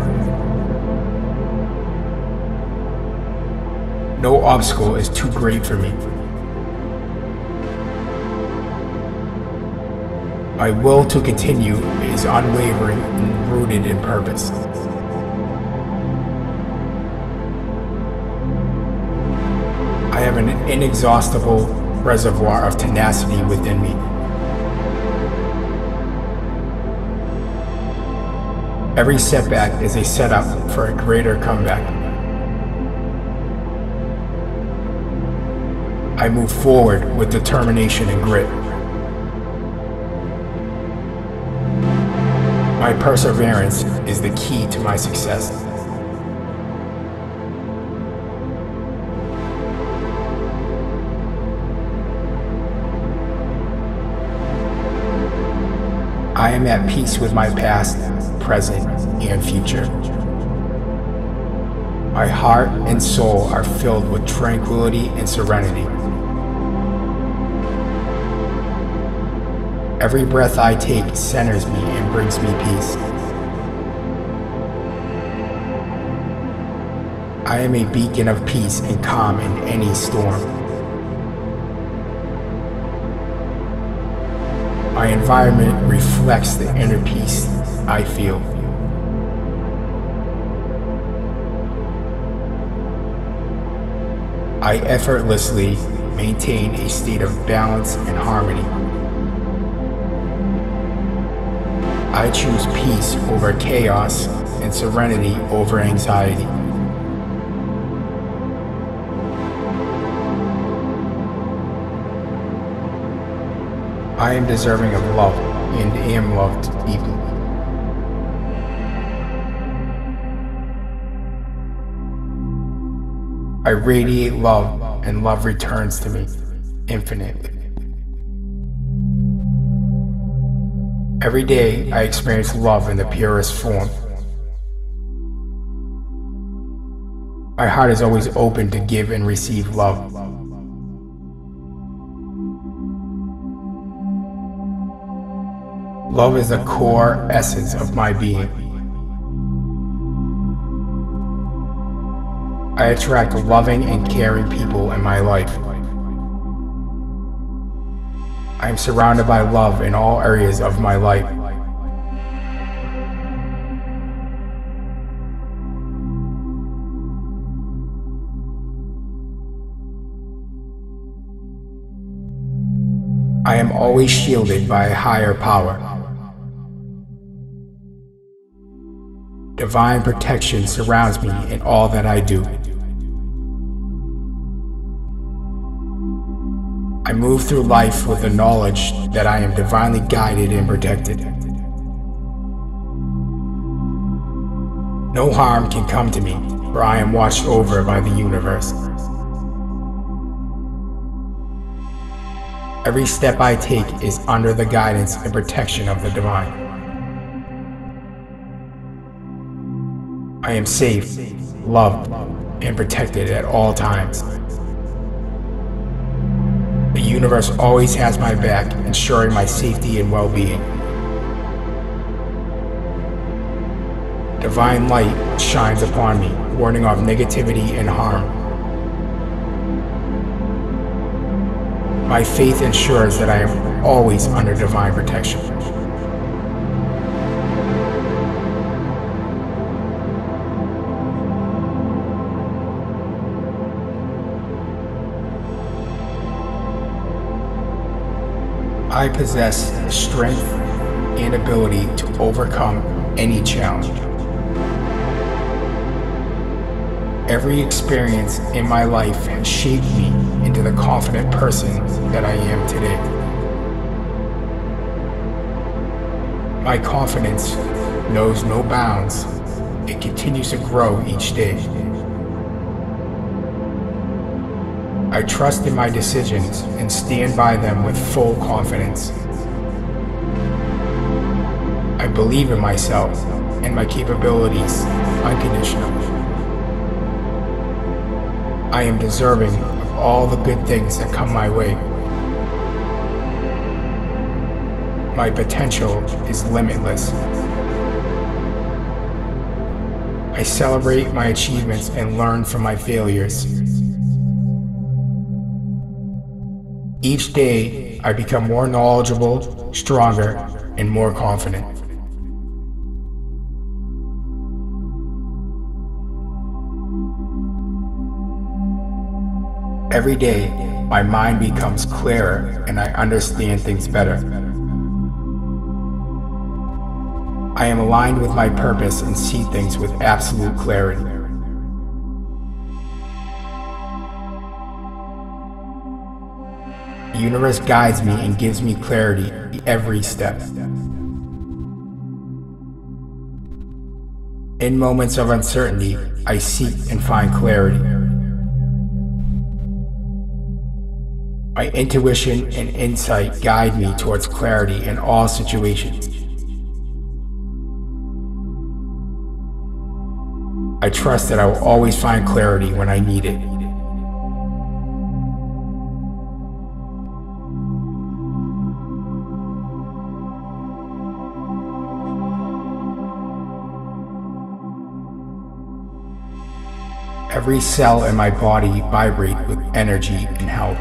No obstacle is too great for me. My will to continue is unwavering and rooted in purpose. I have an inexhaustible reservoir of tenacity within me. Every setback is a setup for a greater comeback. I move forward with determination and grit. My perseverance is the key to my success. I am at peace with my past, present, and future. My heart and soul are filled with tranquility and serenity. Every breath I take centers me and brings me peace. I am a beacon of peace and calm in any storm. My environment reflects the inner peace I feel. I effortlessly maintain a state of balance and harmony. I choose peace over chaos and serenity over anxiety. I am deserving of love and am loved deeply. I radiate love and love returns to me infinitely. Every day I experience love in the purest form. My heart is always open to give and receive love. Love is the core essence of my being. I attract loving and caring people in my life. I am surrounded by love in all areas of my life. I am always shielded by a higher power. Divine protection surrounds me in all that I do. I move through life with the knowledge that I am divinely guided and protected. No harm can come to me, for I am watched over by the universe. Every step I take is under the guidance and protection of the divine. I am safe, loved, and protected at all times. The universe always has my back, ensuring my safety and well-being. Divine light shines upon me, warning off negativity and harm. My faith ensures that I am always under divine protection. I possess the strength and ability to overcome any challenge. Every experience in my life has shaped me into the confident person that I am today. My confidence knows no bounds. It continues to grow each day. I trust in my decisions and stand by them with full confidence. I believe in myself and my capabilities unconditionally. I am deserving of all the good things that come my way. My potential is limitless. I celebrate my achievements and learn from my failures. Each day, I become more knowledgeable, stronger, and more confident. Every day, my mind becomes clearer and I understand things better. I am aligned with my purpose and see things with absolute clarity. The universe guides me and gives me clarity every step. In moments of uncertainty, I seek and find clarity. My intuition and insight guide me towards clarity in all situations. I trust that I will always find clarity when I need it. Every cell in my body vibrates with energy and health.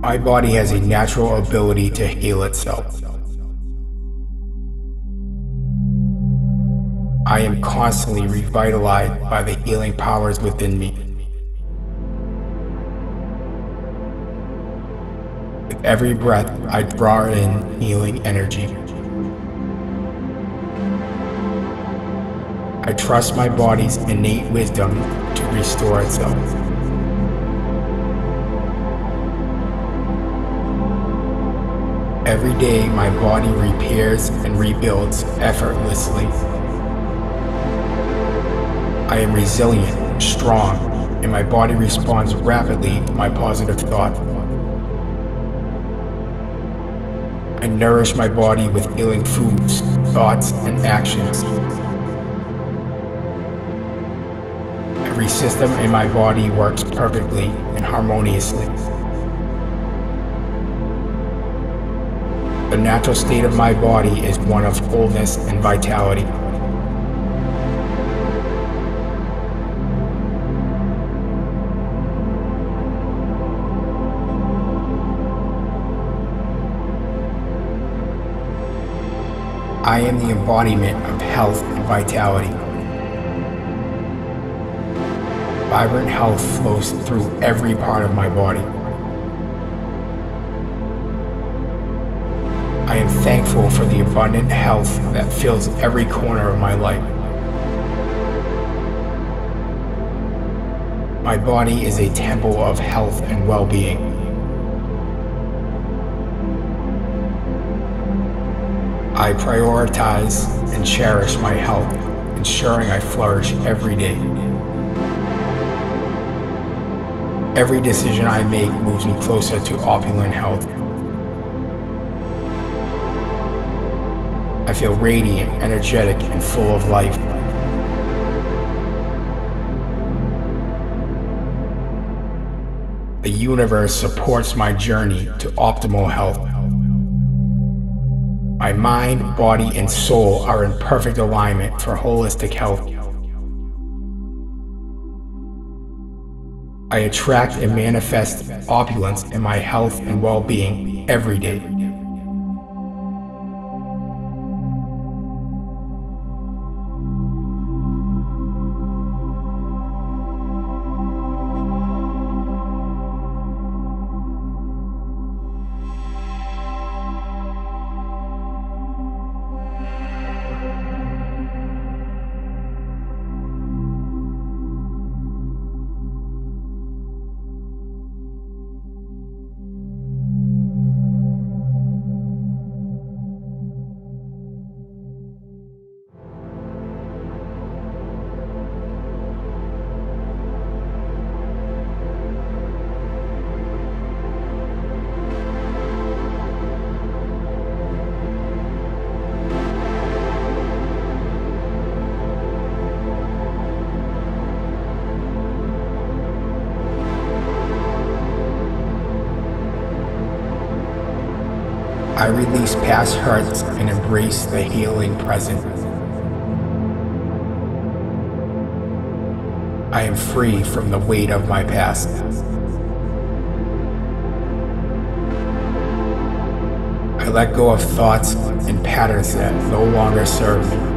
My body has a natural ability to heal itself. I am constantly revitalized by the healing powers within me. With every breath, I draw in healing energy. I trust my body's innate wisdom to restore itself. Every day, my body repairs and rebuilds effortlessly. I am resilient, strong, and my body responds rapidly to my positive thought. I nourish my body with healing foods, thoughts, and actions Every system in my body works perfectly and harmoniously. The natural state of my body is one of fullness and vitality. I am the embodiment of health and vitality. Vibrant health flows through every part of my body. I am thankful for the abundant health that fills every corner of my life. My body is a temple of health and well-being. I prioritize and cherish my health, ensuring I flourish every day. Every decision I make moves me closer to opulent health. I feel radiant, energetic, and full of life. The universe supports my journey to optimal health. My mind, body, and soul are in perfect alignment for holistic health. I attract and manifest opulence in my health and well-being every day. Past hurts and embrace the healing present. I am free from the weight of my past. I let go of thoughts and patterns that no longer serve me.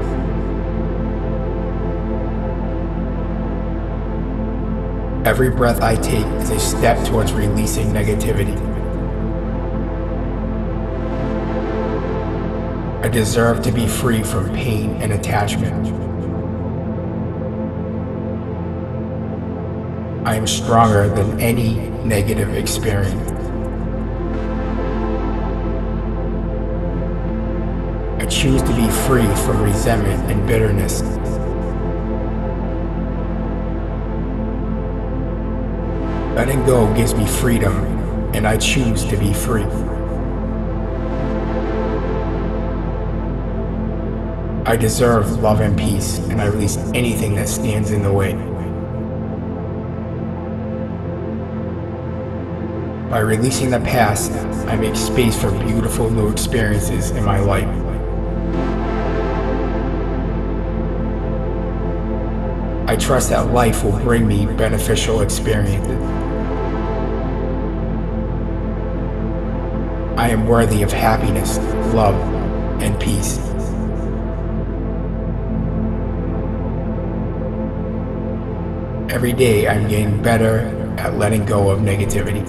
Every breath I take is a step towards releasing negativity. I deserve to be free from pain and attachment. I am stronger than any negative experience. I choose to be free from resentment and bitterness. Letting go gives me freedom, and I choose to be free. I deserve love and peace, and I release anything that stands in the way. By releasing the past, I make space for beautiful new experiences in my life. I trust that life will bring me beneficial experiences. I am worthy of happiness, love, and peace. Every day I'm getting better at letting go of negativity.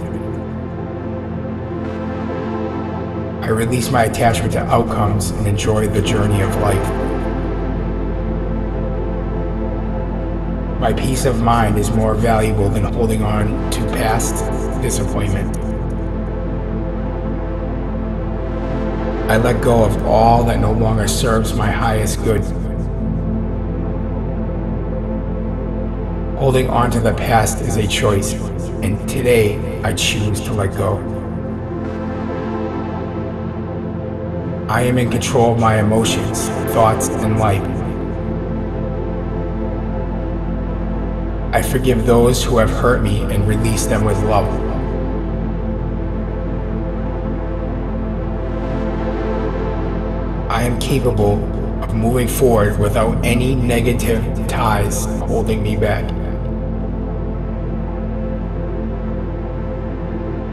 I release my attachment to outcomes and enjoy the journey of life. My peace of mind is more valuable than holding on to past disappointment. I let go of all that no longer serves my highest good. Holding on to the past is a choice, and today I choose to let go. I am in control of my emotions, thoughts, and life. I forgive those who have hurt me and release them with love. I am capable of moving forward without any negative ties holding me back.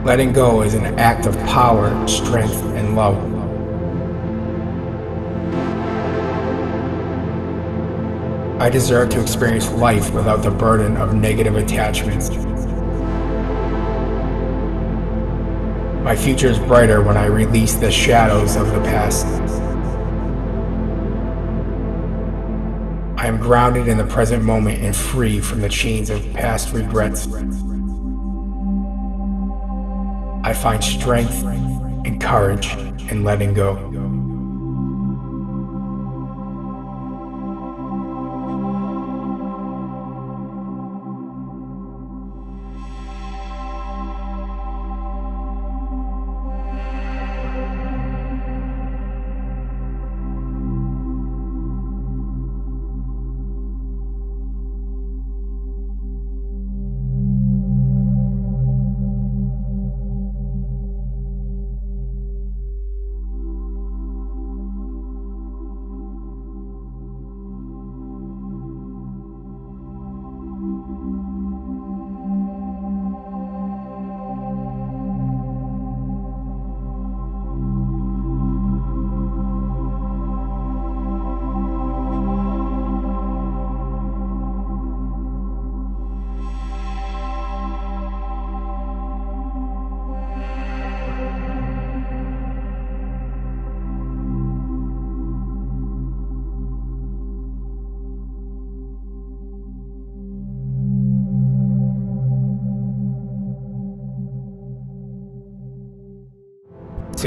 Letting go is an act of power, strength, and love. I deserve to experience life without the burden of negative attachments. My future is brighter when I release the shadows of the past. I am grounded in the present moment and free from the chains of past regrets. Find strength and courage in letting go.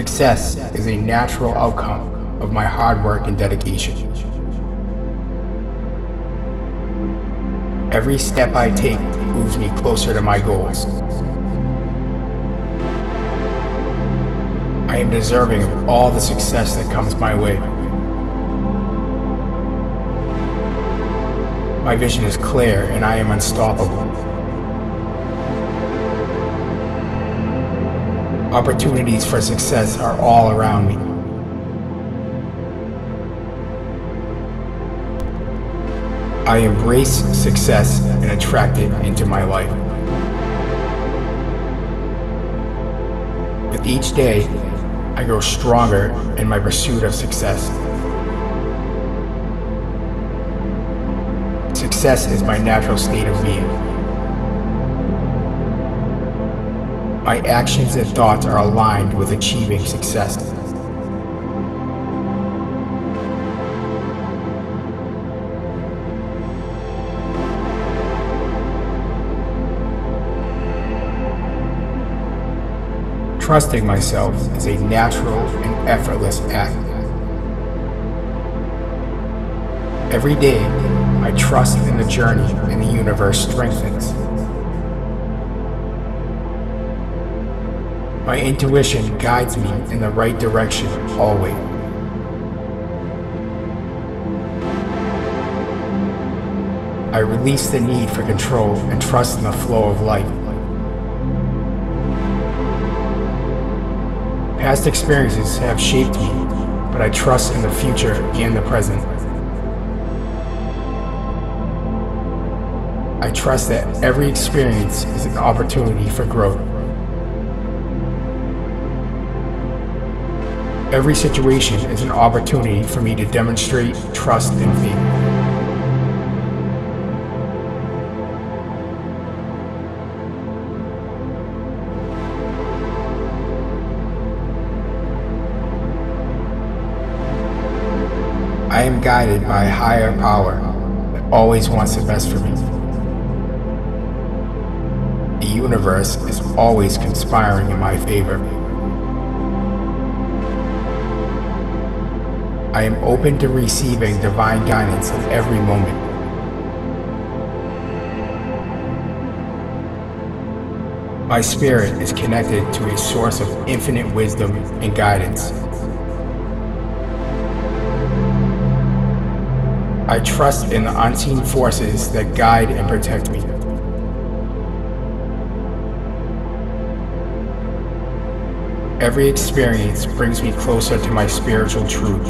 Success is a natural outcome of my hard work and dedication. Every step I take moves me closer to my goals. I am deserving of all the success that comes my way. My vision is clear and I am unstoppable. Opportunities for success are all around me. I embrace success and attract it into my life. With each day, I grow stronger in my pursuit of success. Success is my natural state of being. My actions and thoughts are aligned with achieving success. Trusting myself is a natural and effortless act. Every day, my trust in the journey and the universe strengthens. My intuition guides me in the right direction always. I release the need for control and trust in the flow of life. Past experiences have shaped me, but I trust in the future and the present. I trust that every experience is an opportunity for growth. Every situation is an opportunity for me to demonstrate trust in me. I am guided by a higher power that always wants the best for me. The universe is always conspiring in my favor. I am open to receiving divine guidance in every moment. My spirit is connected to a source of infinite wisdom and guidance. I trust in the unseen forces that guide and protect me. Every experience brings me closer to my spiritual truth.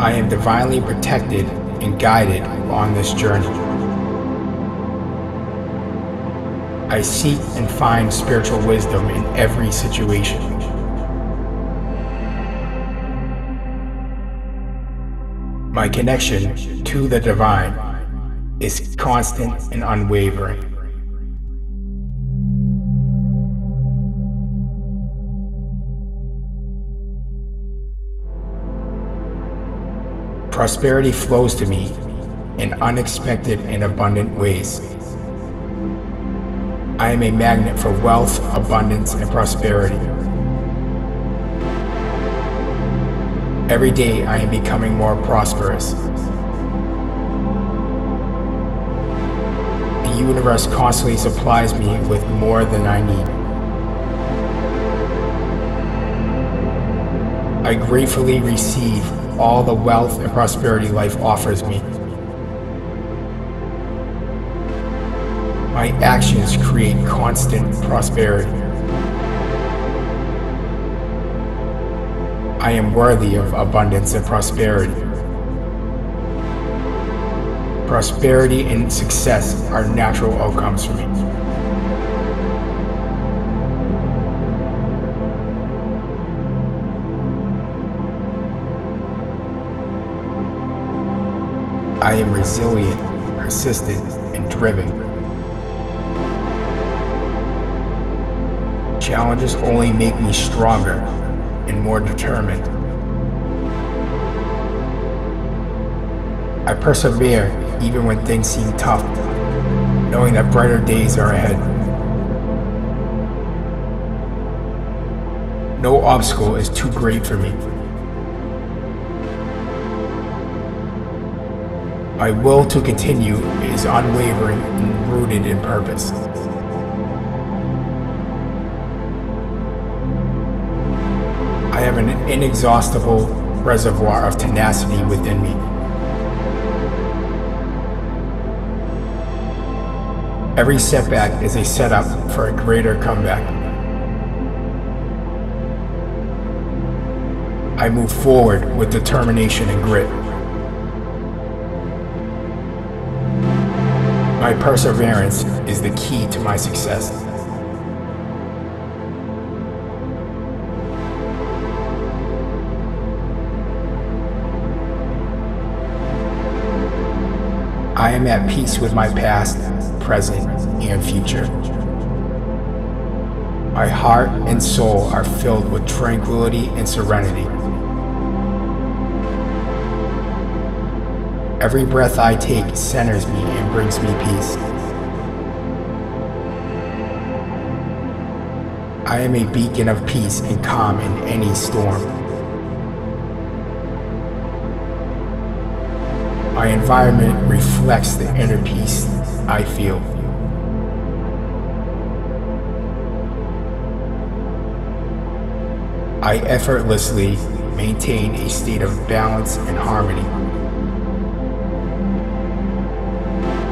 I am divinely protected and guided on this journey. I seek and find spiritual wisdom in every situation. My connection to the divine is constant and unwavering. Prosperity flows to me in unexpected and abundant ways. I am a magnet for wealth, abundance, and prosperity. Every day I am becoming more prosperous. Universe constantly supplies me with more than I need. I gratefully receive all the wealth and prosperity life offers me. My actions create constant prosperity. I am worthy of abundance and prosperity. Prosperity and success are natural outcomes for me. I am resilient, persistent, and driven. Challenges only make me stronger and more determined. I persevere even when things seem tough, knowing that brighter days are ahead. No obstacle is too great for me. My will to continue is unwavering and rooted in purpose. I have an inexhaustible reservoir of tenacity within me. Every setback is a setup for a greater comeback. I move forward with determination and grit. My perseverance is the key to my success. I am at peace with my past, present, and future. My heart and soul are filled with tranquility and serenity. Every breath I take centers me and brings me peace. I am a beacon of peace and calm in any storm. My environment reflects the inner peace I feel. I effortlessly maintain a state of balance and harmony.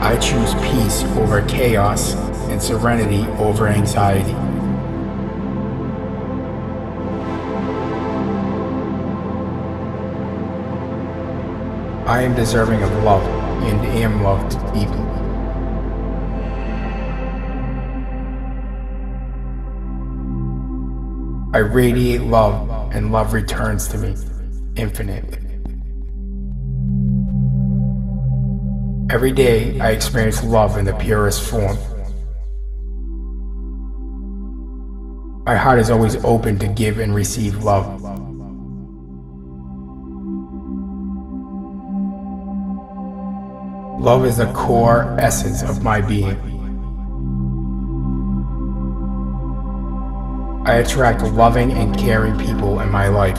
I choose peace over chaos and serenity over anxiety. I am deserving of love and am loved deeply. I radiate love and love returns to me infinitely. Every day I experience love in the purest form. My heart is always open to give and receive love. Love is the core essence of my being. I attract loving and caring people in my life.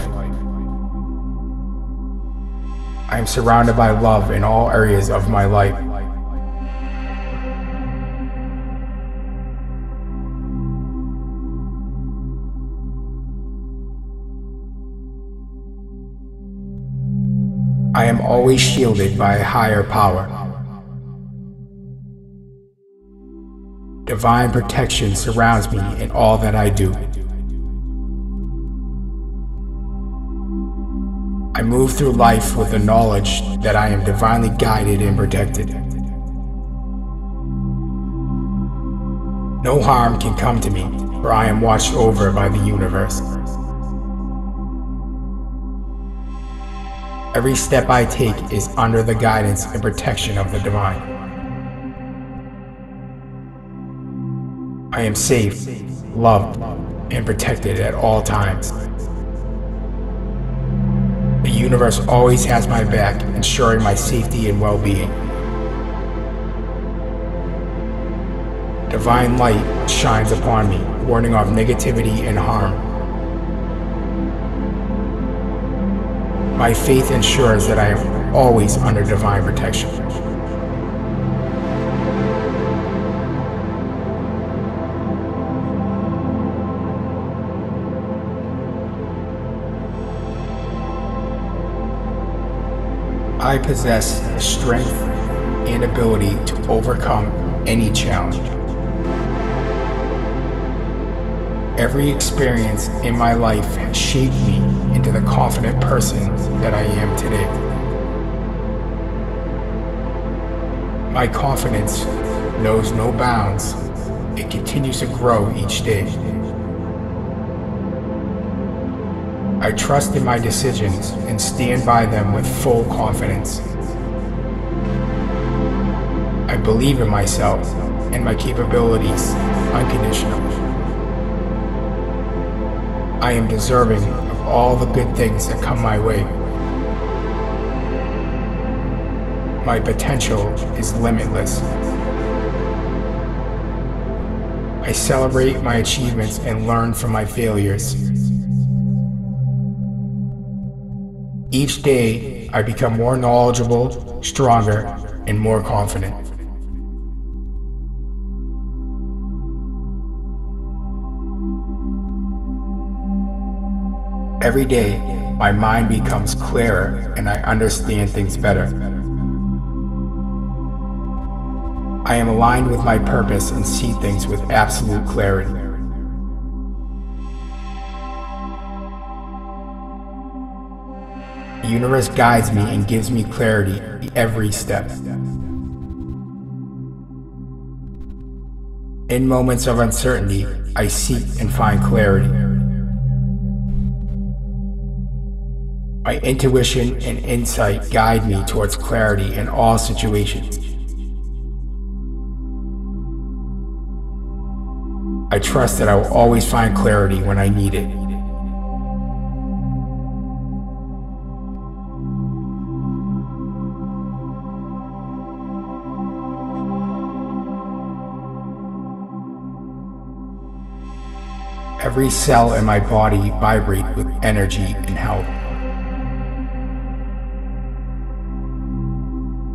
I am surrounded by love in all areas of my life. I am always shielded by a higher power. Divine protection surrounds me in all that I do. I move through life with the knowledge that I am divinely guided and protected. No harm can come to me, for I am watched over by the universe. Every step I take is under the guidance and protection of the divine. I am safe, loved, and protected at all times. The universe always has my back, ensuring my safety and well-being. Divine light shines upon me, warning off negativity and harm. My faith ensures that I am always under divine protection. I possess the strength and ability to overcome any challenge. Every experience in my life has shaped me into the confident person that I am today. My confidence knows no bounds. It continues to grow each day. I trust in my decisions and stand by them with full confidence. I believe in myself and my capabilities unconditionally. I am deserving of all the good things that come my way. My potential is limitless. I celebrate my achievements and learn from my failures. Each day, I become more knowledgeable, stronger, and more confident. Every day, my mind becomes clearer and I understand things better. I am aligned with my purpose and see things with absolute clarity. The universe guides me and gives me clarity every step. In moments of uncertainty, I seek and find clarity. My intuition and insight guide me towards clarity in all situations. I trust that I will always find clarity when I need it. Every cell in my body vibrates with energy and health.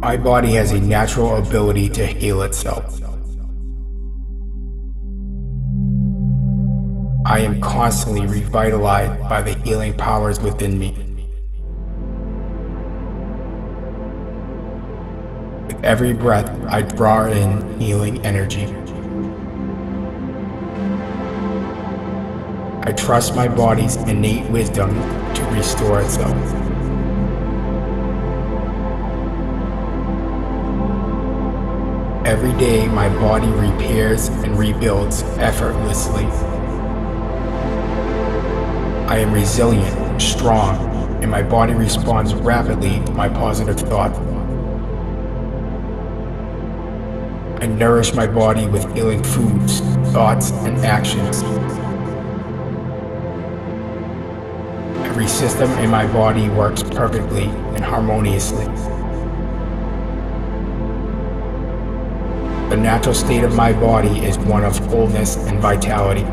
My body has a natural ability to heal itself. I am constantly revitalized by the healing powers within me. With every breath, I draw in healing energy. I trust my body's innate wisdom to restore itself. Every day, my body repairs and rebuilds effortlessly. I am resilient, strong, and my body responds rapidly to my positive thought. I nourish my body with healing foods, thoughts, and actions Every system in my body works perfectly and harmoniously. The natural state of my body is one of fullness and vitality.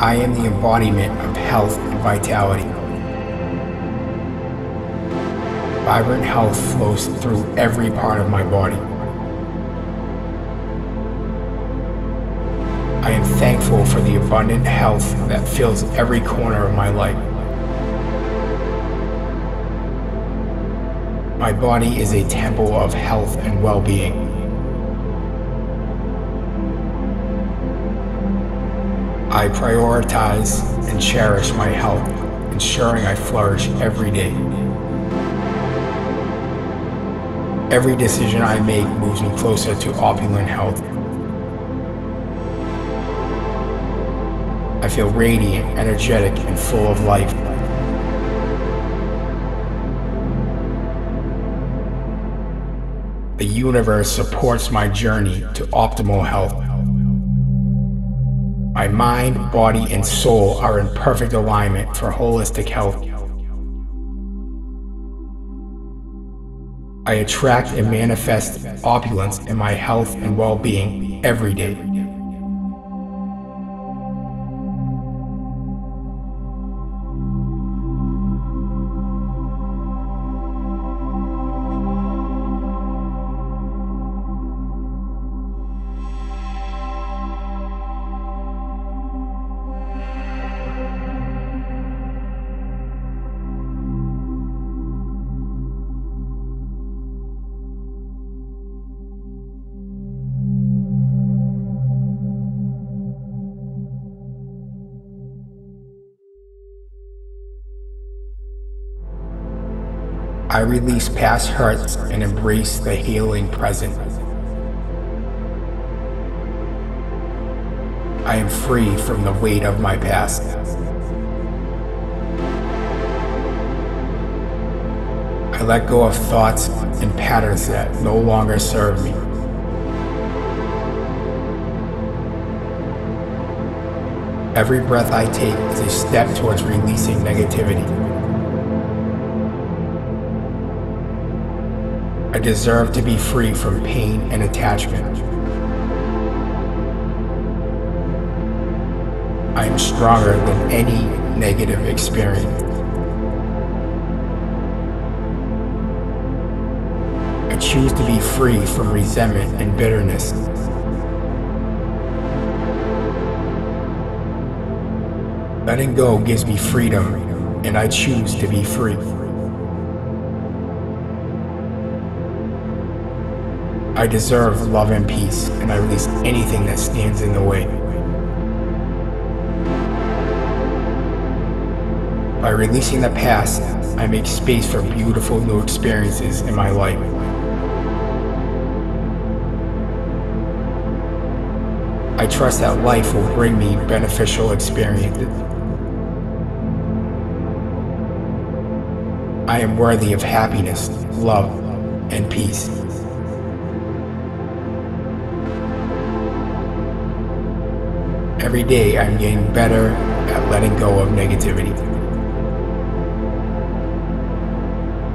I am the embodiment of health and vitality. Vibrant health flows through every part of my body. I am thankful for the abundant health that fills every corner of my life. My body is a temple of health and well-being. I prioritize and cherish my health, ensuring I flourish every day. Every decision I make moves me closer to opulent health. I feel radiant, energetic, and full of life. The universe supports my journey to optimal health. My mind, body, and soul are in perfect alignment for holistic health. I attract and manifest opulence in my health and well being every day. I release past hurts and embrace the healing present. I am free from the weight of my past. I let go of thoughts and patterns that no longer serve me. Every breath I take is a step towards releasing negativity. I deserve to be free from pain and attachment. I am stronger than any negative experience. I choose to be free from resentment and bitterness. Letting go gives me freedom, and I choose to be free. I deserve love and peace, and I release anything that stands in the way. By releasing the past, I make space for beautiful new experiences in my life. I trust that life will bring me beneficial experiences. I am worthy of happiness, love, and peace. Every day I'm getting better at letting go of negativity.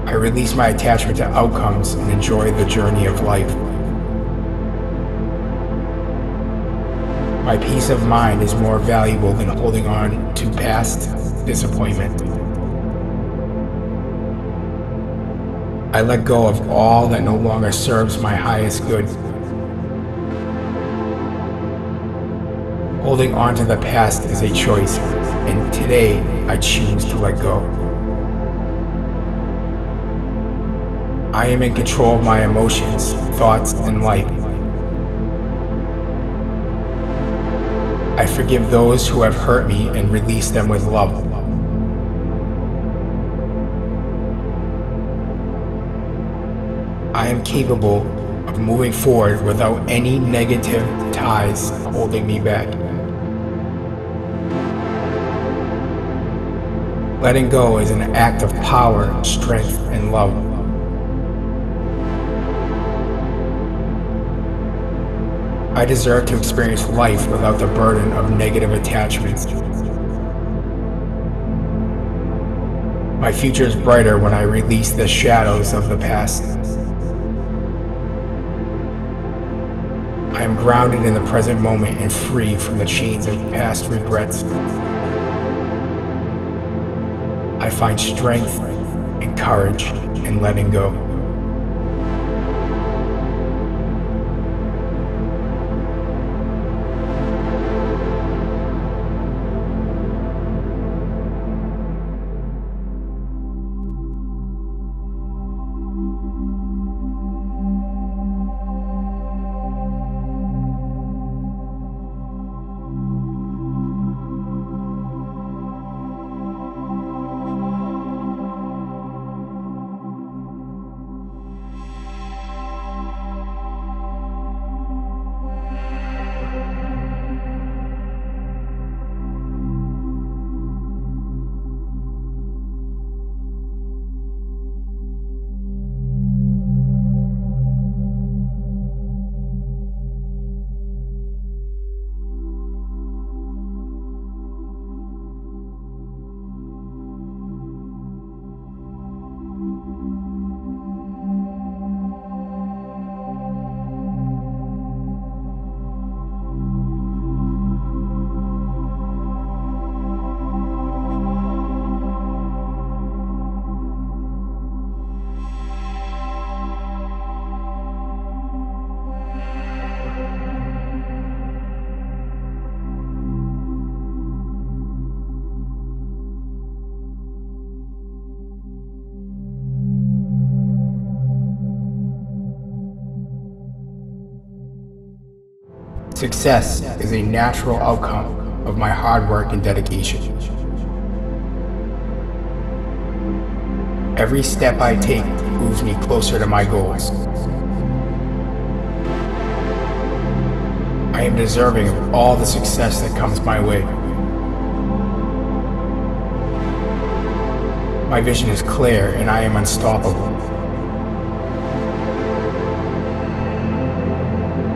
I release my attachment to outcomes and enjoy the journey of life. My peace of mind is more valuable than holding on to past disappointment. I let go of all that no longer serves my highest good. Holding on to the past is a choice, and today I choose to let go. I am in control of my emotions, thoughts, and life. I forgive those who have hurt me and release them with love. I am capable of moving forward without any negative ties holding me back. Letting go is an act of power, strength, and love. I deserve to experience life without the burden of negative attachments. My future is brighter when I release the shadows of the past. I am grounded in the present moment and free from the chains of past regrets. I find strength and courage in letting go. Success is a natural outcome of my hard work and dedication. Every step I take moves me closer to my goals. I am deserving of all the success that comes my way. My vision is clear and I am unstoppable.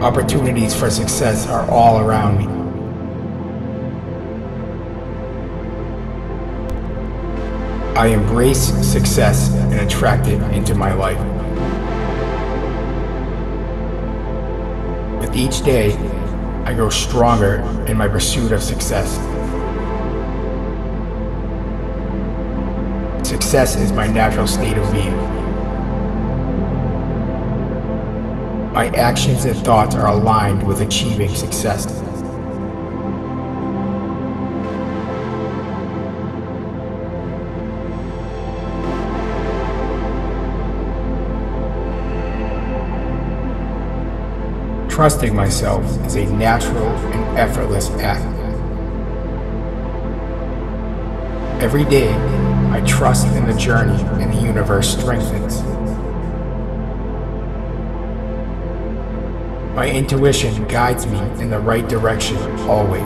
Opportunities for success are all around me. I embrace success and attract it into my life. With each day, I grow stronger in my pursuit of success. Success is my natural state of being. My actions and thoughts are aligned with achieving success. Trusting myself is a natural and effortless act. Every day, I trust in the journey and the universe strengthens. My intuition guides me in the right direction always.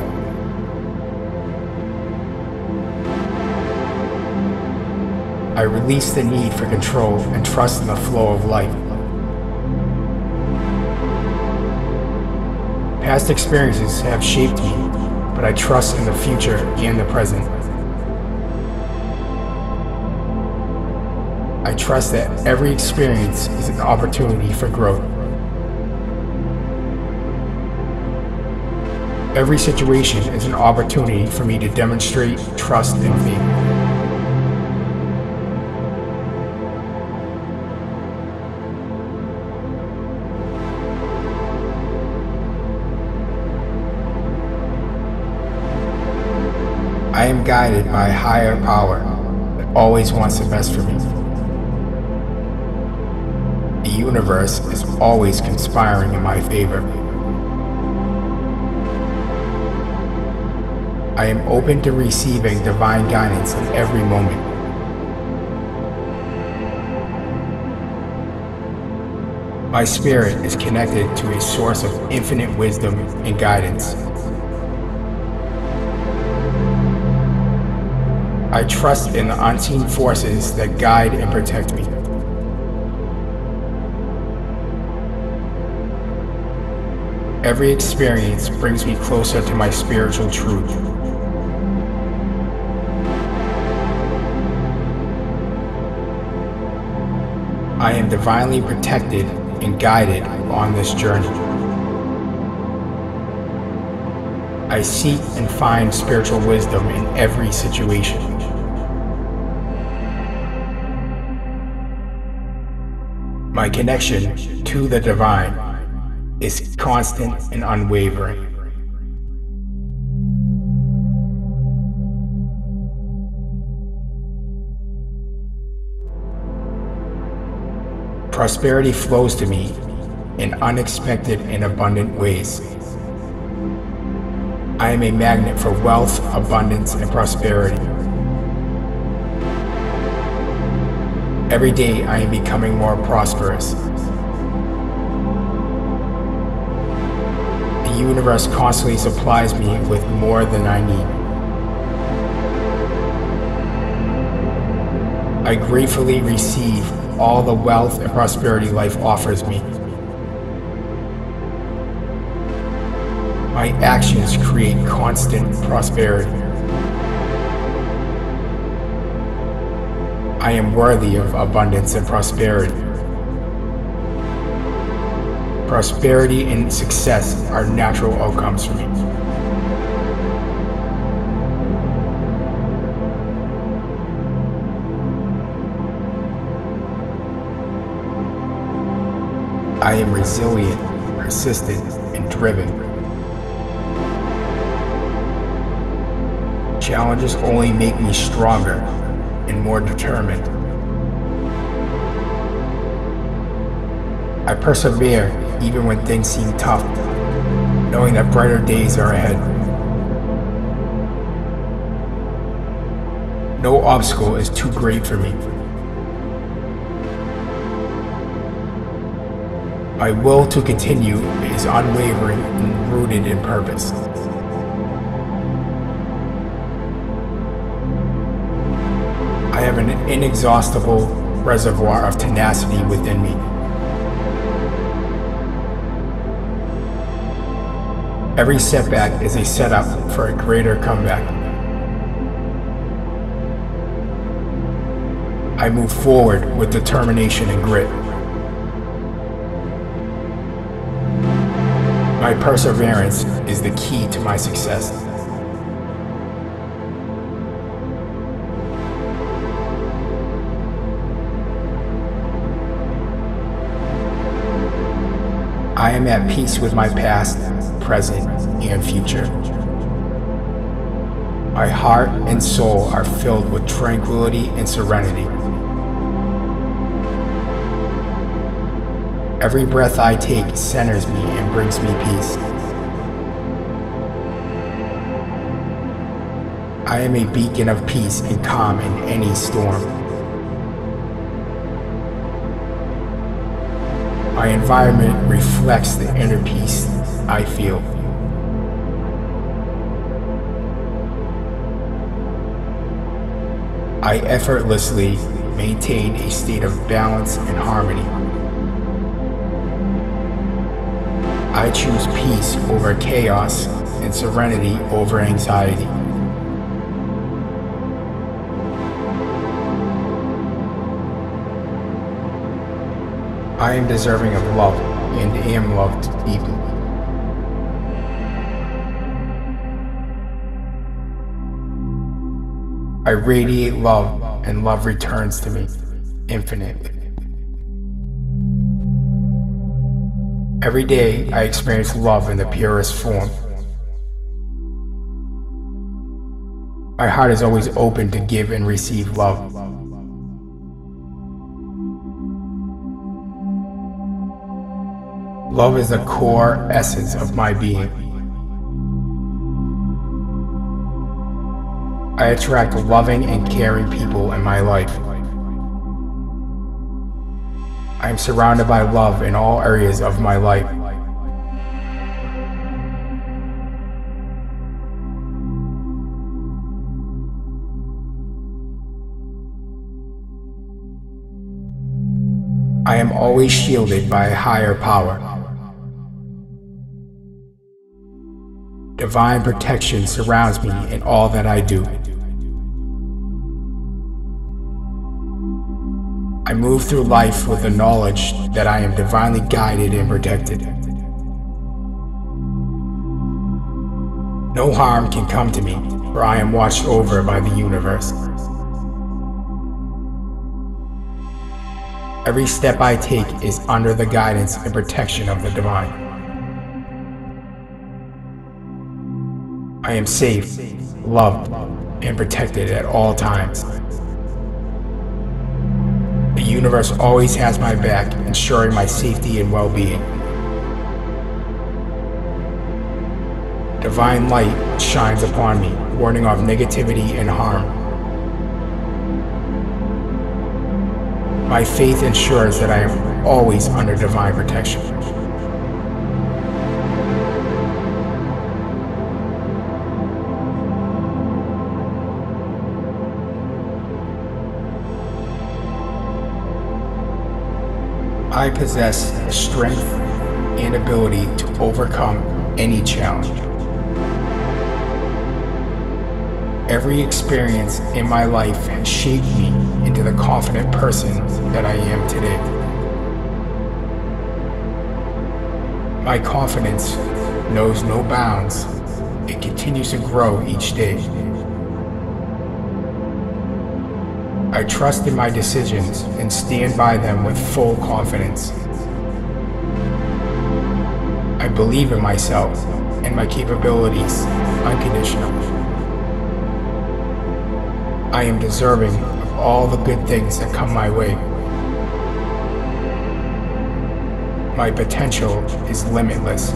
I release the need for control and trust in the flow of life. Past experiences have shaped me, but I trust in the future and the present. I trust that every experience is an opportunity for growth. Every situation is an opportunity for me to demonstrate trust in me. I am guided by a higher power that always wants the best for me. The universe is always conspiring in my favor. I am open to receiving divine guidance in every moment. My spirit is connected to a source of infinite wisdom and guidance. I trust in the unseen forces that guide and protect me. Every experience brings me closer to my spiritual truth. Divinely protected and guided on this journey. I seek and find spiritual wisdom in every situation. My connection to the divine is constant and unwavering. Prosperity flows to me in unexpected and abundant ways. I am a magnet for wealth, abundance, and prosperity. Every day I am becoming more prosperous. The universe constantly supplies me with more than I need. I gratefully receive all the wealth and prosperity life offers me. My actions create constant prosperity. I am worthy of abundance and prosperity. Prosperity and success are natural outcomes for me. I am resilient, persistent, and driven. Challenges only make me stronger and more determined. I persevere even when things seem tough. knowing that brighter days are ahead. No obstacle is too great for me. My will to continue is unwavering and rooted in purpose. I have an inexhaustible reservoir of tenacity within me. Every setback is a setup for a greater comeback. I move forward with determination and grit. My perseverance is the key to my success. I am at peace with my past, present, and future. My heart and soul are filled with tranquility and serenity. Every breath I take centers me and brings me peace. I am a beacon of peace and calm in any storm. My environment reflects the inner peace I feel. I effortlessly maintain a state of balance and harmony. I choose peace over chaos and serenity over anxiety. I am deserving of love and am loved deeply. I radiate love and love returns to me infinitely. Every day I experience love in the purest form. My heart is always open to give and receive love. Love is the core essence of my being. I attract loving and caring people in my life. I am surrounded by love in all areas of my life. I am always shielded by a higher power. Divine protection surrounds me in all that I do. I move through life with the knowledge that I am divinely guided and protected. No harm can come to me, for I am watched over by the universe. Every step I take is under the guidance and protection of the divine. I am safe, loved, and protected at all times. Universe always has my back, ensuring my safety and well-being. Divine light shines upon me, warning off negativity and harm. My faith ensures that I am always under divine protection. I possess the strength and ability to overcome any challenge. Every experience in my life has shaped me into the confident person that I am today. My confidence knows no bounds. It continues to grow each day. I trust in my decisions and stand by them with full confidence. I believe in myself and my capabilities unconditionally. I am deserving of all the good things that come my way. My potential is limitless.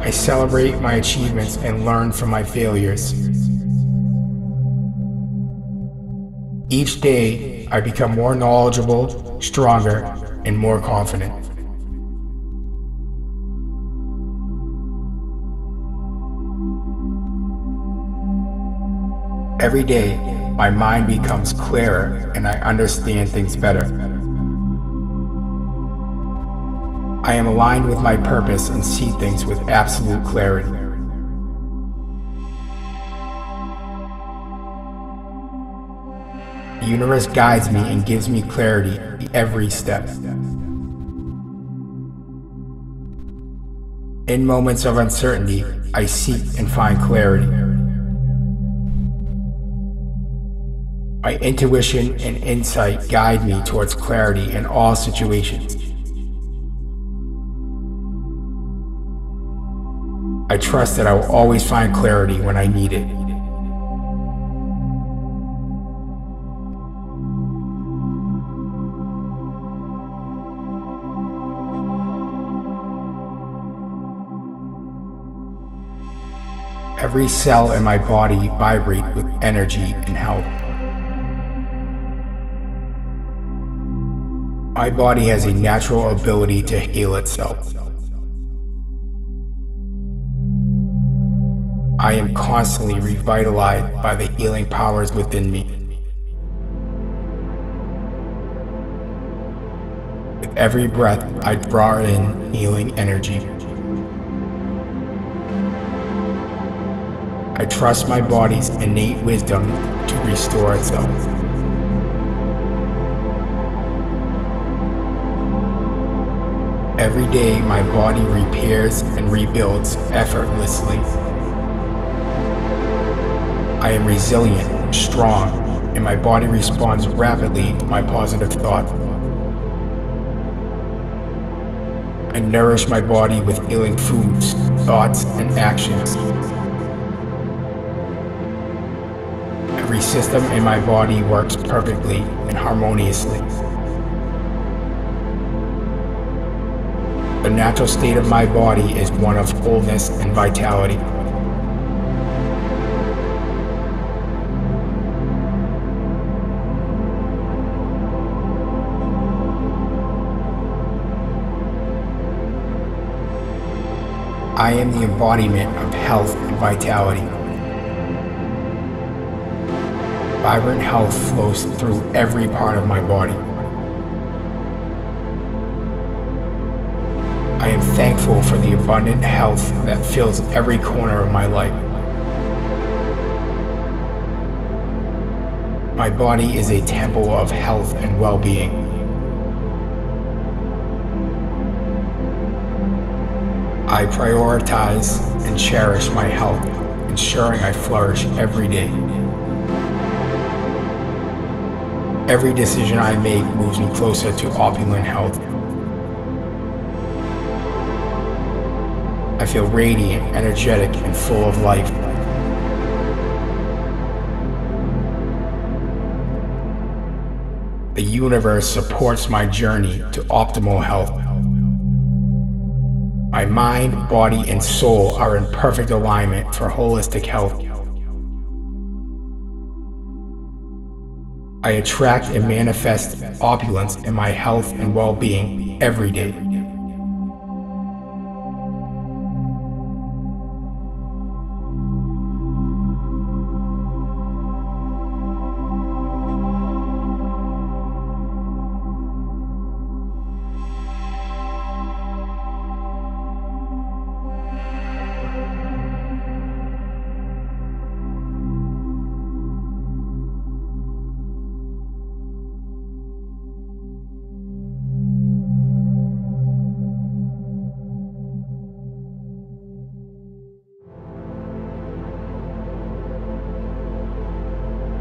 I celebrate my achievements and learn from my failures. Each day, I become more knowledgeable, stronger, and more confident. Every day, my mind becomes clearer and I understand things better. I am aligned with my purpose and see things with absolute clarity. Universe guides me and gives me clarity every step. In moments of uncertainty, I seek and find clarity. My intuition and insight guide me towards clarity in all situations. I trust that I will always find clarity when I need it. Every cell in my body vibrate with energy and health. My body has a natural ability to heal itself. I am constantly revitalized by the healing powers within me. With every breath, I draw in healing energy. I trust my body's innate wisdom to restore itself. Every day, my body repairs and rebuilds effortlessly. I am resilient, strong, and my body responds rapidly to my positive thought. I nourish my body with healing foods, thoughts, and actions. Every system in my body works perfectly and harmoniously. The natural state of my body is one of fullness and vitality. I am the embodiment of health and vitality. Vibrant health flows through every part of my body. I am thankful for the abundant health that fills every corner of my life. My body is a temple of health and well-being. I prioritize and cherish my health, ensuring I flourish every day. Every decision I make moves me closer to opulent health. I feel radiant, energetic, and full of life. The universe supports my journey to optimal health. My mind, body, and soul are in perfect alignment for holistic health. I attract and manifest opulence in my health and well-being every day.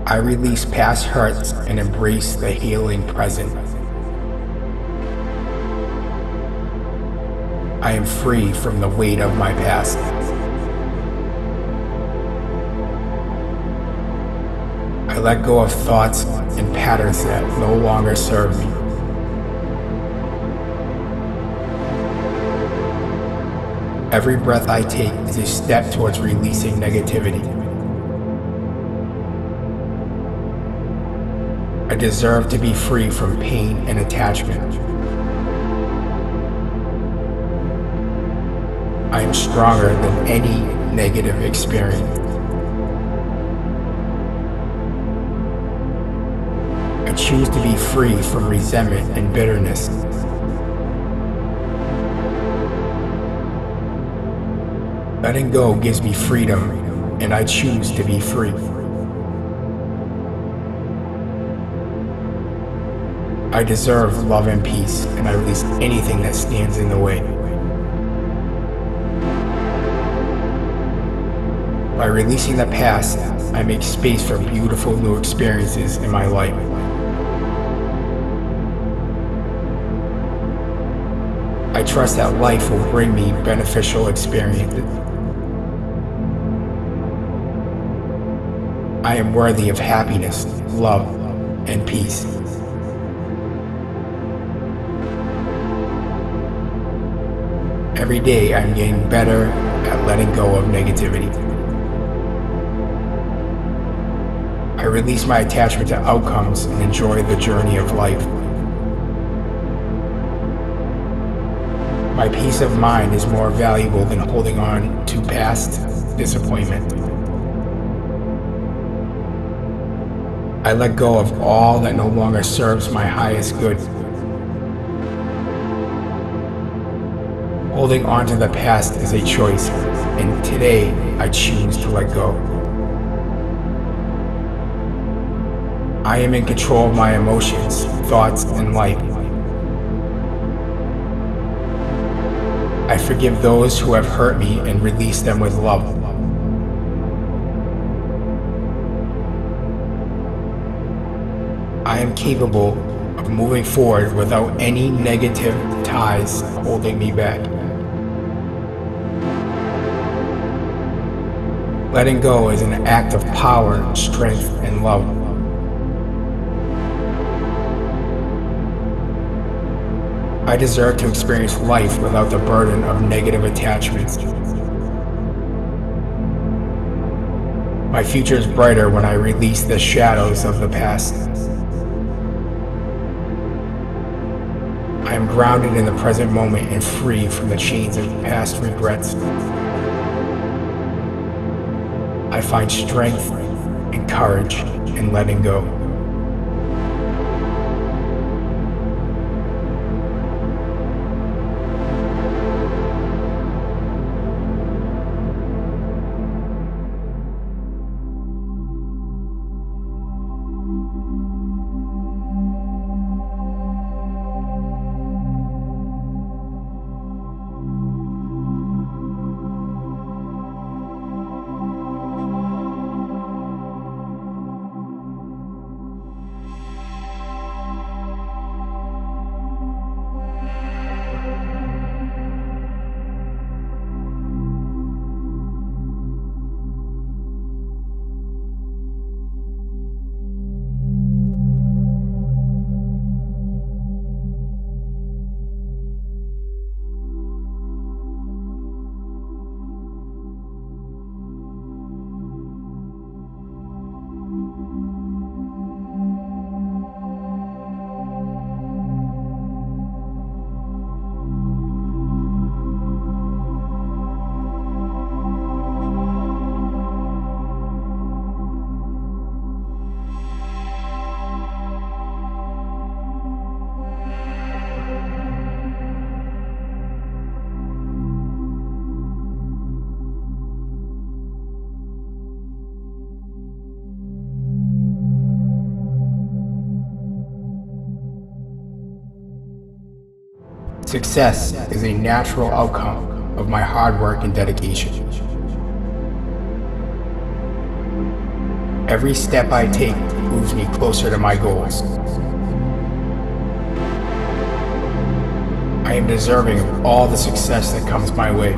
I release past hurts and embrace the healing present. I am free from the weight of my past. I let go of thoughts and patterns that no longer serve me. – Every breath I take is a step towards releasing negativity. I deserve to be free from pain and attachment. I am stronger than any negative experience. I choose to be free from resentment and bitterness. Letting go gives me freedom, and I choose to be free. I deserve love and peace, and I release anything that stands in the way. By releasing the past, I make space for beautiful new experiences in my life. I trust that life will bring me beneficial experiences. I am worthy of happiness, love, and peace. Every day I'm getting better at letting go of negativity. I release my attachment to outcomes and enjoy the journey of life. My peace of mind is more valuable than holding on to past disappointment. I let go of all that no longer serves my highest good. Holding on to the past is a choice, and today I choose to let go. I am in control of my emotions, thoughts, and life. I forgive those who have hurt me and release them with love. I am capable of moving forward without any negative ties holding me back. Letting go is an act of power, strength, and love. I deserve to experience life without the burden of negative attachments. My future is brighter when I release the shadows of the past. I am grounded in the present moment and free from the chains of past regrets. I find strength and courage in letting go. Success is a natural outcome of my hard work and dedication. Every step I take moves me closer to my goals. I am deserving of all the success that comes my way.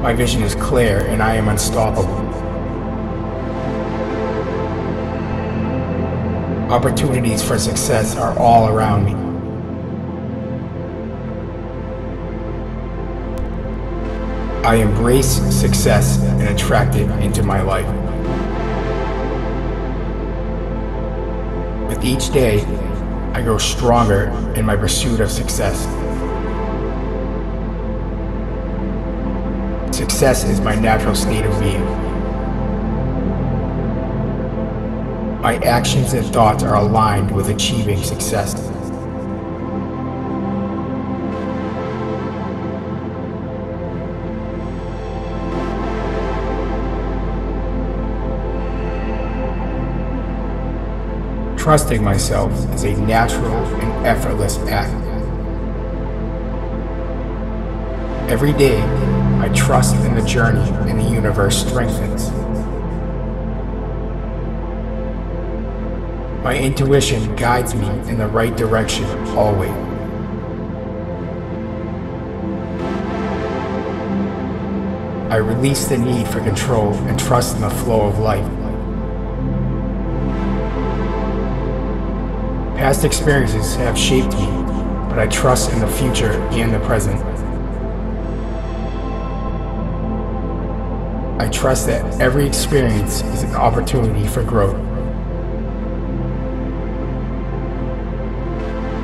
My vision is clear and I am unstoppable. Opportunities for success are all around me. I embrace success and attract it into my life. With each day, I grow stronger in my pursuit of success. Success is my natural state of being. My actions and thoughts are aligned with achieving success. Trusting myself is a natural and effortless act. Every day, I trust in the journey and the universe strengthens. My intuition guides me in the right direction always. I release the need for control and trust in the flow of life. Past experiences have shaped me, but I trust in the future and the present. I trust that every experience is an opportunity for growth.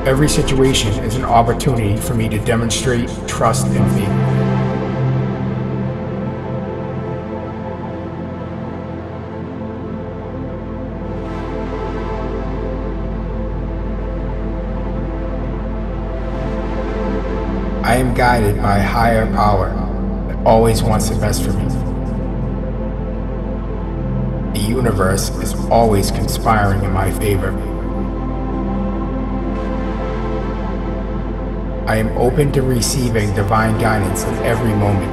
Every situation is an opportunity for me to demonstrate trust in faith. I am guided by a higher power that always wants the best for me. The universe is always conspiring in my favor. I am open to receiving divine guidance in every moment.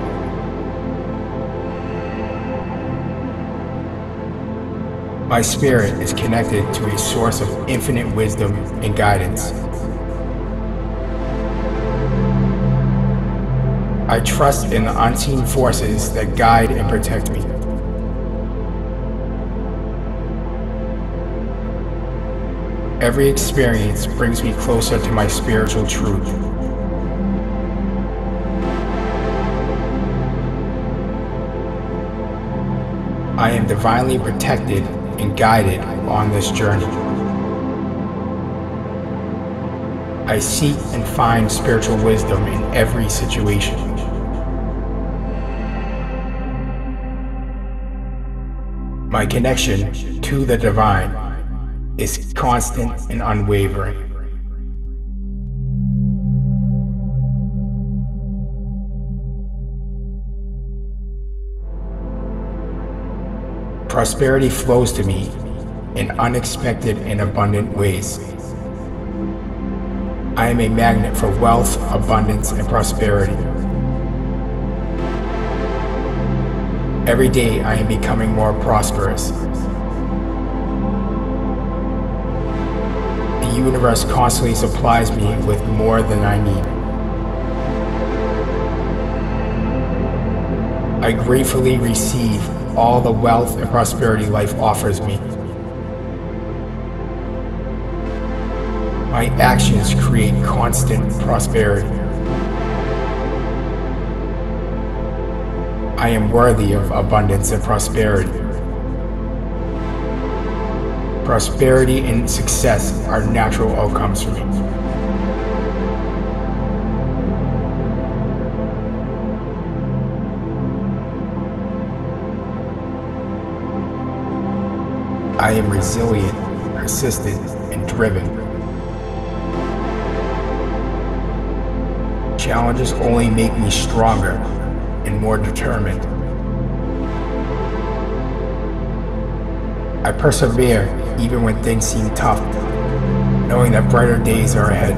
My spirit is connected to a source of infinite wisdom and guidance. I trust in the unseen forces that guide and protect me. Every experience brings me closer to my spiritual truth. I am divinely protected and guided on this journey. I seek and find spiritual wisdom in every situation. My connection to the divine is constant and unwavering. Prosperity flows to me in unexpected and abundant ways. I am a magnet for wealth, abundance, and prosperity. Every day I am becoming more prosperous. The universe constantly supplies me with more than I need. I gratefully receive all the wealth and prosperity life offers me. My actions create constant prosperity. I am worthy of abundance and prosperity. Prosperity and success are natural outcomes for me. I am resilient, persistent, and driven. Challenges only make me stronger and more determined. I persevere even when things seem tough, knowing that brighter days are ahead.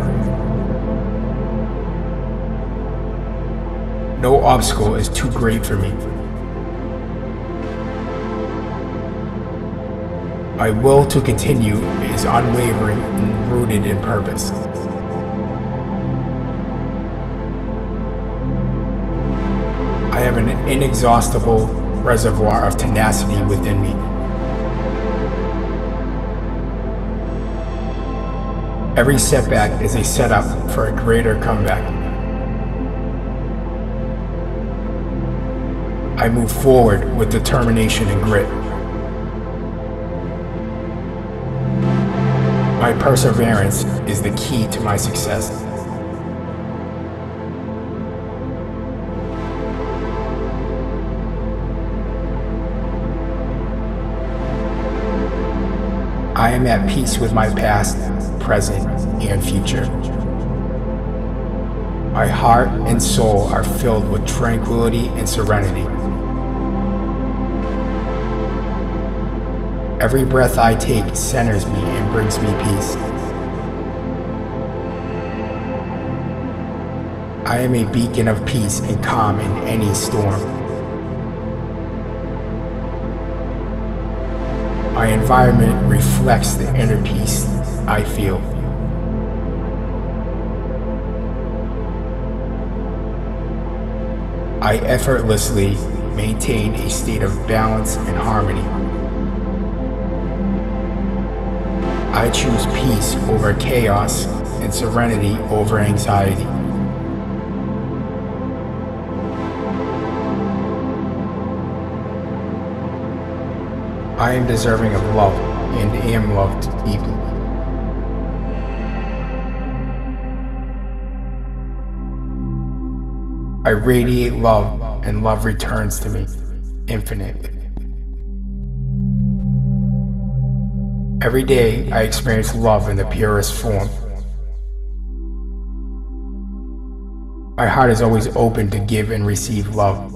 No obstacle is too great for me. My will to continue is unwavering and rooted in purpose. I have an inexhaustible reservoir of tenacity within me. Every setback is a setup for a greater comeback. I move forward with determination and grit. Perseverance is the key to my success. I am at peace with my past, present, and future. My heart and soul are filled with tranquility and serenity. Every breath I take centers me and brings me peace. I am a beacon of peace and calm in any storm. My environment reflects the inner peace I feel. I effortlessly maintain a state of balance and harmony. I choose peace over chaos and serenity over anxiety. I am deserving of love and am loved deeply. I radiate love and love returns to me infinitely. Every day I experience love in the purest form. My heart is always open to give and receive love.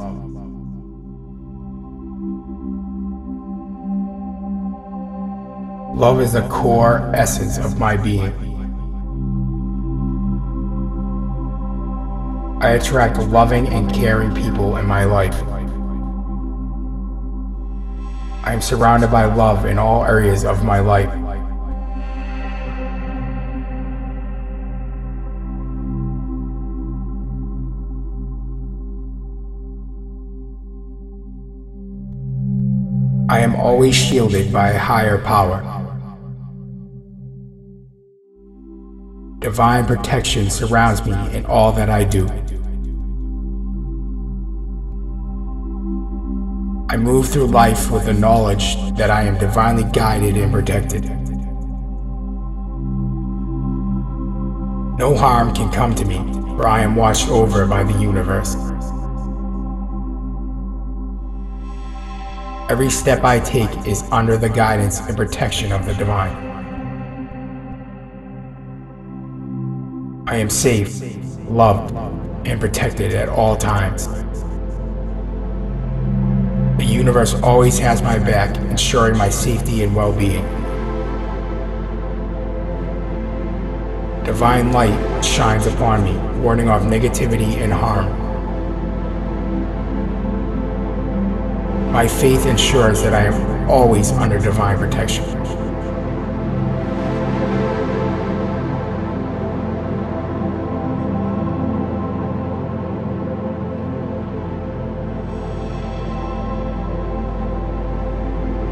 Love is the core essence of my being. I attract loving and caring people in my life. I am surrounded by love in all areas of my life. I am always shielded by a higher power. Divine protection surrounds me in all that I do. I move through life with the knowledge that I am divinely guided and protected. No harm can come to me, for I am watched over by the universe. Every step I take is under the guidance and protection of the divine. I am safe, loved, and protected at all times. The universe always has my back, ensuring my safety and well-being. Divine light shines upon me, warning off negativity and harm. My faith ensures that I am always under divine protection.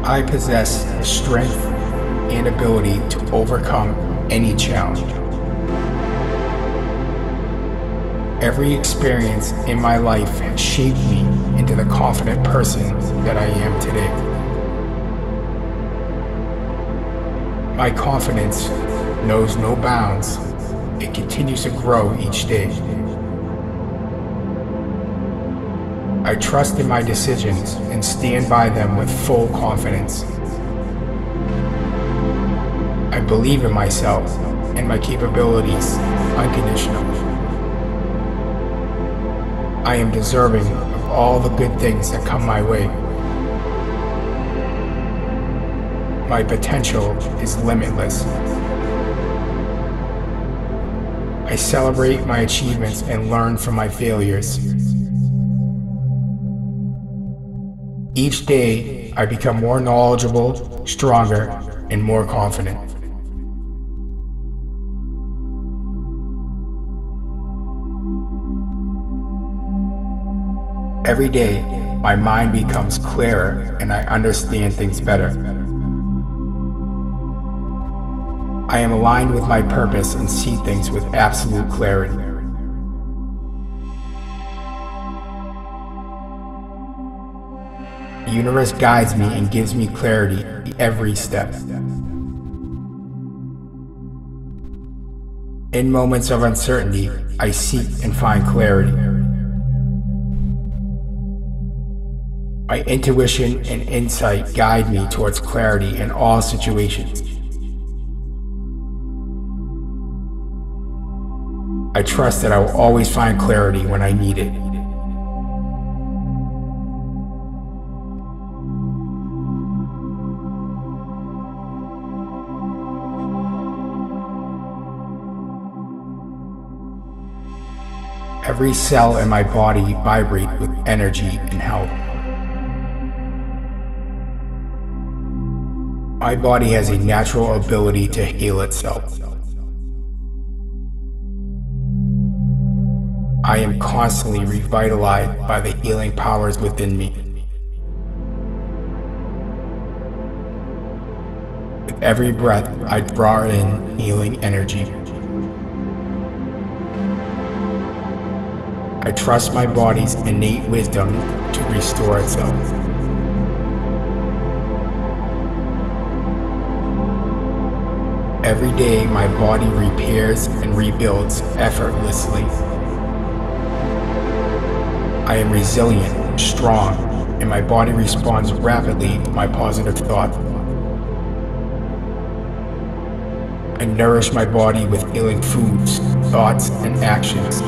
I possess the strength and ability to overcome any challenge. Every experience in my life has shaped me into the confident person that I am today. My confidence knows no bounds. It continues to grow each day. I trust in my decisions and stand by them with full confidence. I believe in myself and my capabilities unconditionally. I am deserving of all the good things that come my way. My potential is limitless. I celebrate my achievements and learn from my failures. Each day, I become more knowledgeable, stronger, and more confident. Every day, my mind becomes clearer and I understand things better. I am aligned with my purpose and see things with absolute clarity. Universe guides me and gives me clarity every step. In moments of uncertainty, I seek and find clarity. My intuition and insight guide me towards clarity in all situations. I trust that I will always find clarity when I need it. Every cell in my body vibrates with energy and health. My body has a natural ability to heal itself. I am constantly revitalized by the healing powers within me. With every breath, I draw in healing energy. I trust my body's innate wisdom to restore itself. Every day, my body repairs and rebuilds effortlessly. I am resilient, strong, and my body responds rapidly to my positive thought. I nourish my body with healing foods, thoughts, and actions.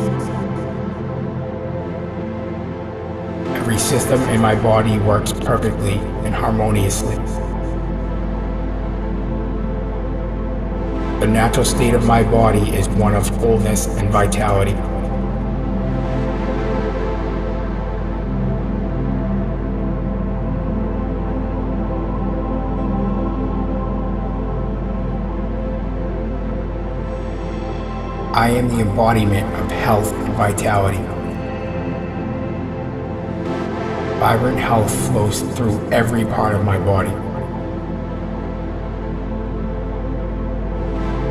System in my body works perfectly and harmoniously. The natural state of my body is one of fullness and vitality. I am the embodiment of health and vitality. Vibrant health flows through every part of my body.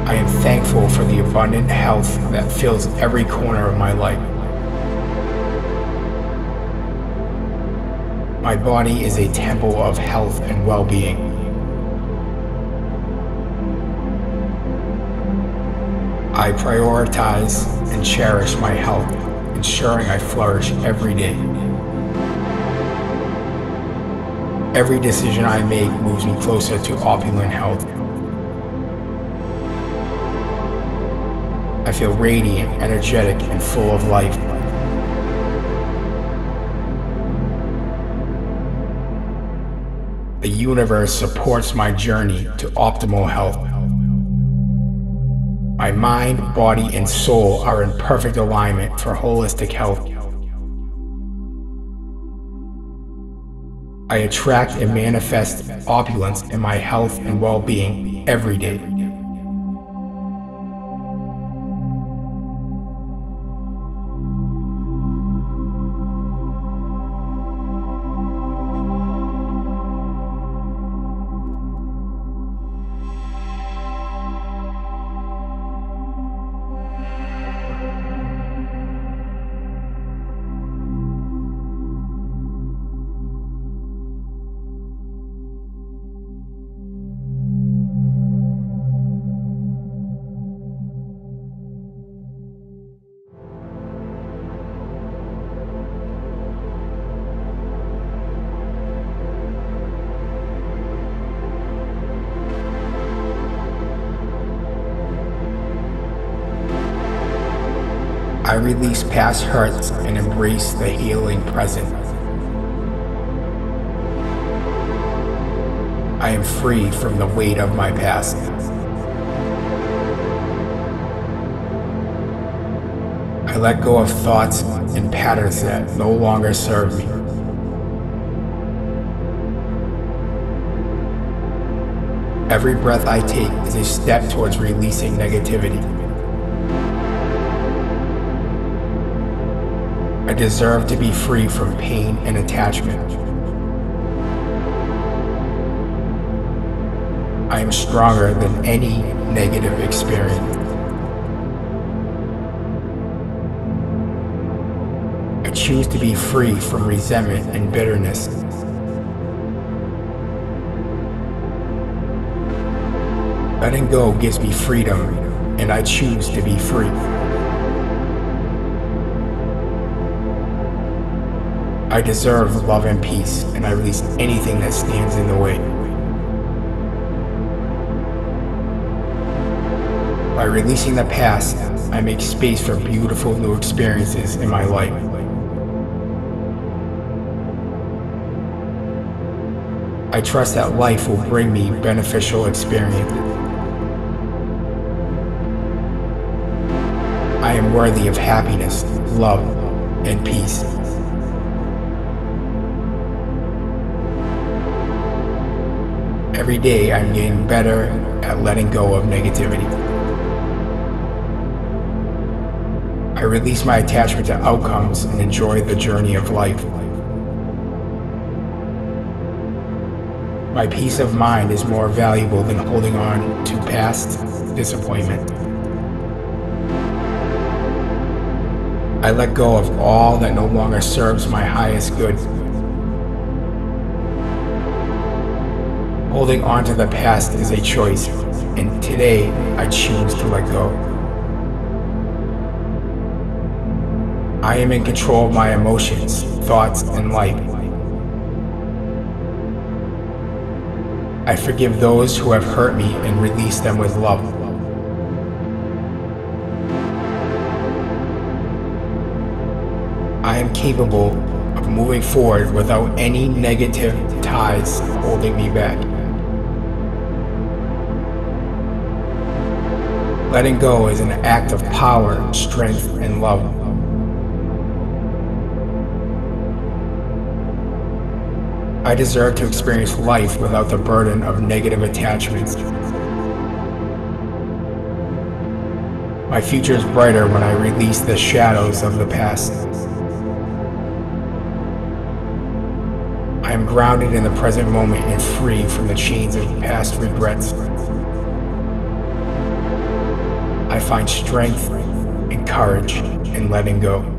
I am thankful for the abundant health that fills every corner of my life. My body is a temple of health and well-being. I prioritize and cherish my health, ensuring I flourish every day. Every decision I make moves me closer to opulent health. I feel radiant, energetic, and full of life. The universe supports my journey to optimal health. My mind, body, and soul are in perfect alignment for holistic health. I attract and manifest opulence in my health and well-being every day. Release past hurts and embrace the healing present. I am free from the weight of my past. I let go of thoughts and patterns that no longer serve me. Every breath I take is a step towards releasing negativity. deserve to be free from pain and attachment. I am stronger than any negative experience. I choose to be free from resentment and bitterness. Letting go gives me freedom, and I choose to be free. I deserve love and peace, and I release anything that stands in the way. By releasing the past, I make space for beautiful new experiences in my life. I trust that life will bring me beneficial experiences. I am worthy of happiness, love, and peace. Every day I'm getting better at letting go of negativity. I release my attachment to outcomes and enjoy the journey of life. My peace of mind is more valuable than holding on to past disappointment. I let go of all that no longer serves my highest good. Holding on to the past is a choice, and today I choose to let go. I am in control of my emotions, thoughts, and life. I forgive those who have hurt me and release them with love. I am capable of moving forward without any negative ties holding me back. Letting go is an act of power, strength, and love. I deserve to experience life without the burden of negative attachments. My future is brighter when I release the shadows of the past. I am grounded in the present moment and free from the chains of past regrets. Find strength and courage in letting go.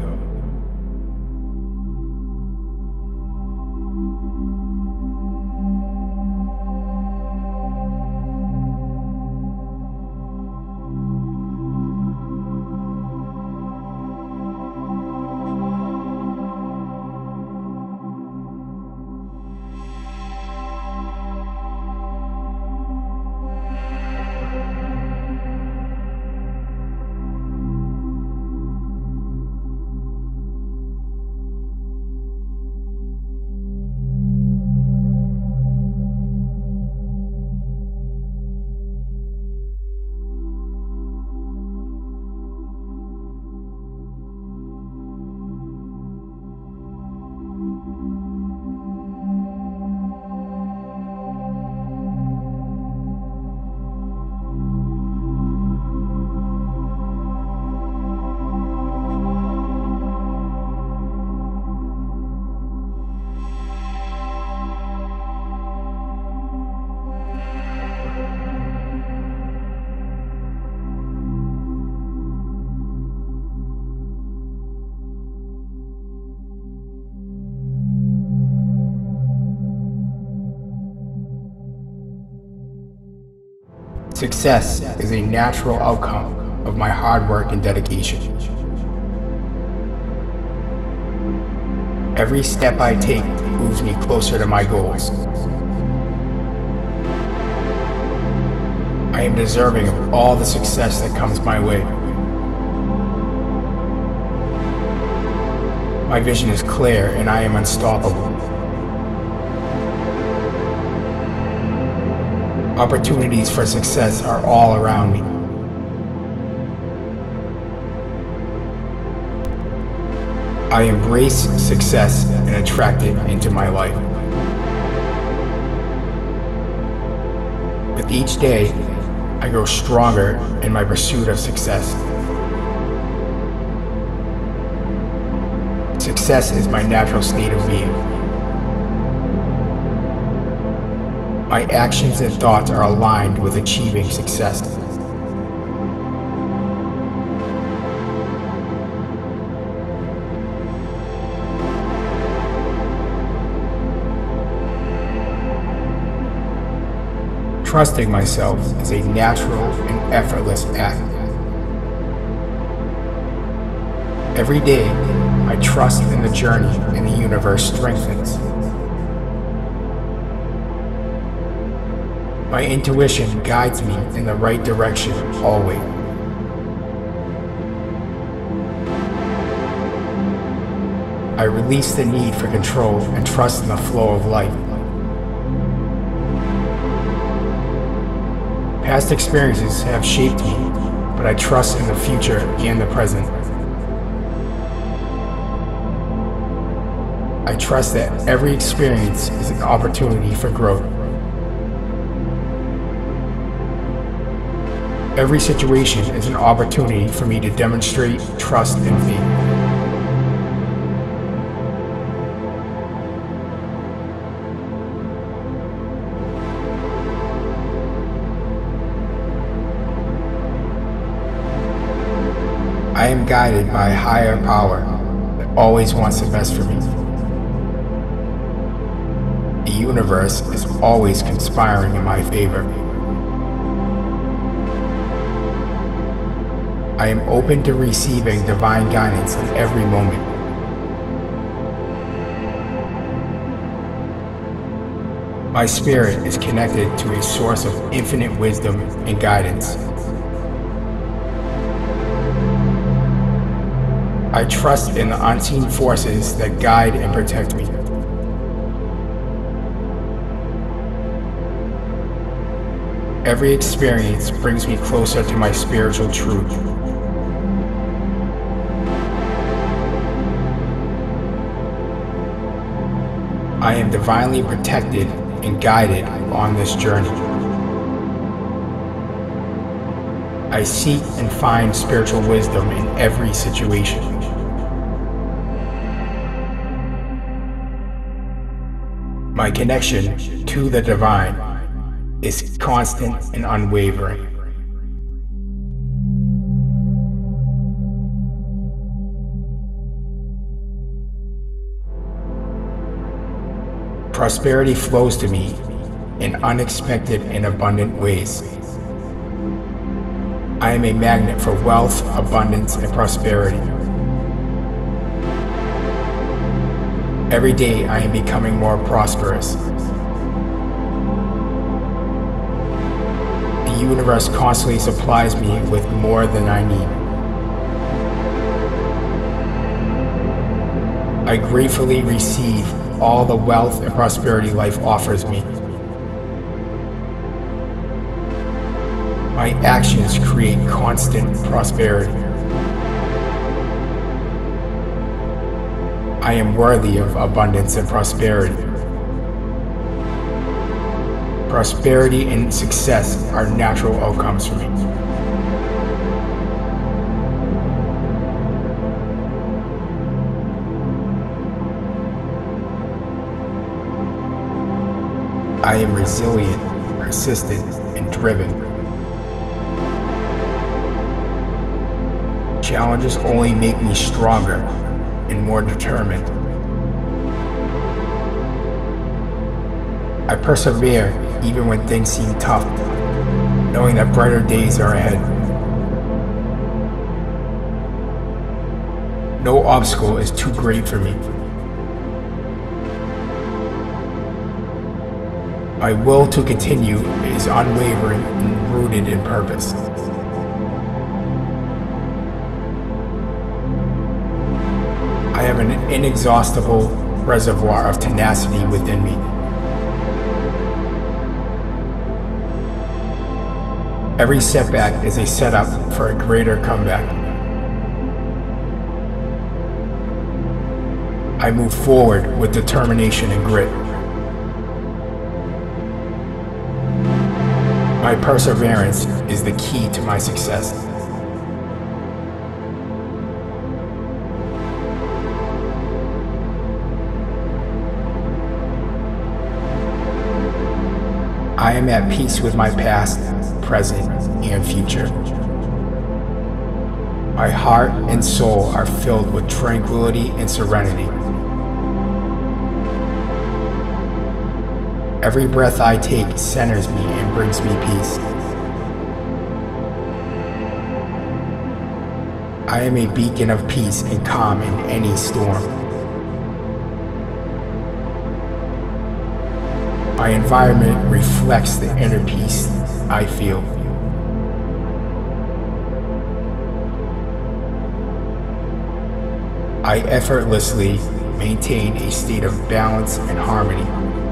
Success is a natural outcome of my hard work and dedication. Every step I take moves me closer to my goals. I am deserving of all the success that comes my way. My vision is clear and I am unstoppable. Opportunities for success are all around me. I embrace success and attract it into my life. With each day, I grow stronger in my pursuit of success. Success is my natural state of being. My actions and thoughts are aligned with achieving success. Trusting myself is a natural and effortless act. Every day, my trust in the journey and the universe strengthens. My intuition guides me in the right direction always. I release the need for control and trust in the flow of life. Past experiences have shaped me, but I trust in the future and the present. I trust that every experience is an opportunity for growth. Every situation is an opportunity for me to demonstrate trust and faith. I am guided by a higher power that always wants the best for me. The universe is always conspiring in my favor. I am open to receiving divine guidance in every moment. My spirit is connected to a source of infinite wisdom and guidance. I trust in the unseen forces that guide and protect me. Every experience brings me closer to my spiritual truth. I am divinely protected and guided on this journey. I seek and find spiritual wisdom in every situation. My connection to the divine is constant and unwavering. Prosperity flows to me in unexpected and abundant ways. I am a magnet for wealth, abundance, and prosperity. Every day I am becoming more prosperous. The universe constantly supplies me with more than I need. I gratefully receive all the wealth and prosperity life offers me. My actions create constant prosperity. I am worthy of abundance and prosperity. Prosperity and success are natural outcomes for me. I am resilient, persistent, and driven. Challenges only make me stronger and more determined. I persevere even when things seem tough, knowing that brighter days are ahead. No obstacle is too great for me. My will to continue is unwavering and rooted in purpose. I have an inexhaustible reservoir of tenacity within me. Every setback is a setup for a greater comeback. I move forward with determination and grit. My perseverance is the key to my success. I am at peace with my past, present, and future. My heart and soul are filled with tranquility and serenity. Every breath I take centers me and brings me peace. I am a beacon of peace and calm in any storm. My environment reflects the inner peace I feel. I effortlessly maintain a state of balance and harmony.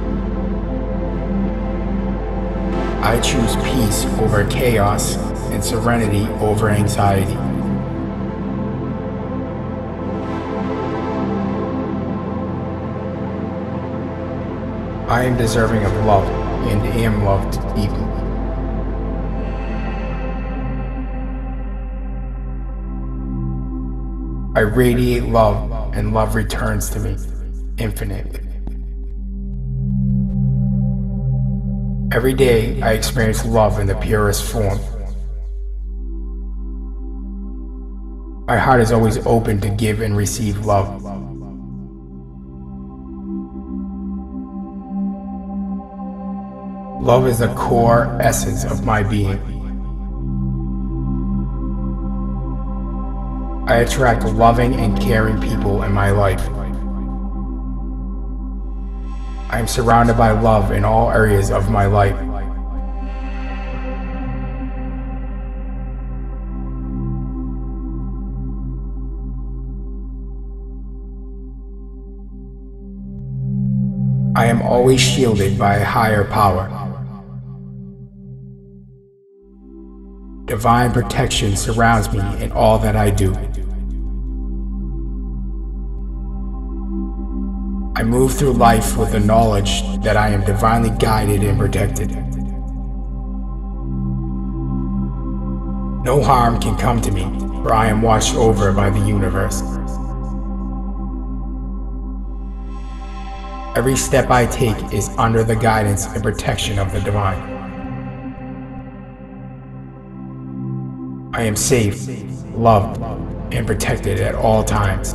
I choose peace over chaos and serenity over anxiety. I am deserving of love and am loved deeply. I radiate love and love returns to me infinitely. Every day I experience love in the purest form. My heart is always open to give and receive love. Love is the core essence of my being. I attract loving and caring people in my life. I am surrounded by love in all areas of my life. I am always shielded by a higher power. Divine protection surrounds me in all that I do. Move through life with the knowledge that I am divinely guided and protected. No harm can come to me, for I am watched over by the universe. Every step I take is under the guidance and protection of the divine. I am safe, loved, and protected at all times.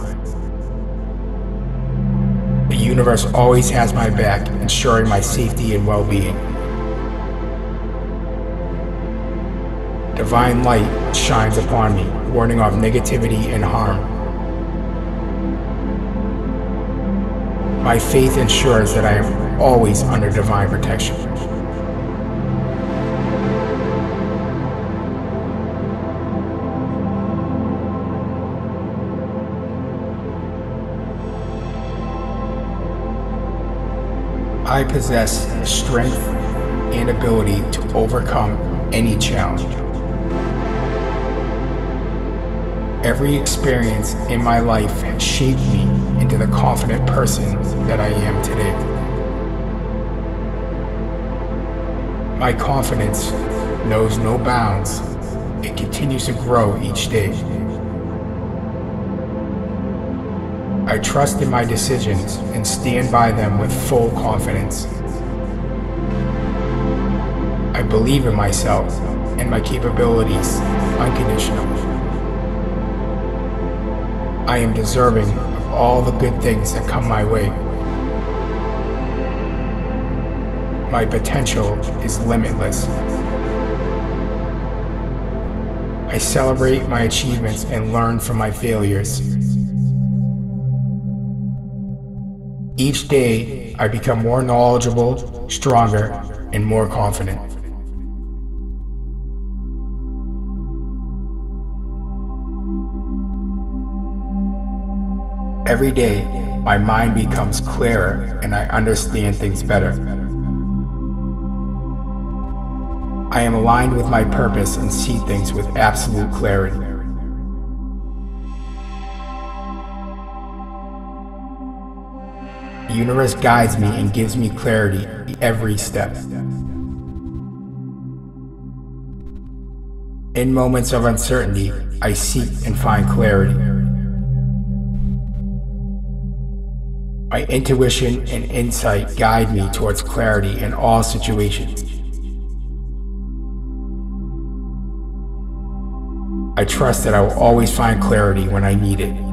Universe always has my back, ensuring my safety and well-being. Divine light shines upon me, warning off negativity and harm. My faith ensures that I am always under divine protection. I possess the strength and ability to overcome any challenge. Every experience in my life has shaped me into the confident person that I am today. My confidence knows no bounds. It continues to grow each day. I trust in my decisions and stand by them with full confidence. I believe in myself and my capabilities unconditionally. I am deserving of all the good things that come my way. My potential is limitless. I celebrate my achievements and learn from my failures. Each day, I become more knowledgeable, stronger, and more confident. Every day, my mind becomes clearer and I understand things better. I am aligned with my purpose and see things with absolute clarity. The universe guides me and gives me clarity every step. In moments of uncertainty, I seek and find clarity. My intuition and insight guide me towards clarity in all situations. I trust that I will always find clarity when I need it.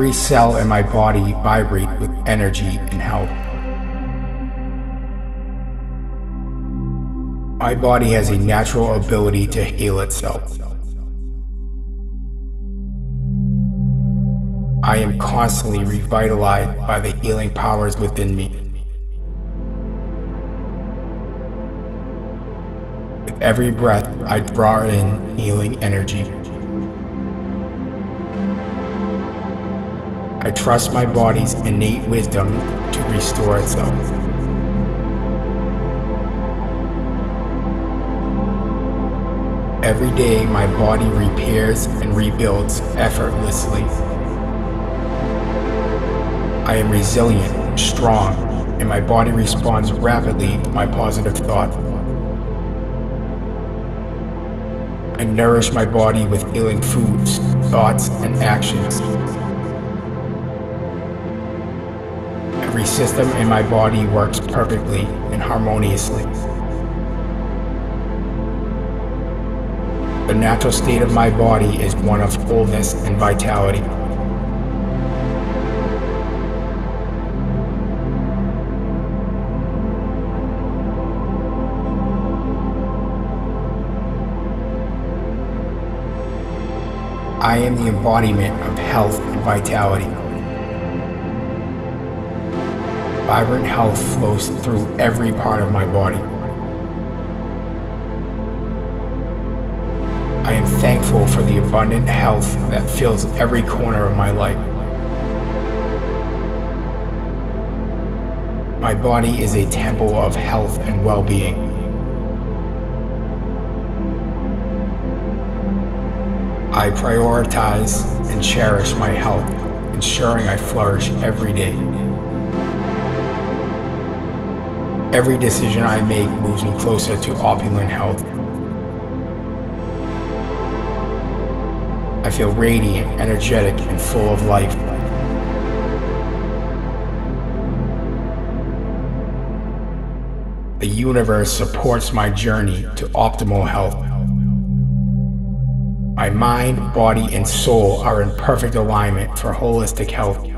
Every cell in my body vibrates with energy and health. My body has a natural ability to heal itself. I am constantly revitalized by the healing powers within me. With every breath, I draw in healing energy. I trust my body's innate wisdom to restore itself. Every day, my body repairs and rebuilds effortlessly. I am resilient, strong, and my body responds rapidly to my positive thought. I nourish my body with healing foods, thoughts, and actions. Every system in my body works perfectly and harmoniously. The natural state of my body is one of fullness and vitality. I am the embodiment of health and vitality. Vibrant health flows through every part of my body. I am thankful for the abundant health that fills every corner of my life. My body is a temple of health and well-being. I prioritize and cherish my health, ensuring I flourish every day. Every decision I make moves me closer to opulent health. I feel radiant, energetic, and full of life. The universe supports my journey to optimal health. My mind, body, and soul are in perfect alignment for holistic health.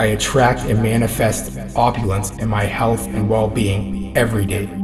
I attract and manifest opulence in my health and well-being every day.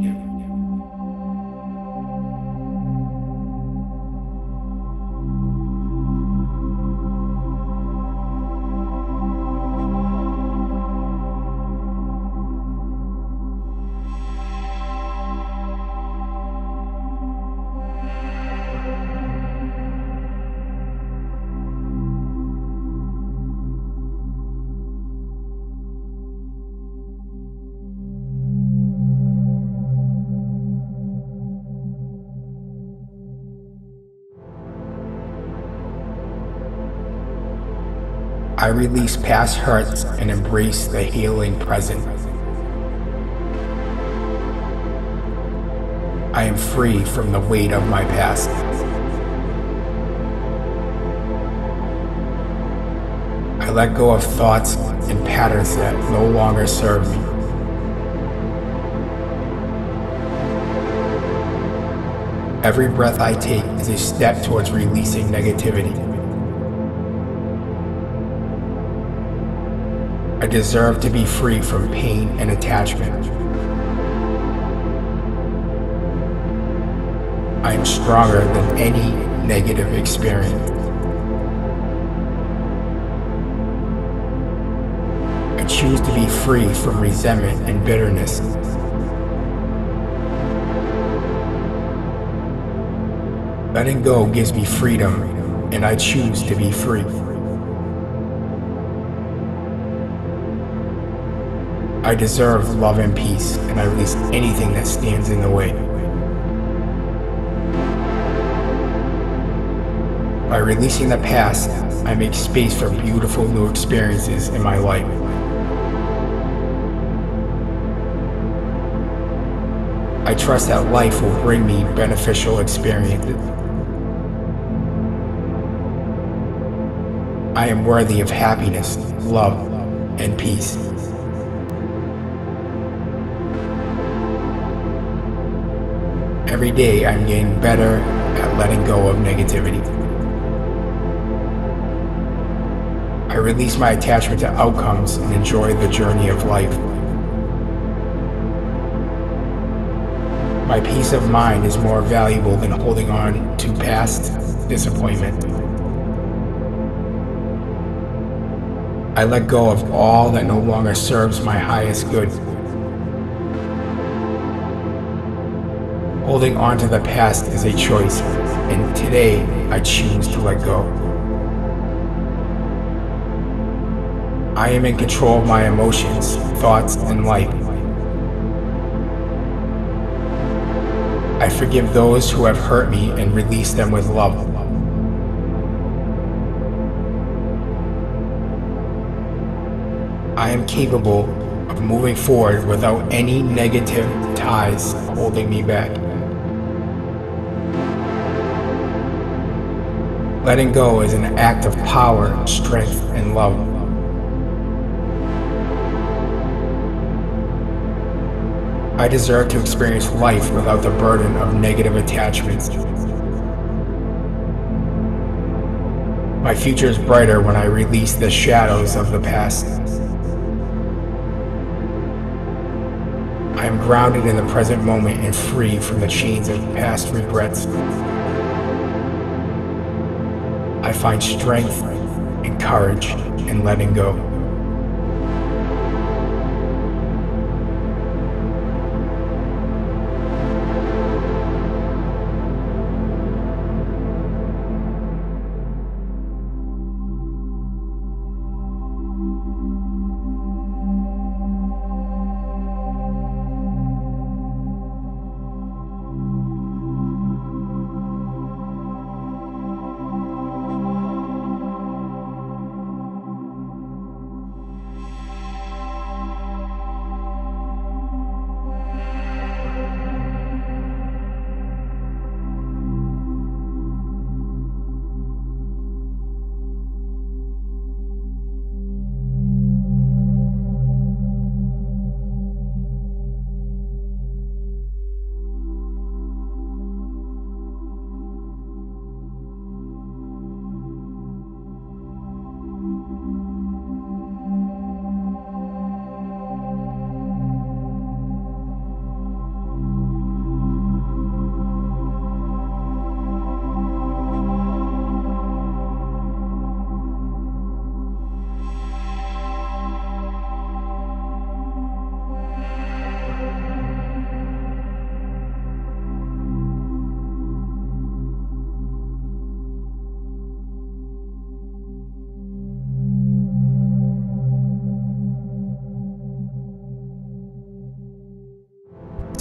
I release past hurts and embrace the healing present. I am free from the weight of my past. I let go of thoughts and patterns that no longer serve me. Every breath I take is a step towards releasing negativity. I deserve to be free from pain and attachment. I am stronger than any negative experience. I choose to be free from resentment and bitterness. Letting go gives me freedom, and I choose to be free. I deserve love and peace, and I release anything that stands in the way. By releasing the past, I make space for beautiful new experiences in my life. I trust that life will bring me beneficial experiences. I am worthy of happiness, love, and peace. every day I'm getting better at letting go of negativity. I release my attachment to outcomes and enjoy the journey of life. My peace of mind is more valuable than holding on to past disappointment. I let go of all that no longer serves my highest good. Holding on to the past is a choice, and today I choose to let go. I am in control of my emotions, thoughts, and life. I forgive those who have hurt me and release them with love. I am capable of moving forward without any negative ties holding me back. Letting go is an act of power, strength, and love. I deserve to experience life without the burden of negative attachments. My future is brighter when I release the shadows of the past. I am grounded in the present moment and free from the chains of past regrets. Find strength and courage in letting go.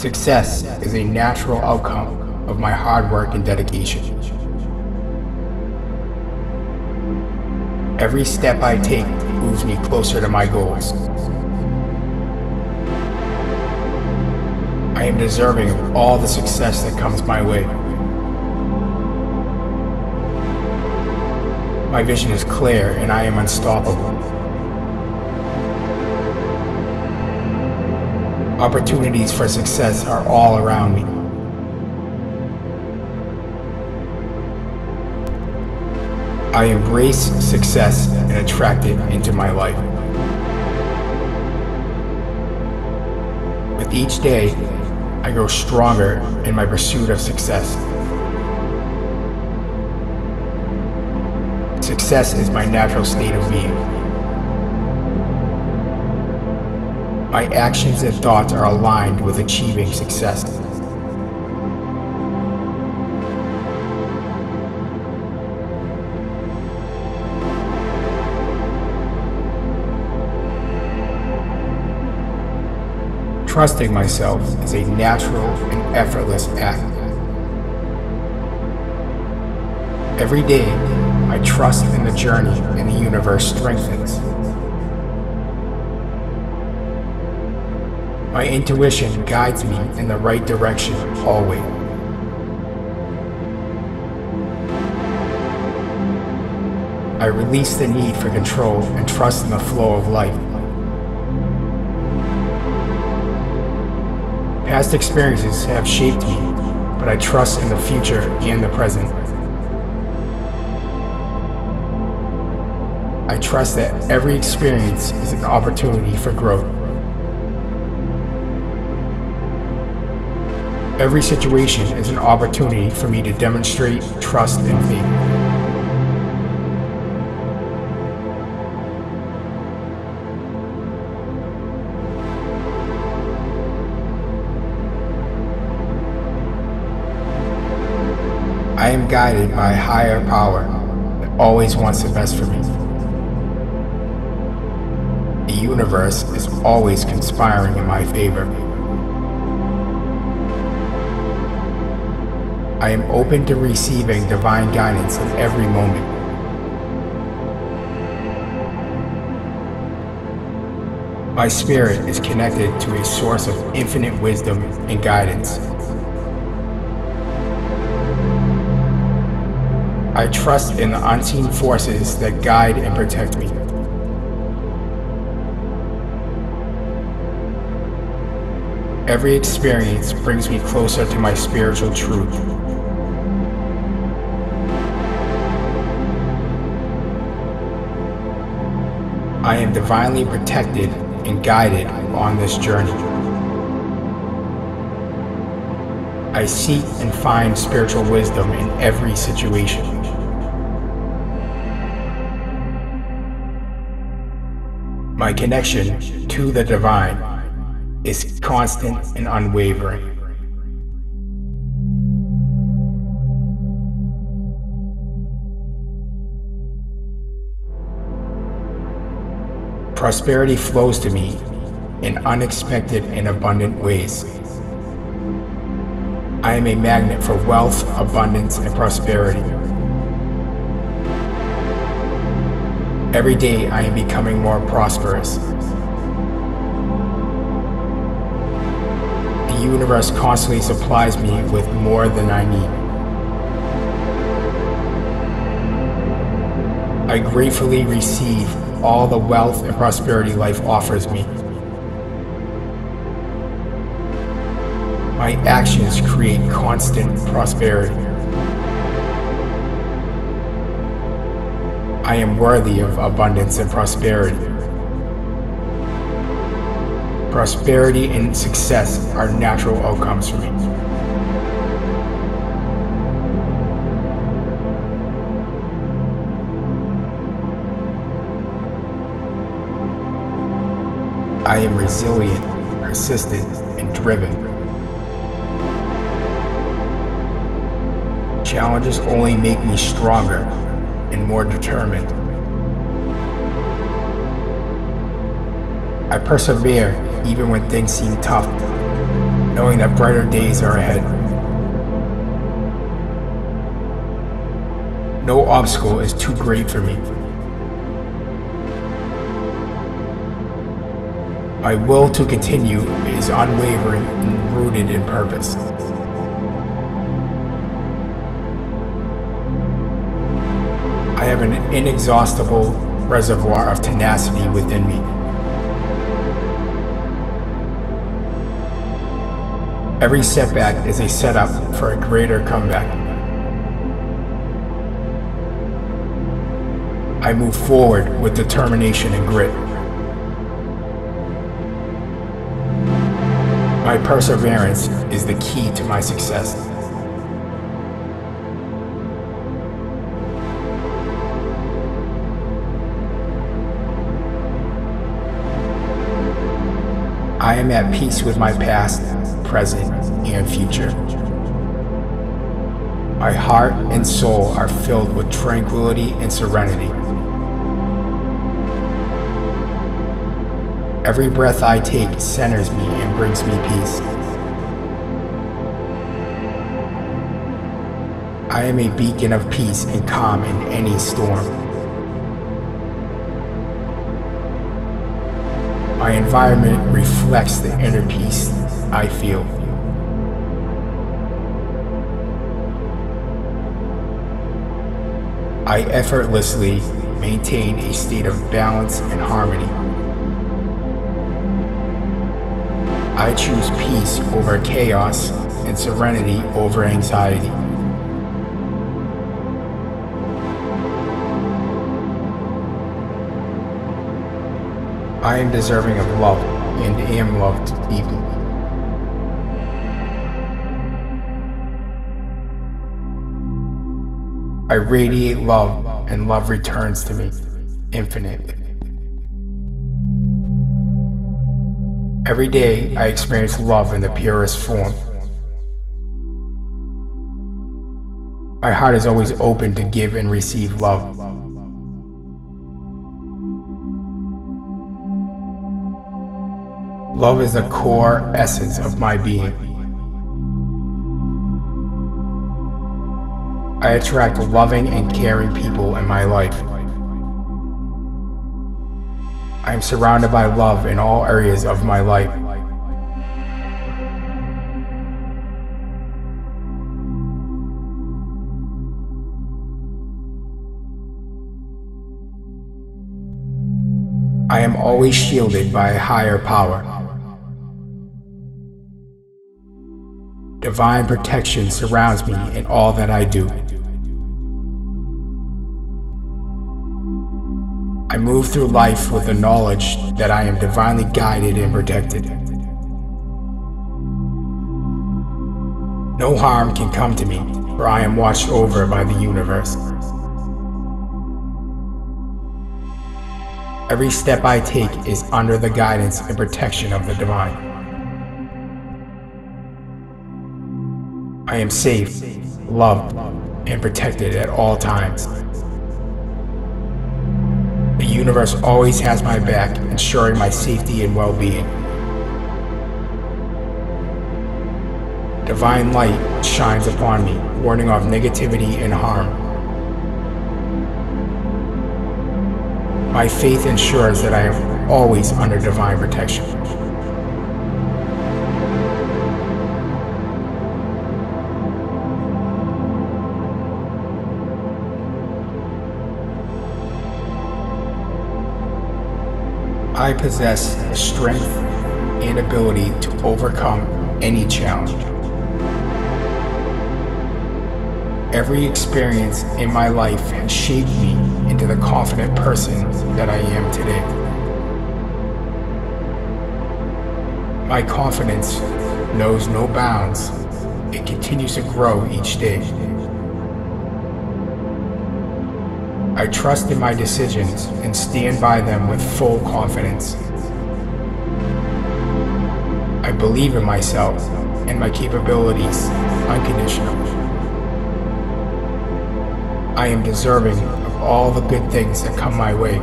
Success is a natural outcome of my hard work and dedication. Every step I take moves me closer to my goals. I am deserving of all the success that comes my way. My vision is clear and I am unstoppable. Opportunities for success are all around me. I embrace success and attract it into my life. With each day, I grow stronger in my pursuit of success. Success is my natural state of being. My actions and thoughts are aligned with achieving success. Trusting myself is a natural and effortless act. Every day, I trust in the journey and the universe strengthens. My intuition guides me in the right direction always. I release the need for control and trust in the flow of life. Past experiences have shaped me, but I trust in the future and the present. I trust that every experience is an opportunity for growth. Every situation is an opportunity for me to demonstrate trust and faith. I am guided by a higher power that always wants the best for me. The universe is always conspiring in my favor. I am open to receiving divine guidance in every moment. My spirit is connected to a source of infinite wisdom and guidance. I trust in the unseen forces that guide and protect me. Every experience brings me closer to my spiritual truth. I am divinely protected and guided on this journey. I seek and find spiritual wisdom in every situation. My connection to the divine is constant and unwavering. Prosperity flows to me in unexpected and abundant ways. I am a magnet for wealth, abundance, and prosperity. Every day I am becoming more prosperous. The universe constantly supplies me with more than I need. I gratefully receive all the wealth and prosperity life offers me. My actions create constant prosperity. I am worthy of abundance and prosperity. Prosperity and success are natural outcomes for me. I am resilient, persistent, and driven. Challenges only make me stronger and more determined. I persevere even when things seem tough, knowing that brighter days are ahead. No obstacle is too great for me. My will to continue is unwavering and rooted in purpose. I have an inexhaustible reservoir of tenacity within me. Every setback is a setup for a greater comeback. I move forward with determination and grit. My perseverance is the key to my success. I am at peace with my past, present, and future. My heart and soul are filled with tranquility and serenity. Every breath I take centers me and brings me peace. I am a beacon of peace and calm in any storm. My environment reflects the inner peace I feel. I effortlessly maintain a state of balance and harmony. I choose peace over chaos and serenity over anxiety. I am deserving of love and am loved deeply. I radiate love and love returns to me infinitely. Every day I experience love in the purest form. My heart is always open to give and receive love. Love is the core essence of my being. I attract loving and caring people in my life. I am surrounded by love in all areas of my life. I am always shielded by a higher power. Divine protection surrounds me in all that I do. I move through life with the knowledge that I am divinely guided and protected. No harm can come to me, for I am watched over by the universe. Every step I take is under the guidance and protection of the divine. I am safe, loved, and protected at all times. The universe always has my back, ensuring my safety and well-being. Divine light shines upon me, warning off negativity and harm. My faith ensures that I am always under divine protection. I possess the strength and ability to overcome any challenge. Every experience in my life has shaped me into the confident person that I am today. My confidence knows no bounds. It continues to grow each day. I trust in my decisions and stand by them with full confidence. I believe in myself and my capabilities unconditionally. I am deserving of all the good things that come my way.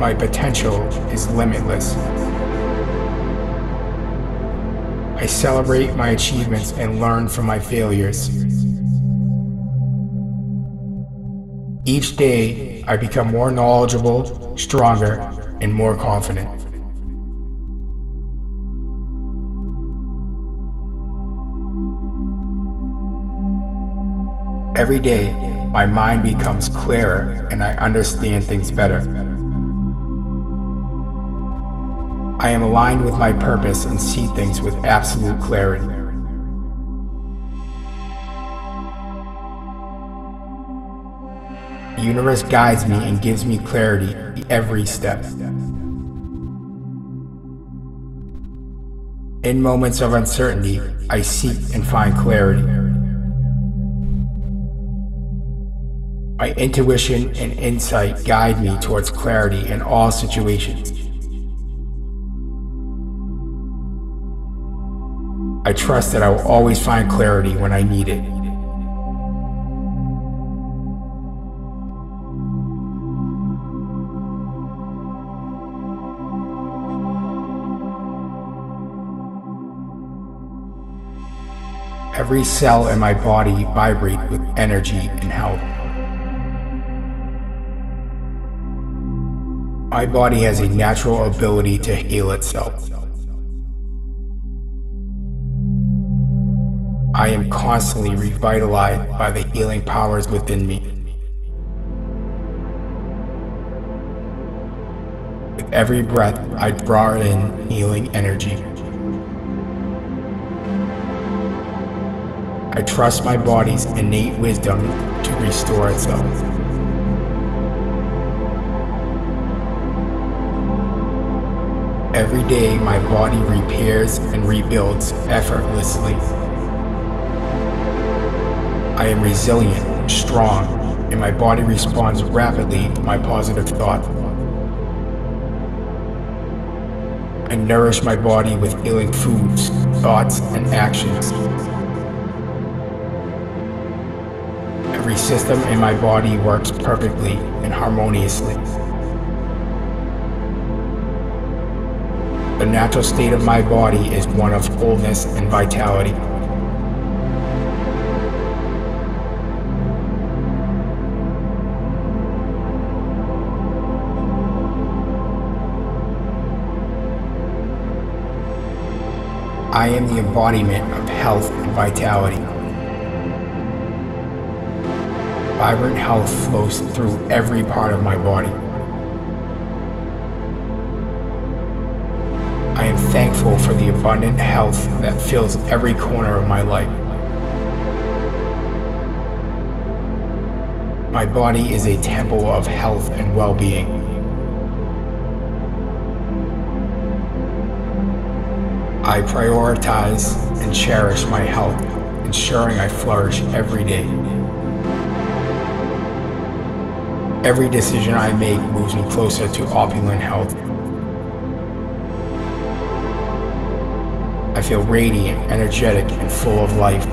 My potential is limitless. I celebrate my achievements and learn from my failures. Each day, I become more knowledgeable, stronger, and more confident. Every day, my mind becomes clearer and I understand things better. I am aligned with my purpose and see things with absolute clarity. Universe guides me and gives me clarity every step. In moments of uncertainty, I seek and find clarity. My intuition and insight guide me towards clarity in all situations. I trust that I will always find clarity when I need it. Every cell in my body vibrate with energy and health. My body has a natural ability to heal itself. I am constantly revitalized by the healing powers within me. With every breath, I draw in healing energy. I trust my body's innate wisdom to restore itself. Every day, my body repairs and rebuilds effortlessly. I am resilient, strong, and my body responds rapidly to my positive thoughts. I nourish my body with healing foods, thoughts, and actions. Every system in my body works perfectly and harmoniously. The natural state of my body is one of wholeness and vitality. I am the embodiment of health and vitality. Vibrant health flows through every part of my body. I am thankful for the abundant health that fills every corner of my life. My body is a temple of health and well-being. I prioritize and cherish my health, ensuring I flourish every day. Every decision I make moves me closer to opulent health. I feel radiant, energetic, and full of life.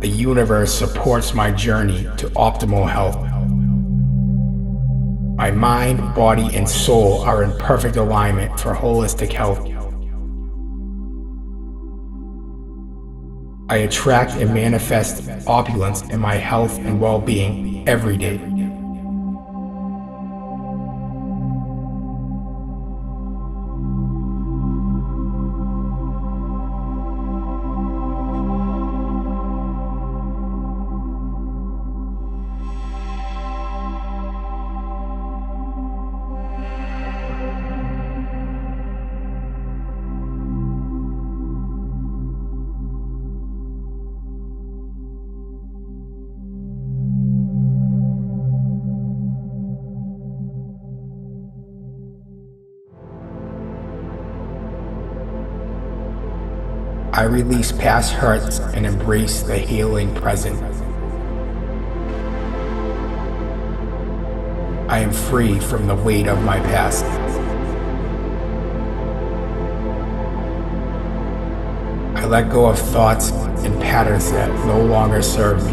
The universe supports my journey to optimal health. My mind, body, and soul are in perfect alignment for holistic health. I attract and manifest opulence in my health and well-being every day. I release past hurts and embrace the healing present. I am free from the weight of my past. I let go of thoughts and patterns that no longer serve me.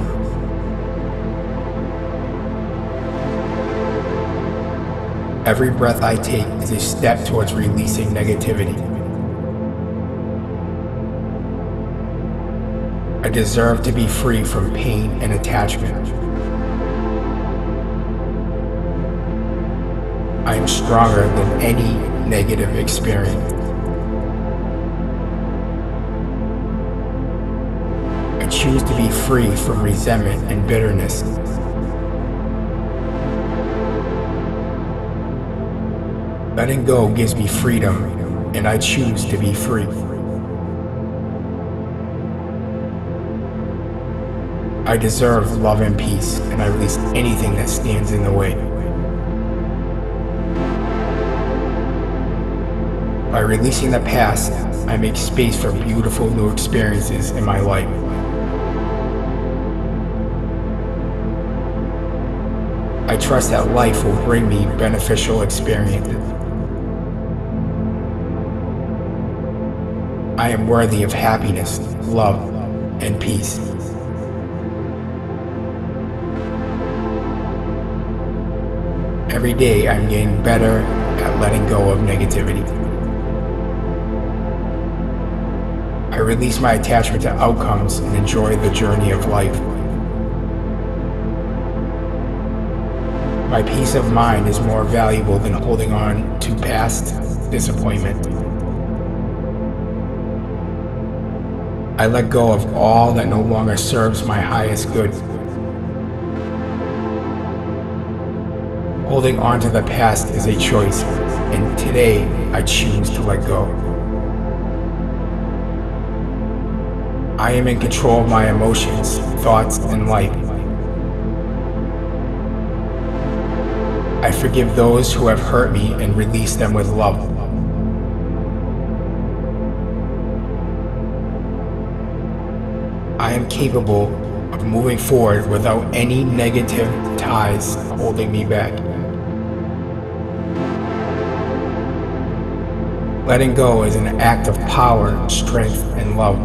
Every breath I take is a step towards releasing negativity. I deserve to be free from pain and attachment. I am stronger than any negative experience. I choose to be free from resentment and bitterness. Letting go gives me freedom, and I choose to be free. I deserve love and peace, and I release anything that stands in the way. By releasing the past, I make space for beautiful new experiences in my life. I trust that life will bring me beneficial experiences. I am worthy of happiness, love, and peace. Every day I'm getting better at letting go of negativity. I release my attachment to outcomes and enjoy the journey of life. My peace of mind is more valuable than holding on to past disappointment. I let go of all that no longer serves my highest good. Holding on to the past is a choice, and today I choose to let go. I am in control of my emotions, thoughts, and life. I forgive those who have hurt me and release them with love. I am capable of moving forward without any negative ties holding me back. Letting go is an act of power, strength, and love.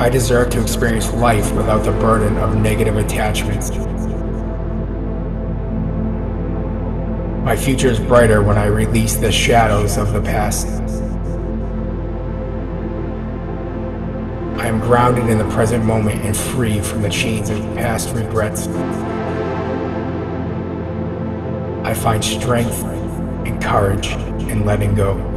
I deserve to experience life without the burden of negative attachments. My future is brighter when I release the shadows of the past. I am grounded in the present moment and free from the chains of past regrets. I find strength and courage in letting go.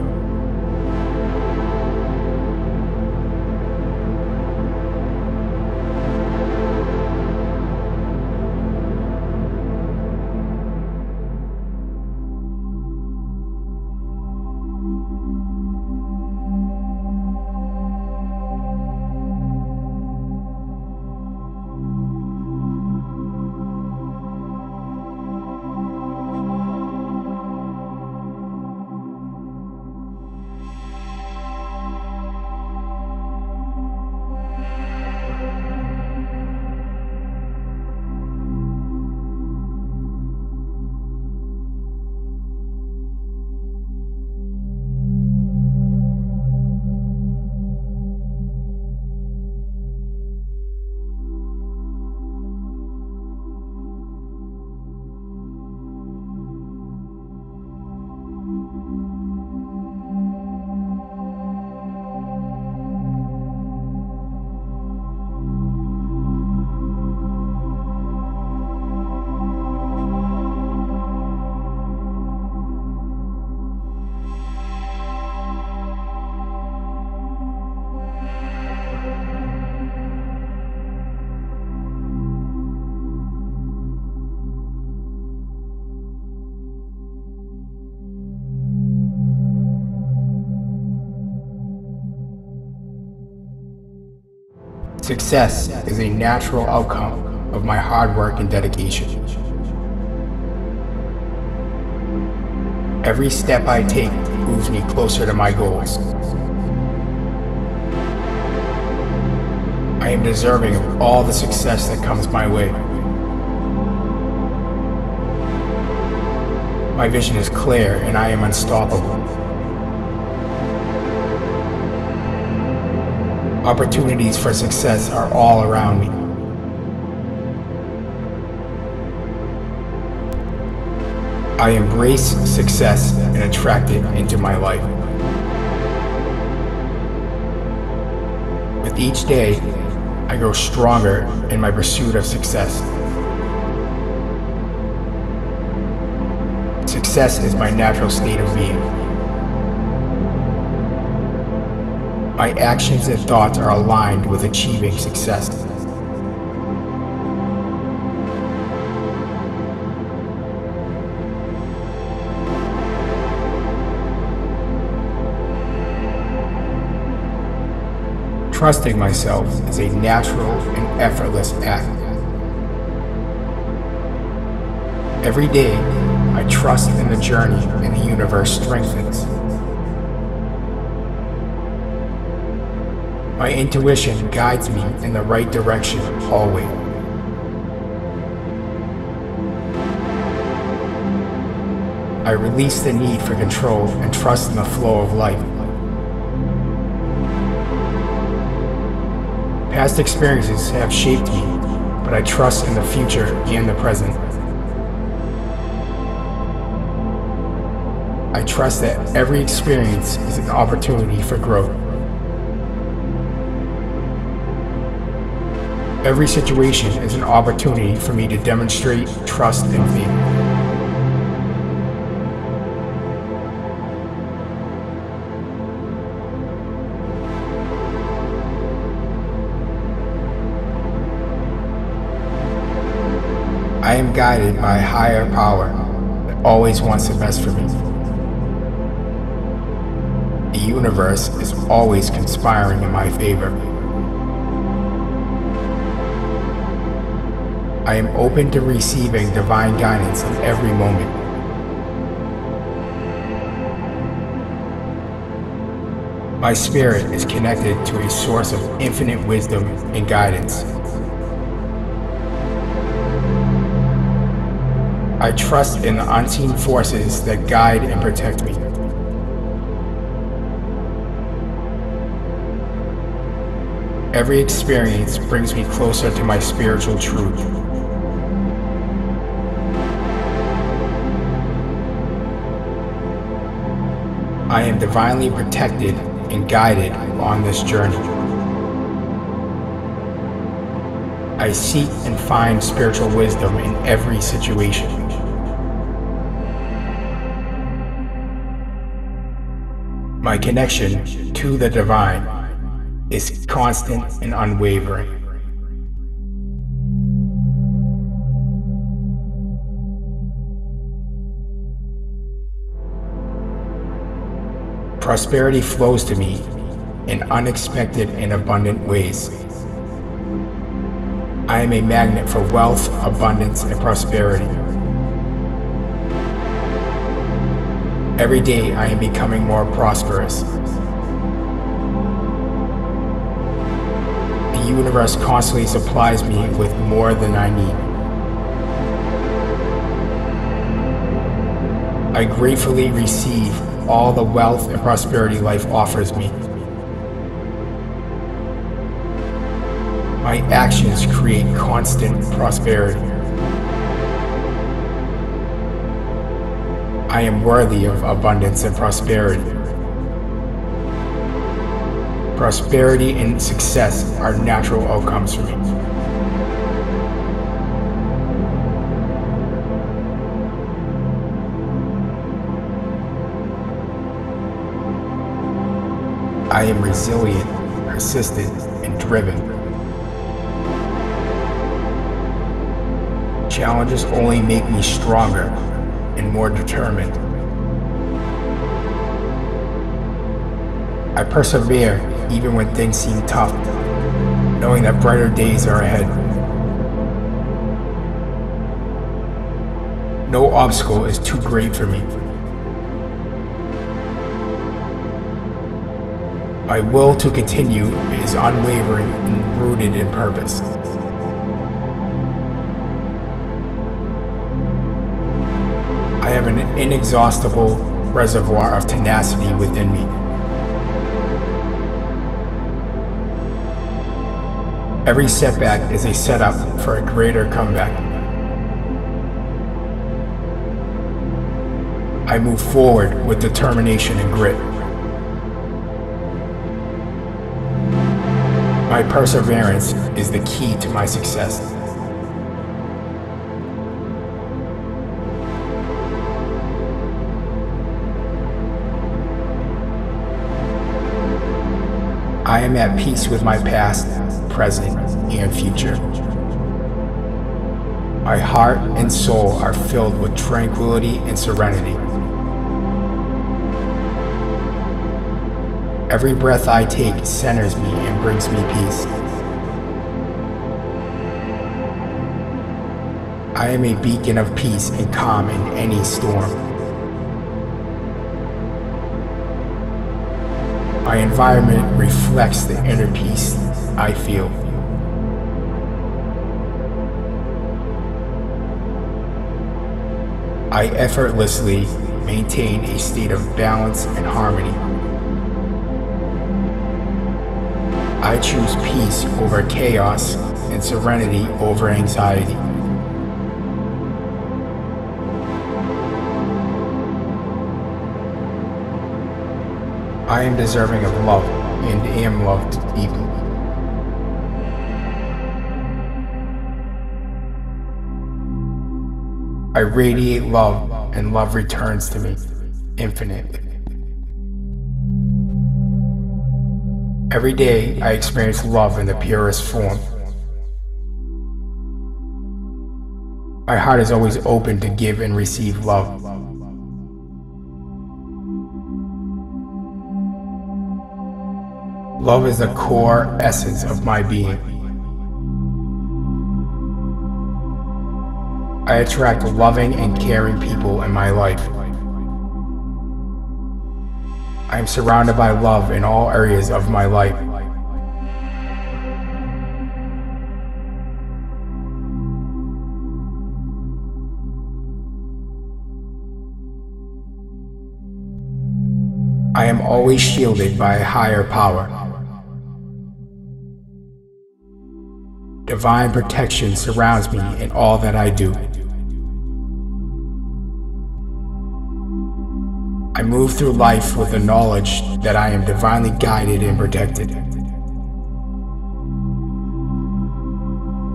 Success is a natural outcome of my hard work and dedication. Every step I take moves me closer to my goals. I am deserving of all the success that comes my way. My vision is clear and I am unstoppable. Opportunities for success are all around me. I embrace success and attract it into my life. With each day, I grow stronger in my pursuit of success. Success is my natural state of being. My actions and thoughts are aligned with achieving success. Trusting myself is a natural and effortless act. Every day, I trust in the journey and the universe strengthens. My intuition guides me in the right direction always. I release the need for control and trust in the flow of life. Past experiences have shaped me, but I trust in the future and the present. I trust that every experience is an opportunity for growth. Every situation is an opportunity for me to demonstrate trust in me. I am guided by a higher power that always wants the best for me. The universe is always conspiring in my favor. I am open to receiving divine guidance in every moment. My spirit is connected to a source of infinite wisdom and guidance. I trust in the unseen forces that guide and protect me. Every experience brings me closer to my spiritual truth. Divinely protected and guided on this journey. I seek and find spiritual wisdom in every situation. My connection to the divine is constant and unwavering. Prosperity flows to me in unexpected and abundant ways. I am a magnet for wealth, abundance, and prosperity. Every day I am becoming more prosperous. the universe constantly supplies me with more than I need. I gratefully receive all the wealth and prosperity life offers me. My actions create constant prosperity. I am worthy of abundance and prosperity. Prosperity and success are natural outcomes for me. Resilient, persistent, and driven. Challenges only make me stronger and more determined. I persevere even when things seem tough, knowing that brighter days are ahead. No obstacle is too great for me. My will to continue is unwavering and rooted in purpose. I have an inexhaustible reservoir of tenacity within me. Every setback is a setup for a greater comeback. I move forward with determination and grit. My perseverance is the key to my success. I am at peace with my past present, and future. My heart and soul are filled with tranquility and serenity. Every breath I take centers me and brings me peace. I am a beacon of peace and calm in any storm. My environment reflects the inner peace I feel. I effortlessly maintain a state of balance and harmony. I choose peace over chaos and serenity over anxiety. I am deserving of love and am loved deeply. I radiate love, and love returns to me infinitely. Every day, I experience love in the purest form. My heart is always open to give and receive love. Love is the core essence of my being. I attract loving and caring people in my life. I am surrounded by love in all areas of my life. I am always shielded by a higher power. Divine protection surrounds me in all that I do. I move through life with the knowledge that I am divinely guided and protected.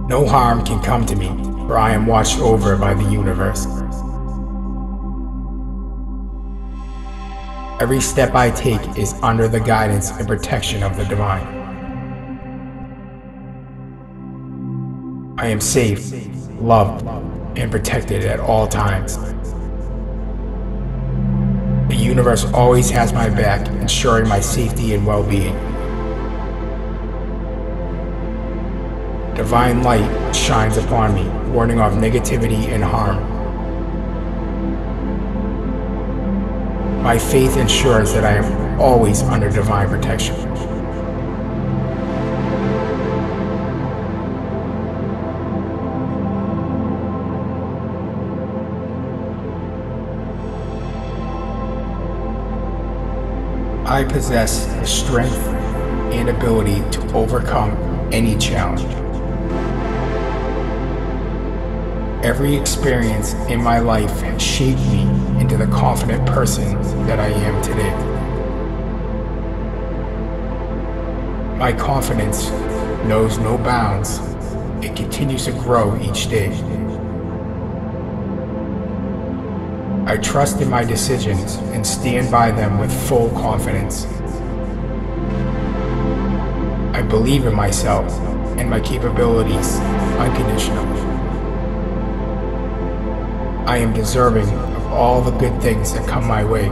No harm can come to me, for I am watched over by the universe. Every step I take is under the guidance and protection of the divine. I am safe, loved, and protected at all times. Universe always has my back, ensuring my safety and well-being. Divine light shines upon me, warning off negativity and harm. My faith ensures that I am always under divine protection. I possess the strength and ability to overcome any challenge. Every experience in my life has shaped me into the confident person that I am today. My confidence knows no bounds. It continues to grow each day. I trust in my decisions and stand by them with full confidence. I believe in myself and my capabilities unconditionally. I am deserving of all the good things that come my way.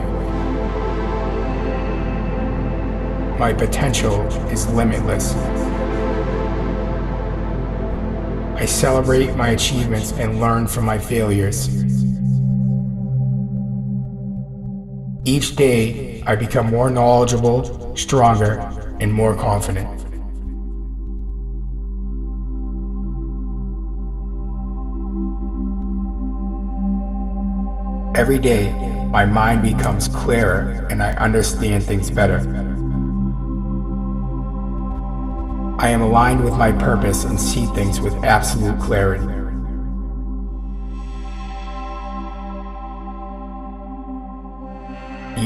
My potential is limitless. I celebrate my achievements and learn from my failures. Each day, I become more knowledgeable, stronger, and more confident. Every day, my mind becomes clearer and I understand things better. I am aligned with my purpose and see things with absolute clarity.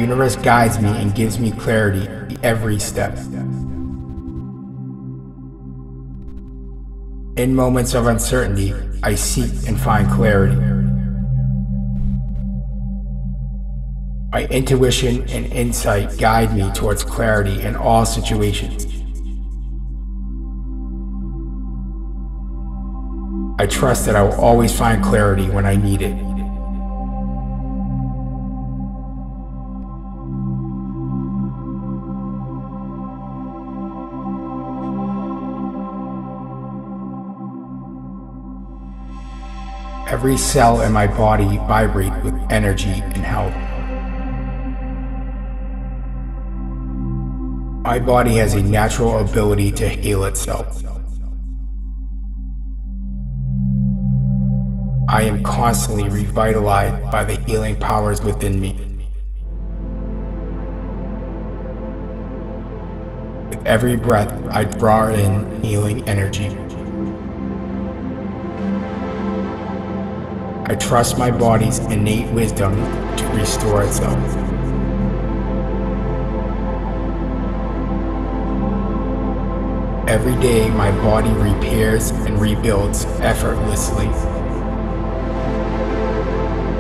Universe guides me and gives me clarity every step. In moments of uncertainty, I seek and find clarity. My intuition and insight guide me towards clarity in all situations. I trust that I will always find clarity when I need it. Every cell in my body vibrate with energy and health. My body has a natural ability to heal itself. I am constantly revitalized by the healing powers within me. With every breath, I draw in healing energy. I trust my body's innate wisdom to restore itself. Every day, my body repairs and rebuilds effortlessly.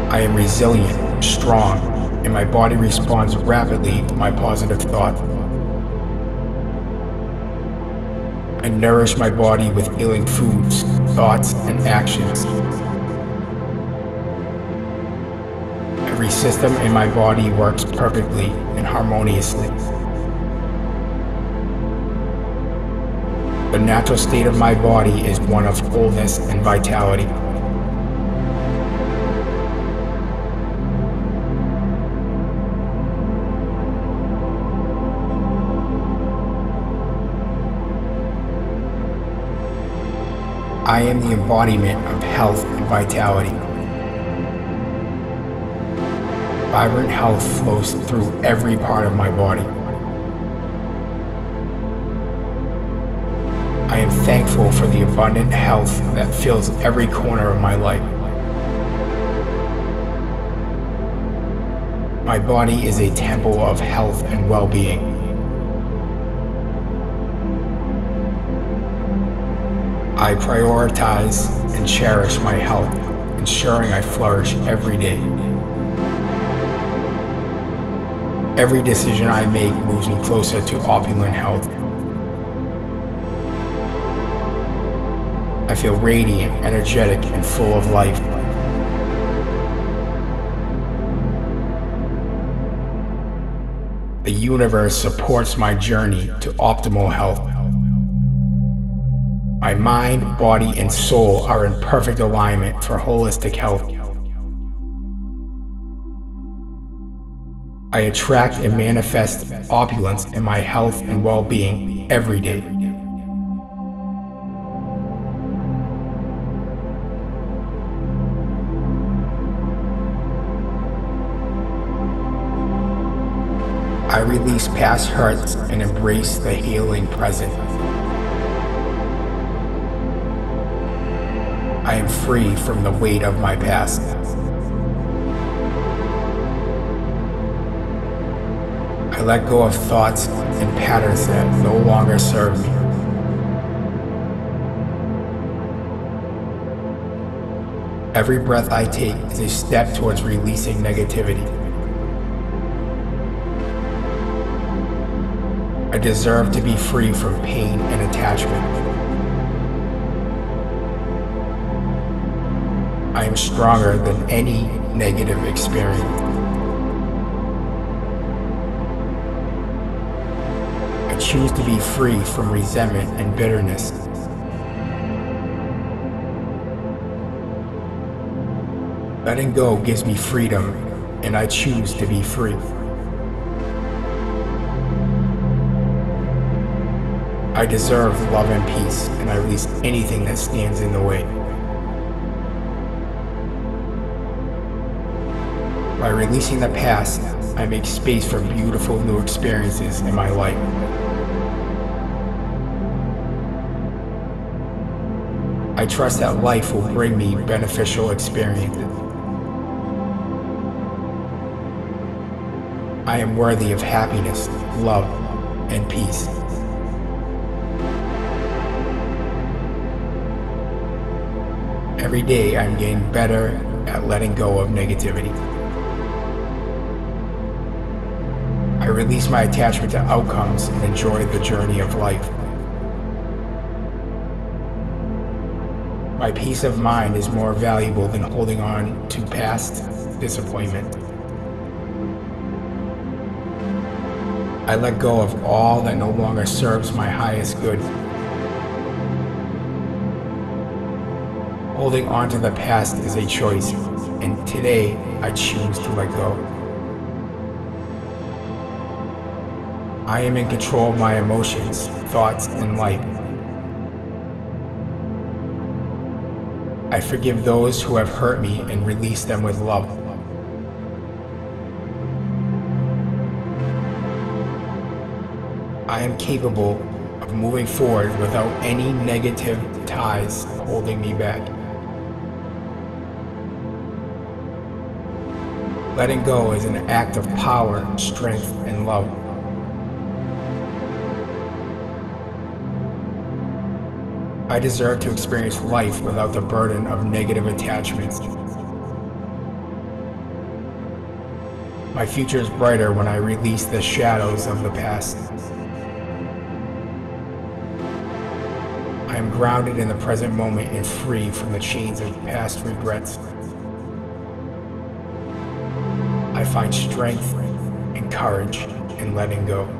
I am resilient, strong, and my body responds rapidly to my positive thought. I nourish my body with healing foods, thoughts, and actions every system in my body works perfectly and harmoniously. The natural state of my body is one of fullness and vitality. I am the embodiment of health and vitality. Vibrant health flows through every part of my body. I am thankful for the abundant health that fills every corner of my life. My body is a temple of health and well-being. I prioritize and cherish my health, ensuring I flourish every day. Every decision I make moves me closer to opulent health. I feel radiant, energetic, and full of life. The universe supports my journey to optimal health. My mind, body, and soul are in perfect alignment for holistic health. I attract and manifest opulence in my health and well-being every day. I release past hurts and embrace the healing present. I am free from the weight of my past. I let go of thoughts and patterns that no longer serve me. Every breath I take is a step towards releasing negativity. I deserve to be free from pain and attachment. I am stronger than any negative experience. Choose to be free from resentment and bitterness. Letting go gives me freedom, and I choose to be free. I deserve love and peace, and I release anything that stands in the way. By releasing the past, I make space for beautiful new experiences in my life. I trust that life will bring me beneficial experiences. I am worthy of happiness, love, and peace. Every day I'm getting better at letting go of negativity. I release my attachment to outcomes and enjoy the journey of life. My peace of mind is more valuable than holding on to past disappointment. I let go of all that no longer serves my highest good. Holding on to the past is a choice, and today I choose to let go. I am in control of my emotions, thoughts, and life. I forgive those who have hurt me and release them with love. I am capable of moving forward without any negative ties holding me back. Letting go is an act of power, strength, and love. I deserve to experience life without the burden of negative attachments. My future is brighter when I release the shadows of the past. I am grounded in the present moment and free from the chains of past regrets. I find strength and courage in letting go.